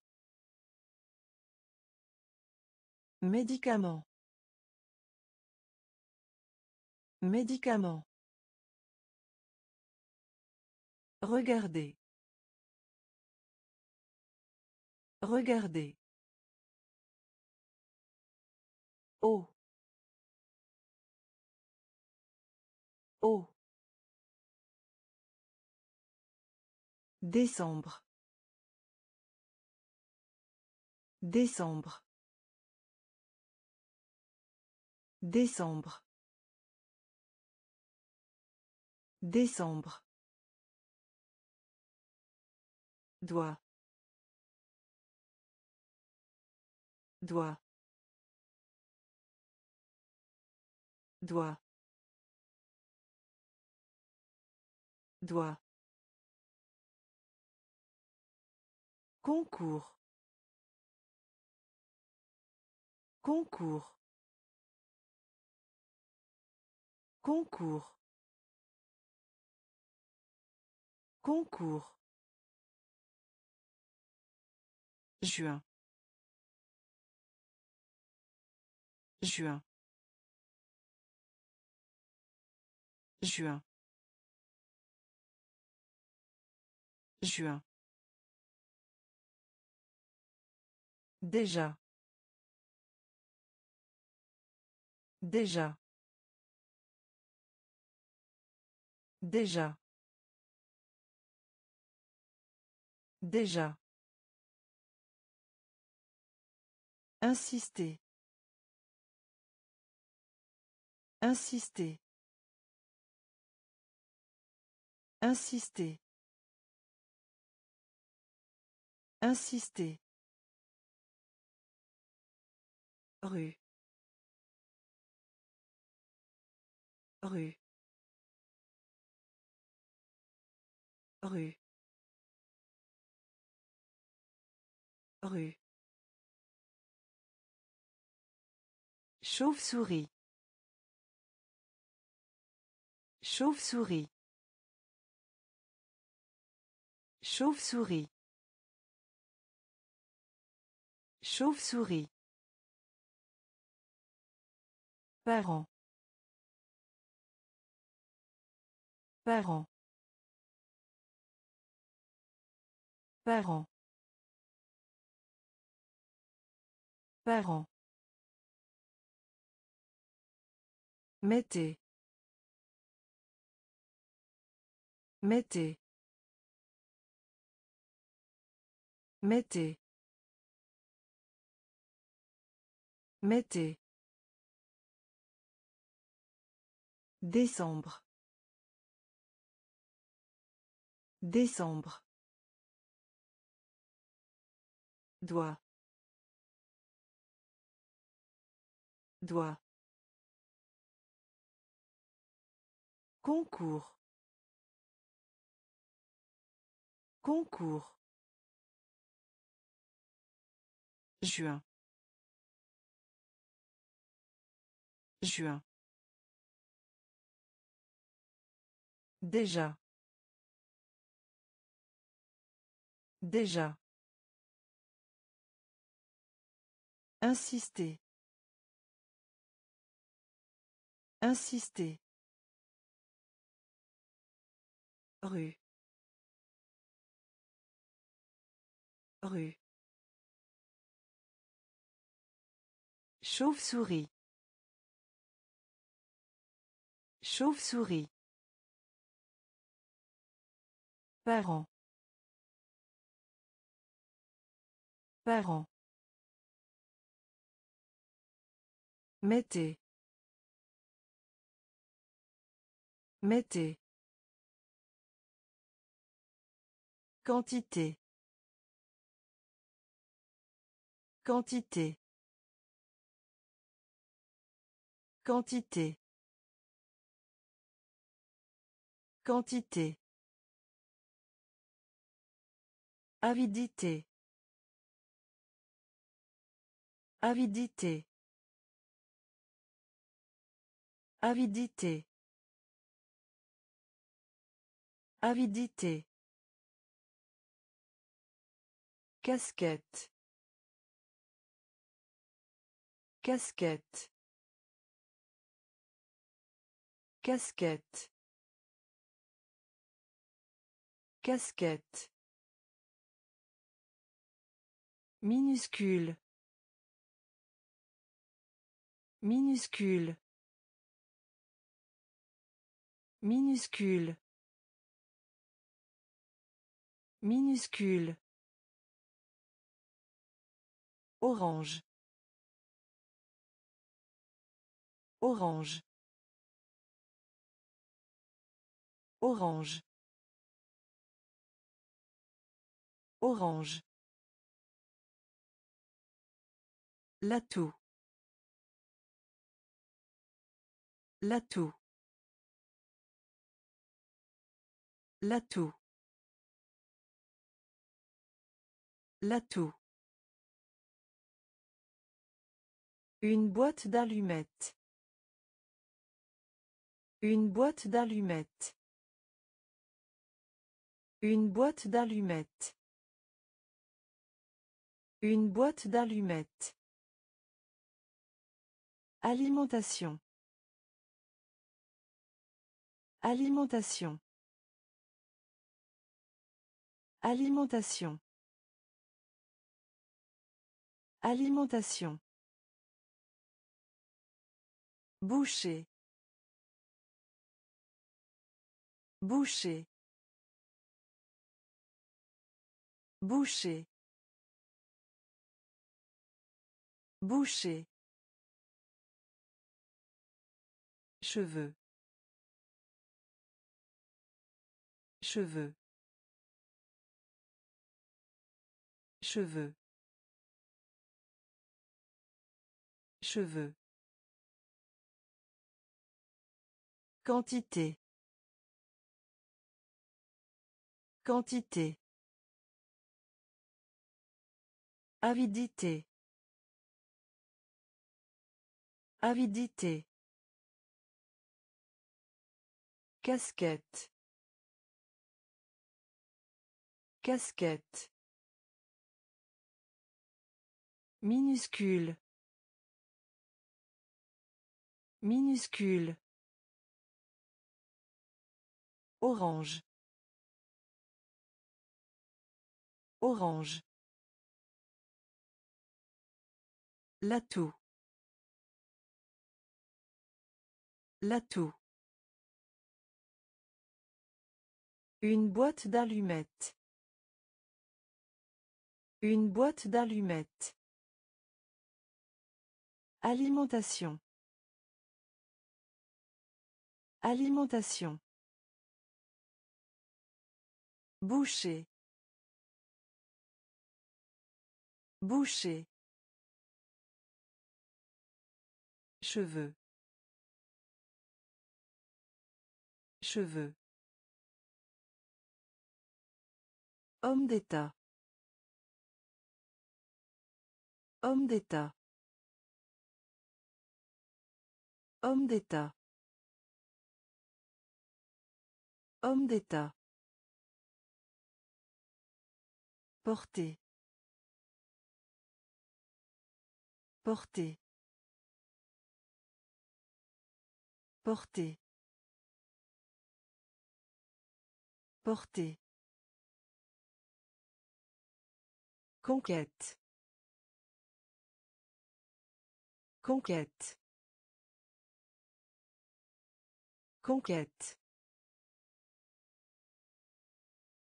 Médicament. Médicament. Regardez. Regardez. Oh. Oh. Décembre. Décembre. Décembre. Décembre. doigt doigt doigt doigt Concours. Concours. Concours. Concours. Juin. Juin. Juin. Juin. Déjà. Déjà. Déjà. Déjà. Insister. Insister. Insister. Insister. Rue. Rue. Rue. Rue. Chauve-souris. Chauve-souris. Chauve-souris. Chauve-souris. Parents. Parents. Parents. Parents. Mettez. Mettez. Mettez. Mettez. Décembre. Décembre. Doigt. Doigt. Concours. Concours. Juin. Juin. Déjà. Déjà. Insister. Insister. Rue. Rue. Chauve-souris. Chauve-souris. Parents. Parents. Mettez. Mettez. Quantité. Quantité. Quantité. Quantité. Avidité. Avidité. Avidité. Avidité. Casquette. Casquette. Casquette. Casquette. Minuscule. Minuscule. Minuscule. Minuscule. Orange. Orange. Orange. Orange. L'atout. L'atout. L'atout. L'atout. Une boîte d'allumettes. Une boîte d'allumettes. Une boîte d'allumettes. Une boîte d'allumettes. Alimentation. Alimentation. Alimentation. Alimentation. Boucher. Boucher. Boucher. Boucher. Cheveux. Cheveux. Cheveux. Cheveux. Quantité. Quantité. Avidité. Avidité. Casquette. Casquette. Minuscule. Minuscule. Orange. Orange. L'atout. L'atout. Une boîte d'allumettes. Une boîte d'allumettes. Alimentation. Alimentation. Boucher. Boucher. Cheveux. Cheveux. Homme d'État. Homme d'État. Homme d'État. Homme d'État. Porter. Porter. Porter. Porter. Conquête. Conquête. Conquête.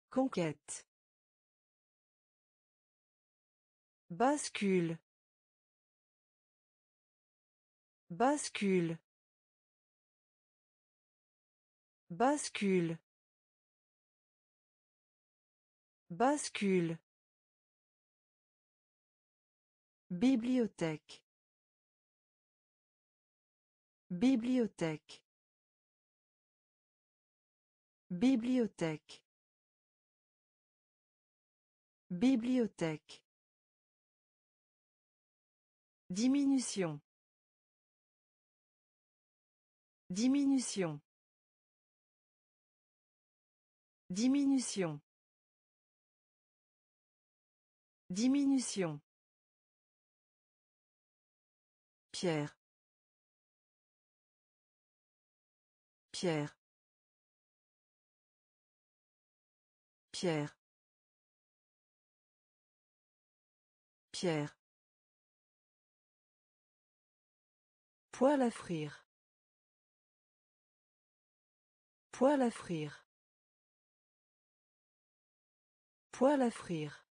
Conquête. Bascule. Bascule. Bascule. Bascule. Bibliothèque. Bibliothèque. Bibliothèque. Bibliothèque. Diminution. Diminution. Diminution. Diminution. Pierre. Pierre. Pierre. Pierre. Poil à frire. Poil à frire. Poil à frire.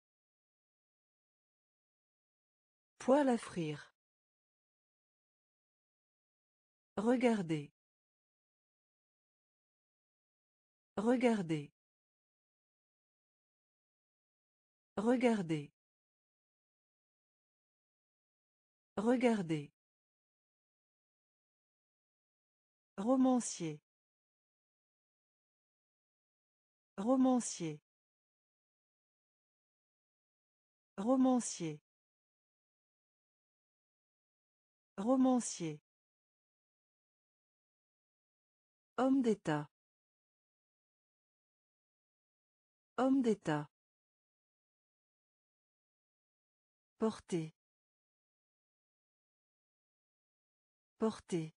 Poil à frire. Regardez. Regardez. Regardez. Regardez. Romancier. Romancier. Romancier. Romancier. Homme d'État. Homme d'État. Porter. Porter.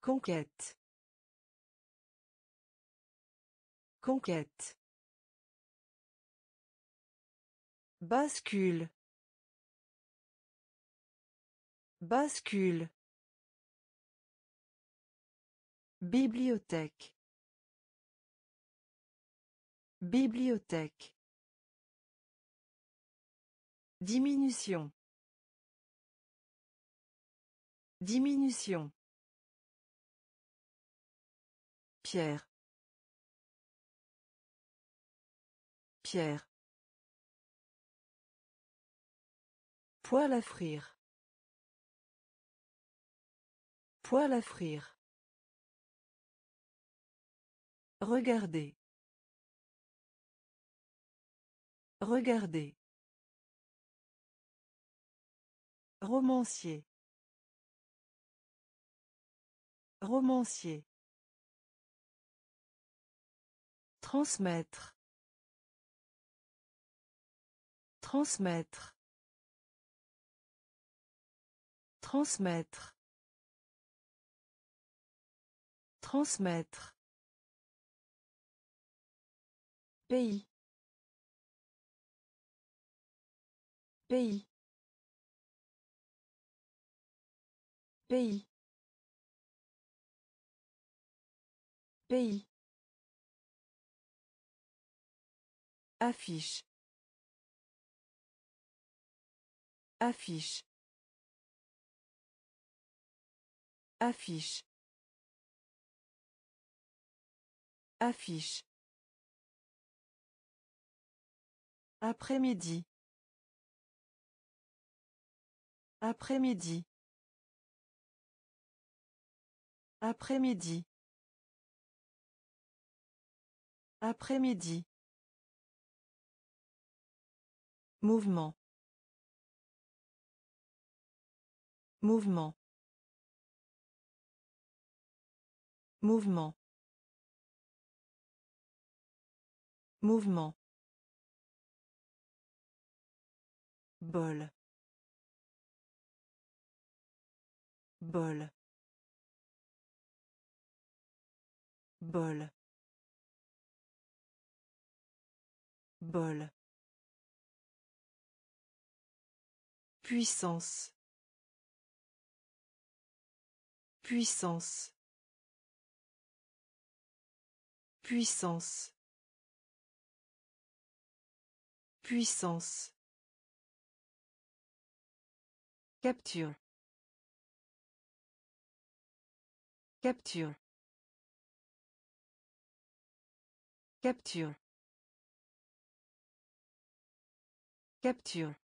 Conquête. Conquête. Bascule. Bascule. Bibliothèque. Bibliothèque. Diminution. Diminution. Pierre. Pierre. Poil à frire. Poil à frire. Regardez. Regardez. Romancier. Romancier. Transmettre. Transmettre. Transmettre. Transmettre. Pays. Pays. Pays. Pays. Affiche. Affiche. Affiche. Affiche. Après-midi. Après-midi. Après-midi. Après-midi. Mouvement. Mouvement. Mouvement. Mouvement. Bol. Bol. Bol. Bol. Puissance. Puissance. Puissance. Puissance. Capture. Capture. Capture. Capture.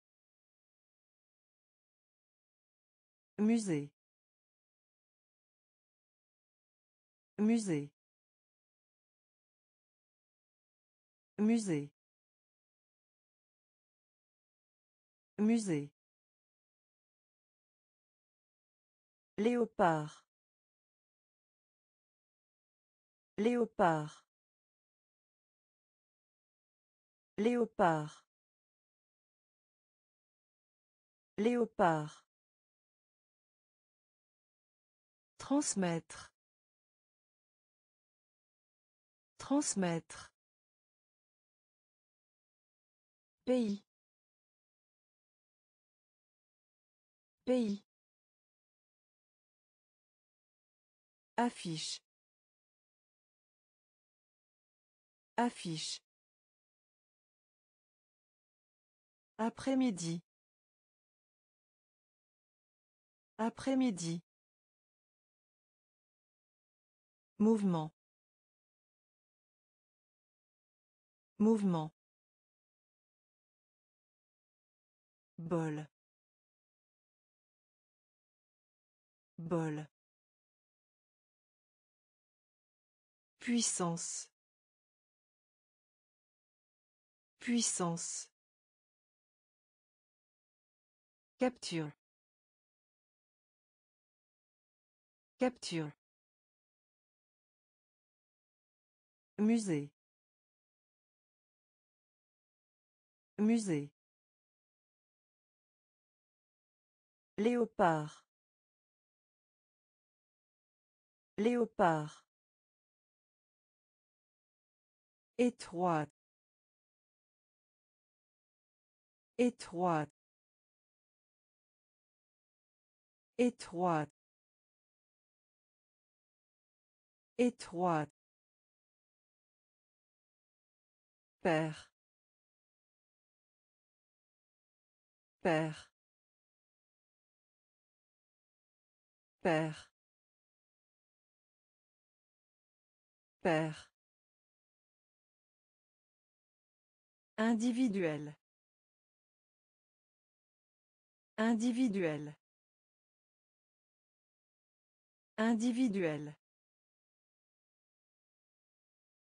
Musée. Musée. Musée. Musée. Léopard. Léopard. Léopard. Léopard. Transmettre. Transmettre. Pays. Pays. Affiche. Affiche. Après-midi. Après-midi. Mouvement. Mouvement. Bol. Bol. Puissance. Puissance. Capture. Capture. Musée. Musée. Léopard. Léopard. Étroite. Étroite. Étroite. Étroite. Père. Père. Père. Père. Individuel. Individuel. Individuel.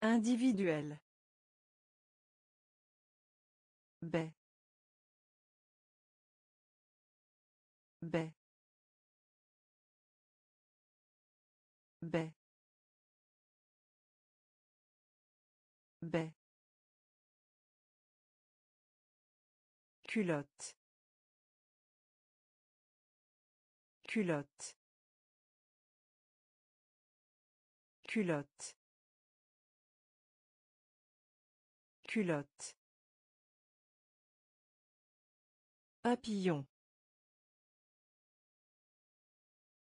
Individuel. Baie. Baie. Baie. Baie. Culotte. Culotte. Culotte. Culotte. Papillon.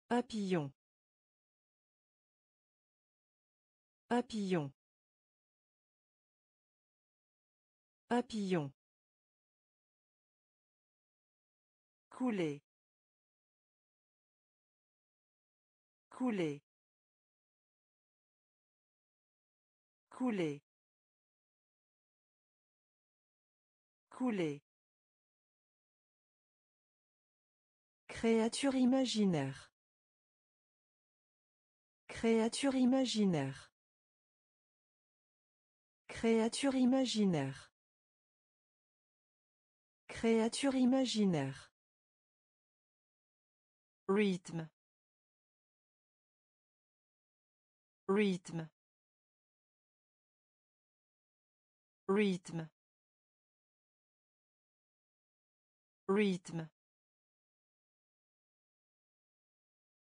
Papillon. Papillon. Papillon. Couler. Couler. Couler. Couler. Créature imaginaire. Créature imaginaire. Créature imaginaire. Créature imaginaire. Rythme. Rythme. Rythme. Rythme.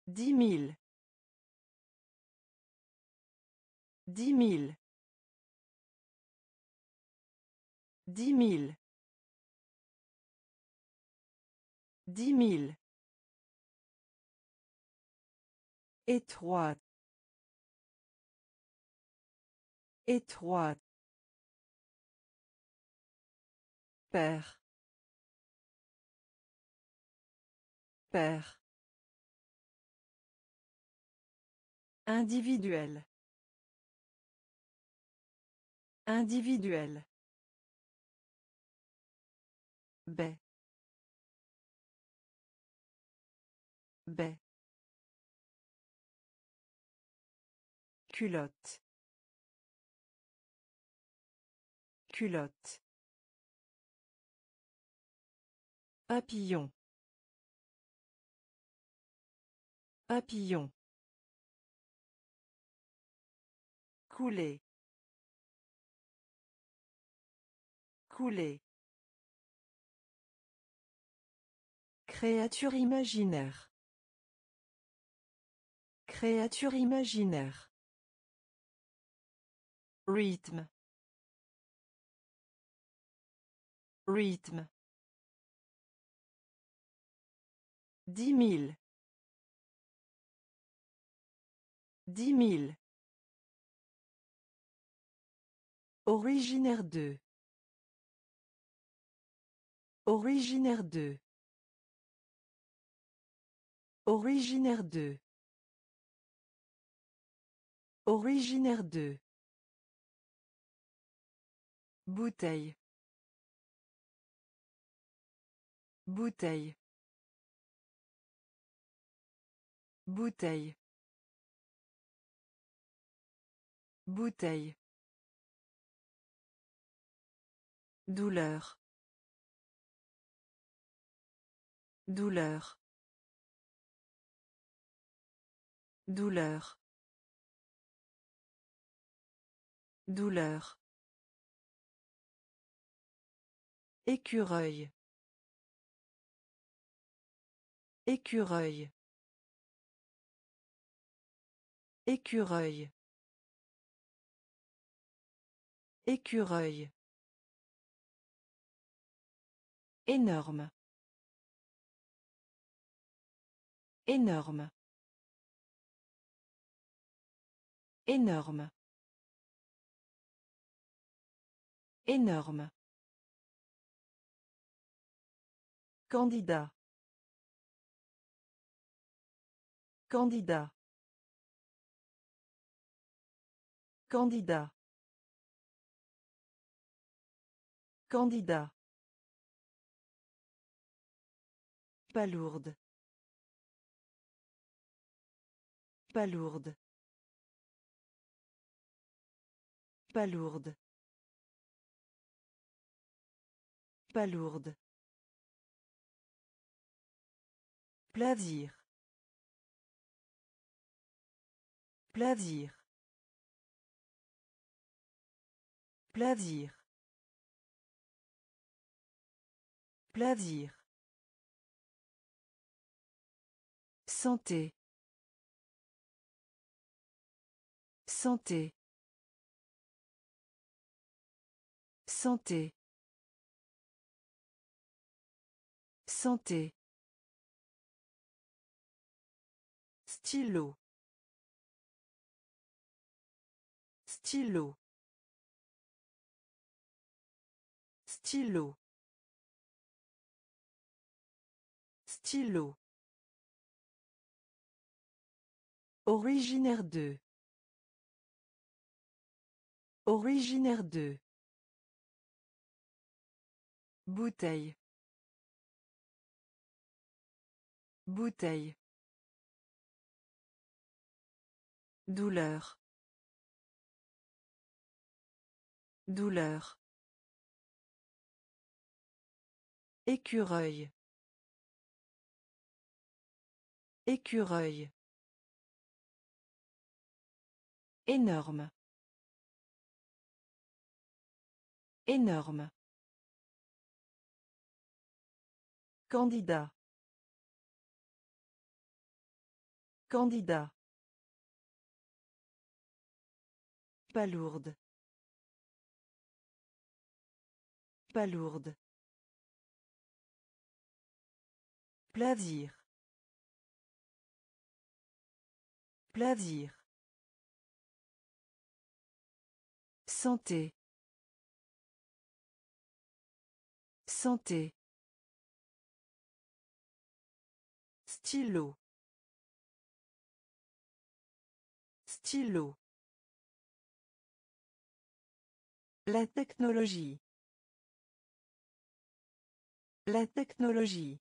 Dix mille. Dix mille. Dix mille. Dix mille. Étroite. Étroite. Père. Père. Individuel. Individuel. Baie. Baie. Culotte. Culotte. Papillon. Papillon. Couler. Couler. Créature imaginaire. Créature imaginaire. Rythme. Rythme. Dix mille. Dix mille. Originaire de. Originaire de. Originaire de. Originaire de. Bouteille. Bouteille. Bouteille. Bouteille. Douleur. Douleur. Douleur. Douleur. Écureuil. Écureuil. Écureuil. Écureuil. Énorme. Énorme. Énorme. Énorme. Candidat. Candidat. Candidat. Candidat. Palourde. Palourde. Palourde. Palourde. Plaisir. Plaisir. Plaisir. Plaisir. Santé. Santé. Santé. Santé. Stylo. Stylo. Stylo. Stylo. Originaire de. Originaire de. Bouteille. Bouteille. Douleur. Douleur. Écureuil. Écureuil. Énorme. Énorme. Candidat. Candidat. Palourde. Palourde. Plaisir. Plaisir. Santé. Santé. Stylo. Stylo. La technologie. La technologie.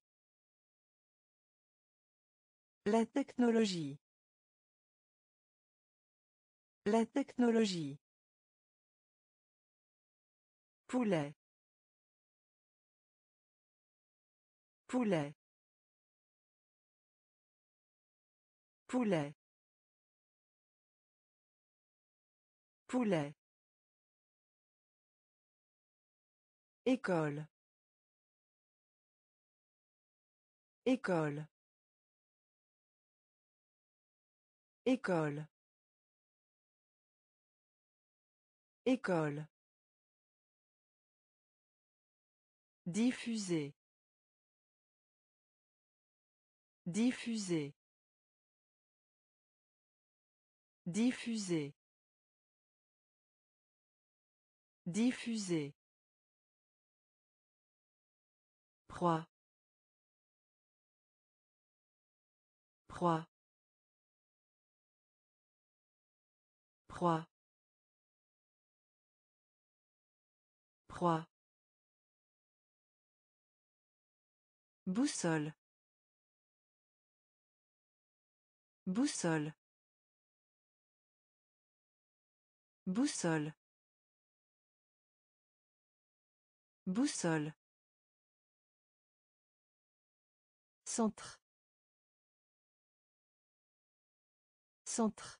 La technologie. La technologie. Poulet. Poulet. Poulet. Poulet. École. École. École. École. Diffuser. Diffuser. Diffuser. Diffuser. Proie. Proie. Proie. Proie. Boussole. Boussole. Boussole. Boussole. Centre. Centre.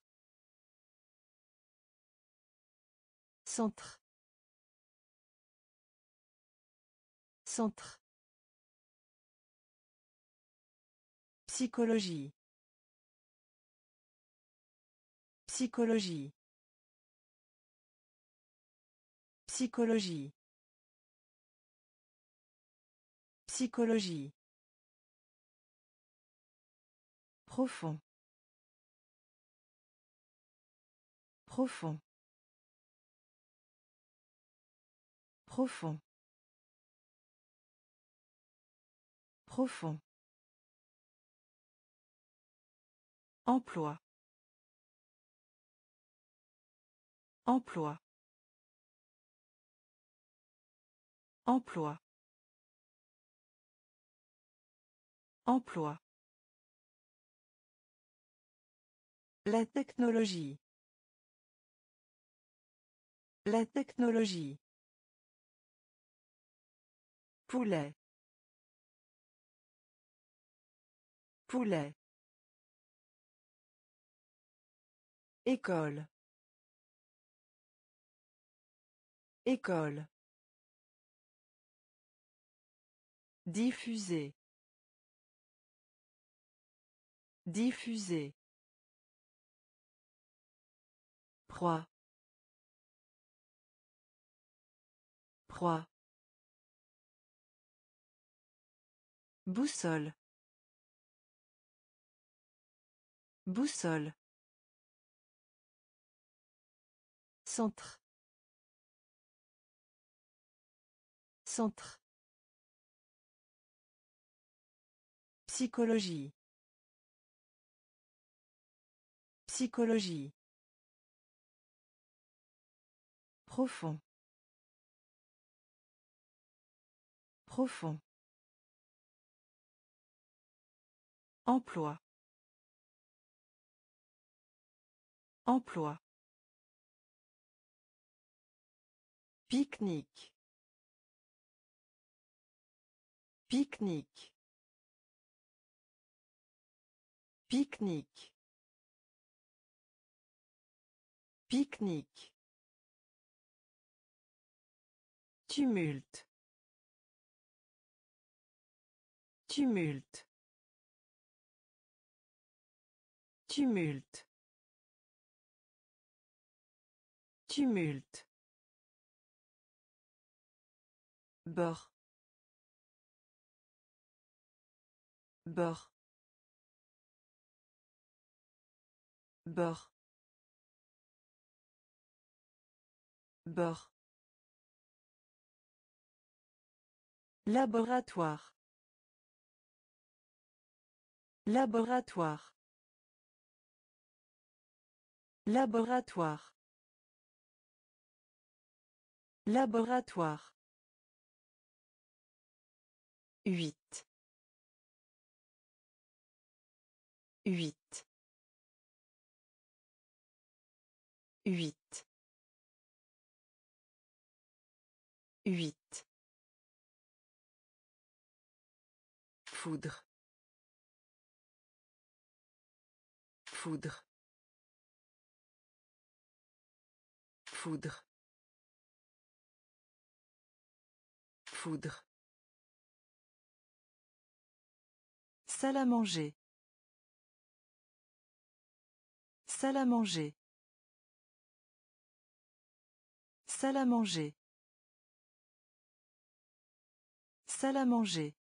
Centre. Centre. Psychologie. Psychologie. Psychologie. Psychologie. Profond. Profond. Profond. Profond. Emploi. Emploi. Emploi. Emploi. La technologie. La technologie. Poulet. Poulet. École. École. Diffuser. Diffuser. Proie. Proie. Boussole. Boussole. Centre. Centre. Psychologie. Psychologie. Profond. Profond. Emploi. Emploi. Pique-nique. Pique-nique. Pique-nique. Pique-nique. Tumulte. Tumulte. Tumulte. Tumulte. Bord. Bord. Bord. Bord. Laboratoire. Laboratoire. Laboratoire. Laboratoire. Huit. Huit. Huit. Huit. Foudre. Foudre. Foudre. Foudre. Salle à manger. Salle à manger. Salle à manger. Salle à manger.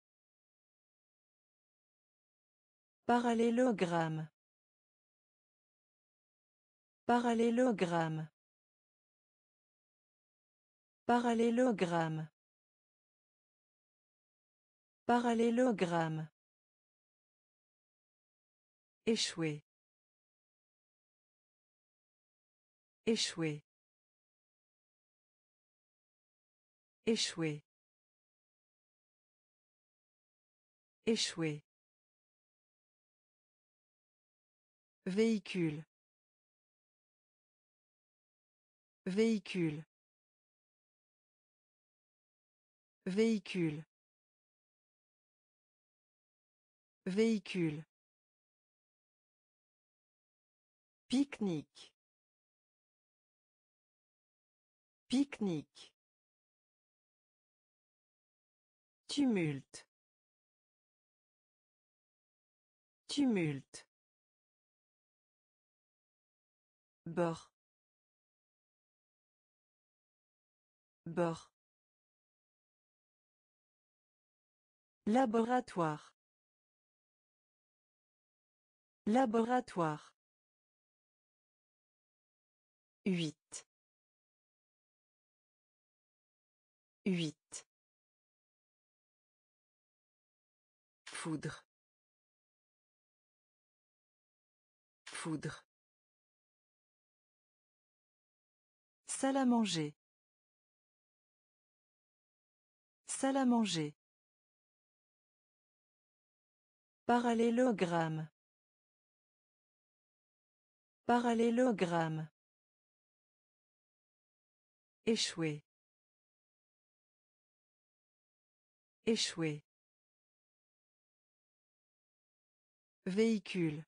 Parallélogramme. Parallélogramme. Parallélogramme. Parallélogramme. Échouer. Échouer. Échouer. Échouer. Véhicule. Véhicule. Véhicule. Véhicule. Pique-nique. Pique-nique. Tumulte. Tumulte. Bord. Bord. Laboratoire. Laboratoire. Huit. Huit. Foudre. Foudre. Salle à manger. Salle à manger. Parallélogramme. Parallélogramme. Échouer. Échouer. Véhicule.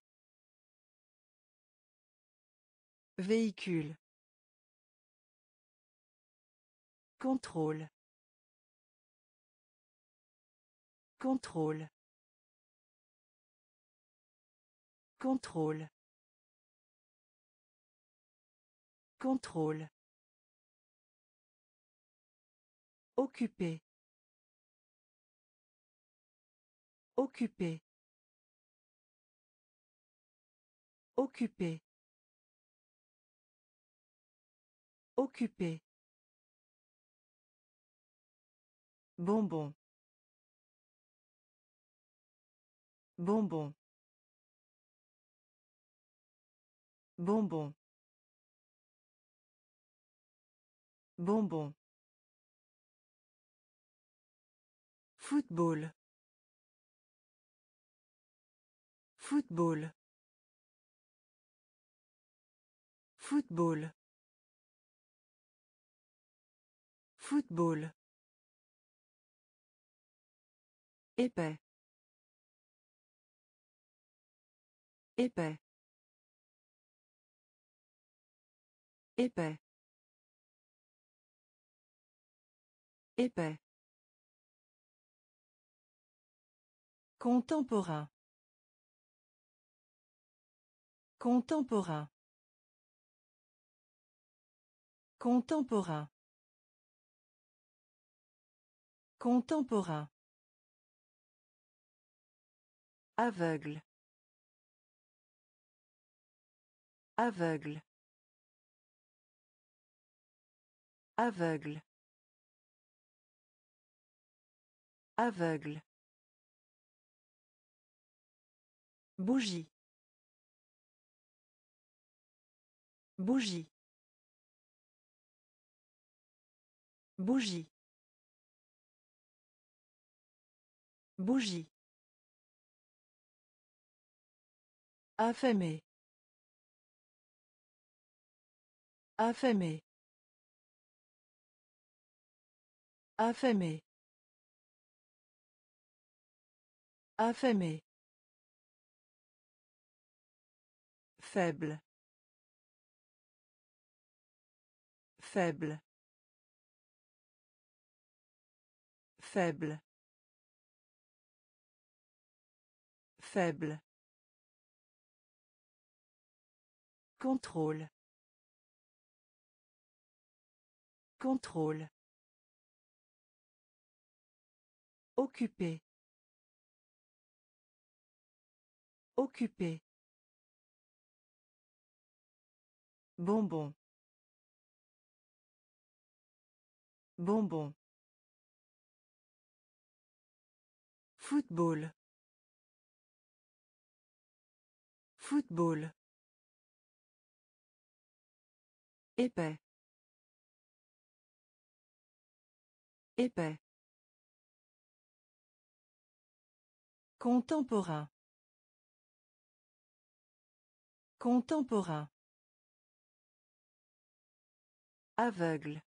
Véhicule. Contrôle. Contrôle. Contrôle. Contrôle. Occupé. Occupé. Occupé. Occupé. Bonbon. Bonbon. Bonbon. Bonbon. Football. Football. Football. Football. Épais. Épais. Épais. Épais. Contemporain. Contemporain. Contemporain. Contemporain. Aveugle. Aveugle. Aveugle. Aveugle. Bougie. Bougie. Bougie. Bougie. Affamé. Affamé. Affamé. Affamé. Faible. Faible. Faible. Faible. Contrôle. Contrôle. Occupé. Occupé. Bonbon. Bonbon. Football. Football. Épais. Épais. Contemporain. Contemporain. Aveugle.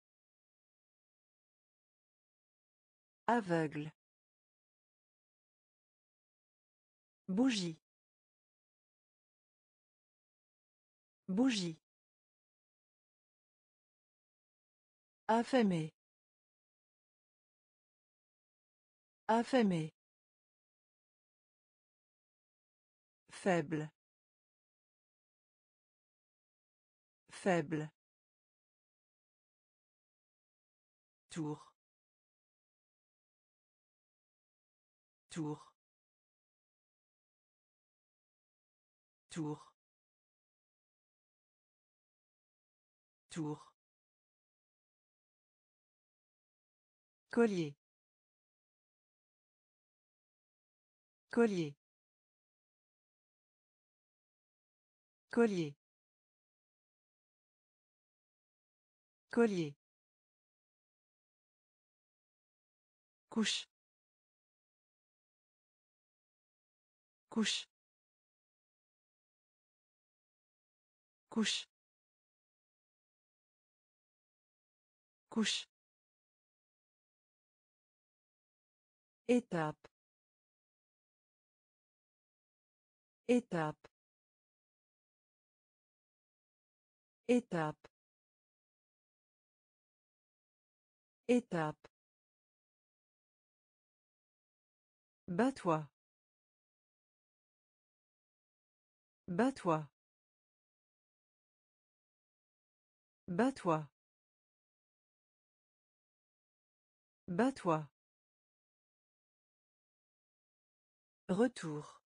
Aveugle. Bougie. Bougie. Affamé. Affamé. Faible. Faible. Tour. Tour. Tour. Tour. Collier. Collier. Collier. Collier. Couche. Couche. Couche. Couche. Étape. Étape. Étape. Étape. Bats-toi. Bats-toi. Bats-toi. Bats-toi. Retour.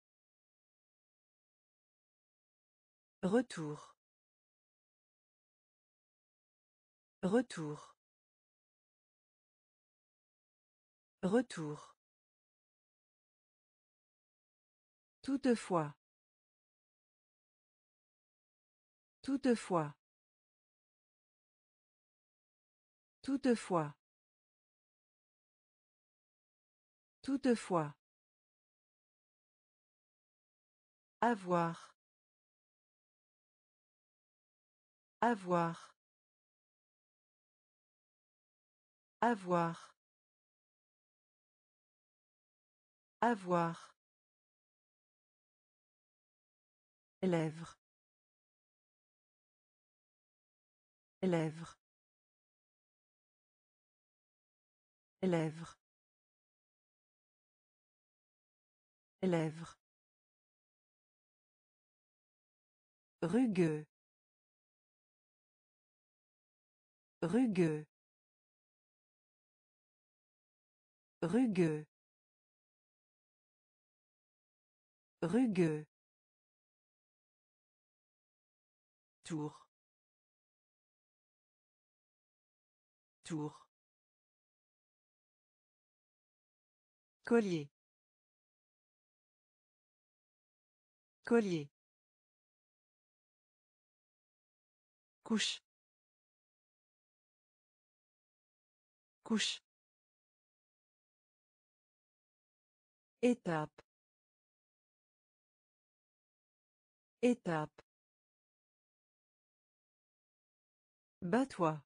Retour. Retour. Retour. Toutefois. Toutefois. Toutefois. Toutefois. Avoir. Avoir. Avoir. Avoir. Lèvres. Lèvres. Lèvres. Lèvres. Rugueux. Rugueux. Rugueux. Rugueux. Tour. Tour. Collier. Collier. Couche. Couche. Étape. Étape. Bats-toi.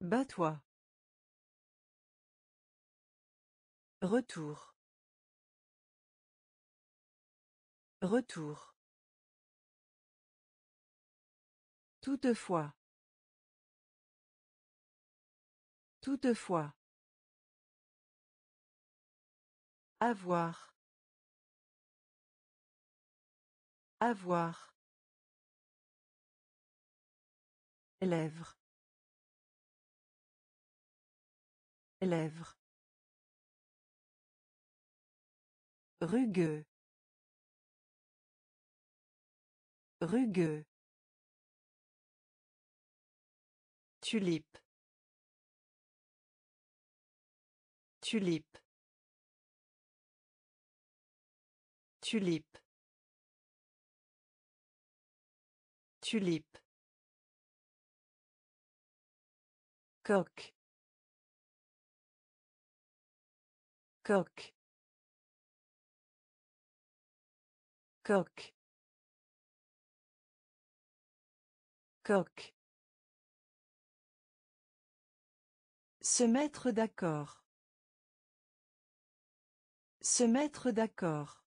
Bats-toi. Retour. Retour. Toutefois. Toutefois. Avoir. Avoir. Lèvres. Lèvres. Rugueux. Rugueux. Tulipe. Tulipe. Tulipe. Tulipe. Coq. Coq. Coq. Coq. Se mettre d'accord. Se mettre d'accord.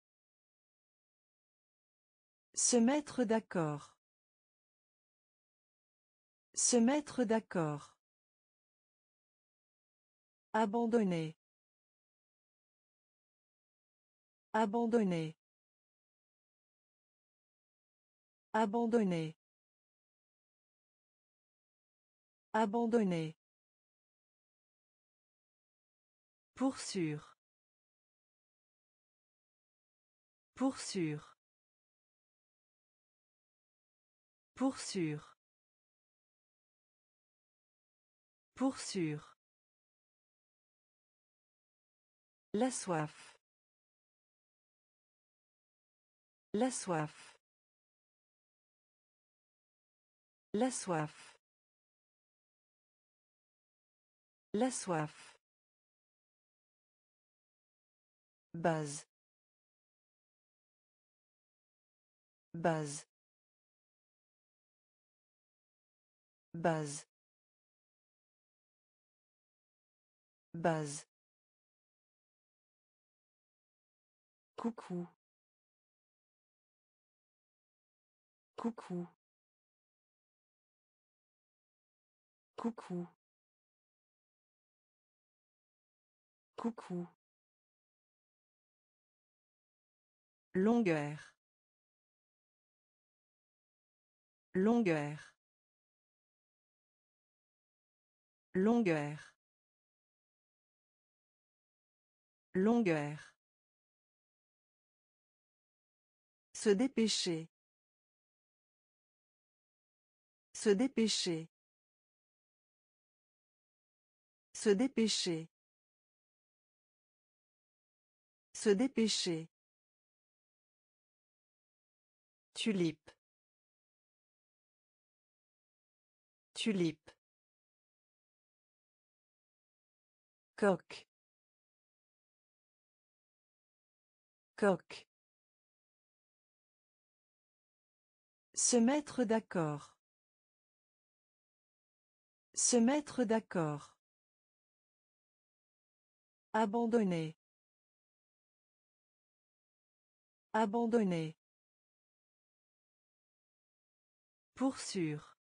Se mettre d'accord. Se mettre d'accord. Abandonner. Abandonner. Abandonner. Abandonner. Pour sûr. Pour sûr. Pour sûr. Pour sûr. La soif. La soif. La soif. La soif. Base. Base. Base. Base. Coucou. Coucou. Coucou. Coucou. Longueur. Longueur. Longueur. Longueur. Se dépêcher. Se dépêcher. Se dépêcher. Se dépêcher. Tulipe. Tulipe. Coq. Coq. Se mettre d'accord. Se mettre d'accord. Abandonner. Abandonner. Pour sûr.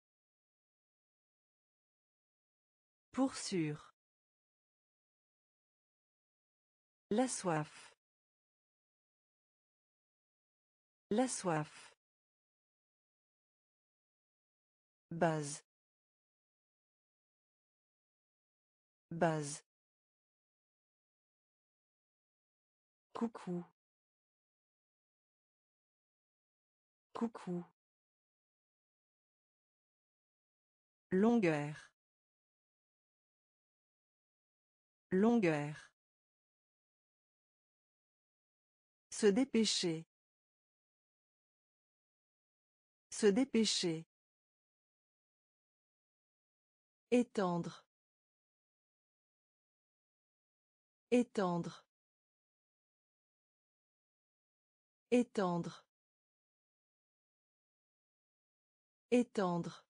Pour sûr. La soif. La soif. Base. Base. Coucou. Coucou. Longueur. Longueur. Se dépêcher. Se dépêcher. Étendre. Étendre. Étendre. Étendre.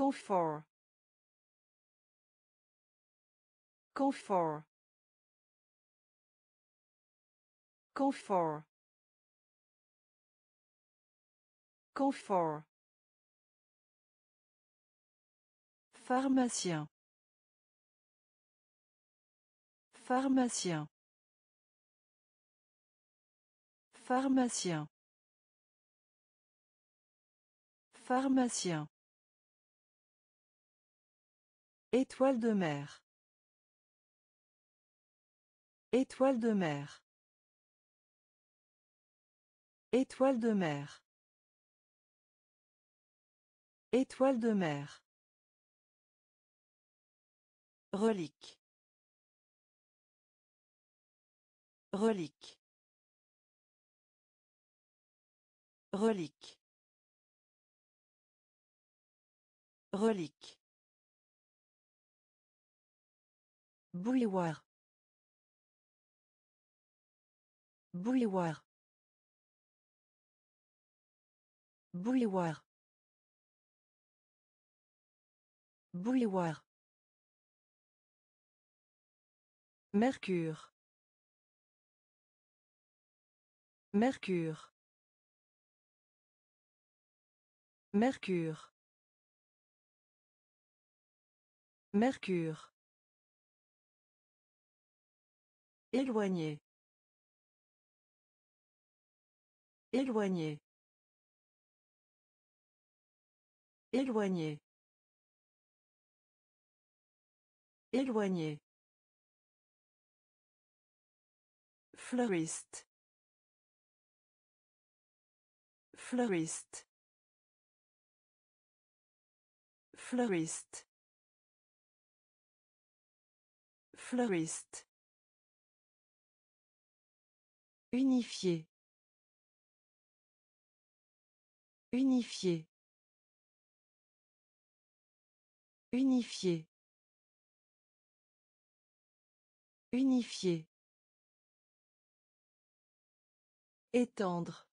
Confort. Confort. Confort. Confort. Pharmacien. Pharmacien. Pharmacien. Pharmacien. Étoile de mer. Étoile de mer. Étoile de mer. Étoile de mer. Relique. Relique. Relique. Relique. Bouilloire. Bouilloire. Bouilloire. Bouilloire. Mercure. Mercure. Mercure. Mercure. Éloigné. Éloigné. Éloigné. Éloigné. Fleuriste. Fleuriste. Fleuriste. Fleuriste. Unifié. Unifié. Unifié. Unifié. Étendre.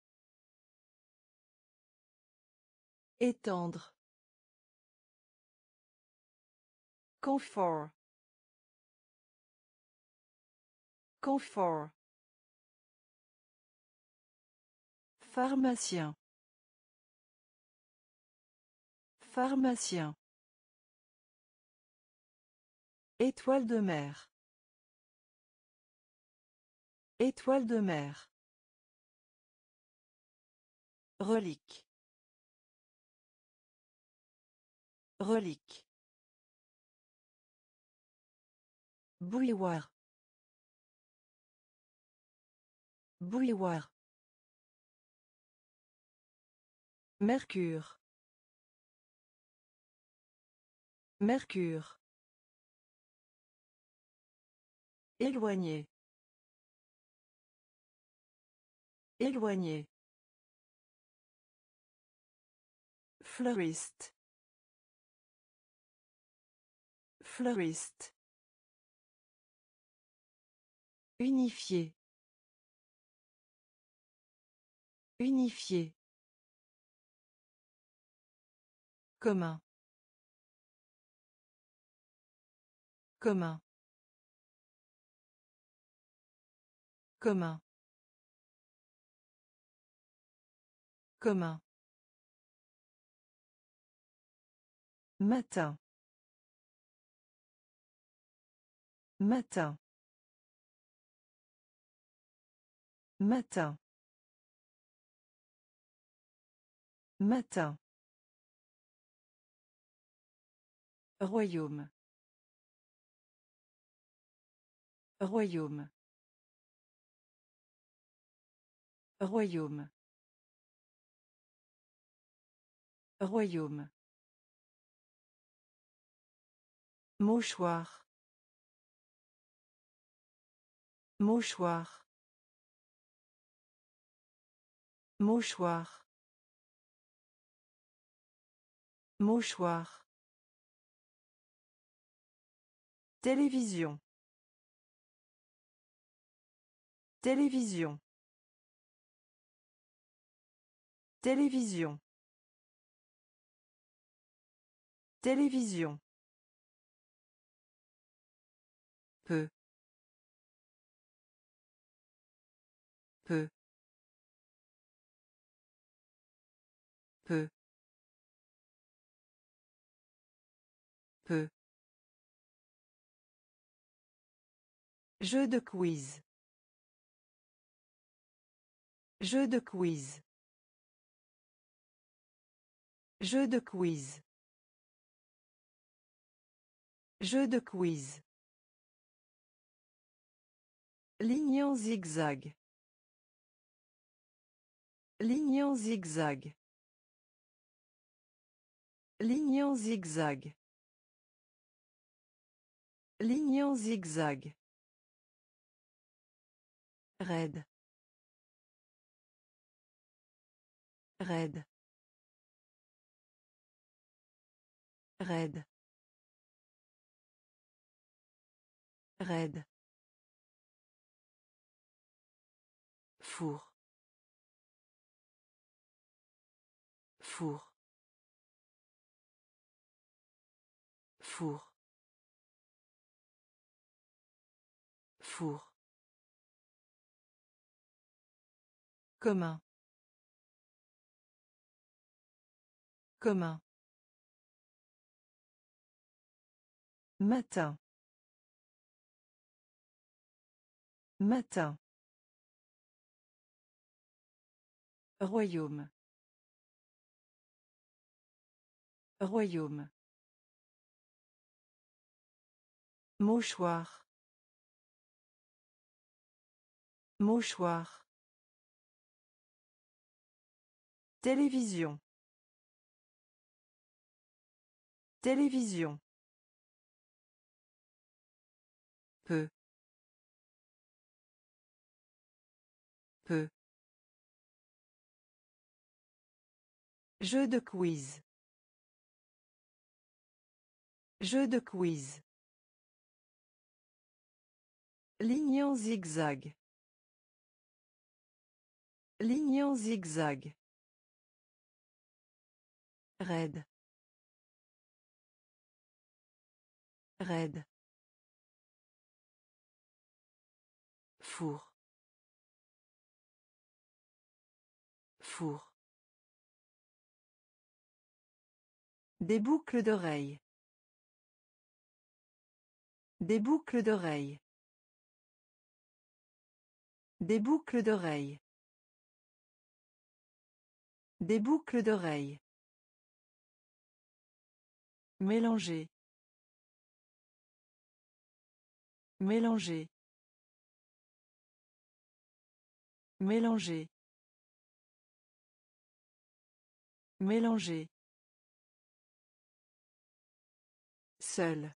Étendre. Confort. Confort. Pharmacien. Pharmacien. Étoile de mer. Étoile de mer. Relique. Relique. Bouilloire. Bouilloire. Mercure. Mercure. Éloigné. Éloigné. Fleuriste. Fleuriste. Unifié. Unifié. Commun. Commun. Commun. Commun. Matin. Matin. Matin. Matin. Royaume. Royaume. Royaume. Royaume. Mouchoir. Mouchoir. Mouchoir. Mouchoir. Télévision. Télévision. Télévision. Télévision. Jeu de quiz. Jeu de quiz. Jeu de quiz. Jeu de quiz. Ligne zigzag. Ligne zigzag. Ligne zigzag. Ligne zigzag. Raide. Raide. Raide. Raide. Four. Four. Four. Four. Commun. Commun. Matin. Matin. Royaume. Royaume. Mouchoir. Mouchoir. Télévision. Télévision. Peu. Peu. Jeu de quiz. Jeu de quiz. Ligne zigzag. Ligne zigzag. Raide. Raide. Four. Four. Des boucles d'oreilles. Des boucles d'oreilles. Des boucles d'oreilles. Des boucles d'oreilles. Mélanger. Mélanger. Mélanger. Mélanger. Seul.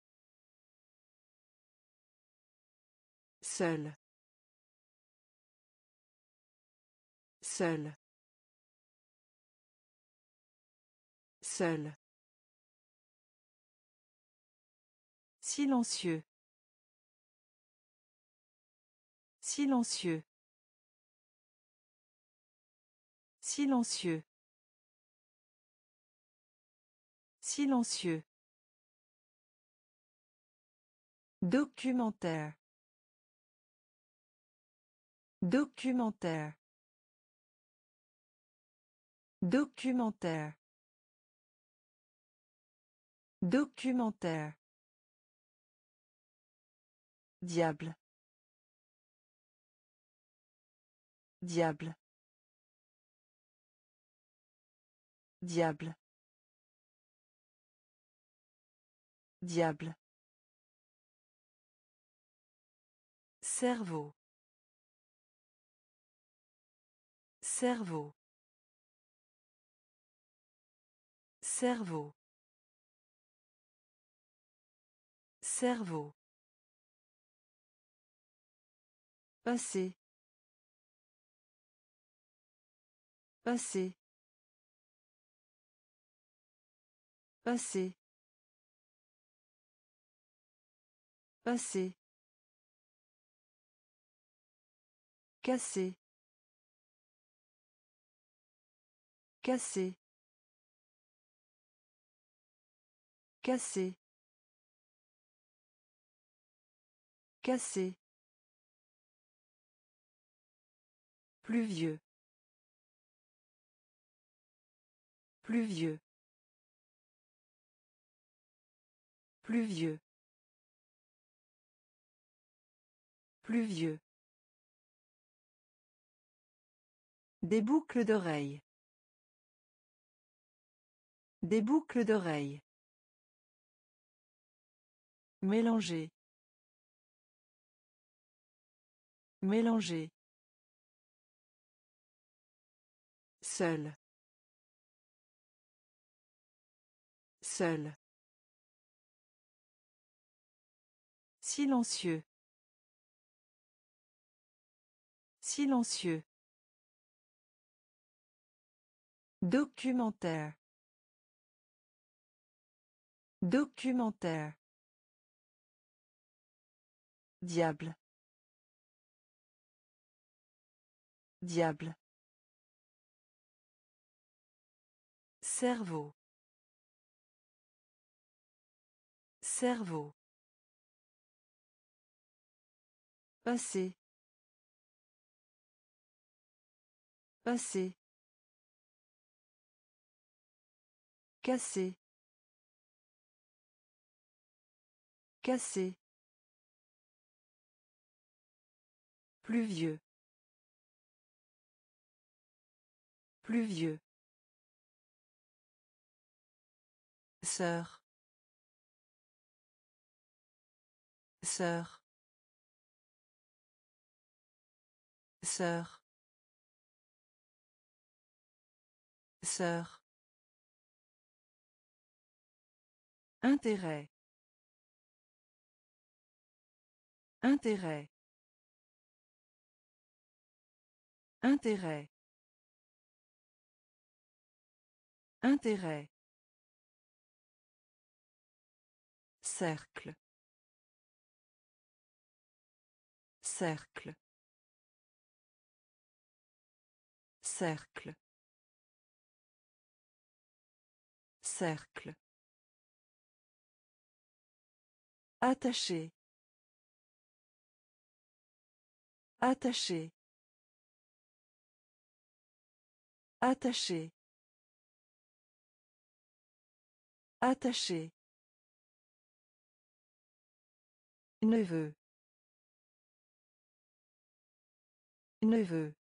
Seul. Seul. Seul. Silencieux. Silencieux. Silencieux. Silencieux. Documentaire. Documentaire. Documentaire. Documentaire. Diable. Diable. Diable. Diable. Cerveau. Cerveau. Cerveau. Cerveau. Passé. Passé. Passé. Passé. Cassé. Cassé. Cassé. Cassé. Pluvieux. Pluvieux. Pluvieux. Pluvieux. Des boucles d'oreilles. Des boucles d'oreilles. Mélanger. Mélanger. Seul. Seul. Silencieux. Silencieux. Documentaire. Documentaire. Diable. Diable. Cerveau. Cerveau. Passé. Passé. Cassé. Cassé. Pluvieux. Pluvieux. Sœur. Sœur. Sœur. Sœur. Intérêt. Intérêt. Intérêt. Intérêt. Cercle. Cercle. Cercle. Cercle. Attaché. Attaché. Attaché. Attaché. Neveu. Neveu.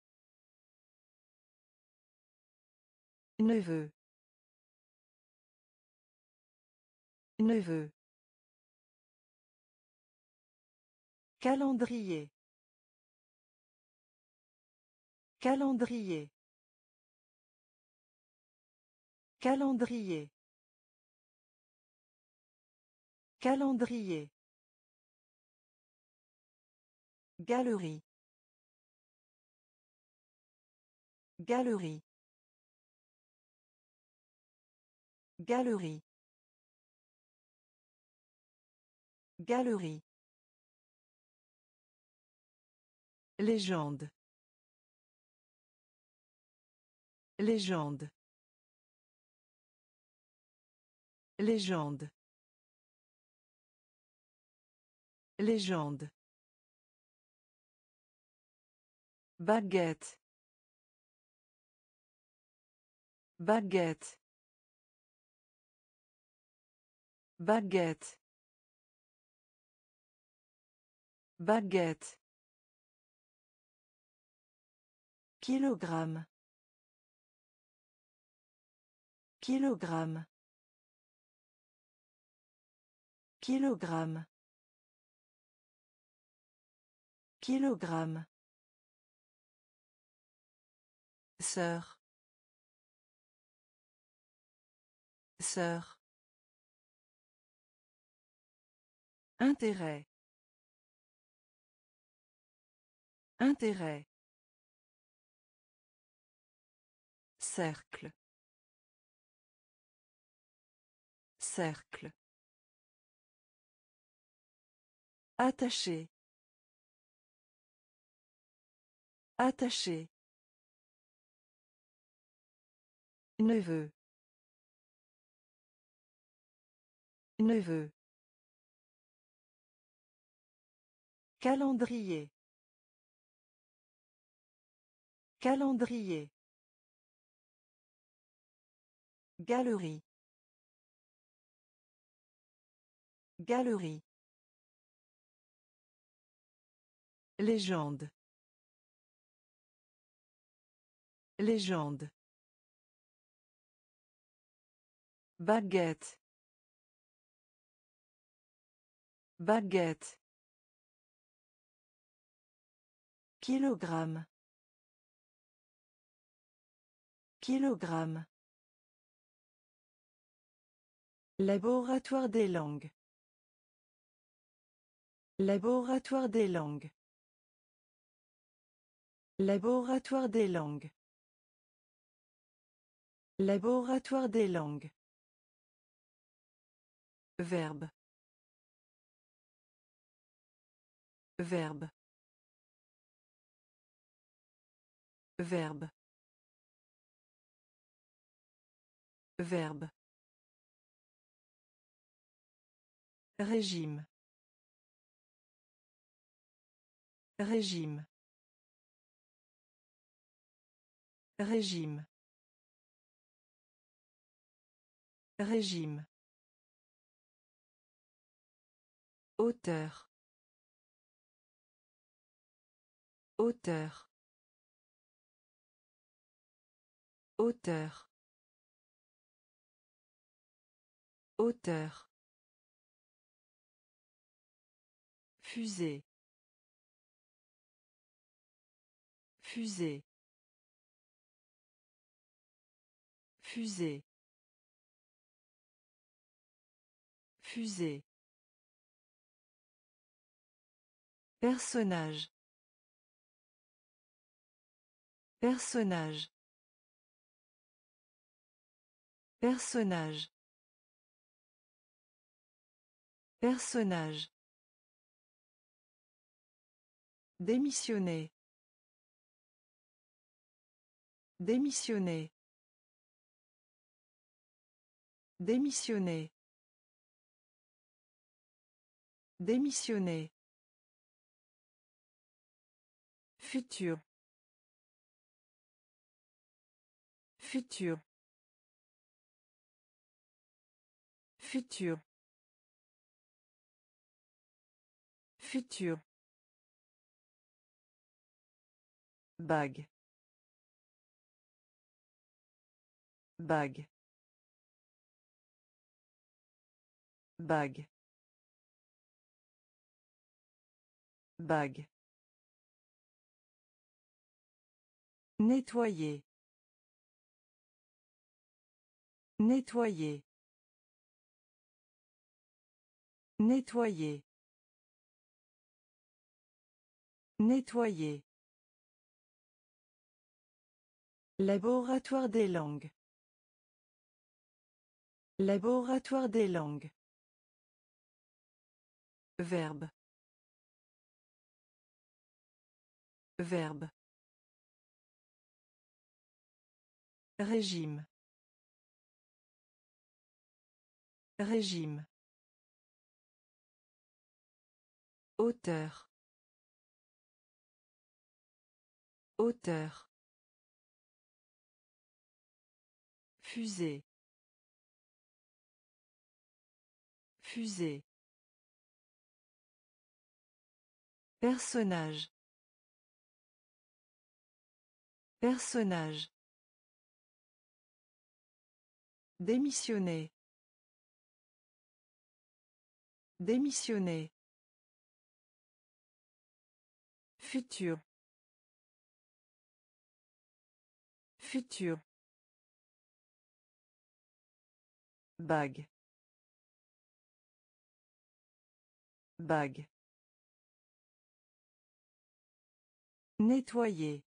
Neveu. Neveu. Calendrier. Calendrier. Calendrier. Calendrier. Galerie. Galerie. Galerie. Galerie. Légende. Légende. Légende. Légende. Baguette. Baguette. Baguette. Baguette. Kilogramme. Kilogramme. Kilogramme. Kilogramme. Sœur. Sœur. Intérêt. Intérêt. Cercle. Cercle. Attaché. Attaché. Neveu. Neveu. Calendrier. Calendrier. Galerie. Galerie. Légende. Légende. Baguette. Baguette. Kilogramme. Kilogramme. Laboratoire des langues. Laboratoire des langues. Laboratoire des langues. Laboratoire des langues. Verbe. Verbe. Verbe. Verbe. Régime. Régime. Régime. Régime. Auteur. Auteur. Auteur. Auteur. Fusée. Fusée. Fusée. Fusée. Personnage. Personnage. Personnage. Personnage. Démissionner. Démissionner. Démissionner. Démissionner. Futur. Futur. Futur. Futur. Bague. Bague. Bague. Bague. Nettoyer. Nettoyer. Nettoyer. Nettoyer. Laboratoire des langues. Laboratoire des langues. Verbe. Verbe. Régime. Régime. Auteur. Auteur. Fusée. Fusée. Personnage. Personnage. Démissionner. Démissionner. Futur. Futur. Bague. Bague. Nettoyer.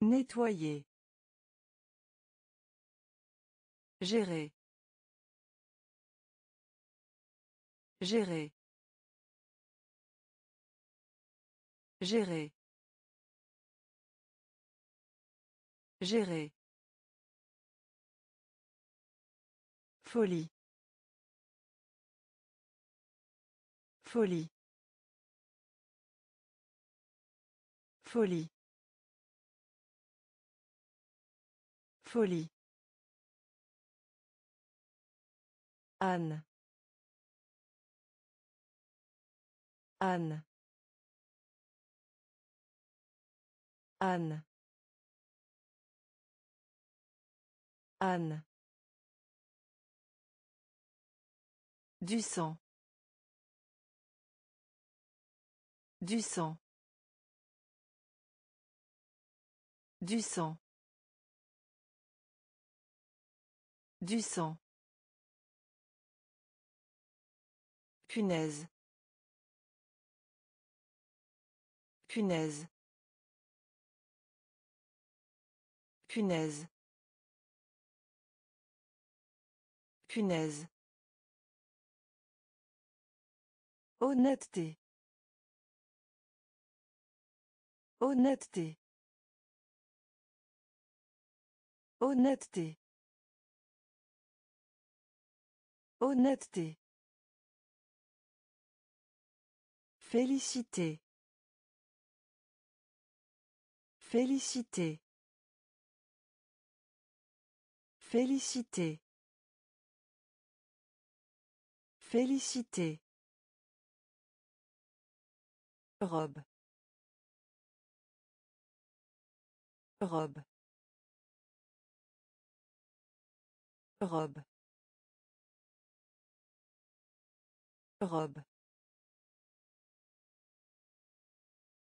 Nettoyer. Gérer. Gérer. Gérer. Gérer. Folie. Folie. Folie. Folie. Anne. Anne. Anne. Anne. Du sang. Du sang. Du sang. Du sang. Punaise. Punaise. Punaise. Punaise. Honnêteté. Honnêteté. Honnêteté. Honnêteté. Félicité. Félicité. Félicité. Félicité. Robe. Robe. Robe. Robe.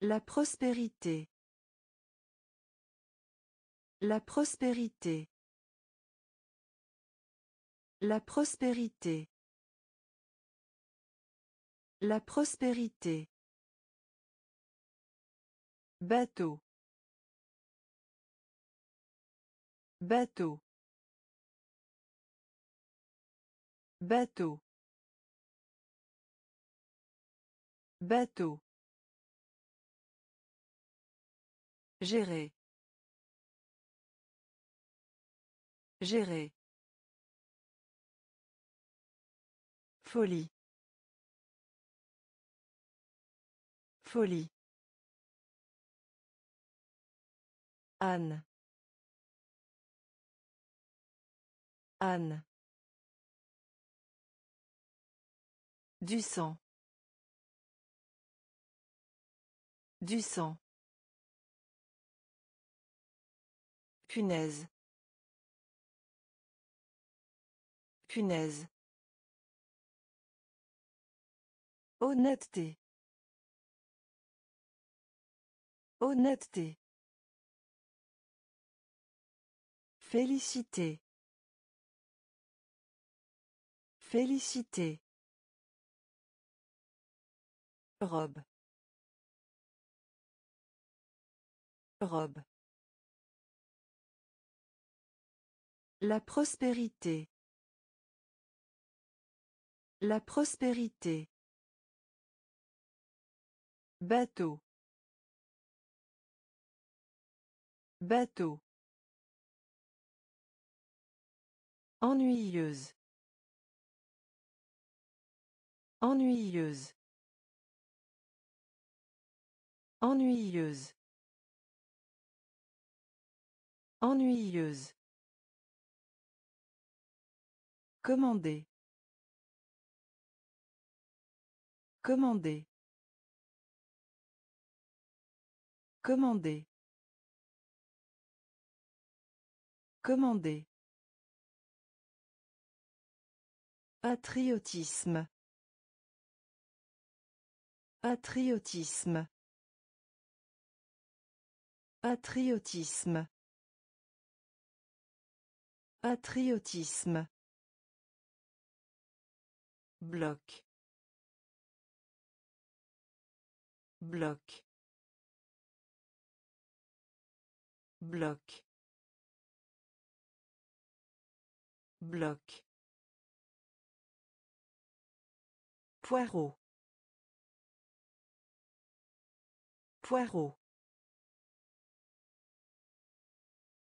La prospérité. La prospérité. La prospérité. La prospérité. Bateau. Bateau. Bateau. Bateau. Gérer. Gérer. Folie. Folie. Anne. Anne. Du sang. Du sang. Punaise. Punaise. Honnêteté. Honnêteté. Félicité. Félicité. Robe. Robe. La prospérité. La prospérité. Bateau. Bateau. Ennuyeuse. Ennuyeuse. Ennuyeuse. Ennuyeuse. Commander. Commander. Commander. Commander. Patriotisme. Patriotisme. Patriotisme. Patriotisme. Bloc. Bloc. Bloc. Bloc. Poireau. Poireau.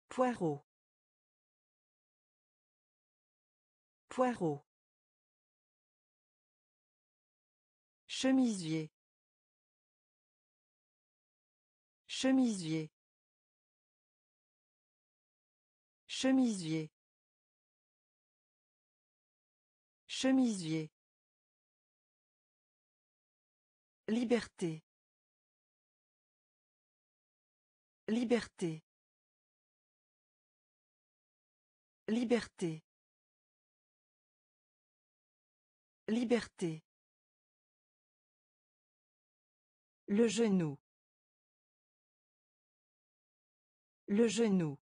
Poireau. Poireau. Chemisier. Chemisier. Chemisier. Chemisier. Liberté. Liberté. Liberté. Liberté. Le genou. Le genou.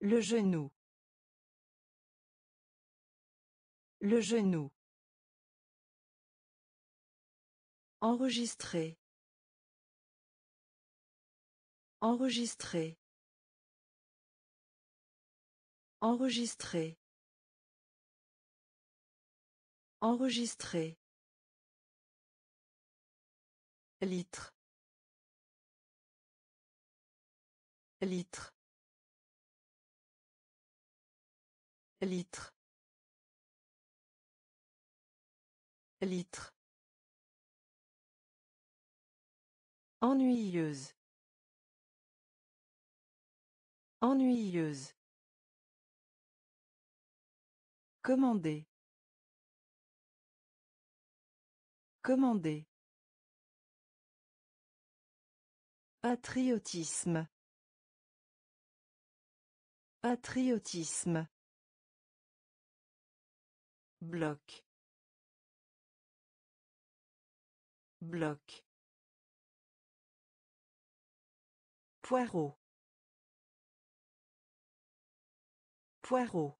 Le genou. Le genou. Enregistrer. Enregistrer. Enregistrer. Enregistrer. Litre. Litre. Litre. Litre. Ennuyeuse. Ennuyeuse. Commander. Commander. Patriotisme. Patriotisme. Bloc. Bloc. Poireau. Poireau.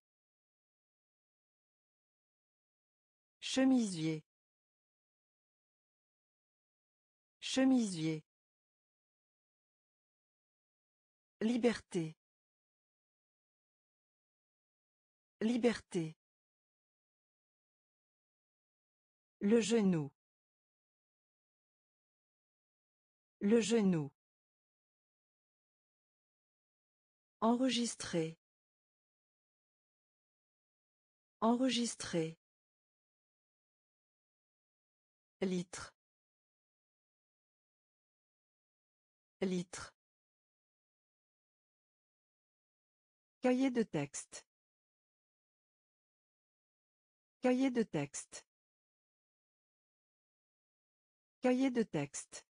Chemisier. Chemisier. Liberté. Liberté. Le genou. Le genou. Enregistrer. Enregistrer. Litre. Litre. Cahier de texte. Cahier de texte. Cahier de texte.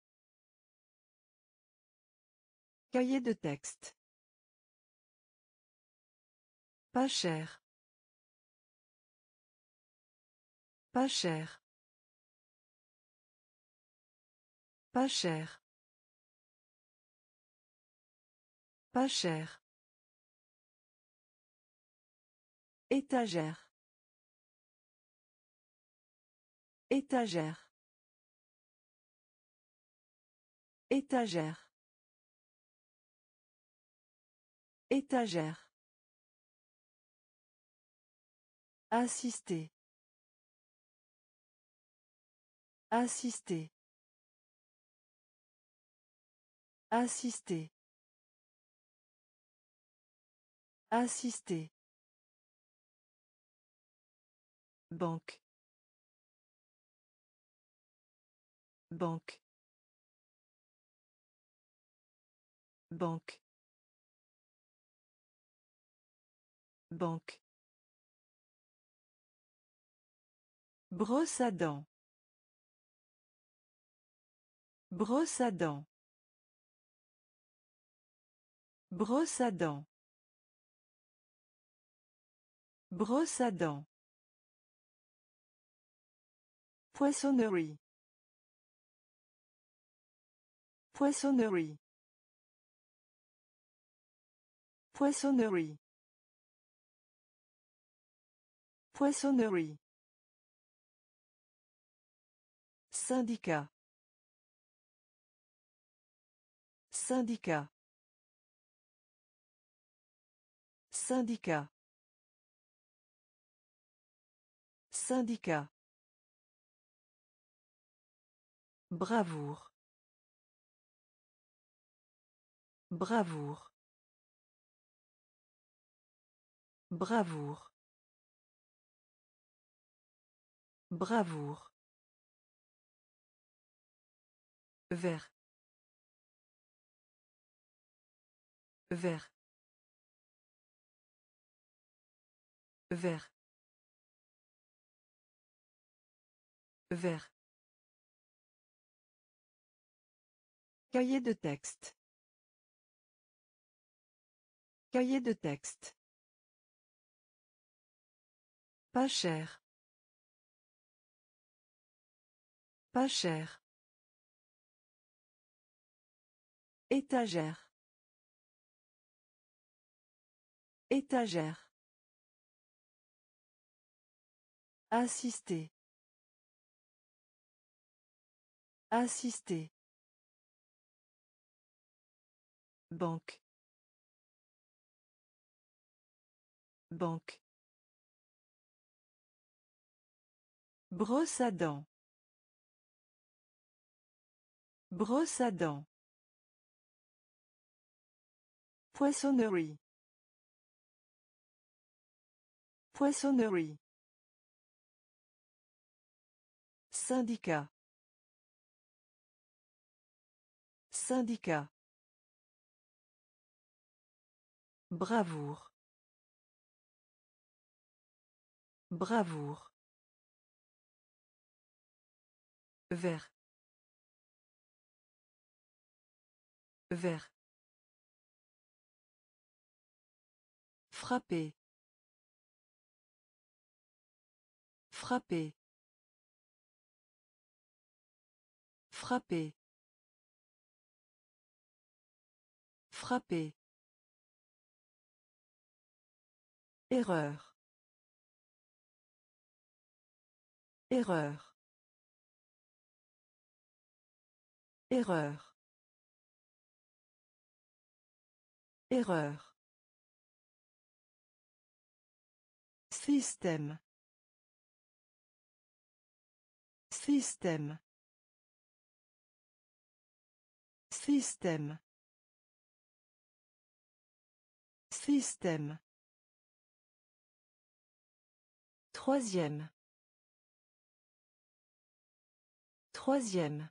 Cahier de texte. Pas cher. Pas cher. Pas cher. Pas cher. Étagère. Étagère. Étagère. Étagère. Assister. Assister. Assister. Assister. Banque. Banque. Banque. Banque. Brosse à dents. Brosse à dents. Brosse à dents. Brosse à dents. Poissonnerie. Poissonnerie. Poissonnerie. Poissonnerie. Syndicat. Syndicat. Syndicat. Syndicat. Bravoure. Bravoure. Bravoure. Bravoure. Vert. Vert. Vert. Vert. Cahier de texte. Cahier de texte. Pas cher. Pas cher. Étagère. Étagère. Assister. Assister. Banque. Banque. Brosse à dents. Brosse à dents. Poissonnerie. Poissonnerie. Syndicat. Syndicat. Bravoure. Bravoure. Vert. Vert. Frapper. Frapper. Frapper. Frapper. Erreur. Erreur. Erreur. Erreur. Système. Système. Système. Système. Troisième. Troisième.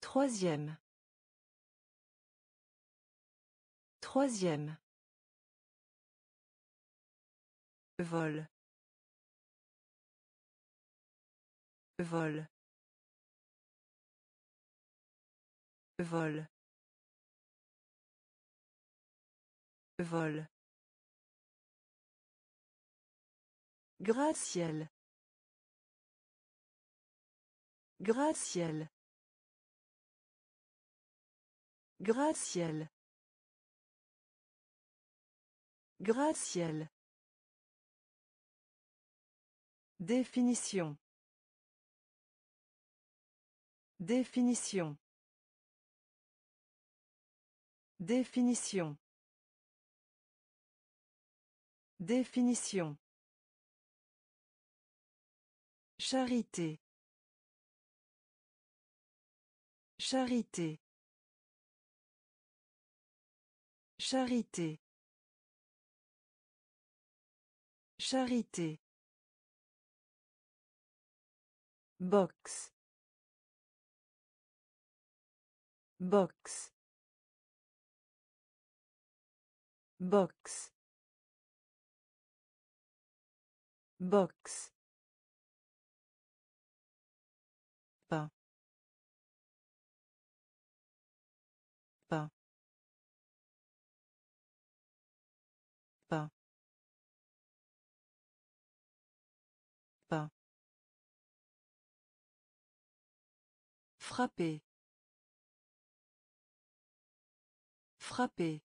Troisième. Troisième. Vol. Vol. Vol. Vol. Graciel. Graciel. Définition. Définition. Définition. Définition. Charité. Charité. Charité. Charité. Box. Box. Box. Box. Frapper. Frapper.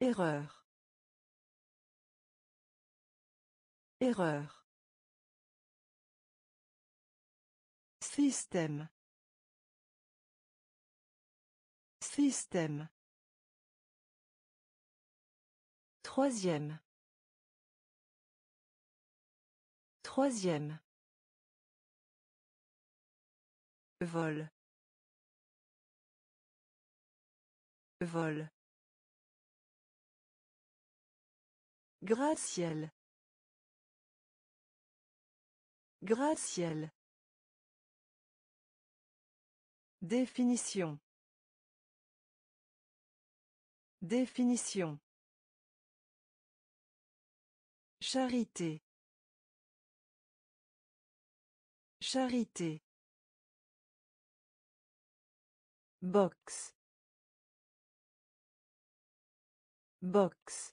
Erreur. Erreur. Système. Système. Troisième. Troisième. Vol. Vol. Graciel. Définition. Définition. Charité. Charité. Box. Box.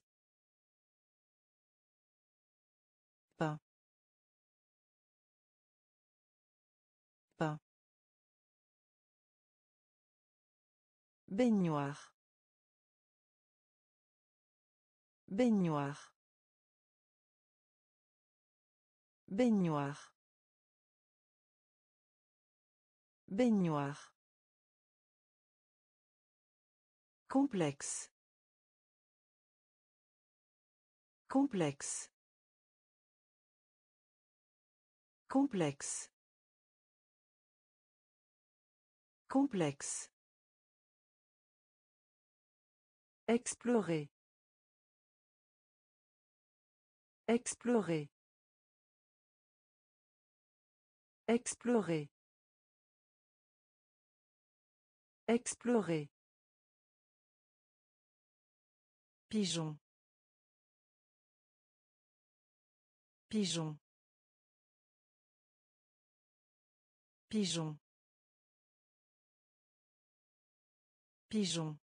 Baignoire. Baignoire. Baignoire. Baignoire. Complexe. Complexe. Complexe. Complexe. Explorer. Explorer. Explorer. Explorer. Pigeon. Pigeon. Pigeon. Pigeon.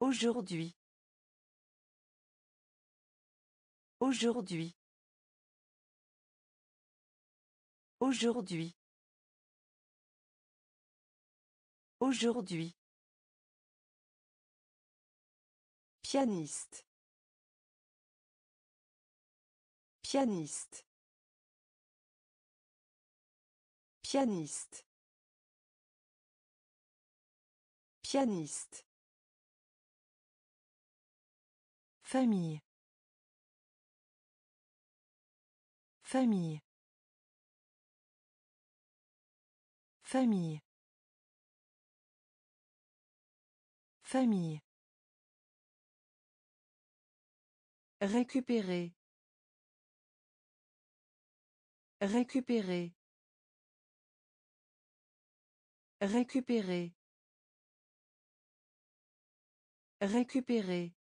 Aujourd'hui. Aujourd'hui. Aujourd'hui. Aujourd'hui. Pianiste. Pianiste. Pianiste. Pianiste. Famille. Famille. Famille. Famille. Récupérer. Récupérer. Récupérer. Récupérer.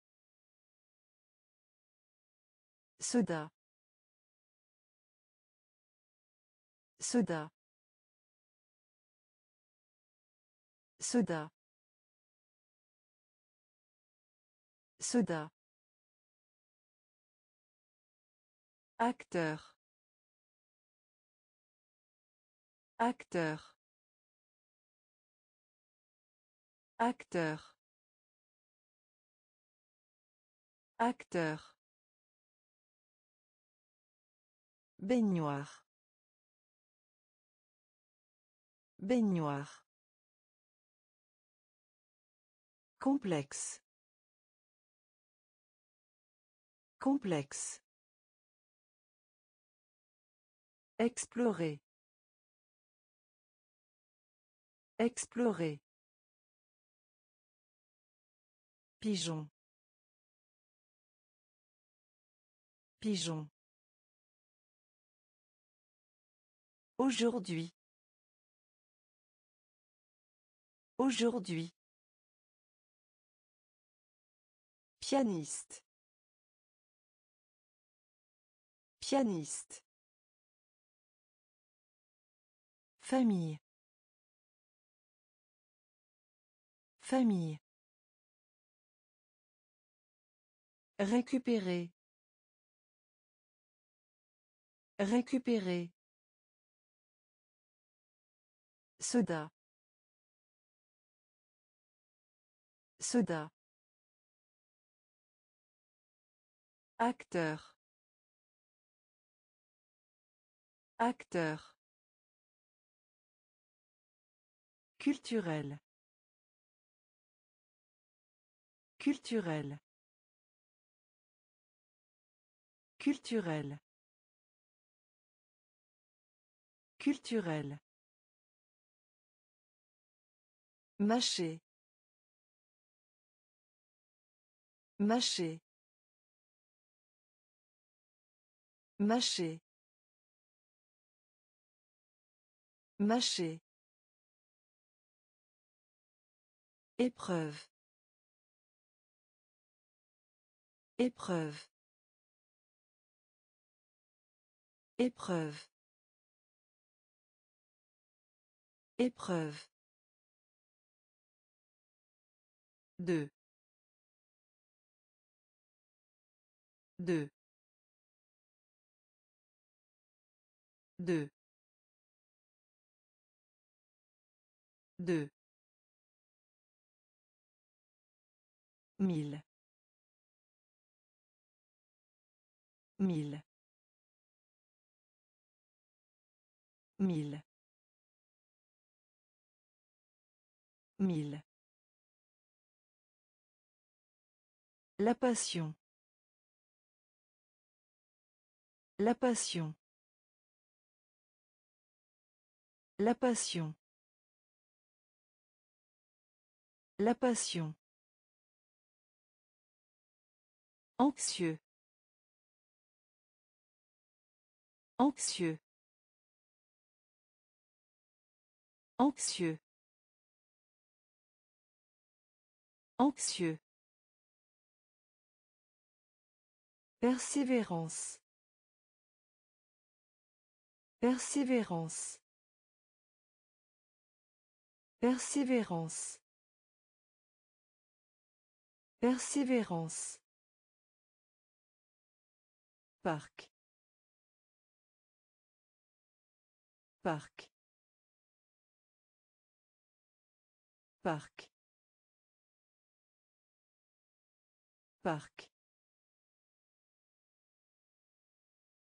Soda. Soda. Soda. Soda. Acteur. Acteur. Acteur. Acteur. Baignoire. Baignoire. Complexe. Complexe. Explorer. Explorer. Pigeon. Pigeon. Aujourd'hui. Aujourd'hui. Pianiste. Pianiste. Famille. Famille. Récupérer. Récupérer. Soda. Soda. Acteur. Acteur. Culturel. Culturel. Culturel. Culturel. Mâcher. Mâcher. Mâcher. Mâcher. Épreuve. Épreuve. Épreuve. Épreuve. Deux. Deux. Deux. Deux. Mille. Mille. Mille. Mille. La passion. La passion. La passion. La passion. Anxieux. Anxieux. Anxieux. Anxieux. Persévérance. Persévérance. Persévérance. Persévérance. Parc. Parc. Parc. Parc.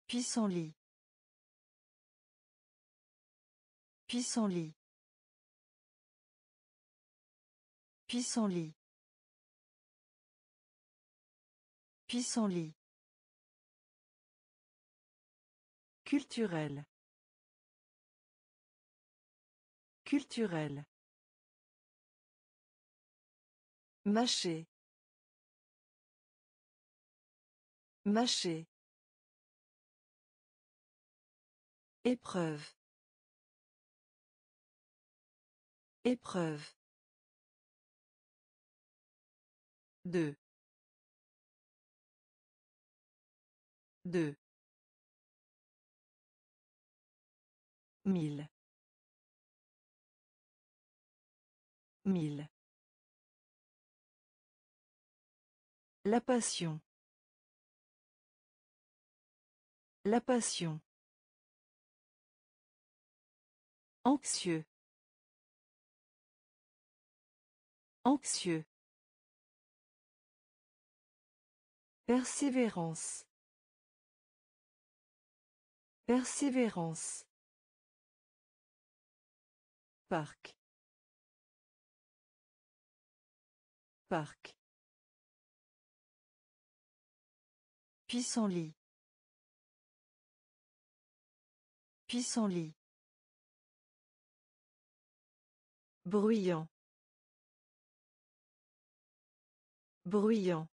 Pissenlit. Pissenlit. Pissenlit. Pissenlit. Culturel. Culturel. Mâcher. Mâcher. Épreuve. Épreuve. Deux. Deux. Mille. Mille. La passion. La passion. Anxieux. Anxieux. Persévérance. Persévérance. Parc. Parc. Pissenlit. Pissenlit. Bruyant. Bruyant.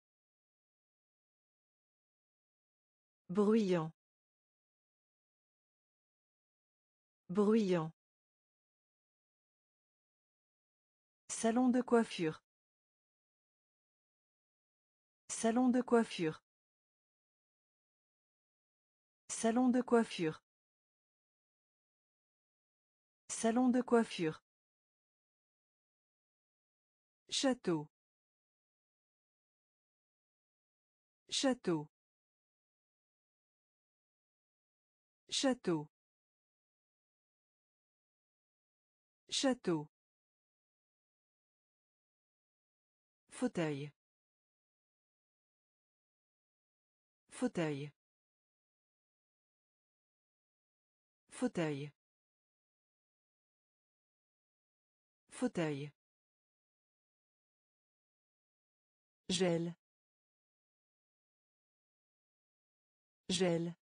Bruyant. Bruyant. Salon de coiffure. Salon de coiffure. Salon de coiffure. Salon de coiffure. Château. Château. Château. Château. Fauteuil. Fauteuil. Fauteuil. Fauteuil. Gel. Gel.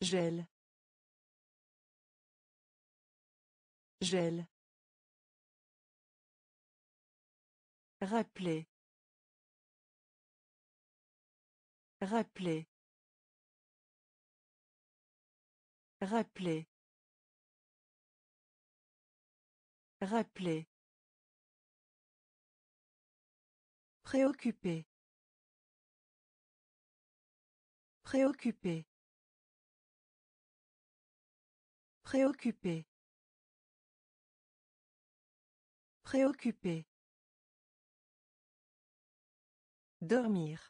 Gel. Gel. Rappeler. Rappeler. Rappeler. Rappeler. Préoccupé. Préoccupé. Préoccupé. Préoccupé. Dormir.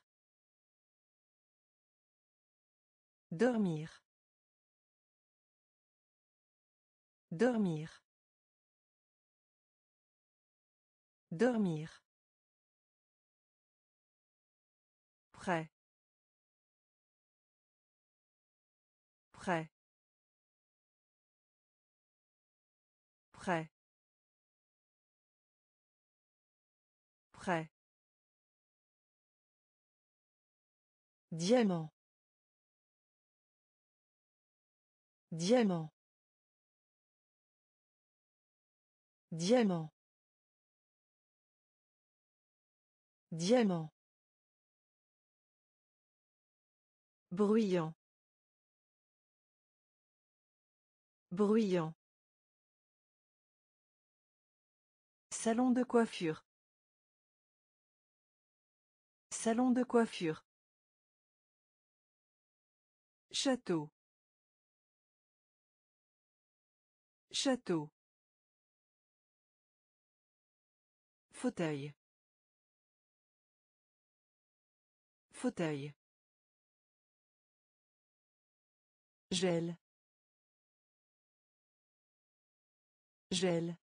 Dormir. Dormir. Dormir. Prêt. Prêt. Prêt. Prêt. Diamant. Diamant. Diamant. Diamant. Bruyant. Bruyant. Salon de coiffure. Salon de coiffure. Château. Château. Fauteuil. Fauteuil. Gel. Gel.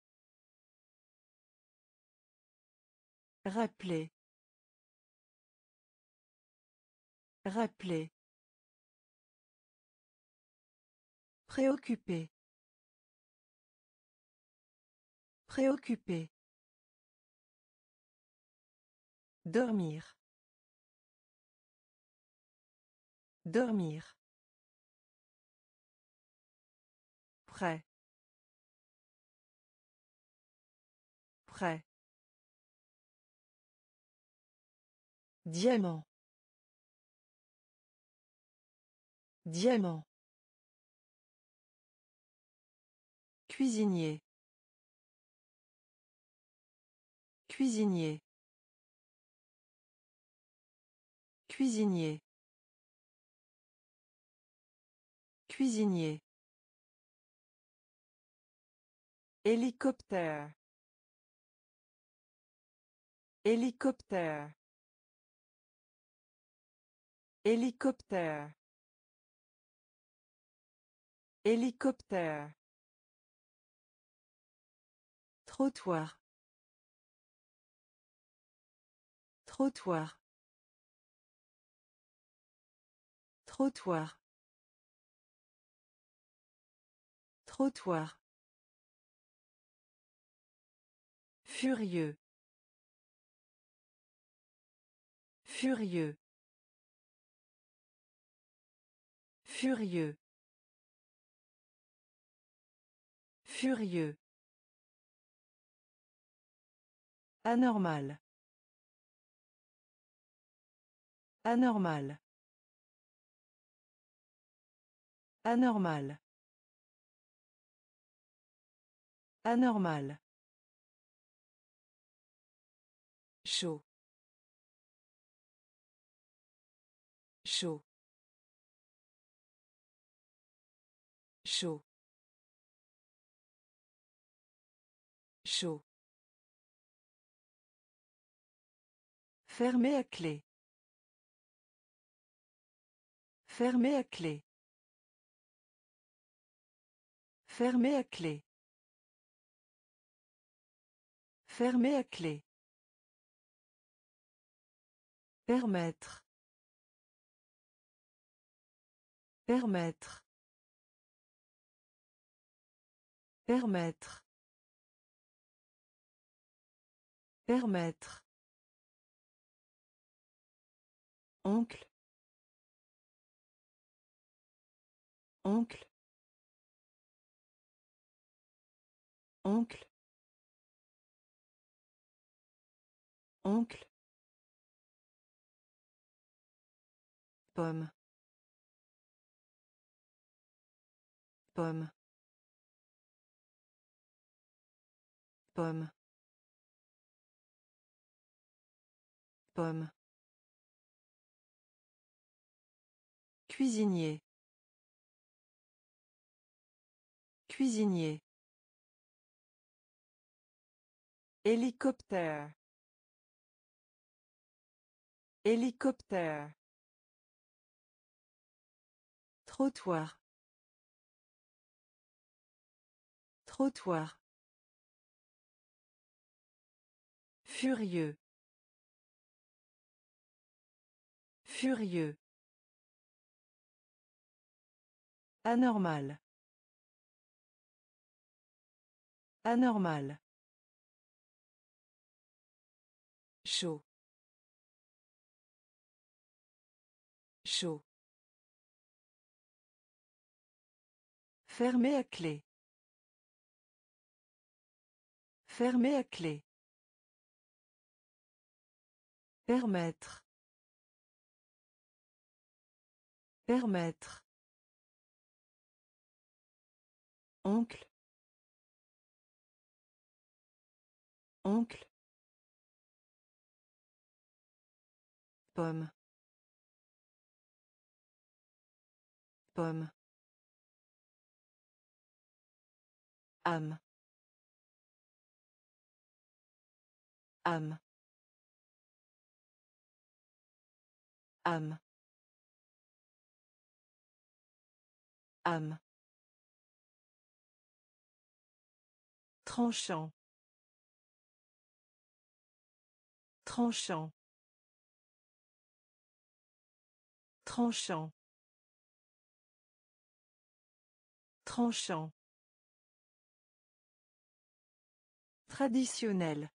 Rappeler. Rappeler. Préoccupé. Préoccupé. Dormir. Dormir. Prêt. Prêt. Diamant. Diamant. Cuisinier. Cuisinier. Cuisinier. Cuisinier. Hélicoptère. Hélicoptère. Hélicoptère. Hélicoptère. Trottoir. Trottoir. Trottoir. Trottoir. Furieux. Furieux. Furieux. Furieux. Anormal. Anormal. Anormal. Anormal. Chaud. Chaud. Chaud. Chaud. Fermé à clé. Fermé à clé. Fermé à clé. Fermé à clé. Permettre. Permettre. Permettre. Permettre. Oncle. Oncle. Oncle. Oncle. Pomme. Pomme. Pomme. Pomme. Cuisinier. Cuisinier. Hélicoptère. Hélicoptère. Trottoir. Trottoir. Furieux. Furieux. Anormal. Anormal. Chaud. Chaud. Fermé à clé. Fermé à clé. Permettre. Permettre. Oncle. Oncle. Pomme. Pomme. âme âme âme âme tranchant tranchant tranchant tranchant Traditionnel.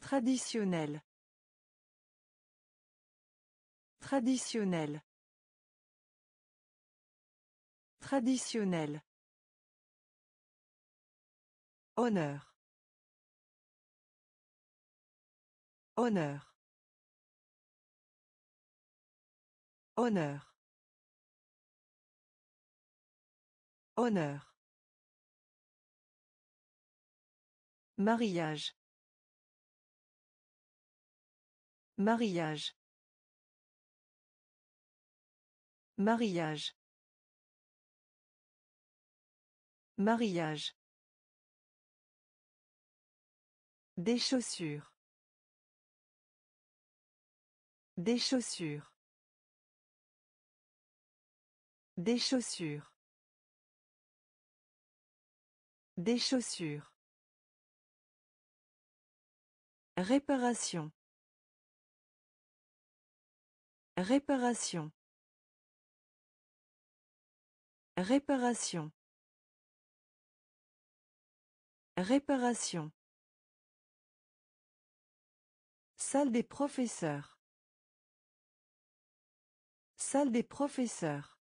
Traditionnel. Traditionnel. Traditionnel. Honneur. Honneur. Honneur. Honneur. Mariage. Mariage. Mariage. Mariage. Des chaussures. Des chaussures. Des chaussures. Des chaussures. Réparation. Réparation. Réparation. Réparation. Salle des professeurs. Salle des professeurs.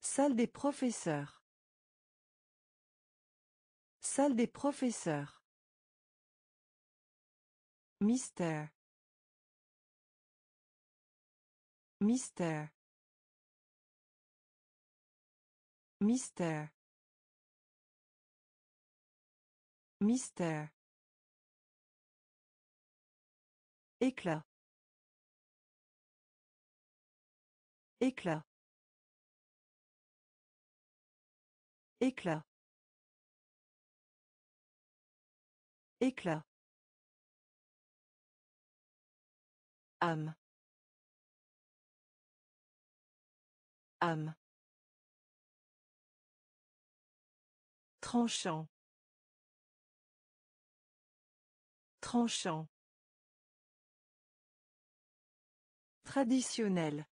Salle des professeurs. Salle des professeurs. Mystère. Mystère. Mystère. Mystère. Éclat. Éclat. Éclat. Éclat. âme âme tranchant tranchant traditionnel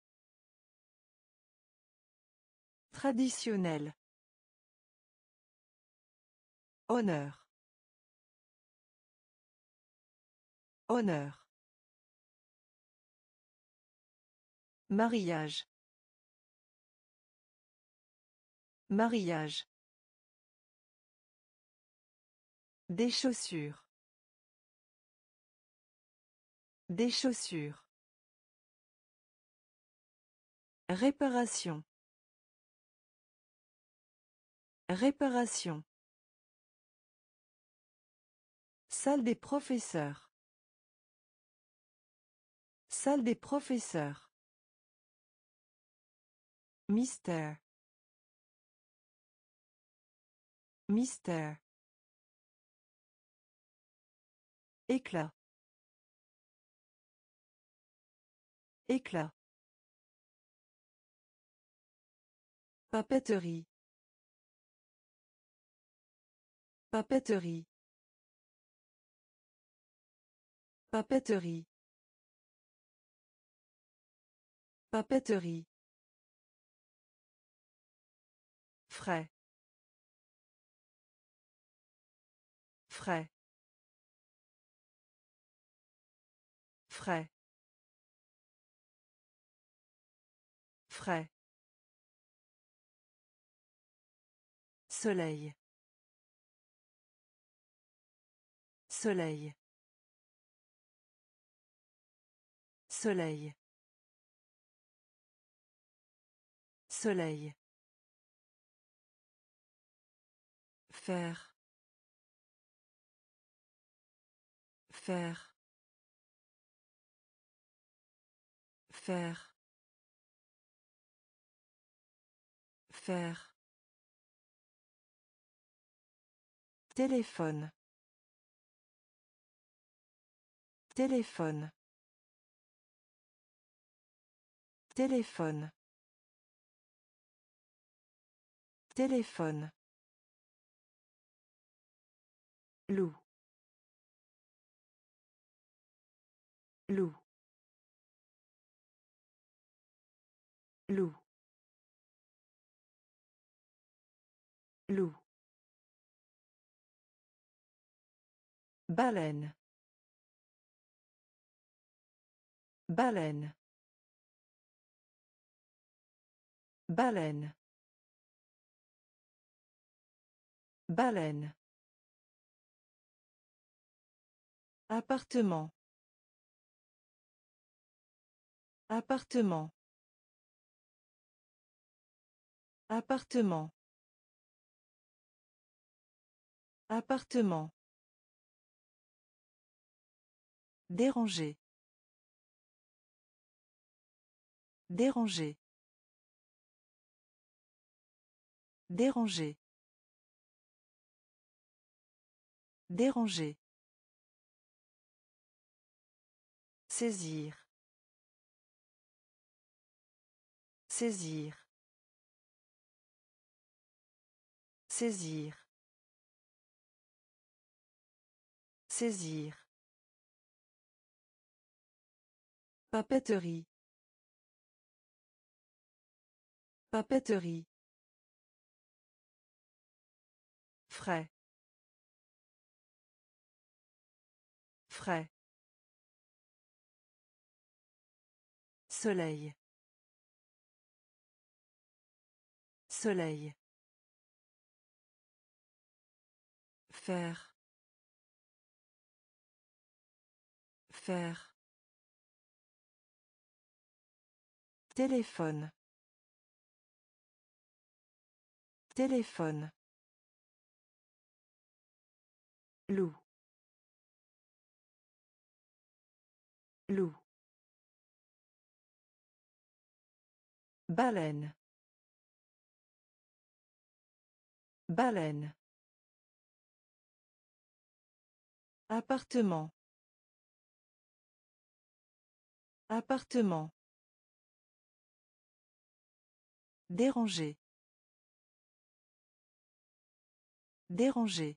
traditionnel honneur honneur Mariage. Mariage. Des chaussures. Des chaussures. Réparation. Réparation. Salle des professeurs. Salle des professeurs. Mystère. Mystère. Éclat. Éclat. Papeterie. Papeterie. Papeterie. Papeterie. Frais. Frais. Frais. Frais. Soleil. Soleil. Soleil. Soleil. Faire. Faire. Faire. Faire. Téléphone. Téléphone. Téléphone. Téléphone. Loup. Loup. Loup. Loup. Baleine. Baleine. Baleine. Baleine. Appartement. Appartement. Appartement. Appartement. Déranger. Déranger. Déranger. Déranger. Saisir. Saisir. Saisir. Saisir. Papeterie. Papeterie. Frais. Frais. Soleil. Soleil. Faire. Faire. Téléphone. Téléphone. Loup. Loup. Baleine. Baleine. Appartement. Appartement. Déranger. Déranger.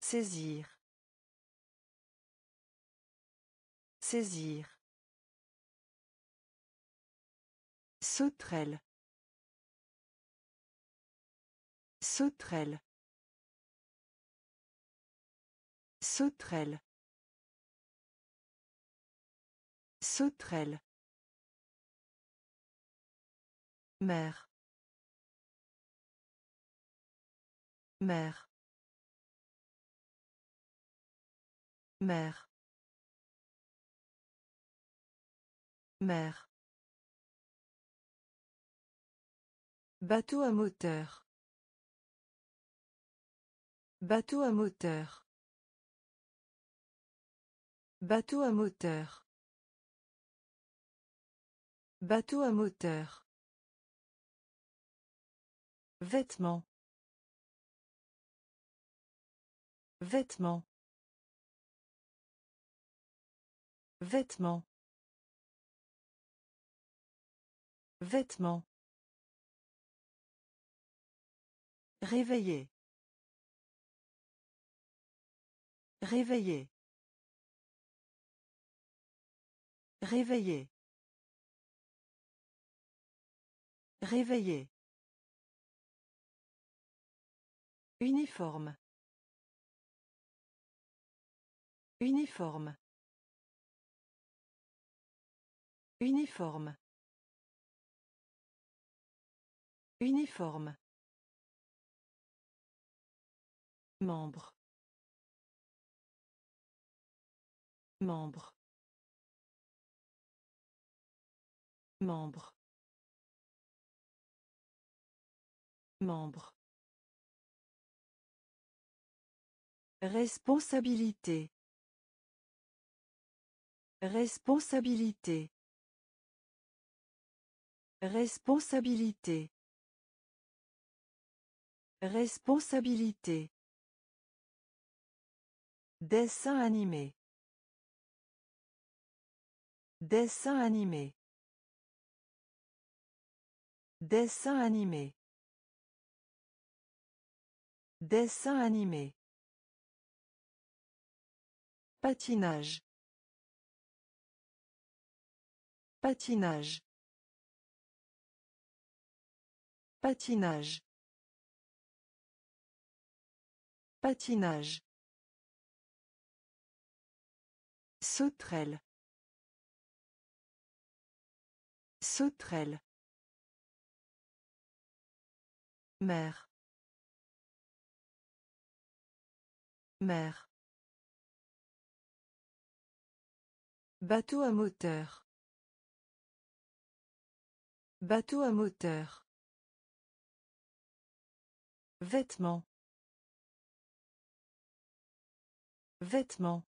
Saisir. Saisir. Sauterelle. Sauterelle. Sauterelle. Sauterelle. Mère. Mère. Mère. Mère. Bateau à moteur. Bateau à moteur. Bateau à moteur. Bateau à moteur. Vêtements. Vêtements. Vêtements. Vêtements. Réveiller. Réveiller. Réveiller. Réveiller. Uniforme. Uniforme. Uniforme. Uniforme. Membre. Membre. Membre. Membre. Responsabilité. Responsabilité. Responsabilité. Responsabilité. Dessin animé. Dessin animé. Dessin animé. Dessin animé. Patinage. Patinage. Patinage. Patinage. Sauterelle. Sauterelle. Mère. Mère. Bateau à moteur. Bateau à moteur. Vêtements. Vêtements.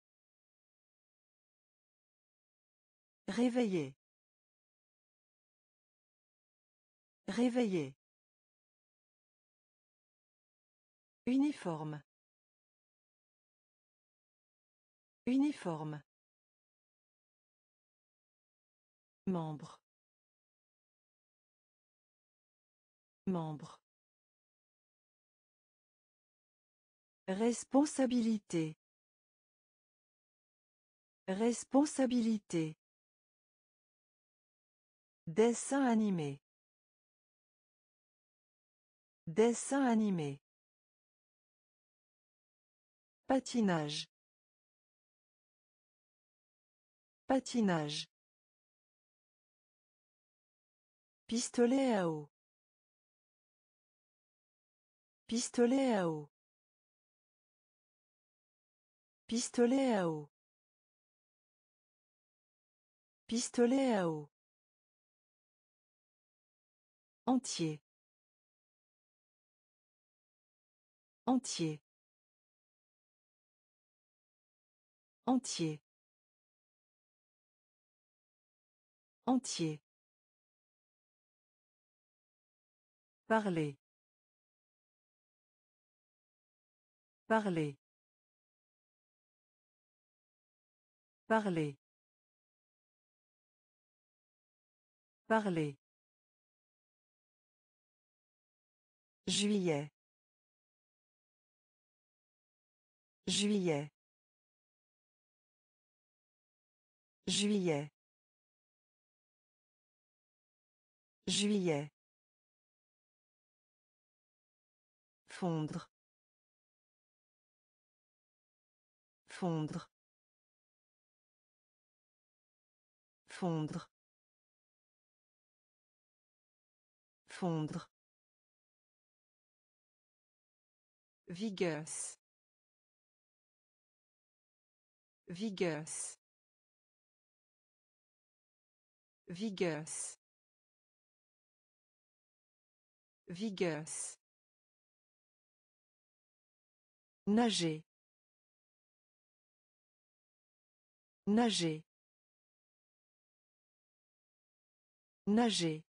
Réveiller. Réveiller. Uniforme. Uniforme. Membre. Membre. Responsabilité. Responsabilité. Dessin animé. Dessin animé. Patinage. Patinage. Pistolet à eau. Pistolet à eau. Pistolet à eau. Pistolet à eau. Entier. Entier. Entier. Entier. Parler. Parler. Parler. Parler. Juillet. Juillet. Juillet. Juillet. Fondre. Fondre. Fondre. Fondre. Vigueuse. Vigueuse. Vigueuse. Vigueuse. Nager. Nager. Nager.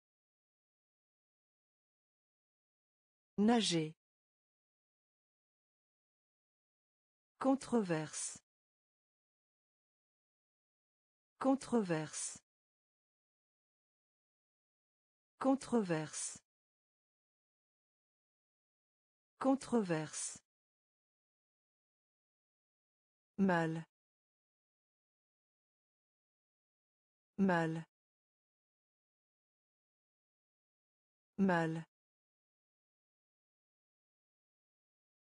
Nager. Controverse. Controverse. Controverse. Controverse. Mal. Mal. Mal.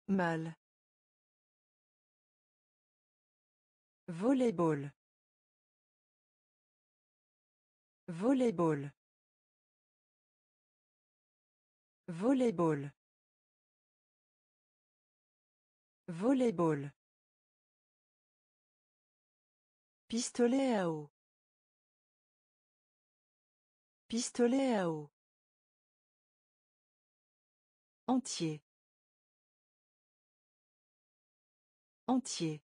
Mal. Volleyball. Volleyball. Volleyball. Volleyball. Pistolet à eau. Pistolet à eau. Entier. Entier.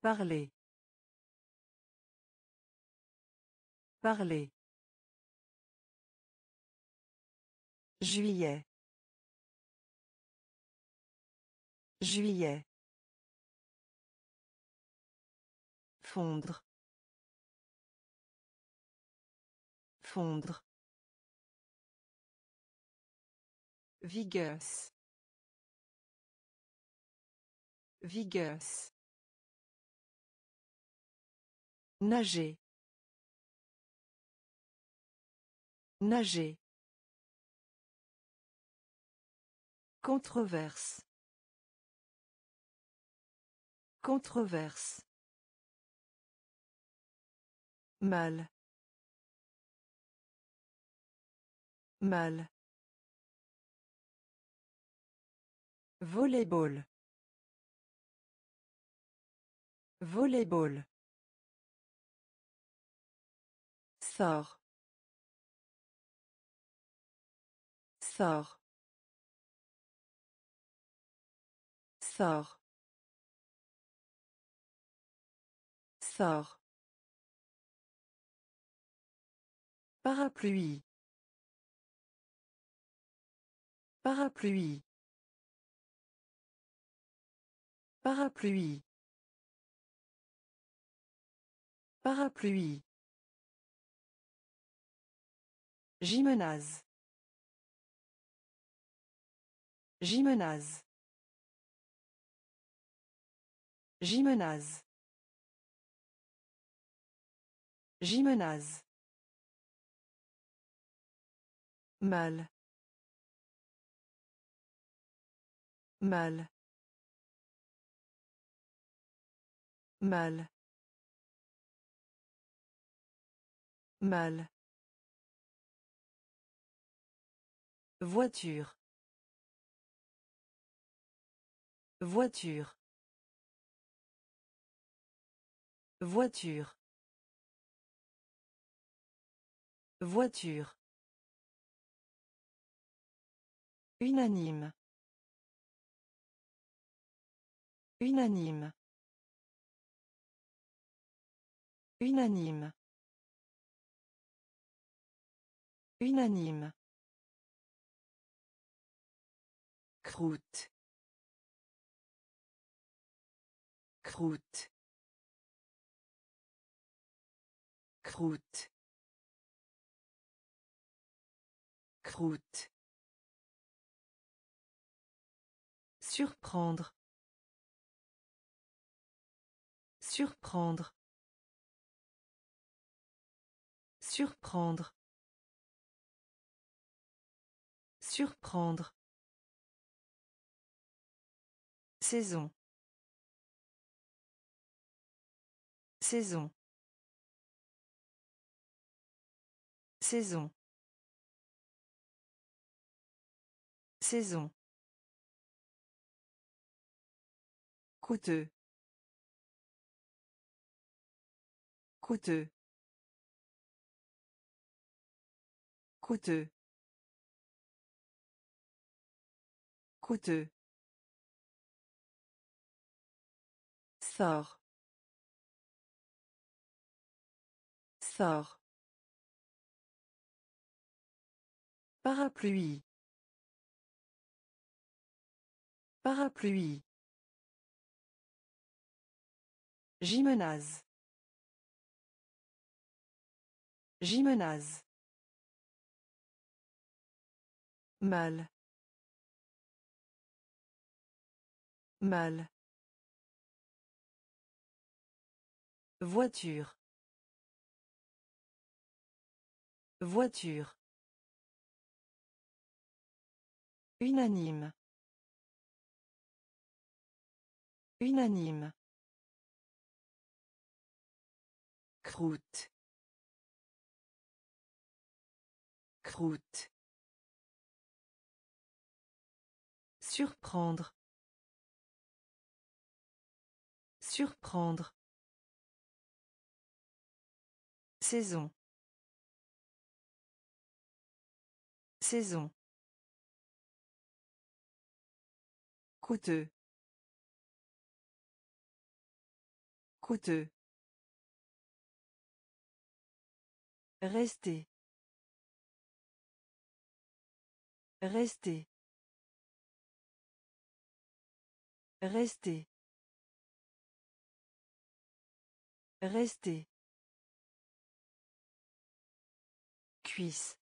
Parler. Parler. Juillet. Juillet. Fondre. Fondre. Vigueuse. Vigueuse. Nager. Nager. Controverse. Controverse. Mal. Mal. Volleyball. Volleyball. Sort. Sort. Sort. Sort. Parapluie. Parapluie. Parapluie. Parapluie. Gymnase. Gymnase. Gymnase. Gymnase. Mal. Mal. Mal. Mal. Voiture. Voiture. Voiture. Voiture. Unanime. Unanime. Unanime. Unanime. Croûte. Croûte. Croûte. Croûte. Surprendre. Surprendre. Surprendre. Surprendre. Saison. Saison. Saison. Saison. Coûteux. Coûteux. Coûteux. Coûteux. Sort. Sort. Parapluie. Parapluie. Gymnase. Gymnase. Mal. Mal. Voiture. Voiture. Unanime. Unanime. Croûte. Croûte. Surprendre. Surprendre. Saison. Saison. Coûteux. Coûteux. Rester. Rester. Rester. Rester. Cuisse.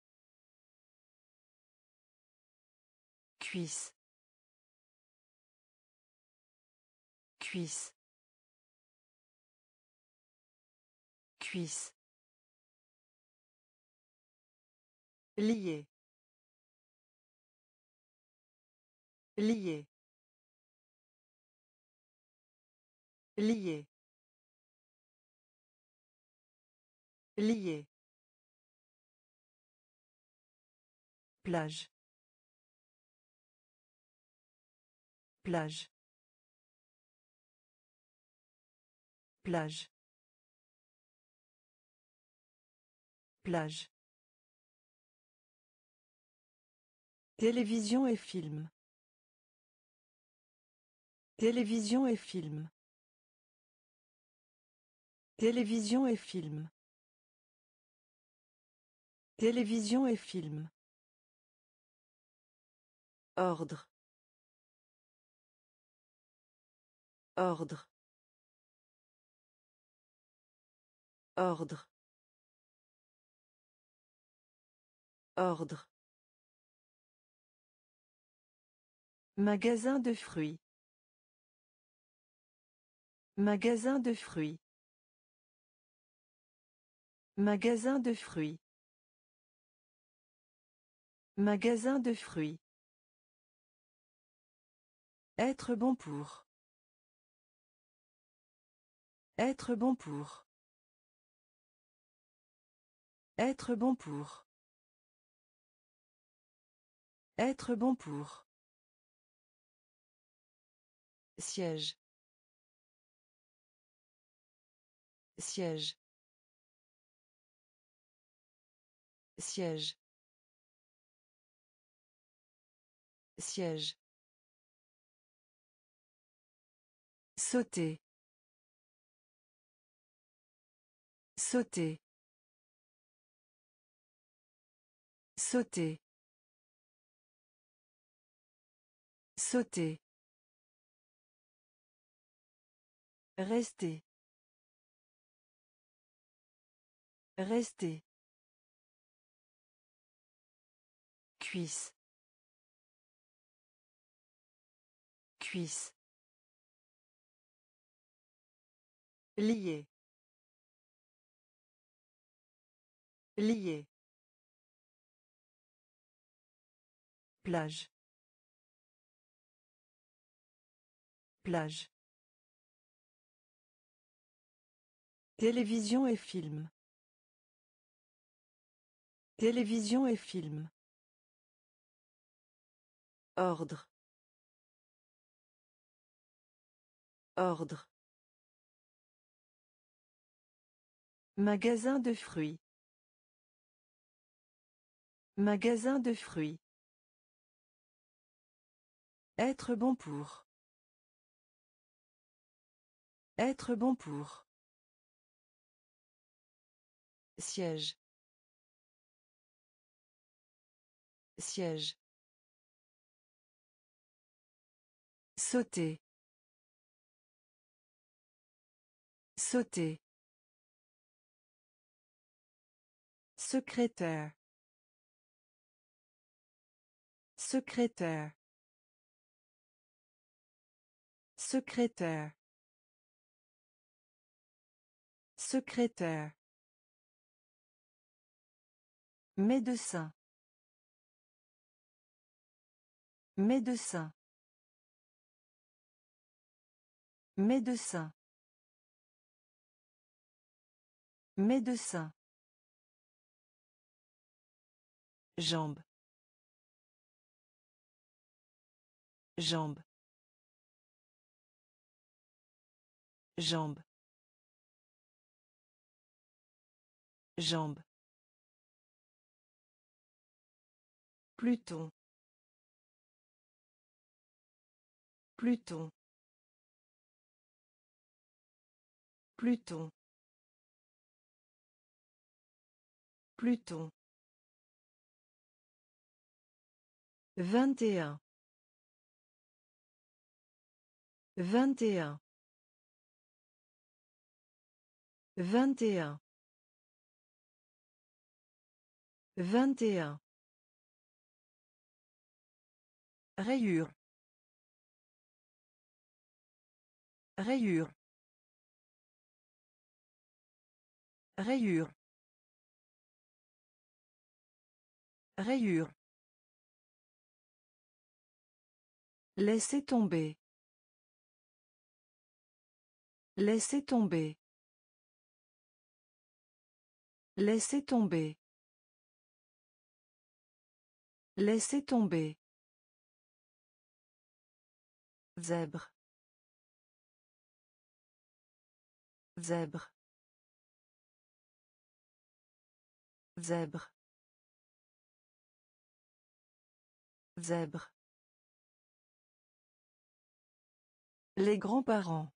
Cuisse. Cuisse. Cuisse. Lié. Lié. Lié. Lié. Plage. Plage. Plage. Plage. Télévision et film. Télévision et film. Télévision et film. Télévision et film. Ordre. Ordre. Ordre. Ordre. Magasin de fruits. Magasin de fruits. Magasin de fruits. Magasin de fruits. Être bon pour. Être bon pour. Être bon pour. Être bon pour. Siège. Siège. Siège. Siège. Sauter. Sauter. Sauter. Sauter. Rester. Rester. Cuisse. Cuisse. Lié. Lié. Plage. Plage. Télévision et film. Télévision et film. Ordre. Ordre. Magasin de fruits. Magasin de fruits. Être bon pour. Être bon pour. Siège. Siège. Sauter. Sauter. Secrétaire. Secrétaire. Secrétaire. Secrétaire. Médecin. Médecin. Médecin. Médecin. Jambe. Jambe. Jambe. Jambe. Pluton. Pluton. Pluton. Pluton. Vingt et un. Vingt et un. Vingt et un. Vingt et un. Rayure. Rayure. Rayure. Rayure. Laissez tomber. Laissez tomber. Laissez tomber. Laissez tomber. Zèbre. Zèbre. Zèbre. Zèbre. Les grands-parents.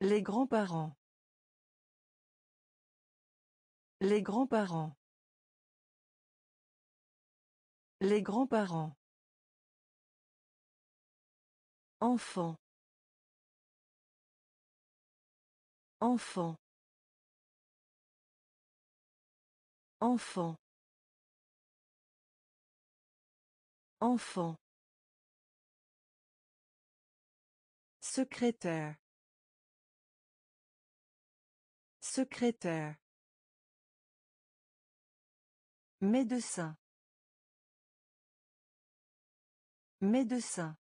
Les grands-parents. Les grands-parents. Les grands-parents. Enfant. Enfant. Enfant. Enfant. Secrétaire. Secrétaire. Médecin. Médecin.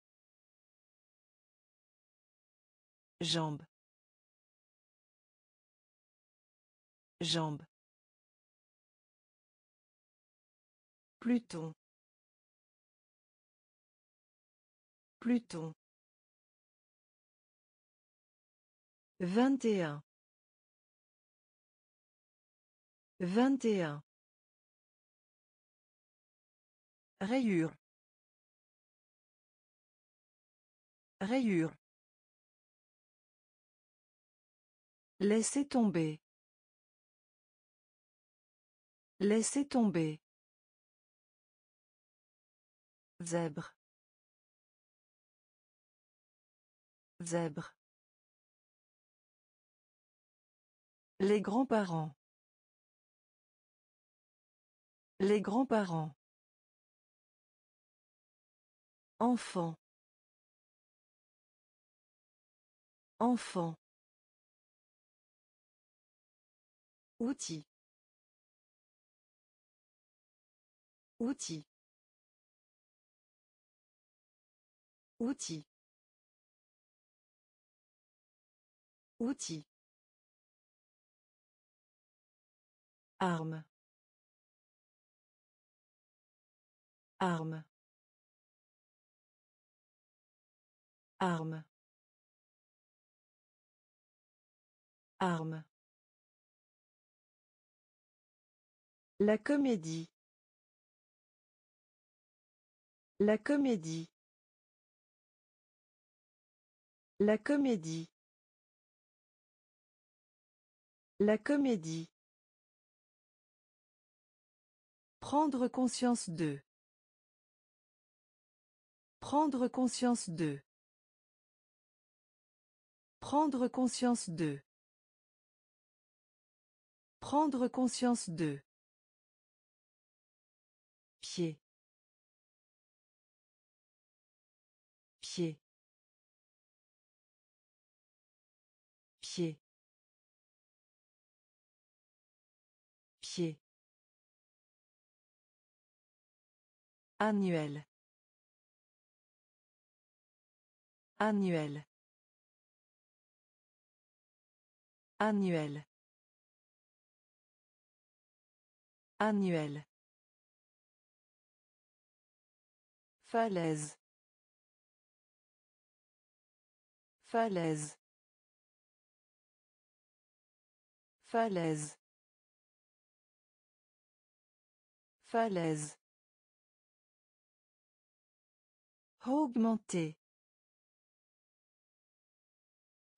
Jambe. Jambe. Pluton. Pluton. Vingt et un. Vingt et un. Rayure. Rayure. Laissez tomber. Laissez tomber. Zèbre. Zèbre. Les grands-parents. Les grands-parents. Enfant. Enfant. Outil. Outil. Outil. Outil. Arme. Arme. Arme. Arme. La comédie. La comédie. La comédie. La comédie. Prendre conscience de. Prendre conscience de. Prendre conscience de. Prendre conscience de. Pied. Pied. Pied. Pied. Annuel. Annuel. Annuel. Annuel. Falaise. Falaise. Falaise. Falaise. Augmenter.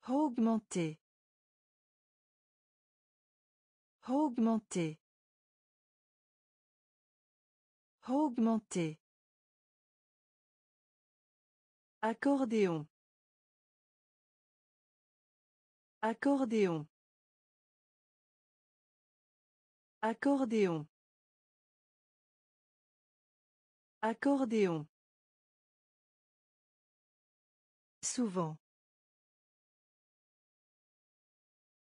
Augmenter. Augmenter. Augmenter. Accordéon. Accordéon. Accordéon. Accordéon. Souvent.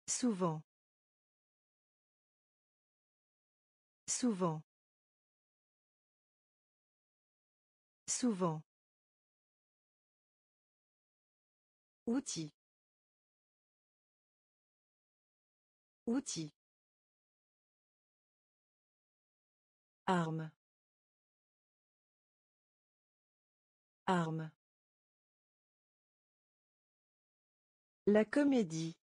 Souvent. Souvent. Souvent. Outil. Outil. Arme. Arme. La comédie.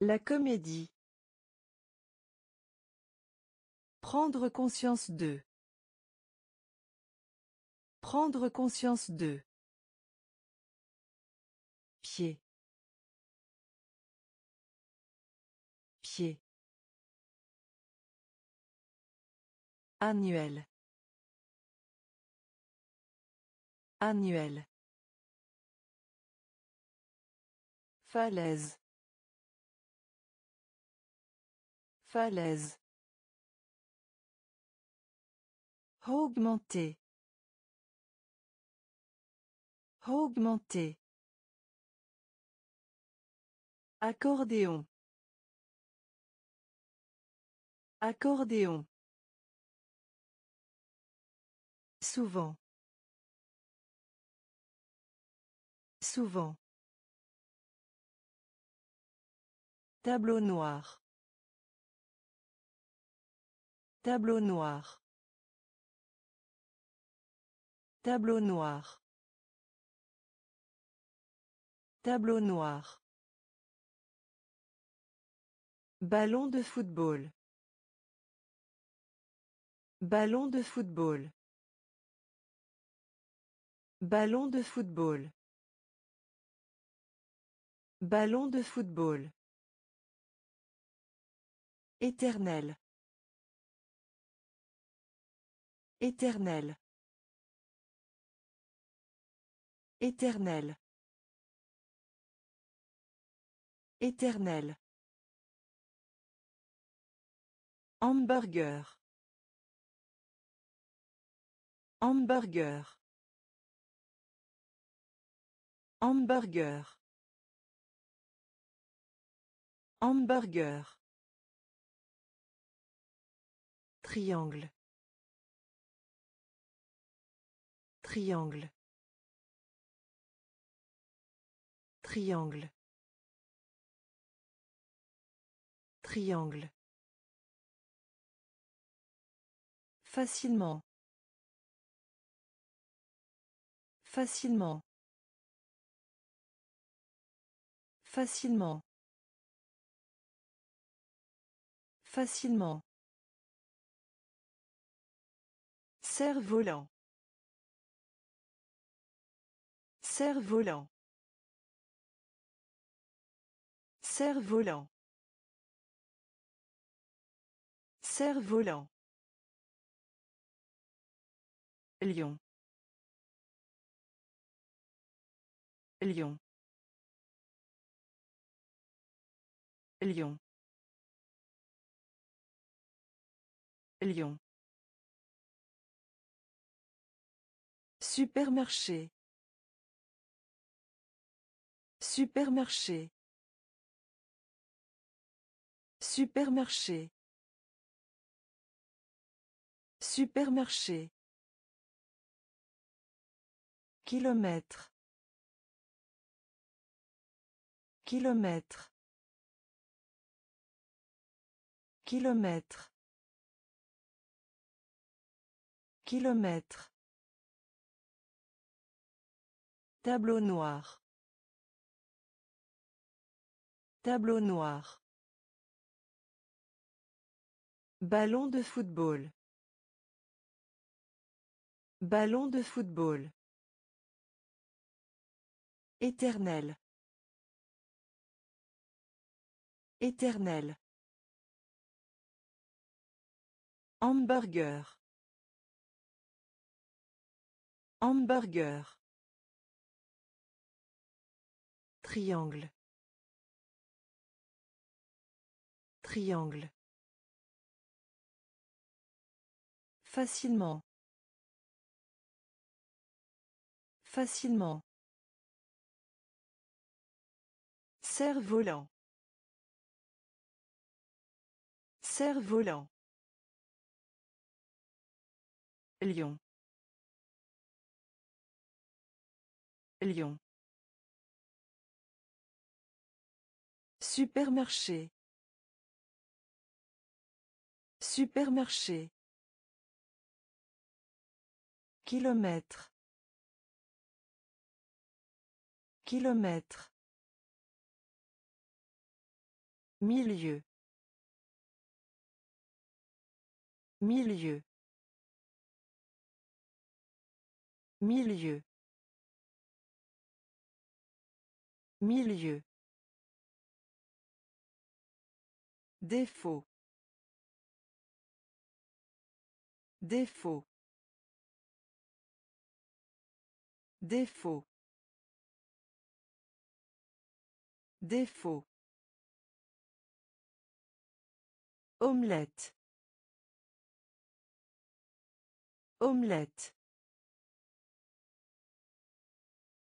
La comédie. Prendre conscience de. Prendre conscience de. Pied. Pied. Annuel. Annuel. Falaise. Falaise. Augmenter. Augmenter. Accordéon. Accordéon. Souvent. Souvent. Tableau noir. Tableau noir. Tableau noir. Tableau noir. Ballon de football. Ballon de football. Ballon de football. Ballon de football. Éternel. Éternel. Éternel. Éternel. Hamburger. Hamburger. Hamburger. Hamburger. Triangle. Triangle. Triangle. Triangle. Facilement. Facilement. Facilement. Facilement. Cerf-volant. Cerf-volant. Cerf-volant. Cerf-volant. Lion. Lion. Lion. Lion. Supermarché. Supermarché. Supermarché. Supermarché. Kilomètre. Kilomètre. Kilomètre. Kilomètre. Tableau noir. Tableau noir. Ballon de football. Ballon de football. Éternel. Éternel. Hamburger. Hamburger. Triangle. Triangle. Facilement. Facilement. Cerf-volant. Cerf-volant. Lion. Lion. Supermarché. Supermarché. Kilomètre. Kilomètre. Milieu. Milieu. Milieu. Milieu. Défaut. Défaut. Défaut. Défaut. Omelette. Omelette.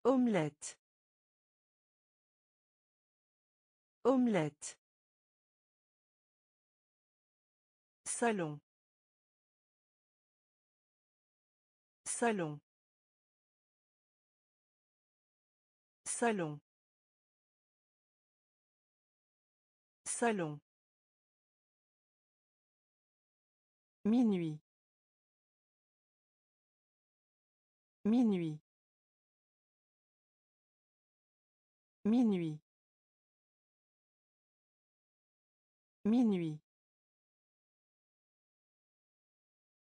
Omelette. Omelette. Salon. Salon. Salon. Salon. Minuit. Minuit. Minuit. Minuit.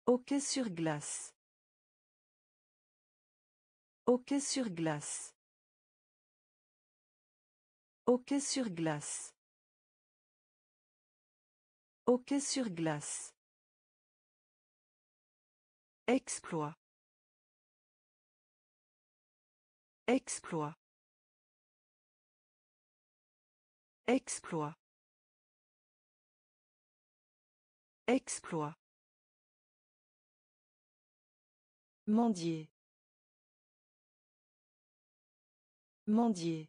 Hockey sur glace. Hockey sur glace. Hockey sur glace. Hockey sur glace. Exploit. Exploit. Exploit. Exploit. Mendier. Mendier.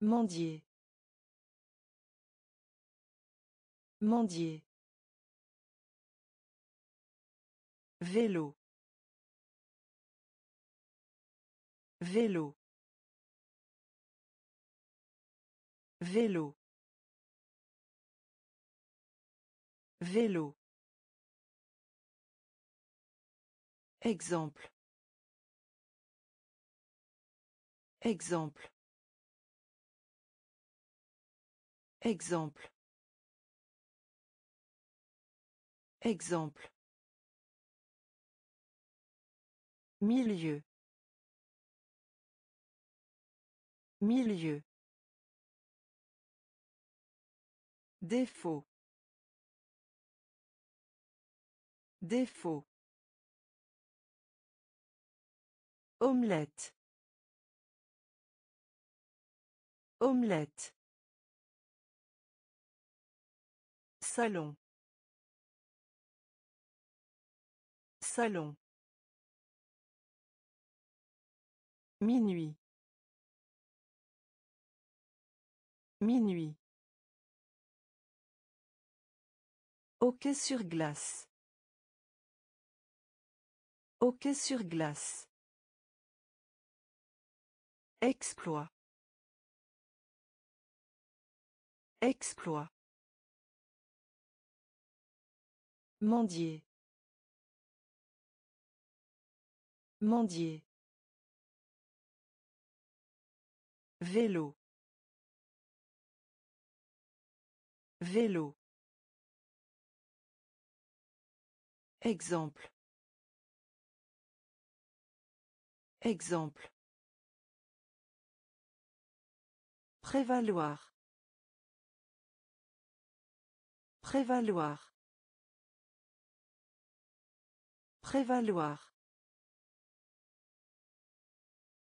Mendier. Mendier. Vélo. Vélo. Vélo. Vélo. Exemple. Exemple. Exemple. Exemple. Milieu. Milieu. Défaut. Défaut. Omelette. Omelette. Salon. Salon. Minuit. Minuit. Hockey sur glace. Hockey sur glace. Exploit. Exploit. Mendier. Mendier. Vélo. Vélo. Exemple. Exemple. Prévaloir. Prévaloir. Prévaloir.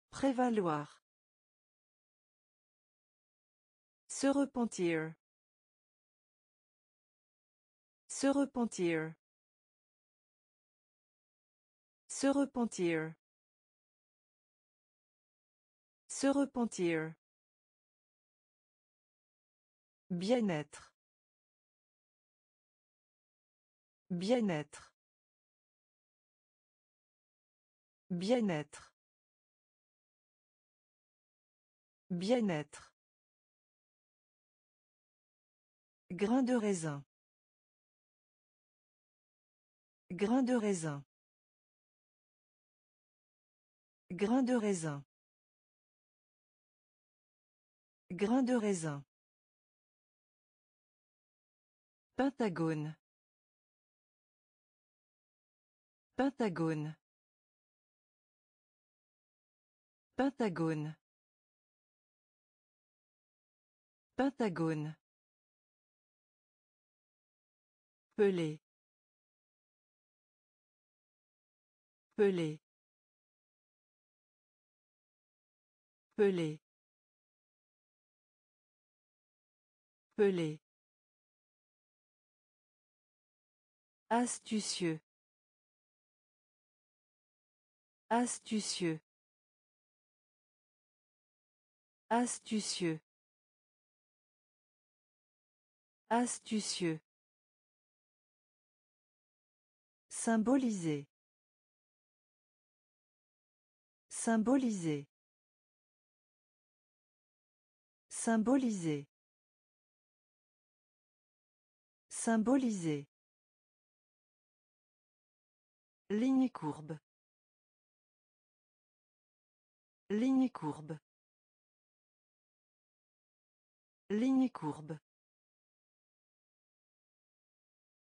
Prévaloir. Se repentir. Se repentir. Se repentir. Se repentir. Bien-être. Bien-être. Bien-être. Bien-être. Grain de raisin. Grain de raisin. Grain de raisin. Grain de raisin. Pentagone. Pentagone. Pentagone. Pentagone. Pelé. Pelé. Pelé. Pelé. Astucieux. Astucieux. Astucieux. Astucieux. Symboliser. Symboliser. Symboliser. Symboliser. Ligne courbe. Ligne courbe. Ligne courbe.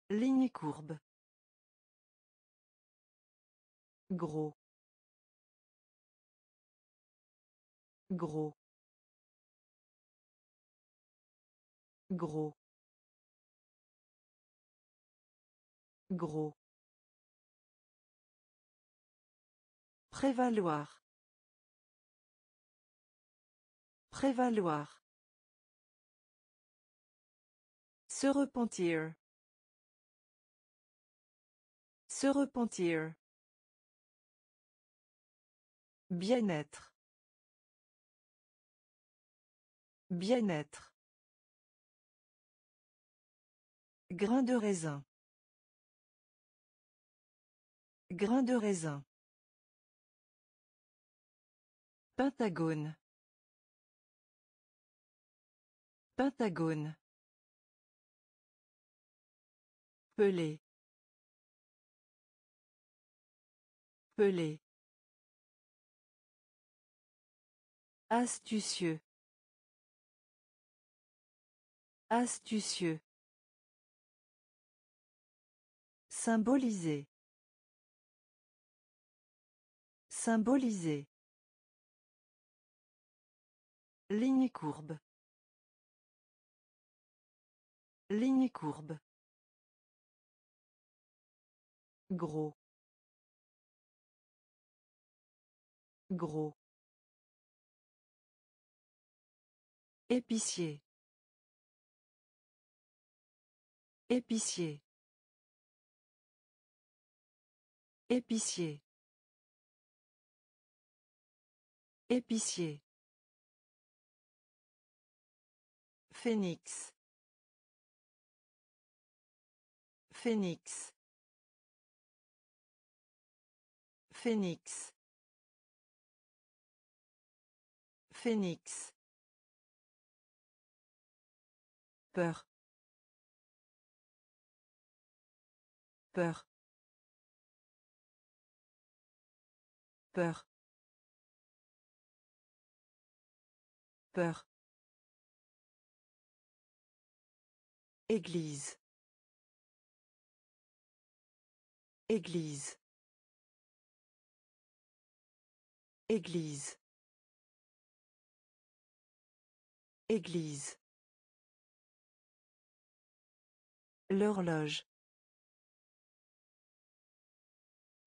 Ligne courbe. Gros. Gros. Gros. Gros. Prévaloir. Prévaloir. Se repentir. Se repentir. Bien-être. Bien-être. Grain de raisin. Grain de raisin. Pentagone. Pentagone. Pelé. Pelé. Astucieux. Astucieux. Symboliser. Symboliser. Ligne courbe. Ligne courbe. Gros. Gros. Épicier. Épicier. Épicier. Épicier. Phénix. Phénix. Phénix. Phénix. Peur. Peur. Peur. Peur. Église. Église. Église. Église. L'horloge.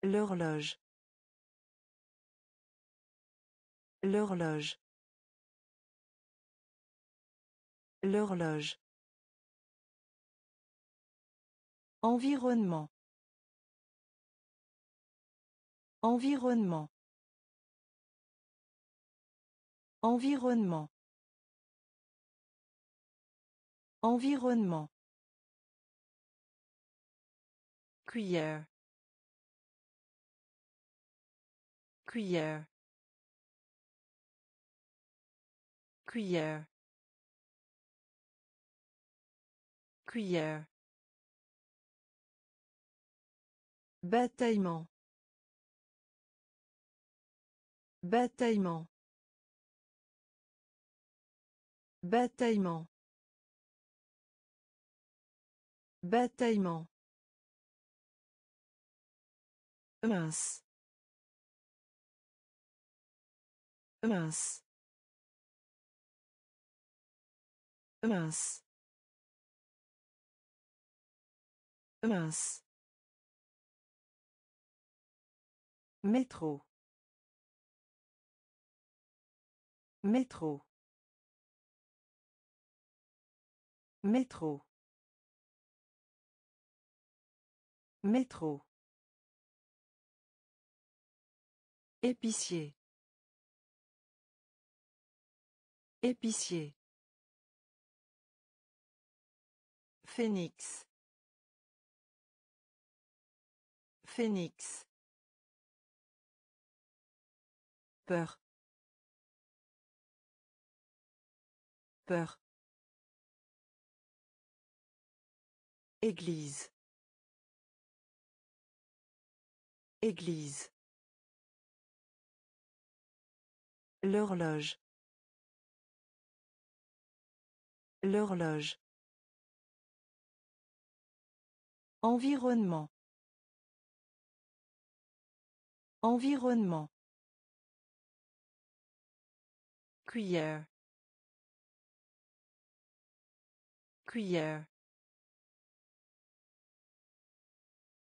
L'horloge. L'horloge. L'horloge. Environnement. Environnement. Environnement. Environnement. Cuillère. Cuillère. Cuillère. Cuillère. Bataillement. Bataillement. Bataillement. Bataillement. Mince. Mince. Mince. Mince. Métro. Métro. Métro. Métro. Épicier. Épicier. Phénix. Phénix. Peur. Peur. Église. Église. L'horloge. L'horloge. Environnement. Environnement. Cuillère. Cuillère.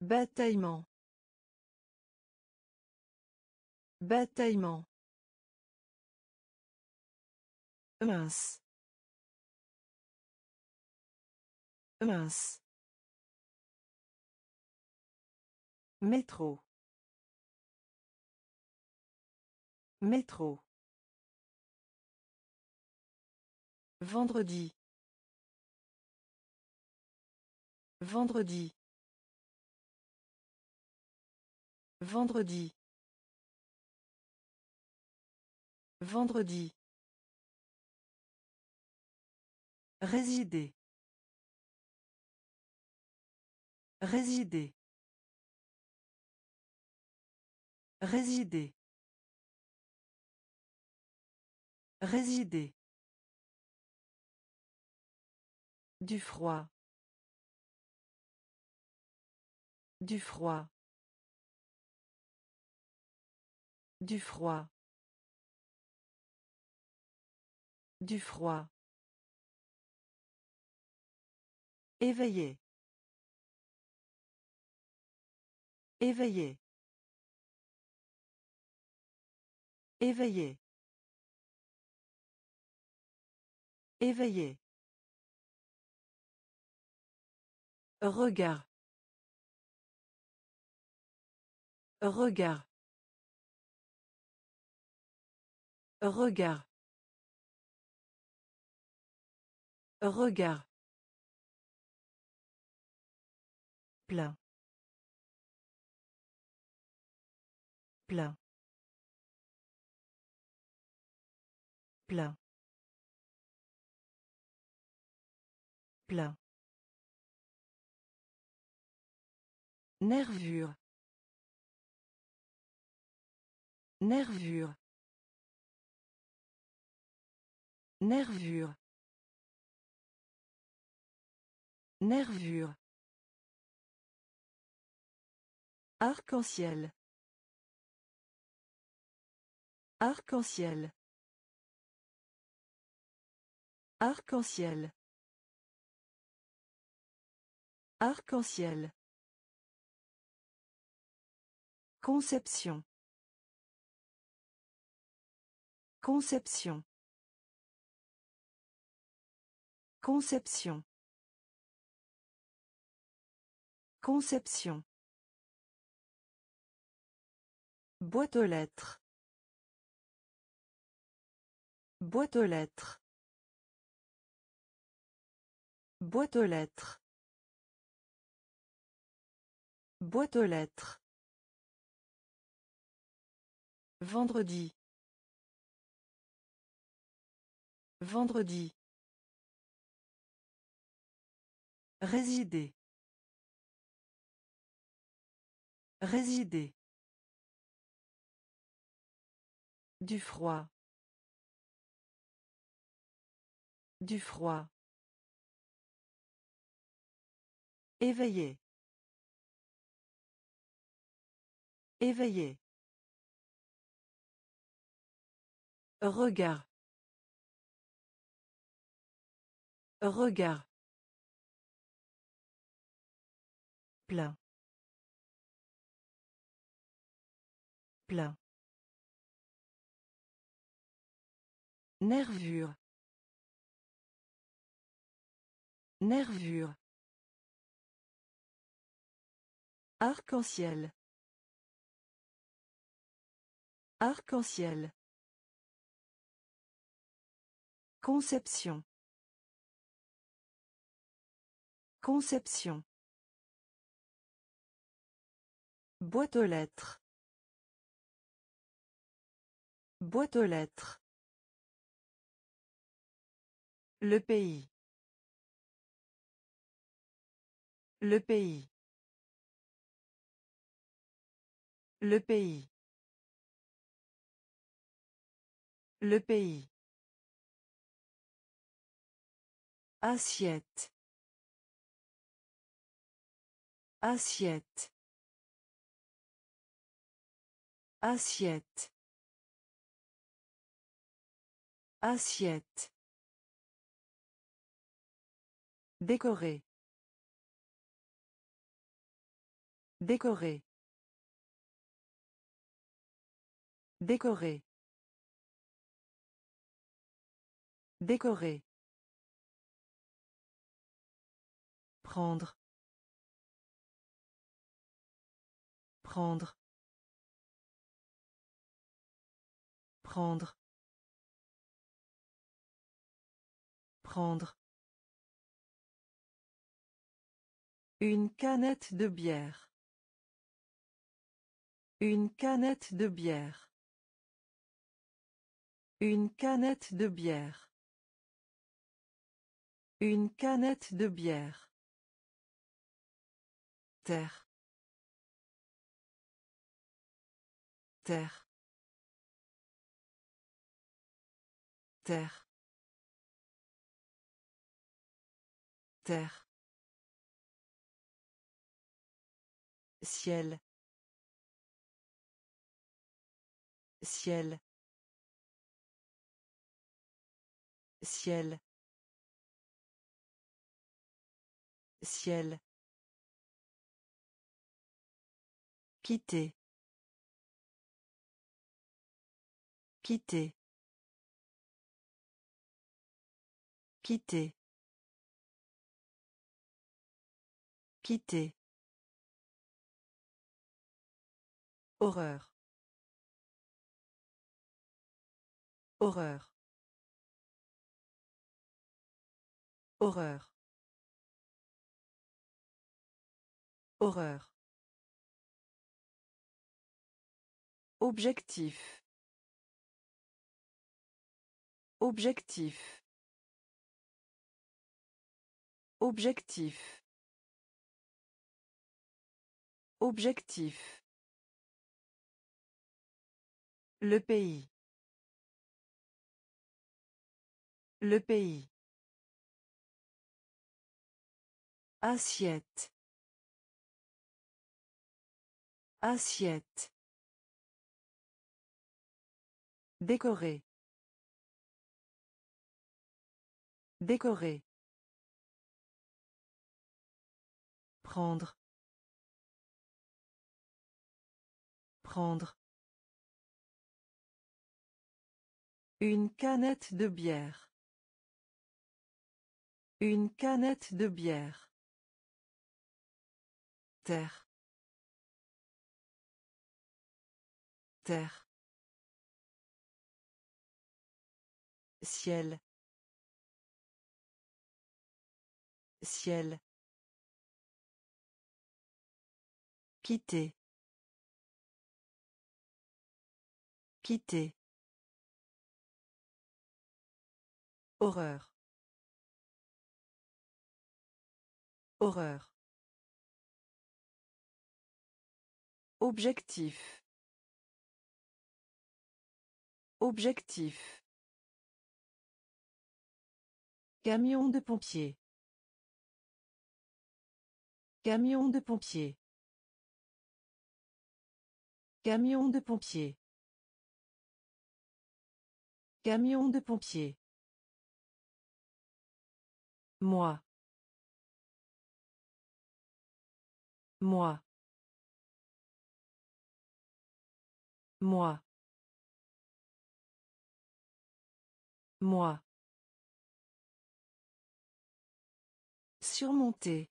Bataillement. Bataillement. Mince. Mince. Métro. Métro. Vendredi. Vendredi. Vendredi. Vendredi. Résider. Résider. Résider. Résider. Du froid. Du froid. Du froid. Du froid. Éveillé. Éveillé. Éveillé. Éveillé. Regard. Regard. Regard. Regard. Plein. Plein. Plein. Plein. Nervure. Nervure. Nervure. Nervure. Arc-en-ciel. Arc-en-ciel. Arc-en-ciel. Arc-en-ciel. Conception. Conception. Conception. Conception. Boîte aux lettres. Boîte aux lettres. Boîte aux lettres. Boîte aux lettres. Vendredi. Vendredi. Résider. Résider. Du froid. Du froid. Éveillé. Éveillé. Regard. Regard. Plein. Plein. Nervure. Nervure. Arc-en-ciel. Arc-en-ciel. Conception. Conception. Boîte aux lettres. Boîte aux lettres. Le pays. Le pays. Le pays. Le pays. Assiette. Assiette. Assiette. Assiette. Décorer. Décorer. Décorer. Décorer. Prendre. Prendre. Prendre. Prendre. Une canette de bière. Une canette de bière. Une canette de bière. Une canette de bière. Terre. Terre. Terre. Terre. Ciel. Ciel. Ciel. Ciel. Quitter. Quitter. Quitter. Quitter. Horreur. Horreur. Horreur. Horreur. Objectif. Objectif. Objectif. Objectif. Le pays. Le pays. Assiette. Assiette. Décorer. Décorer. Prendre. Prendre. Une canette de bière. Une canette de bière. Terre. Terre. Ciel. Ciel. Quitter. Quitter. Horreur. Horreur. Objectif. Objectif. Camion de pompier. Camion de pompier. Camion de pompier. Camion de pompier. Moi. Moi. Moi. Moi. Surmonter.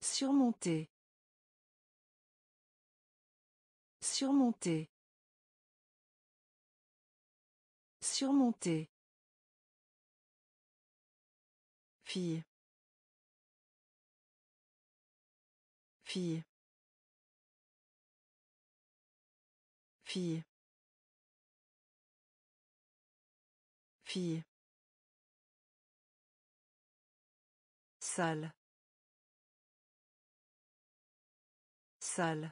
Surmonter. Surmonter. Surmonter. Fille. Fille. Fille. Fille. Salle. Salle.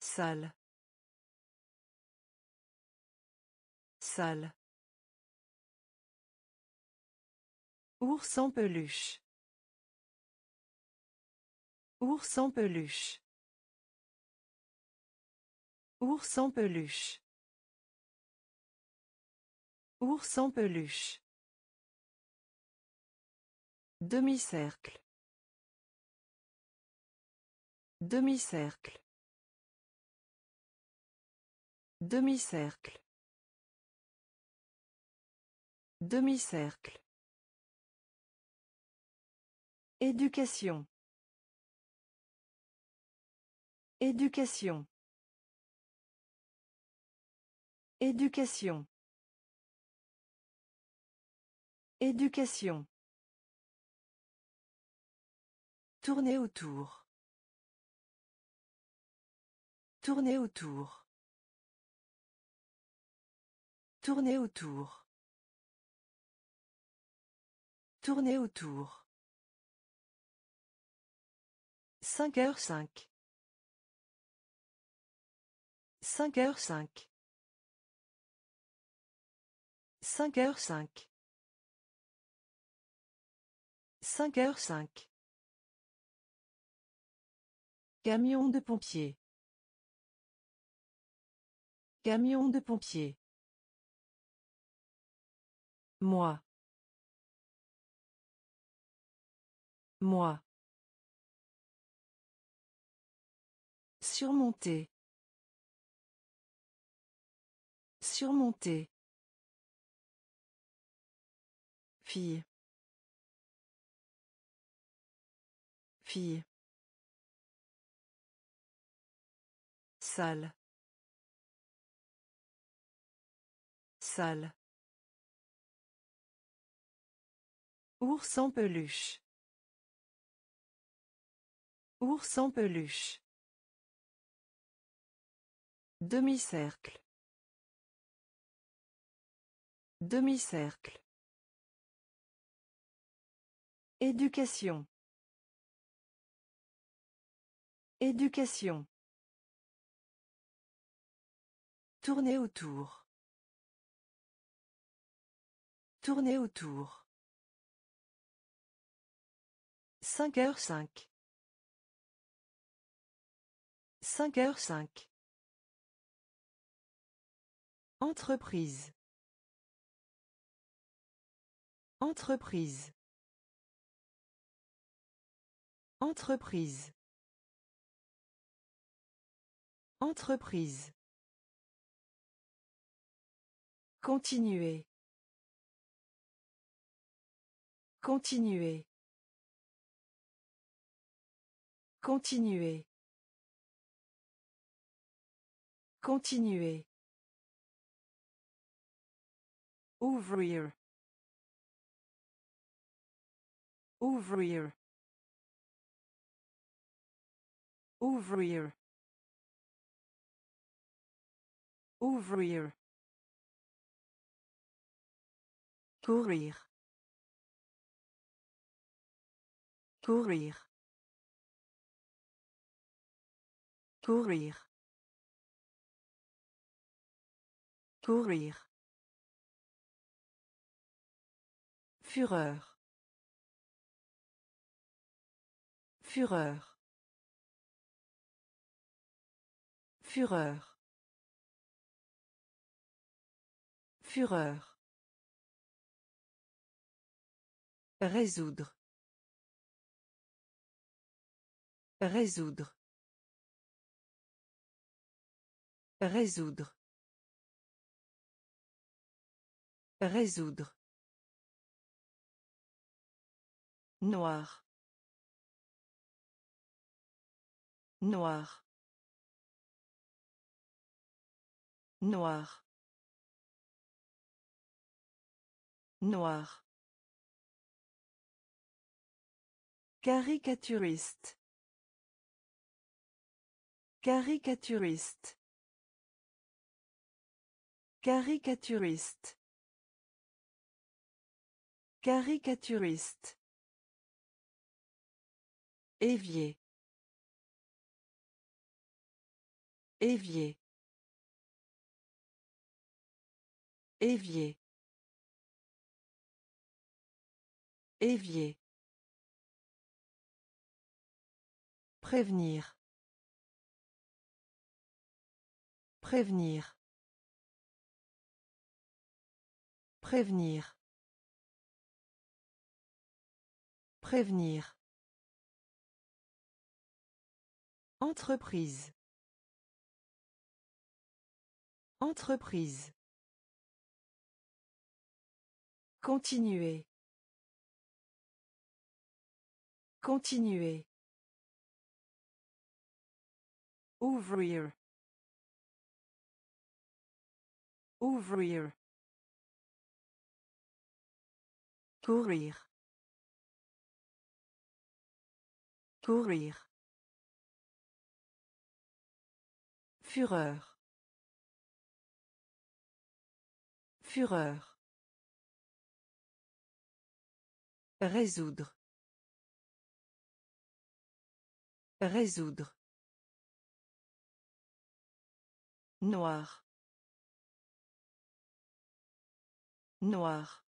Salle. Salle. Ours en peluche. Ours en peluche. Ours en peluche. Ours en peluche. Demi-cercle. Demi-cercle. Demi-cercle. Demi-cercle. Éducation. Éducation. Éducation. Éducation. Tourner autour. Tourner autour. Tourner autour. Tourner autour. Cinq heures cinq. Cinq heures cinq. Cinq heures cinq. Cinq heures cinq. Camion de pompier. Camion de pompier. Moi. Moi. Surmonter. Surmonter. Fille. Fille. Salle. Sale. Ours en peluche. Ours en peluche. Demi-cercle. Demi-cercle. Éducation. Éducation. Tourner autour. Tourner autour. 5h5. 5h5. Entreprise. Entreprise. Entreprise. Entreprise. Continuer. Continuer. Continuer. Continuer. Ouvrir. Ouvrir. Ouvrir. Ouvrir. Courir. Courir. Courir. Courir. Fureur. Fureur. Fureur. Fureur. Résoudre. Résoudre. Résoudre. Résoudre. Noir. Noir. Noir. Noir. Caricaturiste. Caricaturiste. Caricaturiste. Caricaturiste. Évier. Évier. Évier. Évier. Prévenir. Prévenir. Prévenir. Prévenir. Entreprise. Entreprise. Continuer. Continuer. Ouvrir. Ouvrir. Courir. Courir. Fureur. Fureur. Résoudre. Résoudre. Noir. Noir.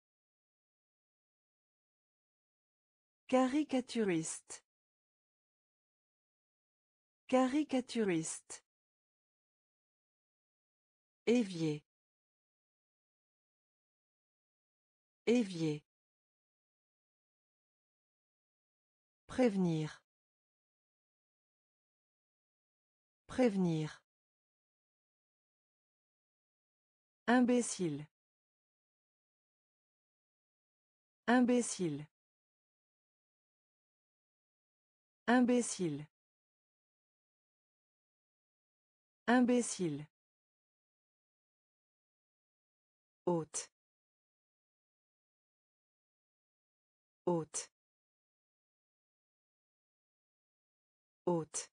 Caricaturiste. Caricaturiste. Évier. Évier. Prévenir. Prévenir. Imbécile. Imbécile. Imbécile. Imbécile. Haute. Haute. Haute.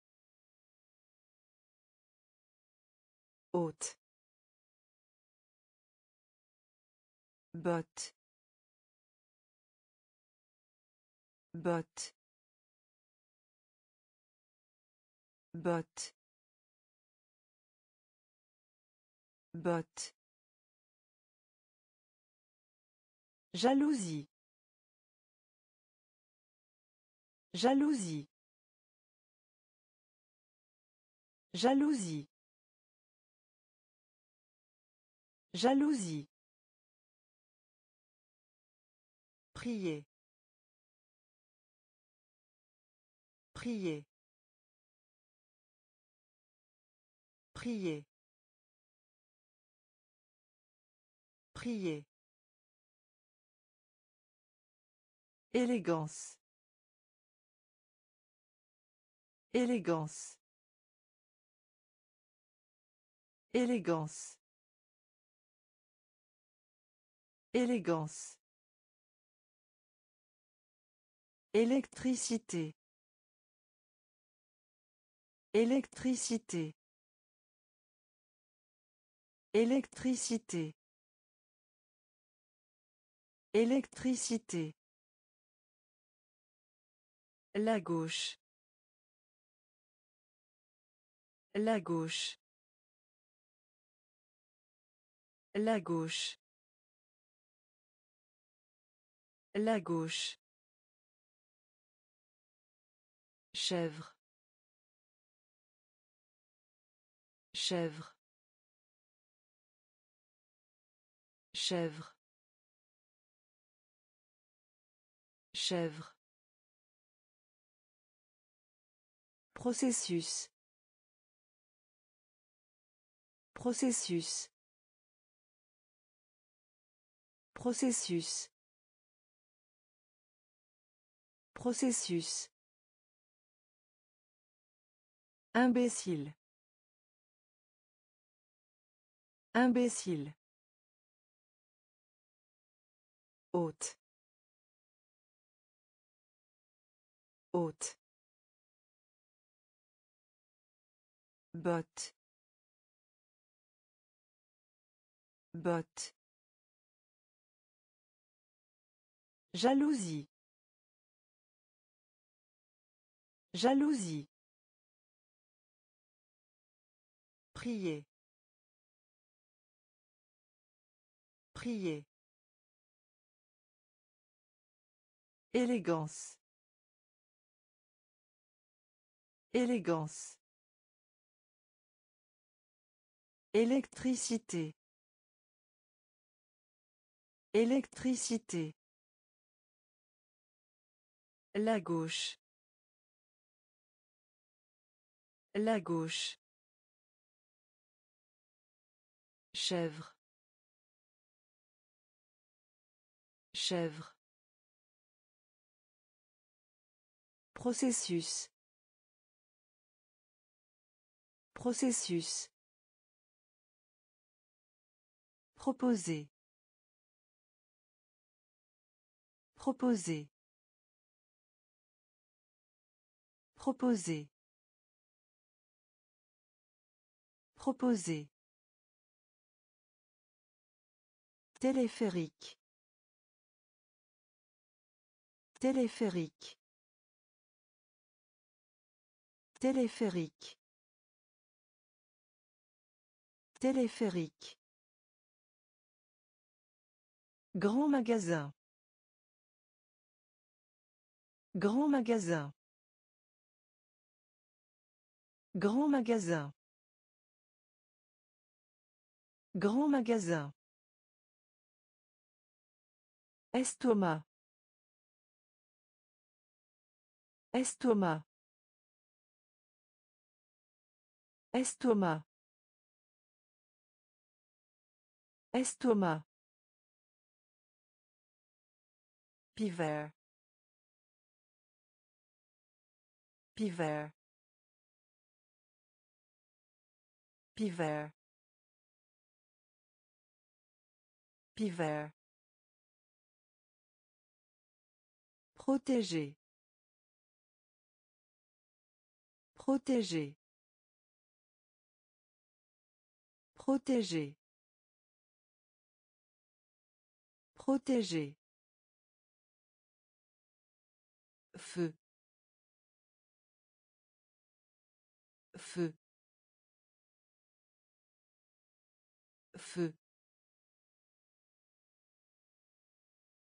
Haute. Botte. Botte. Botte. Botte. Jalousie. Jalousie. Jalousie. Jalousie. Prier. Prier. Prier. Prier. Élégance. Élégance. Élégance. Élégance. Électricité. Électricité. Électricité. Électricité. La gauche. La gauche. La gauche. La gauche. Chèvre. Chèvre. Chèvre. Chèvre. Processus. Processus. Processus. Processus. Imbécile. Imbécile. Haute. Haute. Botte. Jalousie. Jalousie. Prier. Prier. Élégance. Élégance. Électricité. Électricité. La gauche. La gauche. Chèvre. Chèvre. Processus. Processus. Proposer. Proposer. Proposer. Proposer. Téléphérique. Téléphérique. Téléphérique. Téléphérique. Grand magasin. Grand magasin. Grand magasin. Grand magasin. Estomac. Estomac. Estomac. Estomac. Piver. Piver. Piver. Pivert. Protéger. Protéger. Protéger. Protéger. Feu. Feu. Feu.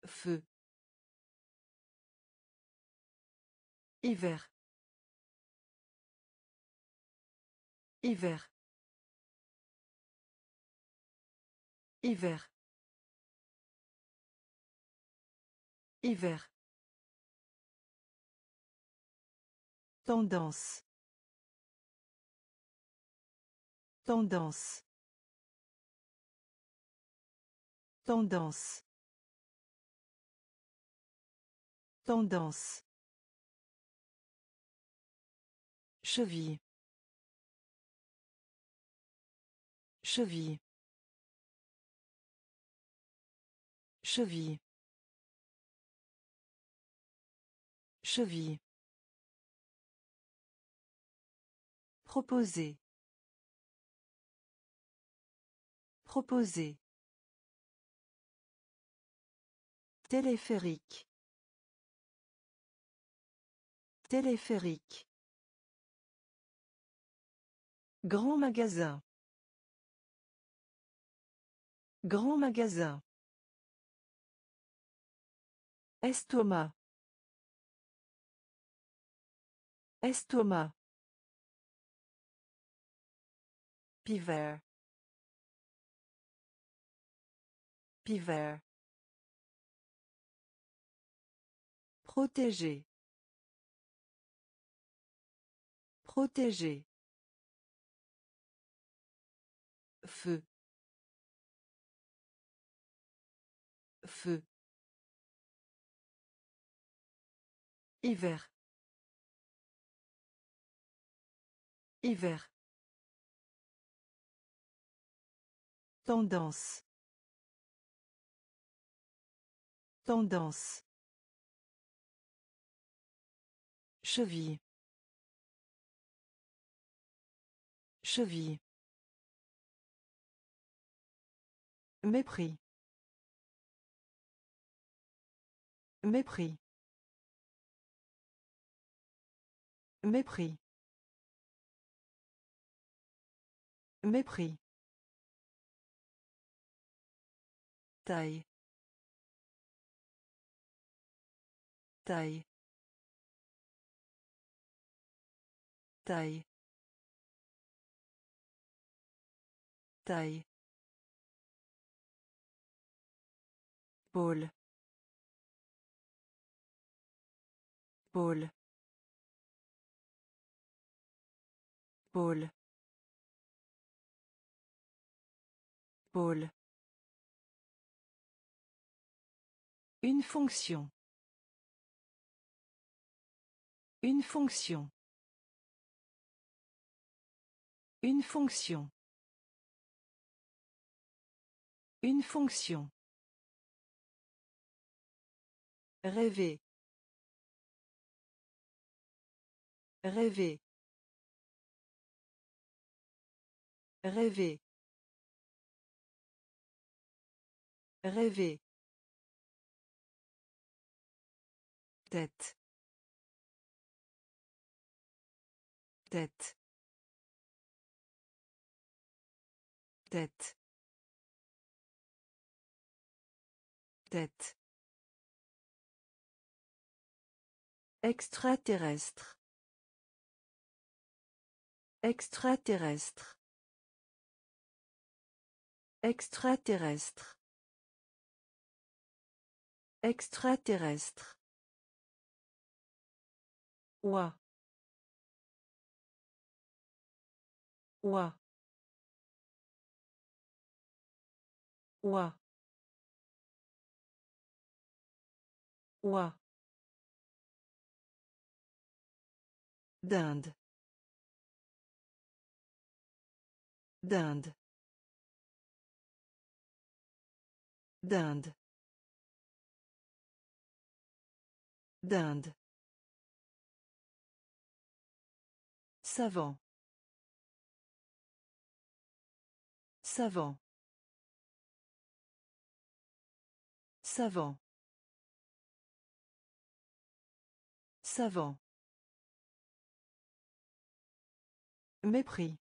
Feu. Hiver. Hiver. Hiver. Hiver. Tendance. Tendance. Tendance. Tendance. Cheville. Cheville. Cheville. Cheville. Proposer. Proposer. Téléphérique. Téléphérique. Grand magasin. Grand magasin. Estomac. Estomac. Pivert. Pivert. Protéger. Protéger. Feu. Feu. Hiver. Hiver. Tendance. Tendance. Cheville. Cheville. Mépris. Mépris. Mépris. Mépris. Taille. Taille. Taille. Taille. Pôle. Pôle. Pôle. Pôle. Une fonction. Une fonction. Une fonction. Une fonction. Rêver. Rêver. Rêver. Rêver. Tête. Tête. Tête. Tête. Extraterrestre. Extraterrestre. Extraterrestre. Extraterrestre. Ouah. Ouah. Ouah. Ouah. D'Inde. D'Inde. D'Inde. D'Inde. Savant. Savant. Savant. Savant. Mépris.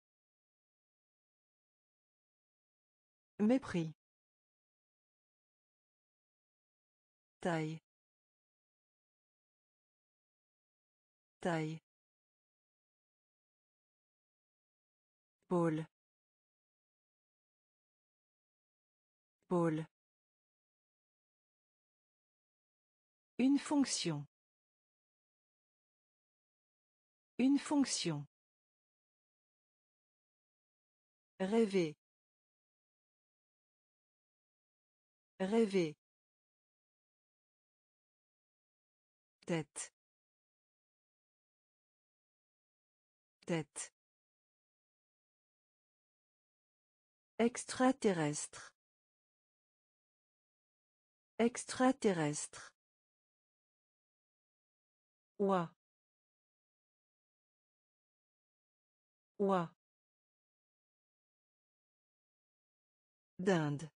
Mépris. Taille. Taille. Pôle. Pôle. Une fonction. Une fonction. Rêver. Rêver. Tête. Tête. Extraterrestre. Extraterrestre. Ouah. Ouah. D'Inde.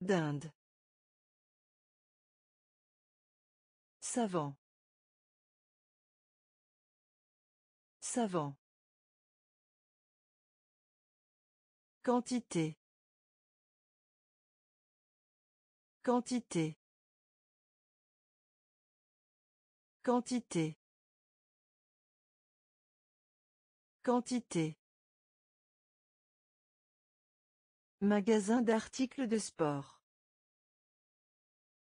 D'Inde. Savant. Savant. Quantité. Quantité. Quantité. Quantité. Magasin d'articles de sport.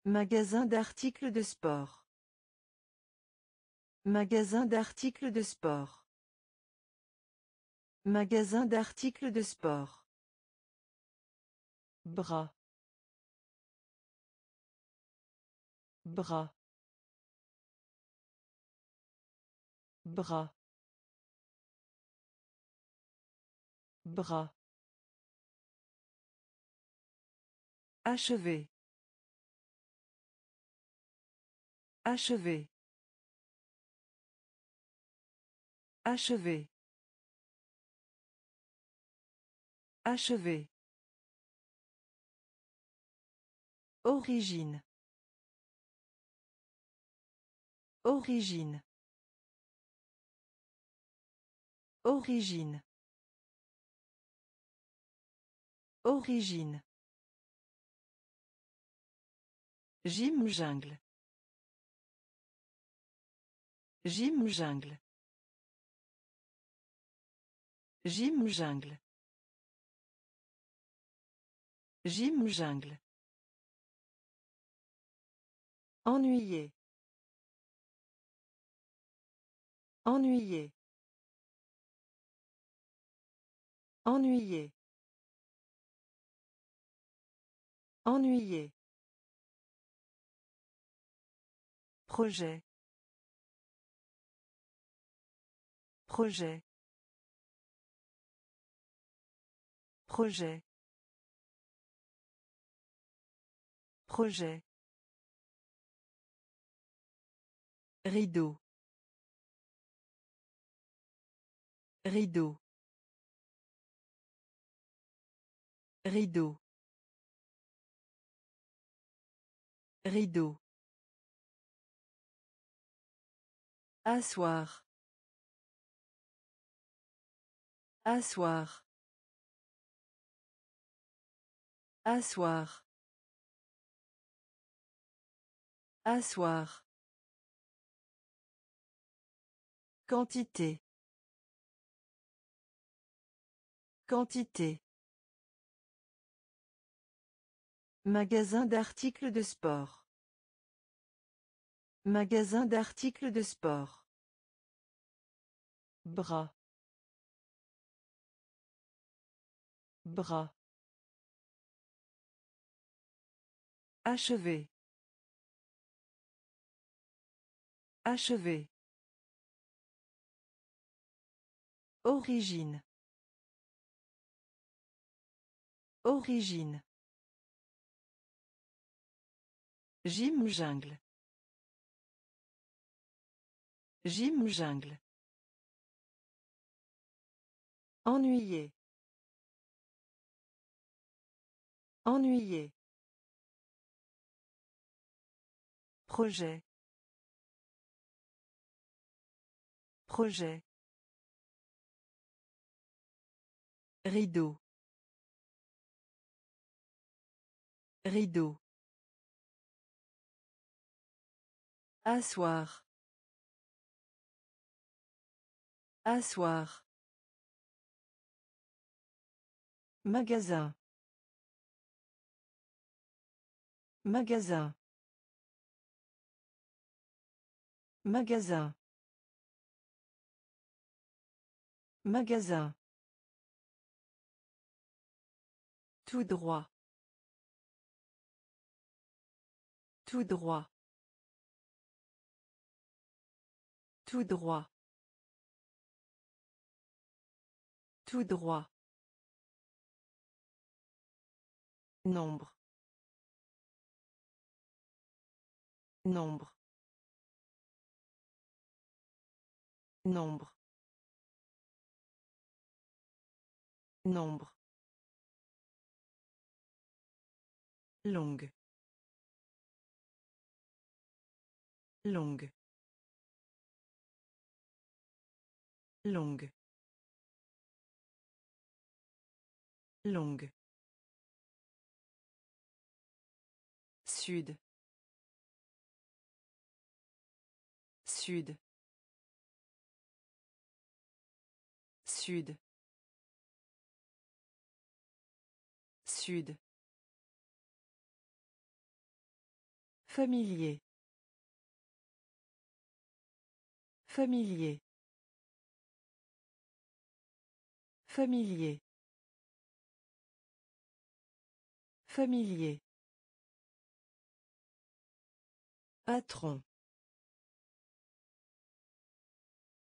Magasin d'articles de sport. Magasin d'articles de sport. Magasin d'articles de sport. Bras. Bras. Bras. Bras. Achever. Achever. Achever. Achever. Origine. Origine. Origine. Origine. Gym jungle. Gym jungle. Gym jungle. Gym jungle. Ennuyé. Ennuyé. Ennuyé. Ennuyé. Projet. Projet. Projet. Projet. Rideau. Rideau. Rideau. Rideau. Asseoir. Asseoir. Asseoir. Asseoir. Quantité. Quantité. Magasin d'articles de sport. Magasin d'articles de sport. Bras. Bras. Achever. Achever. Origine. Origine. Gym ou jungle. Gym ou jungle. Ennuyé. Ennuyé. Projet. Projet. Rideau. Rideau. Asseoir. Asseoir. Magasin. Magasin. Magasin. Magasin. Tout droit. Tout droit. Tout droit. Tout droit. Nombre. Nombre. Nombre. Nombre. Longue. Longue. Longue. Longue. Sud. Sud. Sud. Sud. Familier. Familier. Familier. Familier. Patron.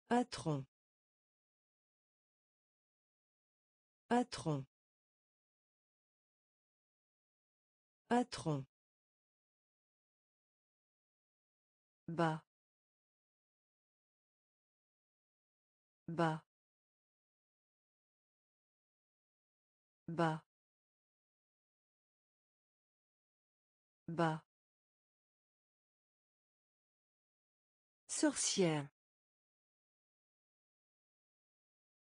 Patron. Patron. Patron. Bas. Bas. Bas. Bas. Sorcière.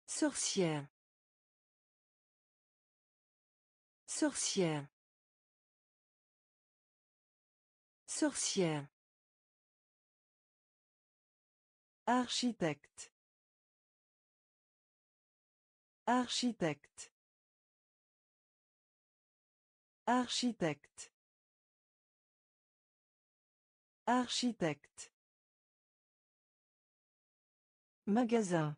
Sorcière. Sorcière. Sorcière. Architecte. Architecte. Architecte. Architecte. Magasin.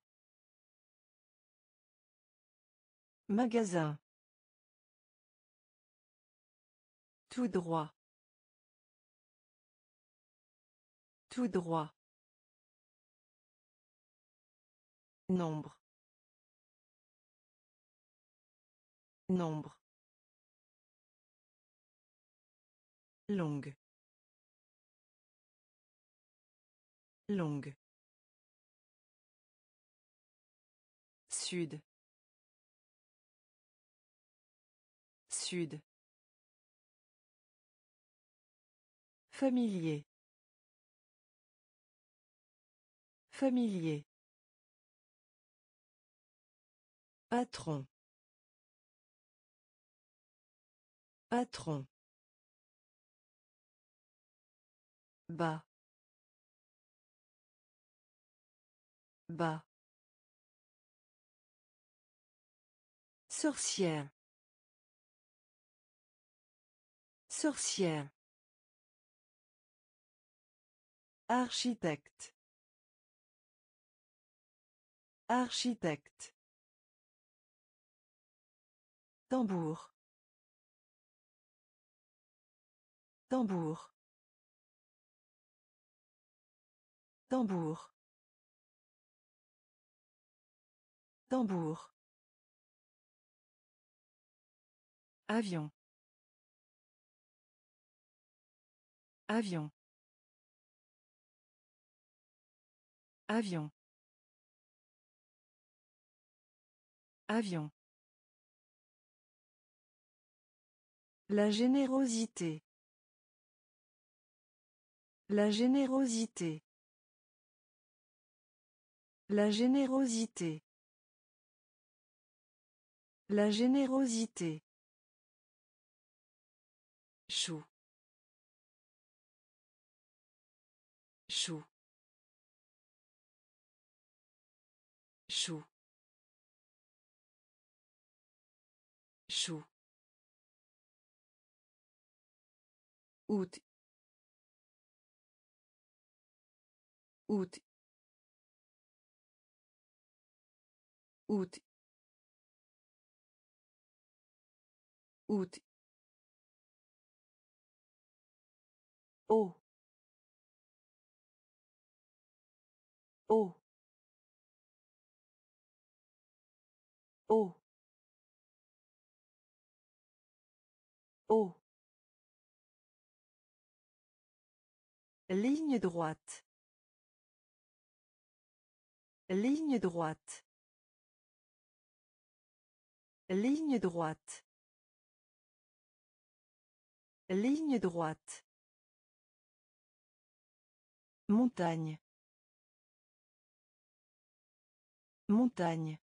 Magasin. Tout droit. Tout droit. Nombre. Nombre. Longue. Longue. Sud. Sud. Familier. Familier. Patron. Patron. Bas. Bas. Sorcière. Sorcière. Architecte. Architecte. Tambour. Tambour. Tambour. Tambour. Avion. Avion. Avion. Avion. La générosité. La générosité. La générosité. La générosité. Chou. Chou. Chou. Août. Août. Août. Août. Oh. Oh. Oh. Oh. Ligne droite. Ligne droite. Ligne droite. Ligne droite. Montagne. Montagne.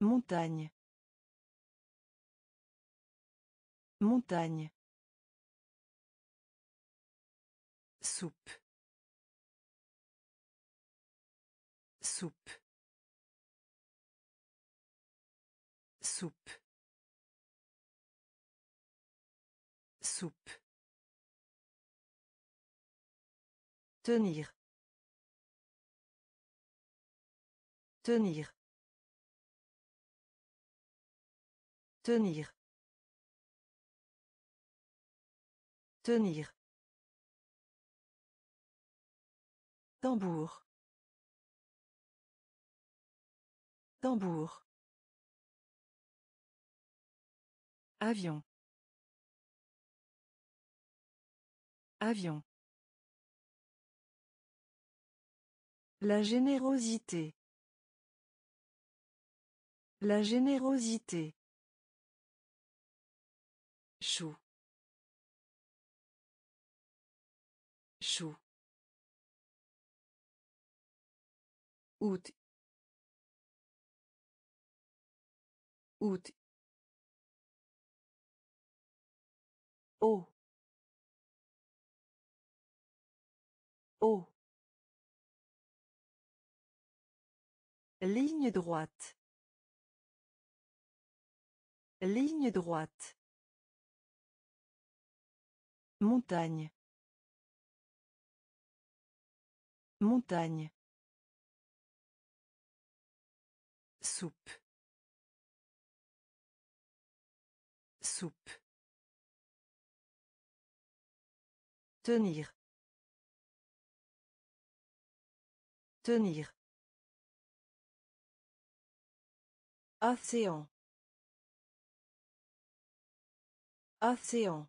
Montagne. Montagne. Soupe. Soupe. Soupe. Soupe. Tenir. Tenir. Tenir. Tenir. Tambour. Tambour. Avion. Avion. La générosité. La générosité. Chou. Chou. Août. Ligne droite. Ligne droite. Montagne. Montagne. Soupe. Soupe. Tenir. Tenir. Océan. Océan.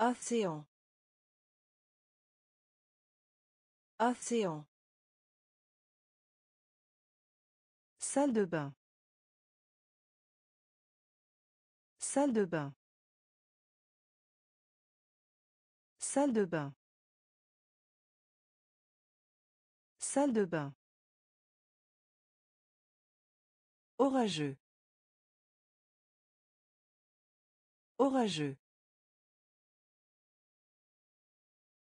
Océan. Océan. Salle de bain. Salle de bain. Salle de bain. Salle de bain. Orageux. Orageux.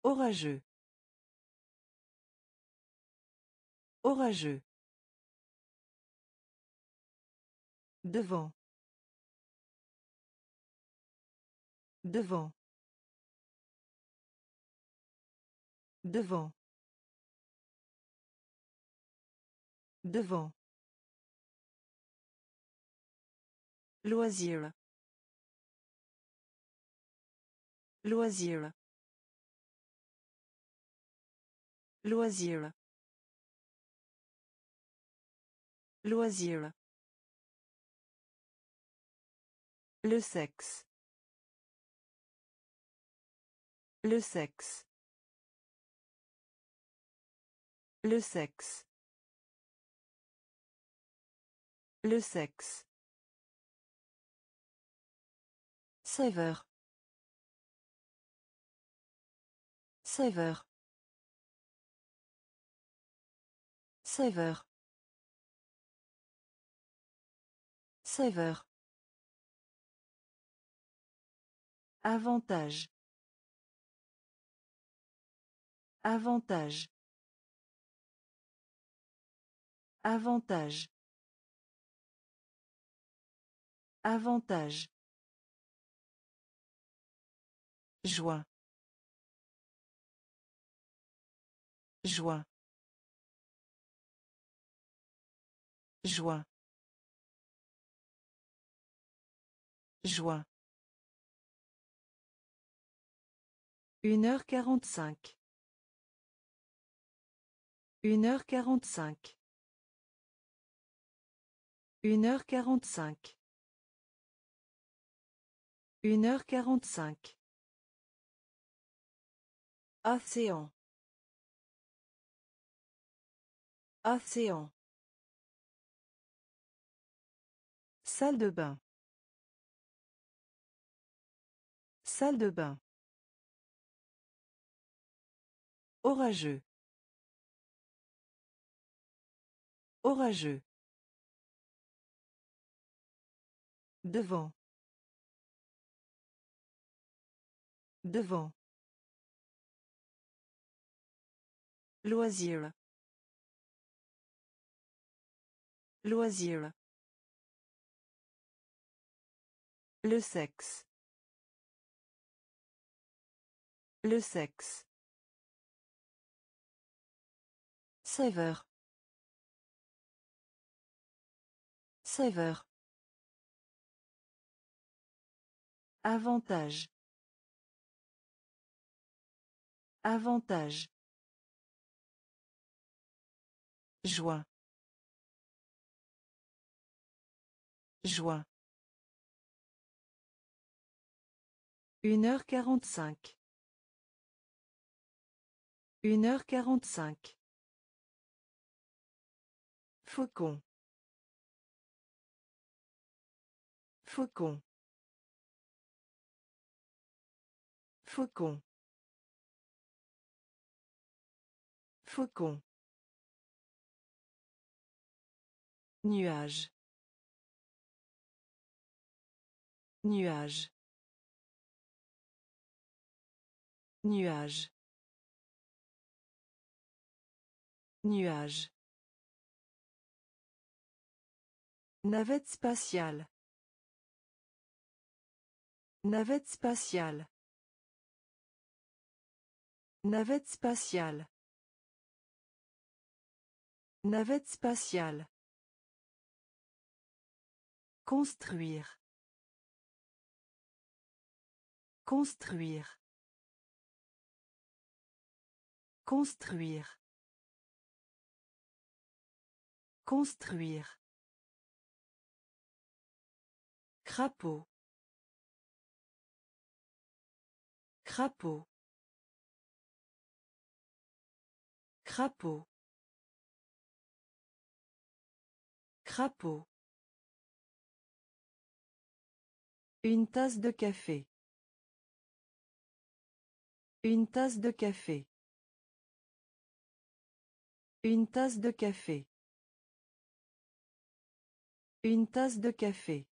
Orageux. Orageux. Devant. Devant. Devant. Devant. Loisir. Loisir. Loisir. Loisir. Le sexe. Le sexe. Le sexe. Le sexe. Saveur. Saveur. Saveur. Saveur. Avantage. Avantage. Avantage. Avantage. Joie. Joie. Joie. Joie. Une heure quarante-cinq. Une heure quarante-cinq. Une heure quarante-cinq. Une heure quarante-cinq. Océan. Océan. Salle de bain. Salle de bain. Orageux. Orageux. Devant. Devant. Loisir. Loisir. Le sexe. Le sexe. Saveur. Saveur. Avantage. Avantage. Joie. Joie. Une heure quarante-cinq. Une heure quarante-cinq. Faucon. Faucon. Faucon. Faucon. Nuage. Nuage. Nuage. Nuage. Navette spatiale. Navette spatiale. Navette spatiale. Navette spatiale. Construire. Construire. Construire. Construire. Crapaud. Crapaud. Crapaud. Crapaud. Une tasse de café. Une tasse de café. Une tasse de café. Une tasse de café.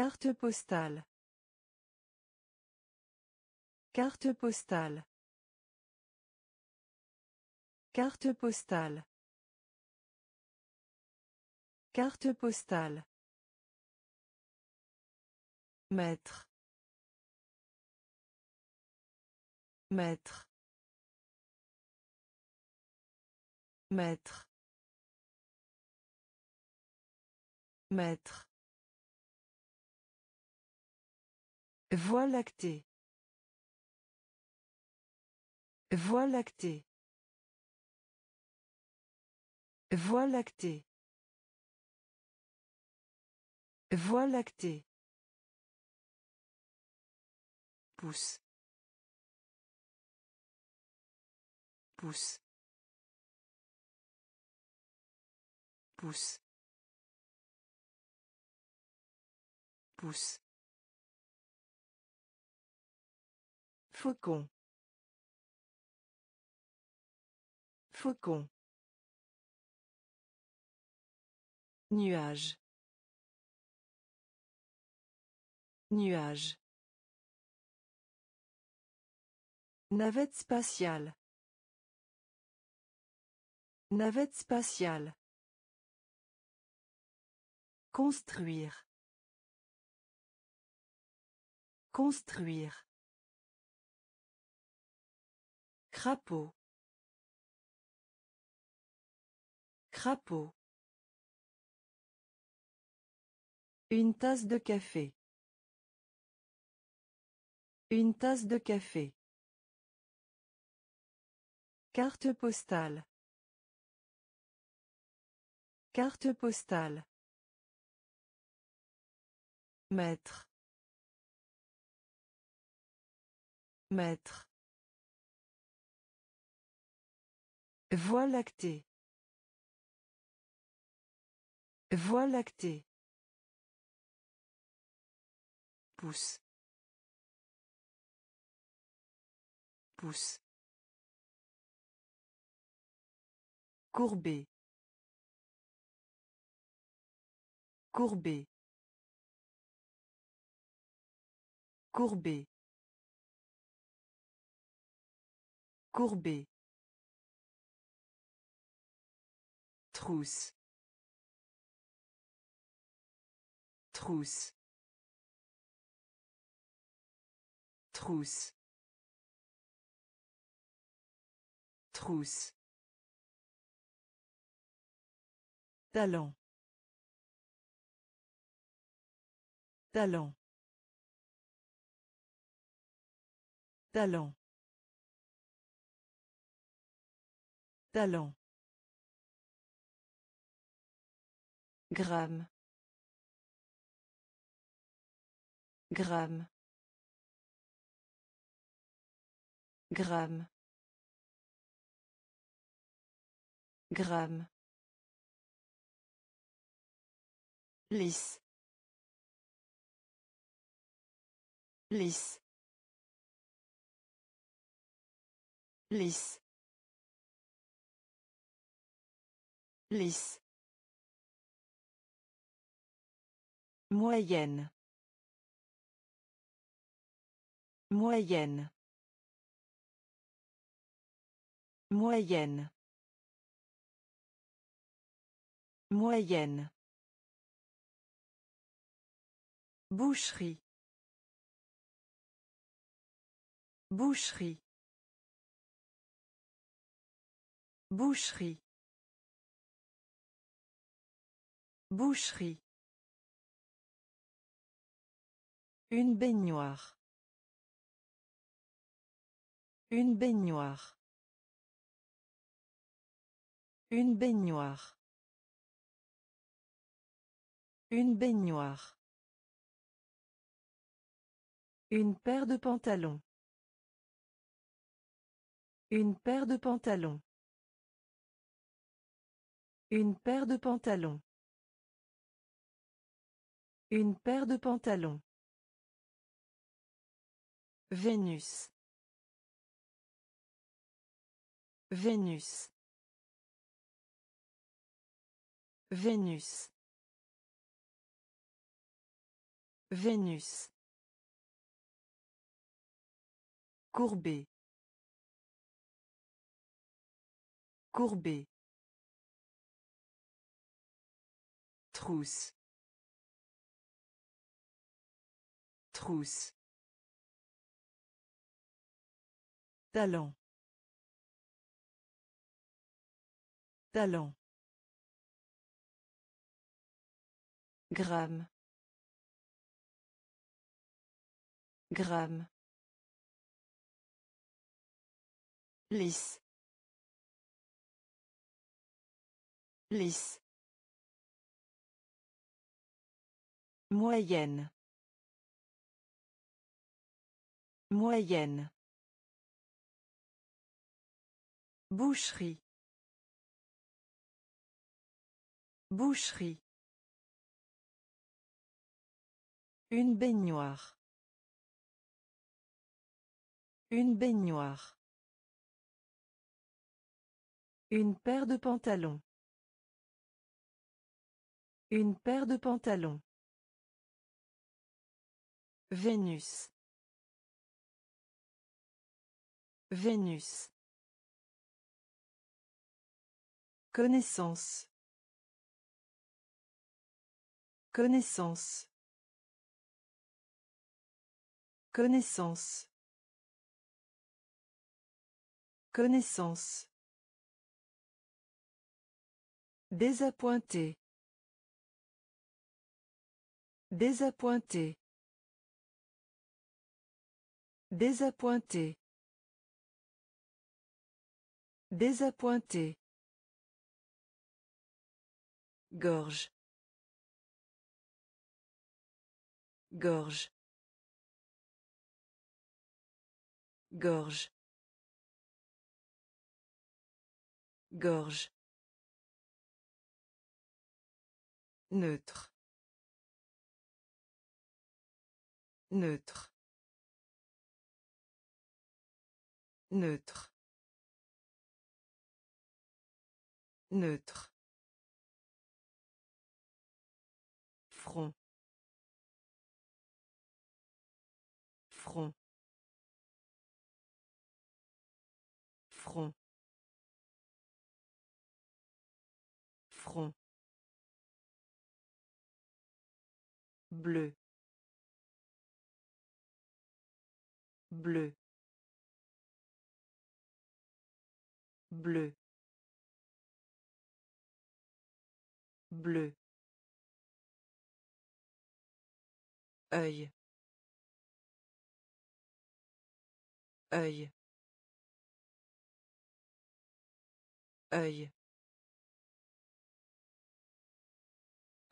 Carte postale. Carte postale. Carte postale. Carte postale. Maître. Maître. Maître. Maître. Voie lactée. Voie lactée. Voie lactée. Voie lactée. Pousse. Pousse. Pousse. Pousse. Faucon. Faucon. Nuage. Nuage. Navette spatiale. Navette spatiale. Construire. Construire. Crapaud. Crapaud. Une tasse de café. Une tasse de café. Carte postale. Carte postale. Maître. Maître. Voie lactée. Voie lactée. Pousse. Pousse. Courbé. Courbé. Courbé. Courbé. Trousse. Trousse. Trousse. Trousse. Talent. Talent. Talent. Talent. Gramme. Gramme. Gramme. Gramme. Lisse. Lisse. Lisse. Lisse. Moyenne. Moyenne. Moyenne. Moyenne. Boucherie. Boucherie. Boucherie. Boucherie. Une baignoire. Une baignoire. Une baignoire. Une baignoire. Une paire de pantalons. Une paire de pantalons. Une paire de pantalons. Une paire de pantalons. Vénus. Vénus. Vénus. Vénus. Courbé. Courbé. Trousse. Trousse. Talent. Talent. Gramme. Gramme. Lisse. Lisse. Moyenne. Moyenne. Boucherie. Boucherie. Une baignoire. Une baignoire. Une paire de pantalons. Une paire de pantalons. Vénus. Vénus. Connaissance. Connaissance. Connaissance. Connaissance. Désappointé. Désappointé. Désappointé. Gorge. Gorge. Gorge. Gorge. Neutre. Neutre. Neutre. Neutre. Front. Front. Front. Front. Bleu. Bleu. Bleu. Bleu. Œil. Œil. Œil.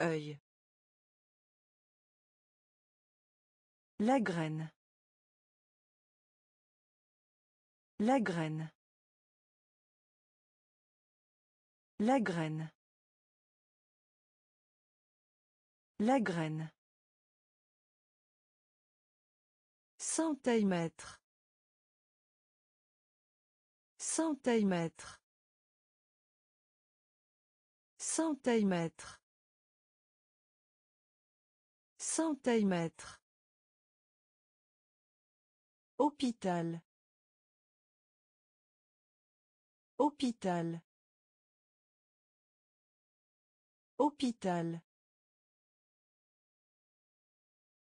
Œil. La graine. La graine. La graine. La graine Centimètre. Centimètre. Centimètre. Centimètre. Hôpital. Hôpital. Hôpital.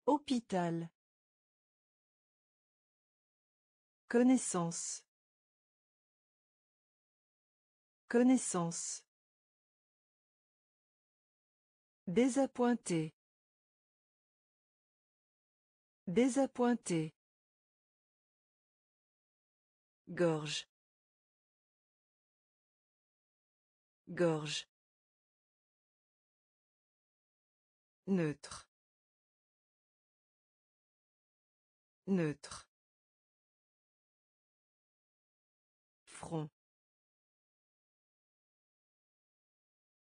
Hôpital. Connaissance. Connaissance. Désappointé. Désappointé. Gorge. Gorge. Neutre. Neutre. Front.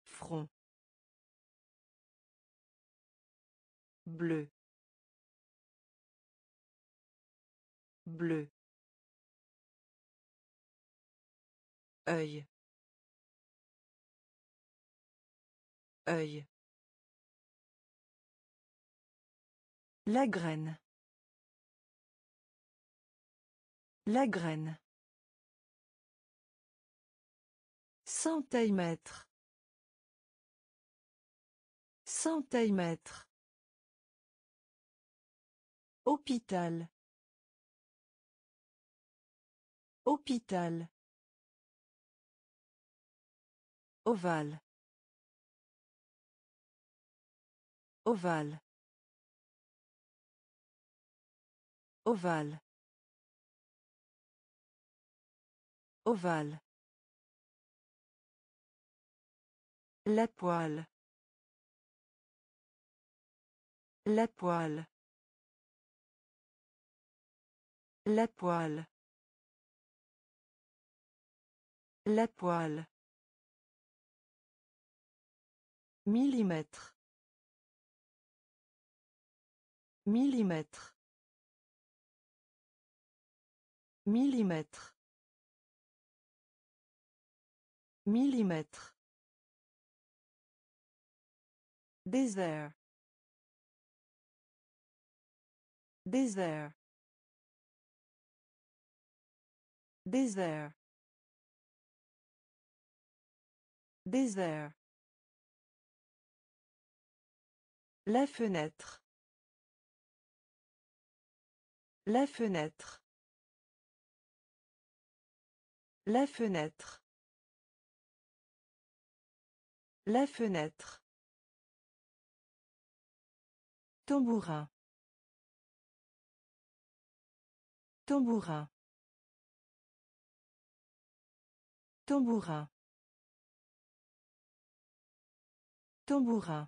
Front. Bleu. Bleu. œil œil la graine la graine Centimètre. Centimètre. Hôpital. Hôpital. Ovale. Ovale. Ovale. Ovale. La poêle. La poêle. La poêle. La poêle. Millimètre. Millimètre. Millimètre. Millimètre. Désert. Désert. Désert. Désert. La fenêtre. La fenêtre. La fenêtre. La fenêtre. Tambourin. Tambourin. Tambourin. Tambourin.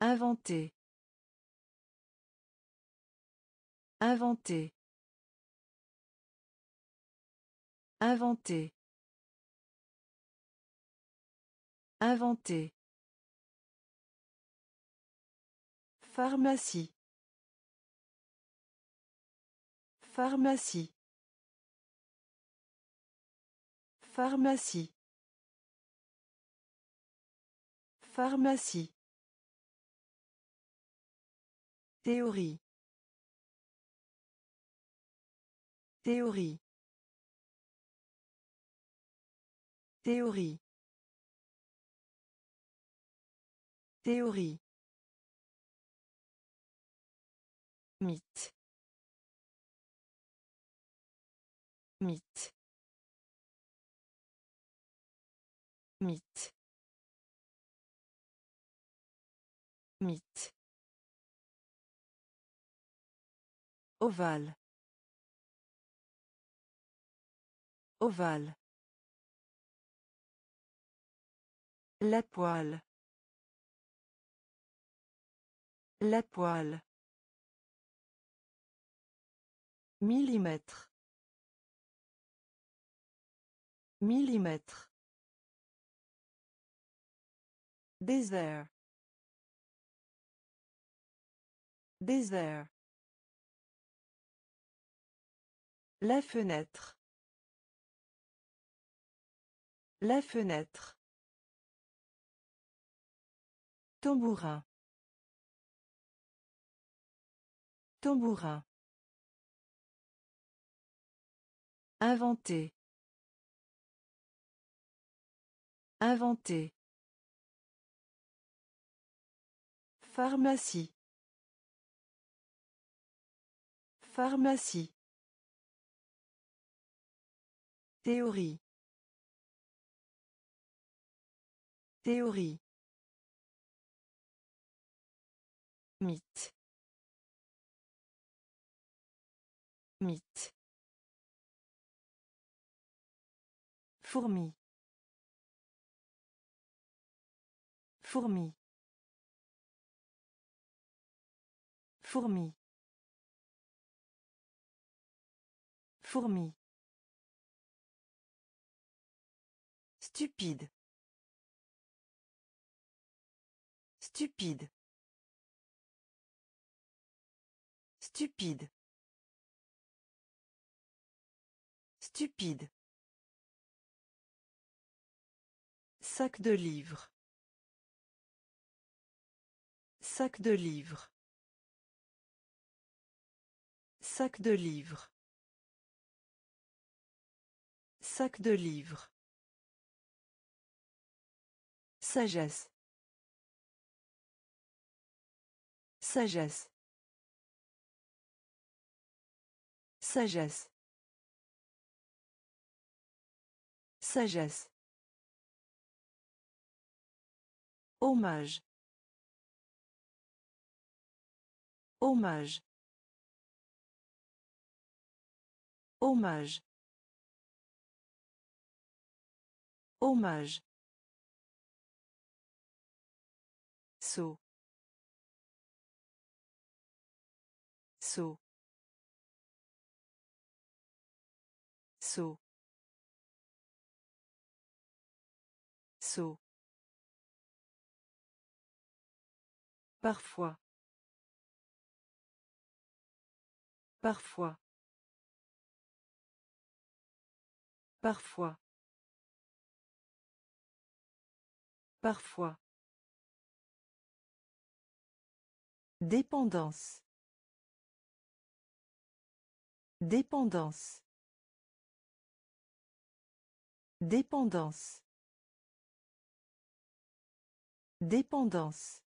Inventer. Inventer. Inventer. Inventer. Pharmacie. Pharmacie. Pharmacie. Pharmacie. Théorie. Théorie. Théorie. Théorie. Mythe. Mythe. Mythe. Mythe. Ovale. Ovale. La poêle. La poêle. Millimètre. Millimètre. Désert. Désert. La fenêtre. La fenêtre. Tambourin. Tambourin. Inventer. Inventer. Pharmacie. Pharmacie. Théorie. Théorie. Mythe. Mythe. Fourmi. Fourmi. Fourmi. Fourmi. Stupide. Stupide. Stupide. Stupide. Sac de livres. Sac de livres. Sac de livres. Sac de livres. Sagesse. Sagesse. Sagesse. Sagesse. Hommage. Hommage. Hommage. Hommage. Saut. Saut. Saut. Saut. Parfois. Parfois. Parfois. Parfois. Dépendance. Dépendance. Dépendance. Dépendance.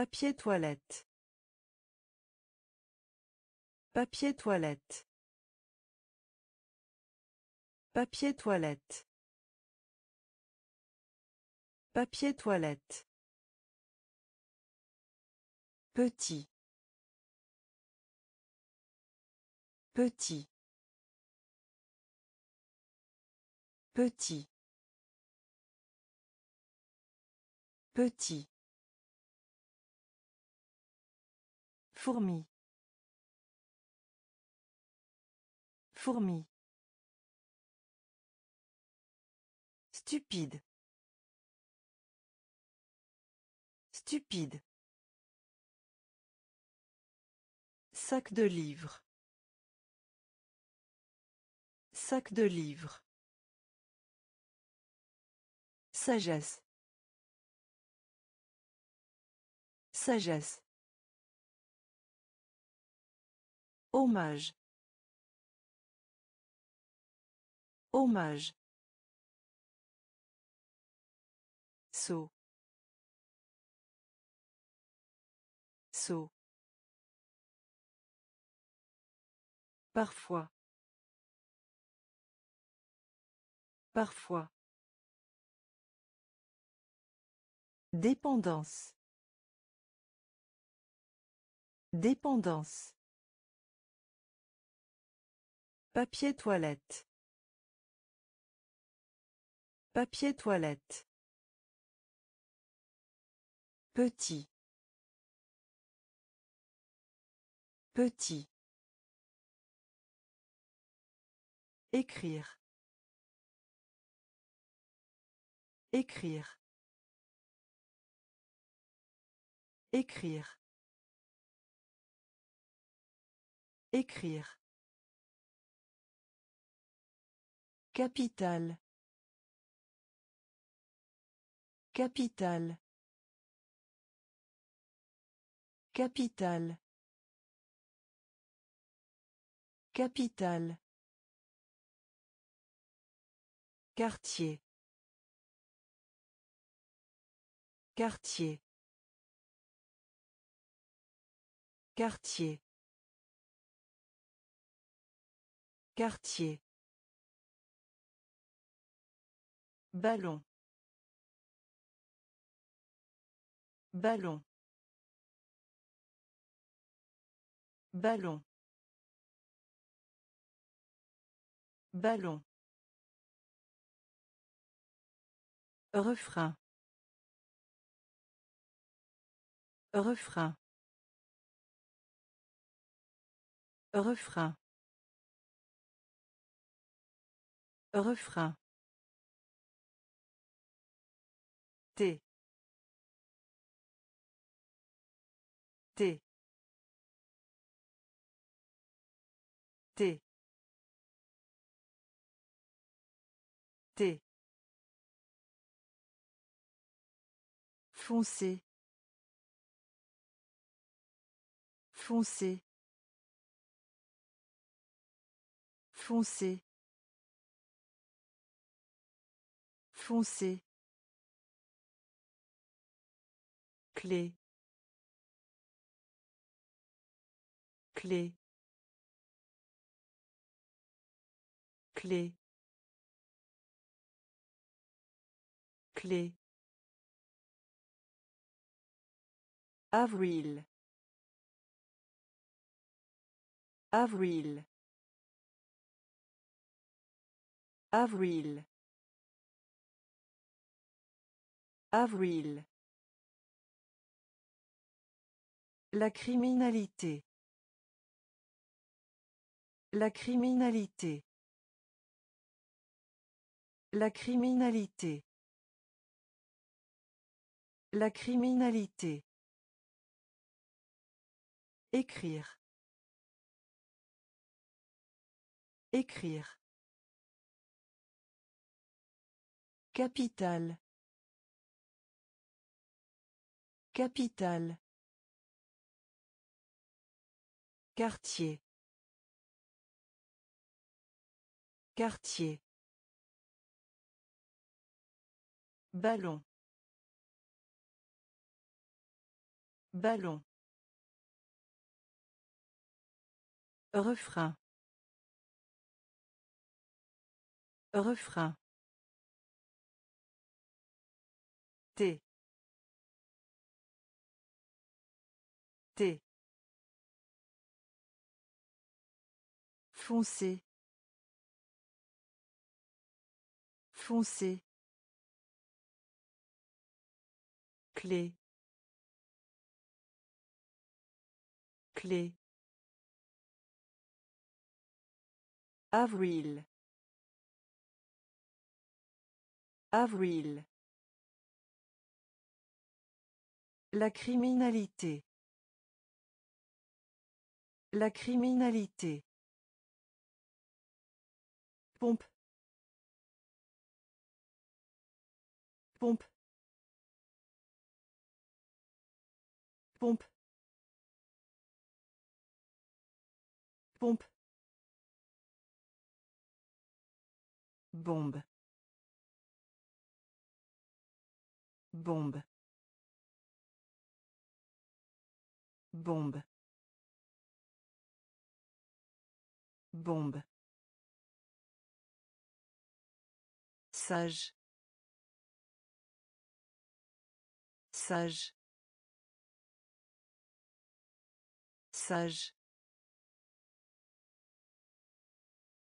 Papier toilette. Papier toilette. Papier toilette. Papier toilette. Petit. Petit. Petit. Petit. Fourmi. Fourmi. Stupide. Stupide. Sac de livres. Sac de livres. Sagesse. Sagesse. Hommage. Hommage. Saut. Saut. Parfois. Parfois. Dépendance. Dépendance. Papier toilette. Papier toilette. Petit. Petit. Écrire. Écrire. Écrire. Écrire. Capital. Capital. Capital. Capital. Quartier. Quartier. Quartier. Quartier. Ballon. Ballon. Ballon. Ballon. Refrain. Refrain. Refrain. Refrain. T. T. T. Foncé. Foncé. Foncé. Foncé. Clé. Clé. Clé. Clé. Avril. Avril. Avril. Avril. La criminalité. La criminalité. La criminalité. La criminalité. Écrire. Écrire. Capital. Capital. Quartier. Quartier. Ballon. Ballon. Refrain. Refrain. T. Foncé. Foncé. Clé. Clé. Avril. Avril. La criminalité. La criminalité. Pompe. Pompe. Pompe. Pompe. Bombe. Bombe. Bombe. Bombe. Sage. Sage. Sage.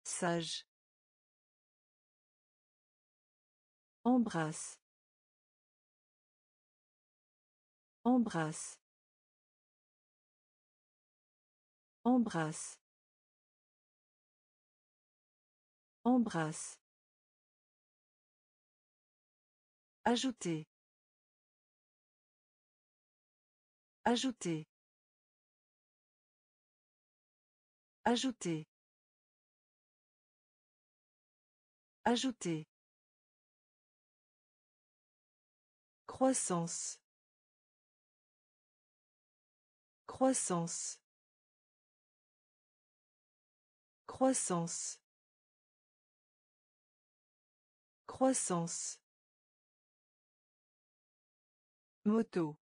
Sage. Embrasse. Embrasse. Embrasse. Embrasse. Ajouter. Ajouter. Ajouter. Ajouter. Croissance. Croissance. Croissance. Croissance. Moto.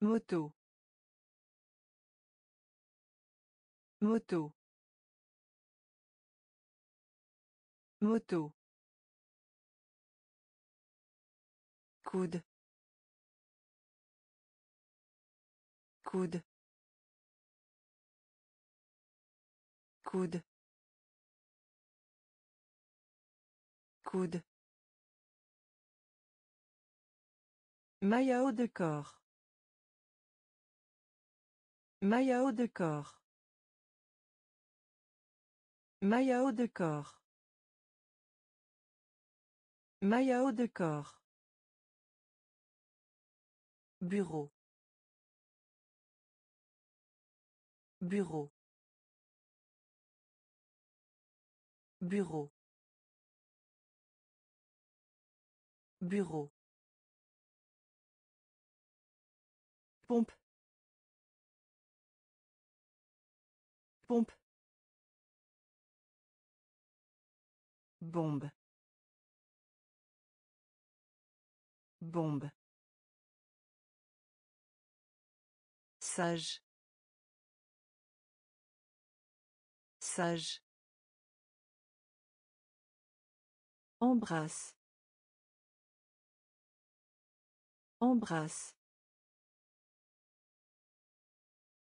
Moto. Moto. Moto. Coude. Coude. Coude. Coude. Maillot de corps. Maillot de corps. Maillot de corps. Maillot de corps. Bureau. Bureau. Bureau. Bureau. Pompe. Pompe. Bombe. Bombe. Sage. Sage. Embrasse. Embrasse.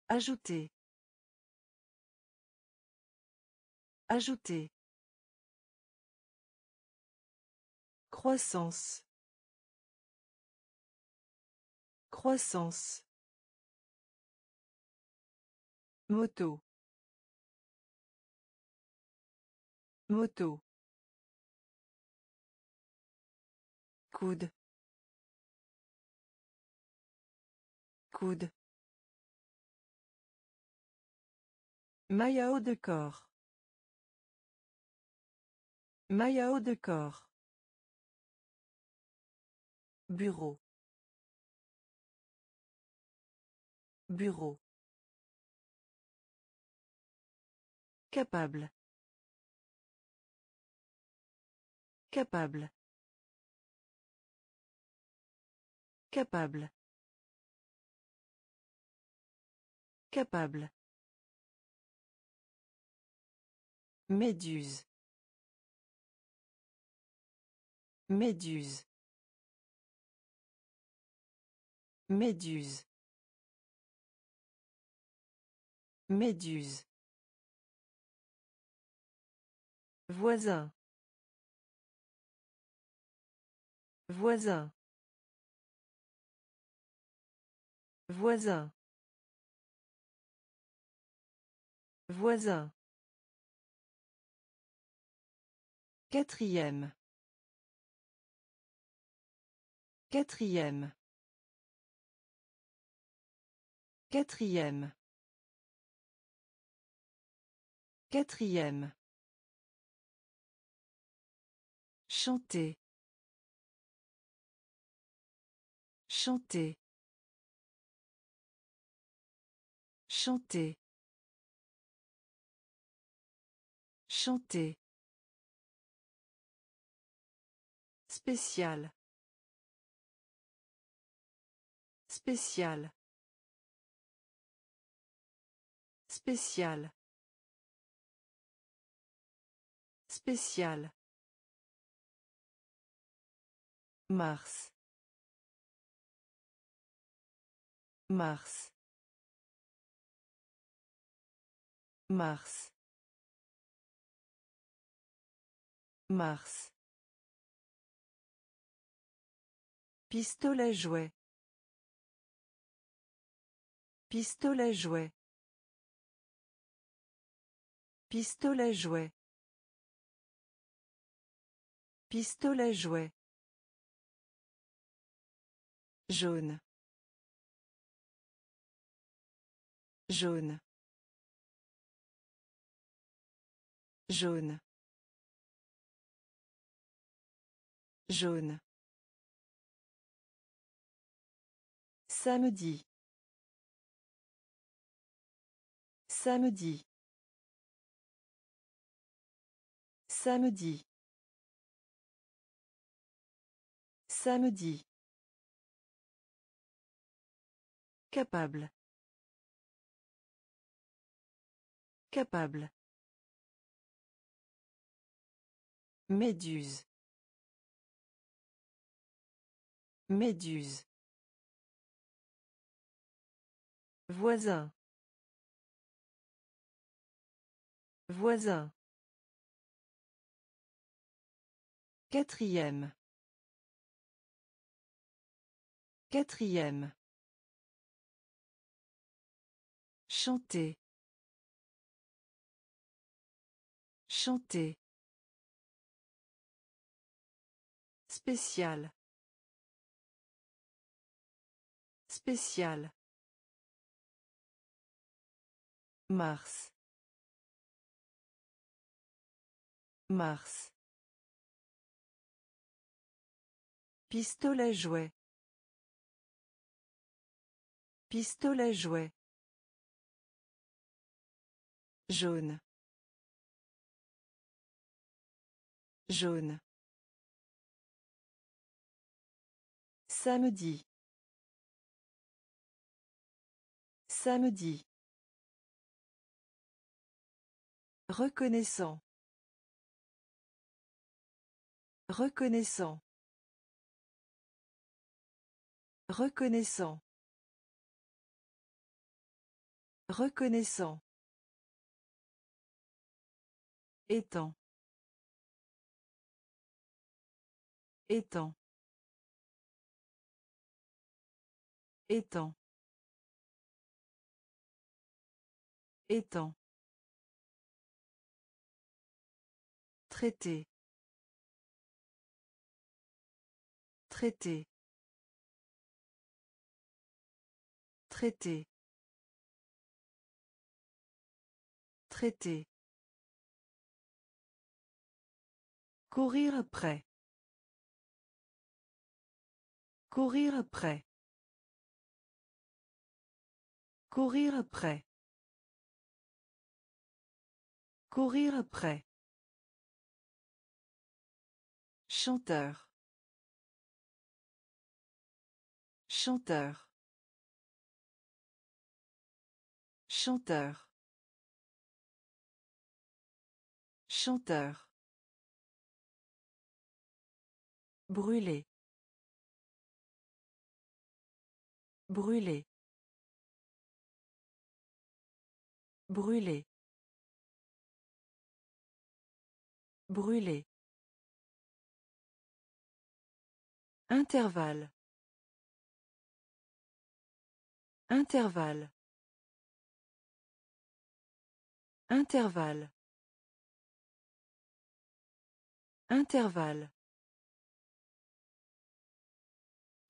Ajouter. Ajouter. Croissance. Croissance. Moto. Moto. Coude. Coude. Maillot de corps. Maillot de corps. Bureau. Bureau. Capable. Capable. Capable. Capable. Méduse. Méduse. Méduse. Méduse. Voisin. Voisin. Voisin. Voisin. Quatrième. Quatrième. Quatrième. Quatrième. Chanter. Chanter. Chanter. Chanter. Spécial. Spécial. Spécial. Spécial. Mars. Mars. Mars. Mars. Pistolet jouet. Pistolet jouet. Pistolet jouet. Pistolet jouet. Jaune. Jaune. Jaune. Jaune. Samedi. Samedi. Samedi. Samedi. Capable. Capable. Méduse. Méduse. Voisin. Voisin. Quatrième. Quatrième. Chanter. Chanter. Spécial. Spécial. Mars. Mars. Pistolet jouet. Pistolet jouet. Jaune. Jaune. Samedi. Samedi. Reconnaissant. Reconnaissant. Reconnaissant. Reconnaissant. Étang. Étang. Étang. Étang. Traité. Traité. Traité. Traité. Courir après. Courir après. Courir après. Courir après. Chanteur. Chanteur. Chanteur. Chanteur. Brûler. Brûler. Brûler. Brûler. Intervalle. Intervalle. Intervalle. Intervalle.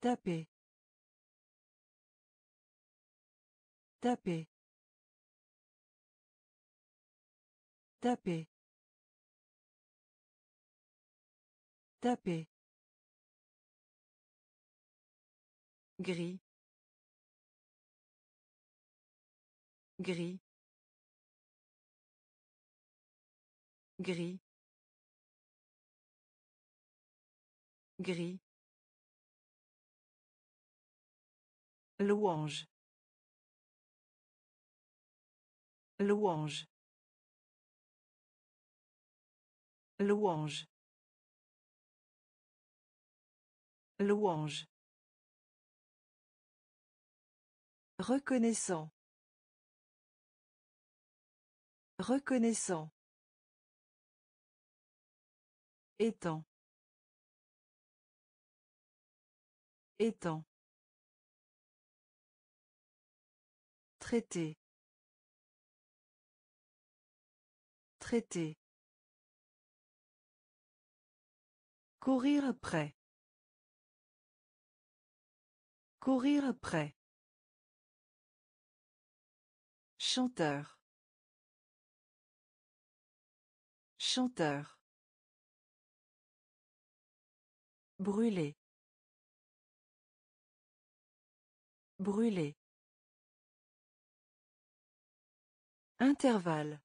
Taper. Taper. Taper. Taper. Gris. Gris. Gris. Gris. Louange. Louange. Louange. Louange. Reconnaissant. Reconnaissant. Étant. Étant. Traité. Traité. Courir après. Courir après. Chanteur. Chanteur. Brûler. Brûler. Intervalle.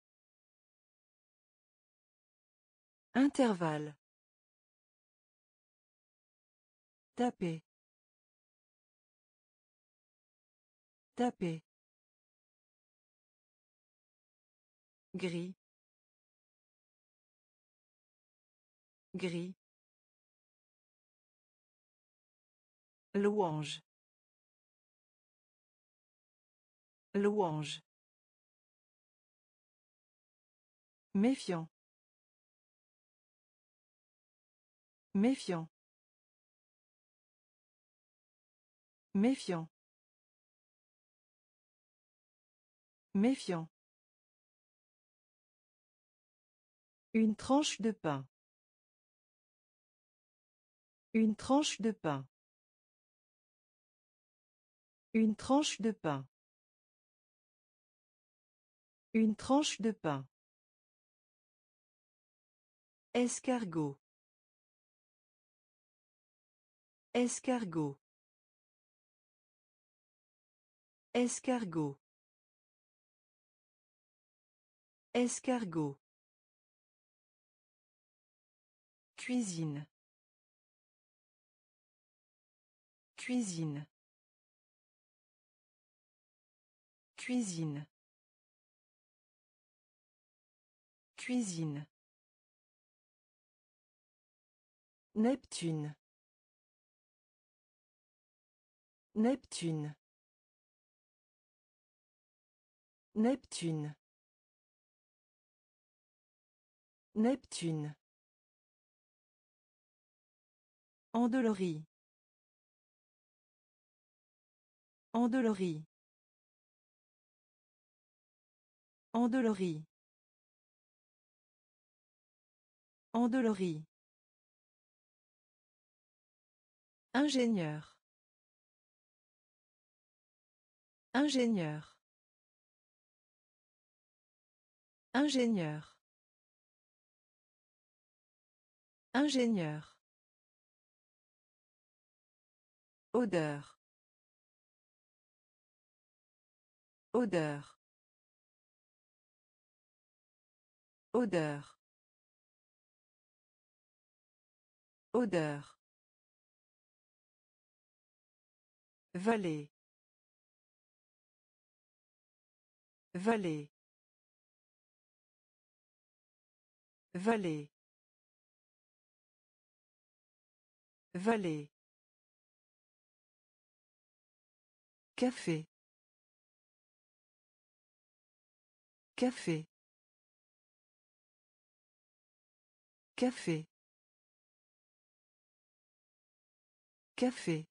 Intervalle. Taper. Taper. Gris. Gris. Louange. Louange. Méfiant. Méfiant. Méfiant. Méfiant. Une tranche de pain. Une tranche de pain. Une tranche de pain. Une tranche de pain. Escargot. Escargot. Escargot. Escargot. Cuisine. Cuisine. Cuisine. Cuisine. Neptune. Neptune. Neptune. Neptune. Endolori. Endolori. Endolori. Endolori. Ingénieur. Ingénieur. Ingénieur. Ingénieur. Odeur. Odeur. Odeur. Odeur. Vallée. Vallée. Vallée. Vallée. Café. Café. Café. Café.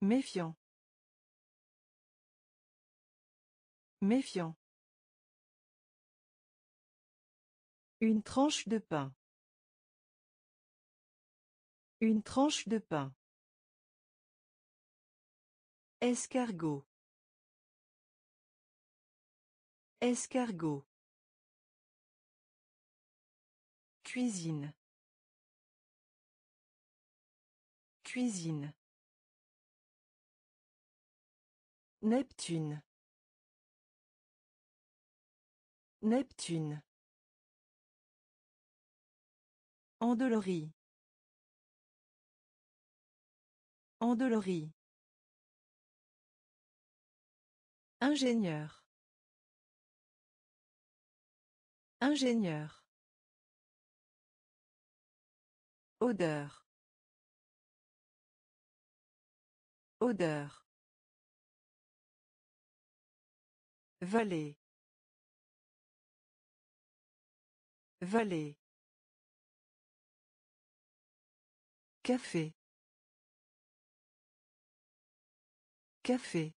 Méfiant. Méfiant. Une tranche de pain. Une tranche de pain. Escargot. Escargot. Cuisine. Cuisine. Neptune. Neptune. Endolori. Endolori. Ingénieur. Ingénieur. Odeur. Odeur. Vallée. Vallée. Café. Café.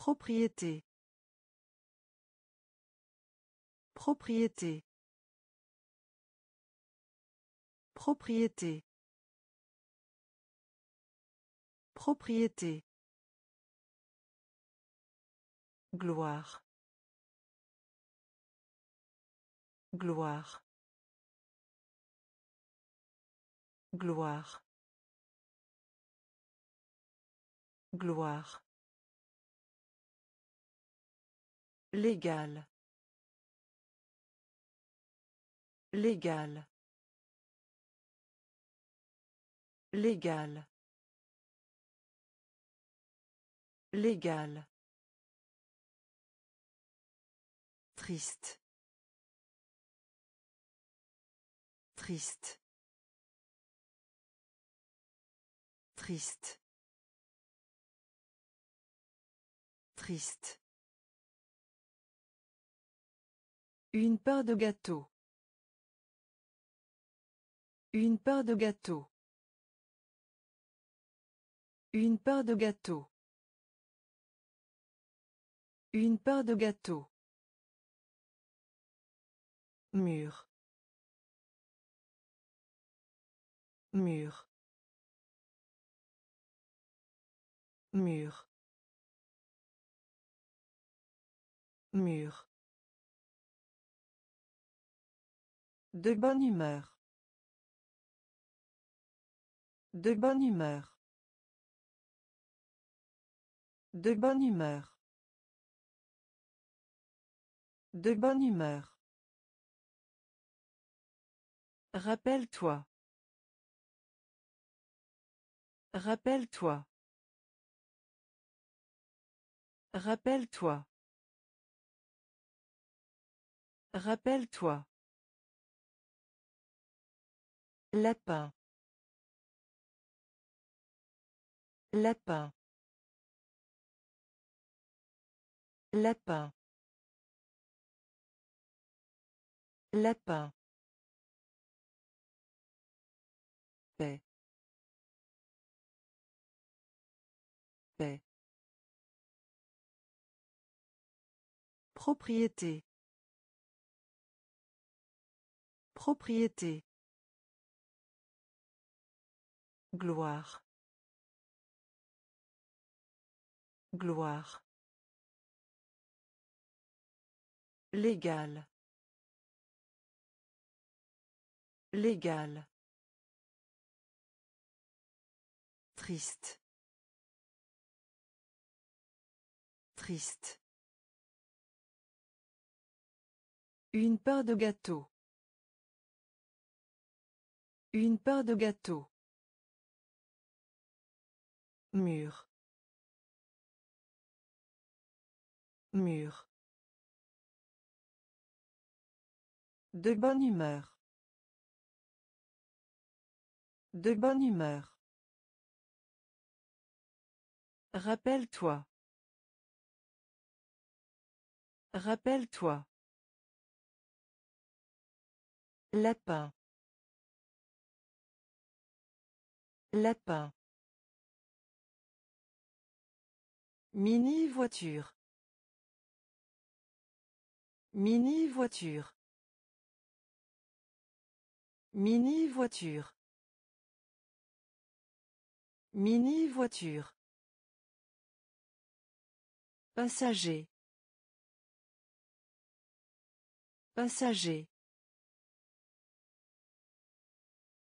Propriété. Propriété. Propriété. Propriété. Gloire. Gloire. Gloire. Gloire. Légal. Légal. Légal. Légal. Triste. Triste. Triste. Triste. Une part de gâteau. Une part de gâteau. Une part de gâteau. Une part de gâteau. Mur. Mur. Mur. Mur. De bonne humeur. De bonne humeur. De bonne humeur. De bonne humeur. Rappelle-toi. Rappelle-toi. Rappelle-toi. Rappelle-toi. Lapin. Lapin. Lapin. Lapin. Paix. Paix. Propriété. Propriété. Gloire. Gloire. Légal. Légal. Triste. Triste. Une part de gâteau. Une part de gâteau. Mur. Mur. De bonne humeur. De bonne humeur. Rappelle-toi. Rappelle-toi. Lapin. Lapin. Mini voiture. Mini voiture. Mini voiture. Mini voiture. Passager. Passager.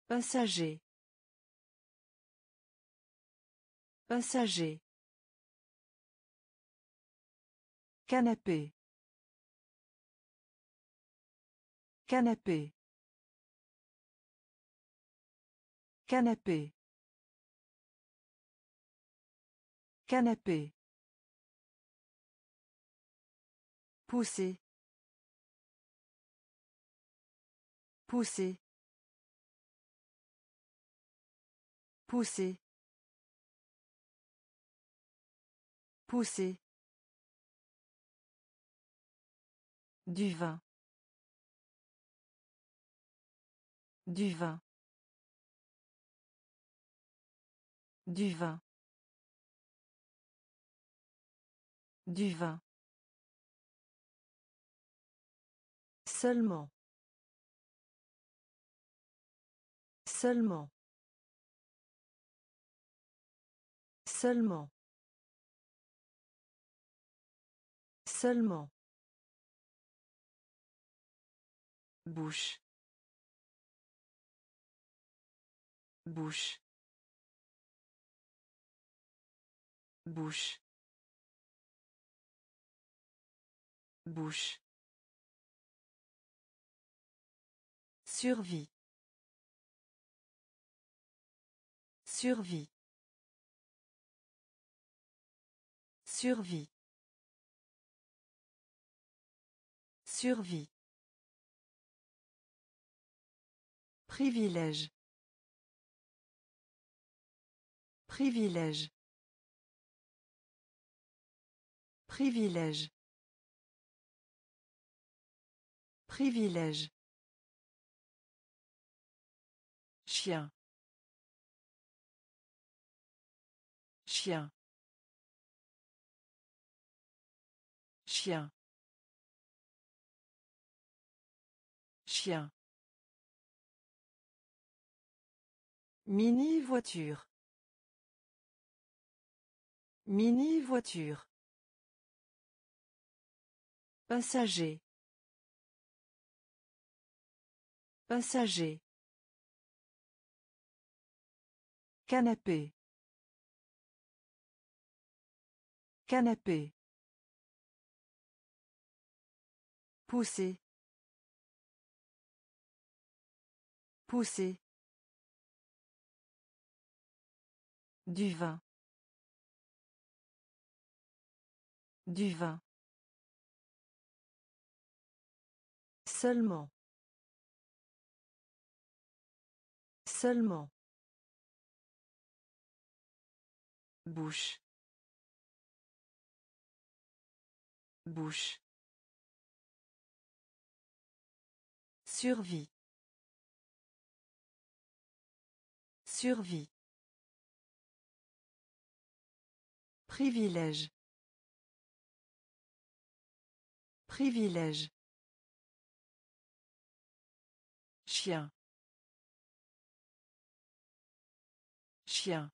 Passager. Passager. Canapé. Canapé. Canapé. Canapé. Pousser. Pousser. Pousser. Pousser. Du vin. Du vin. Du vin. Du vin. Seulement. Seulement. Seulement. Seulement. Bouche. Bouche. Bouche. Bouche. Survie. Survie. Survie. Survie. Privilège. Privilège. Privilège. Privilège. Chien. Chien. Chien. Chien. Mini voiture. Mini voiture. Passager. Passager. Canapé. Canapé. Pousser. Pousser. Du vin. Du vin. Seulement. Seulement. Bouche. Bouche. Survie. Survie. Privilège. Privilège. Chien. Chien.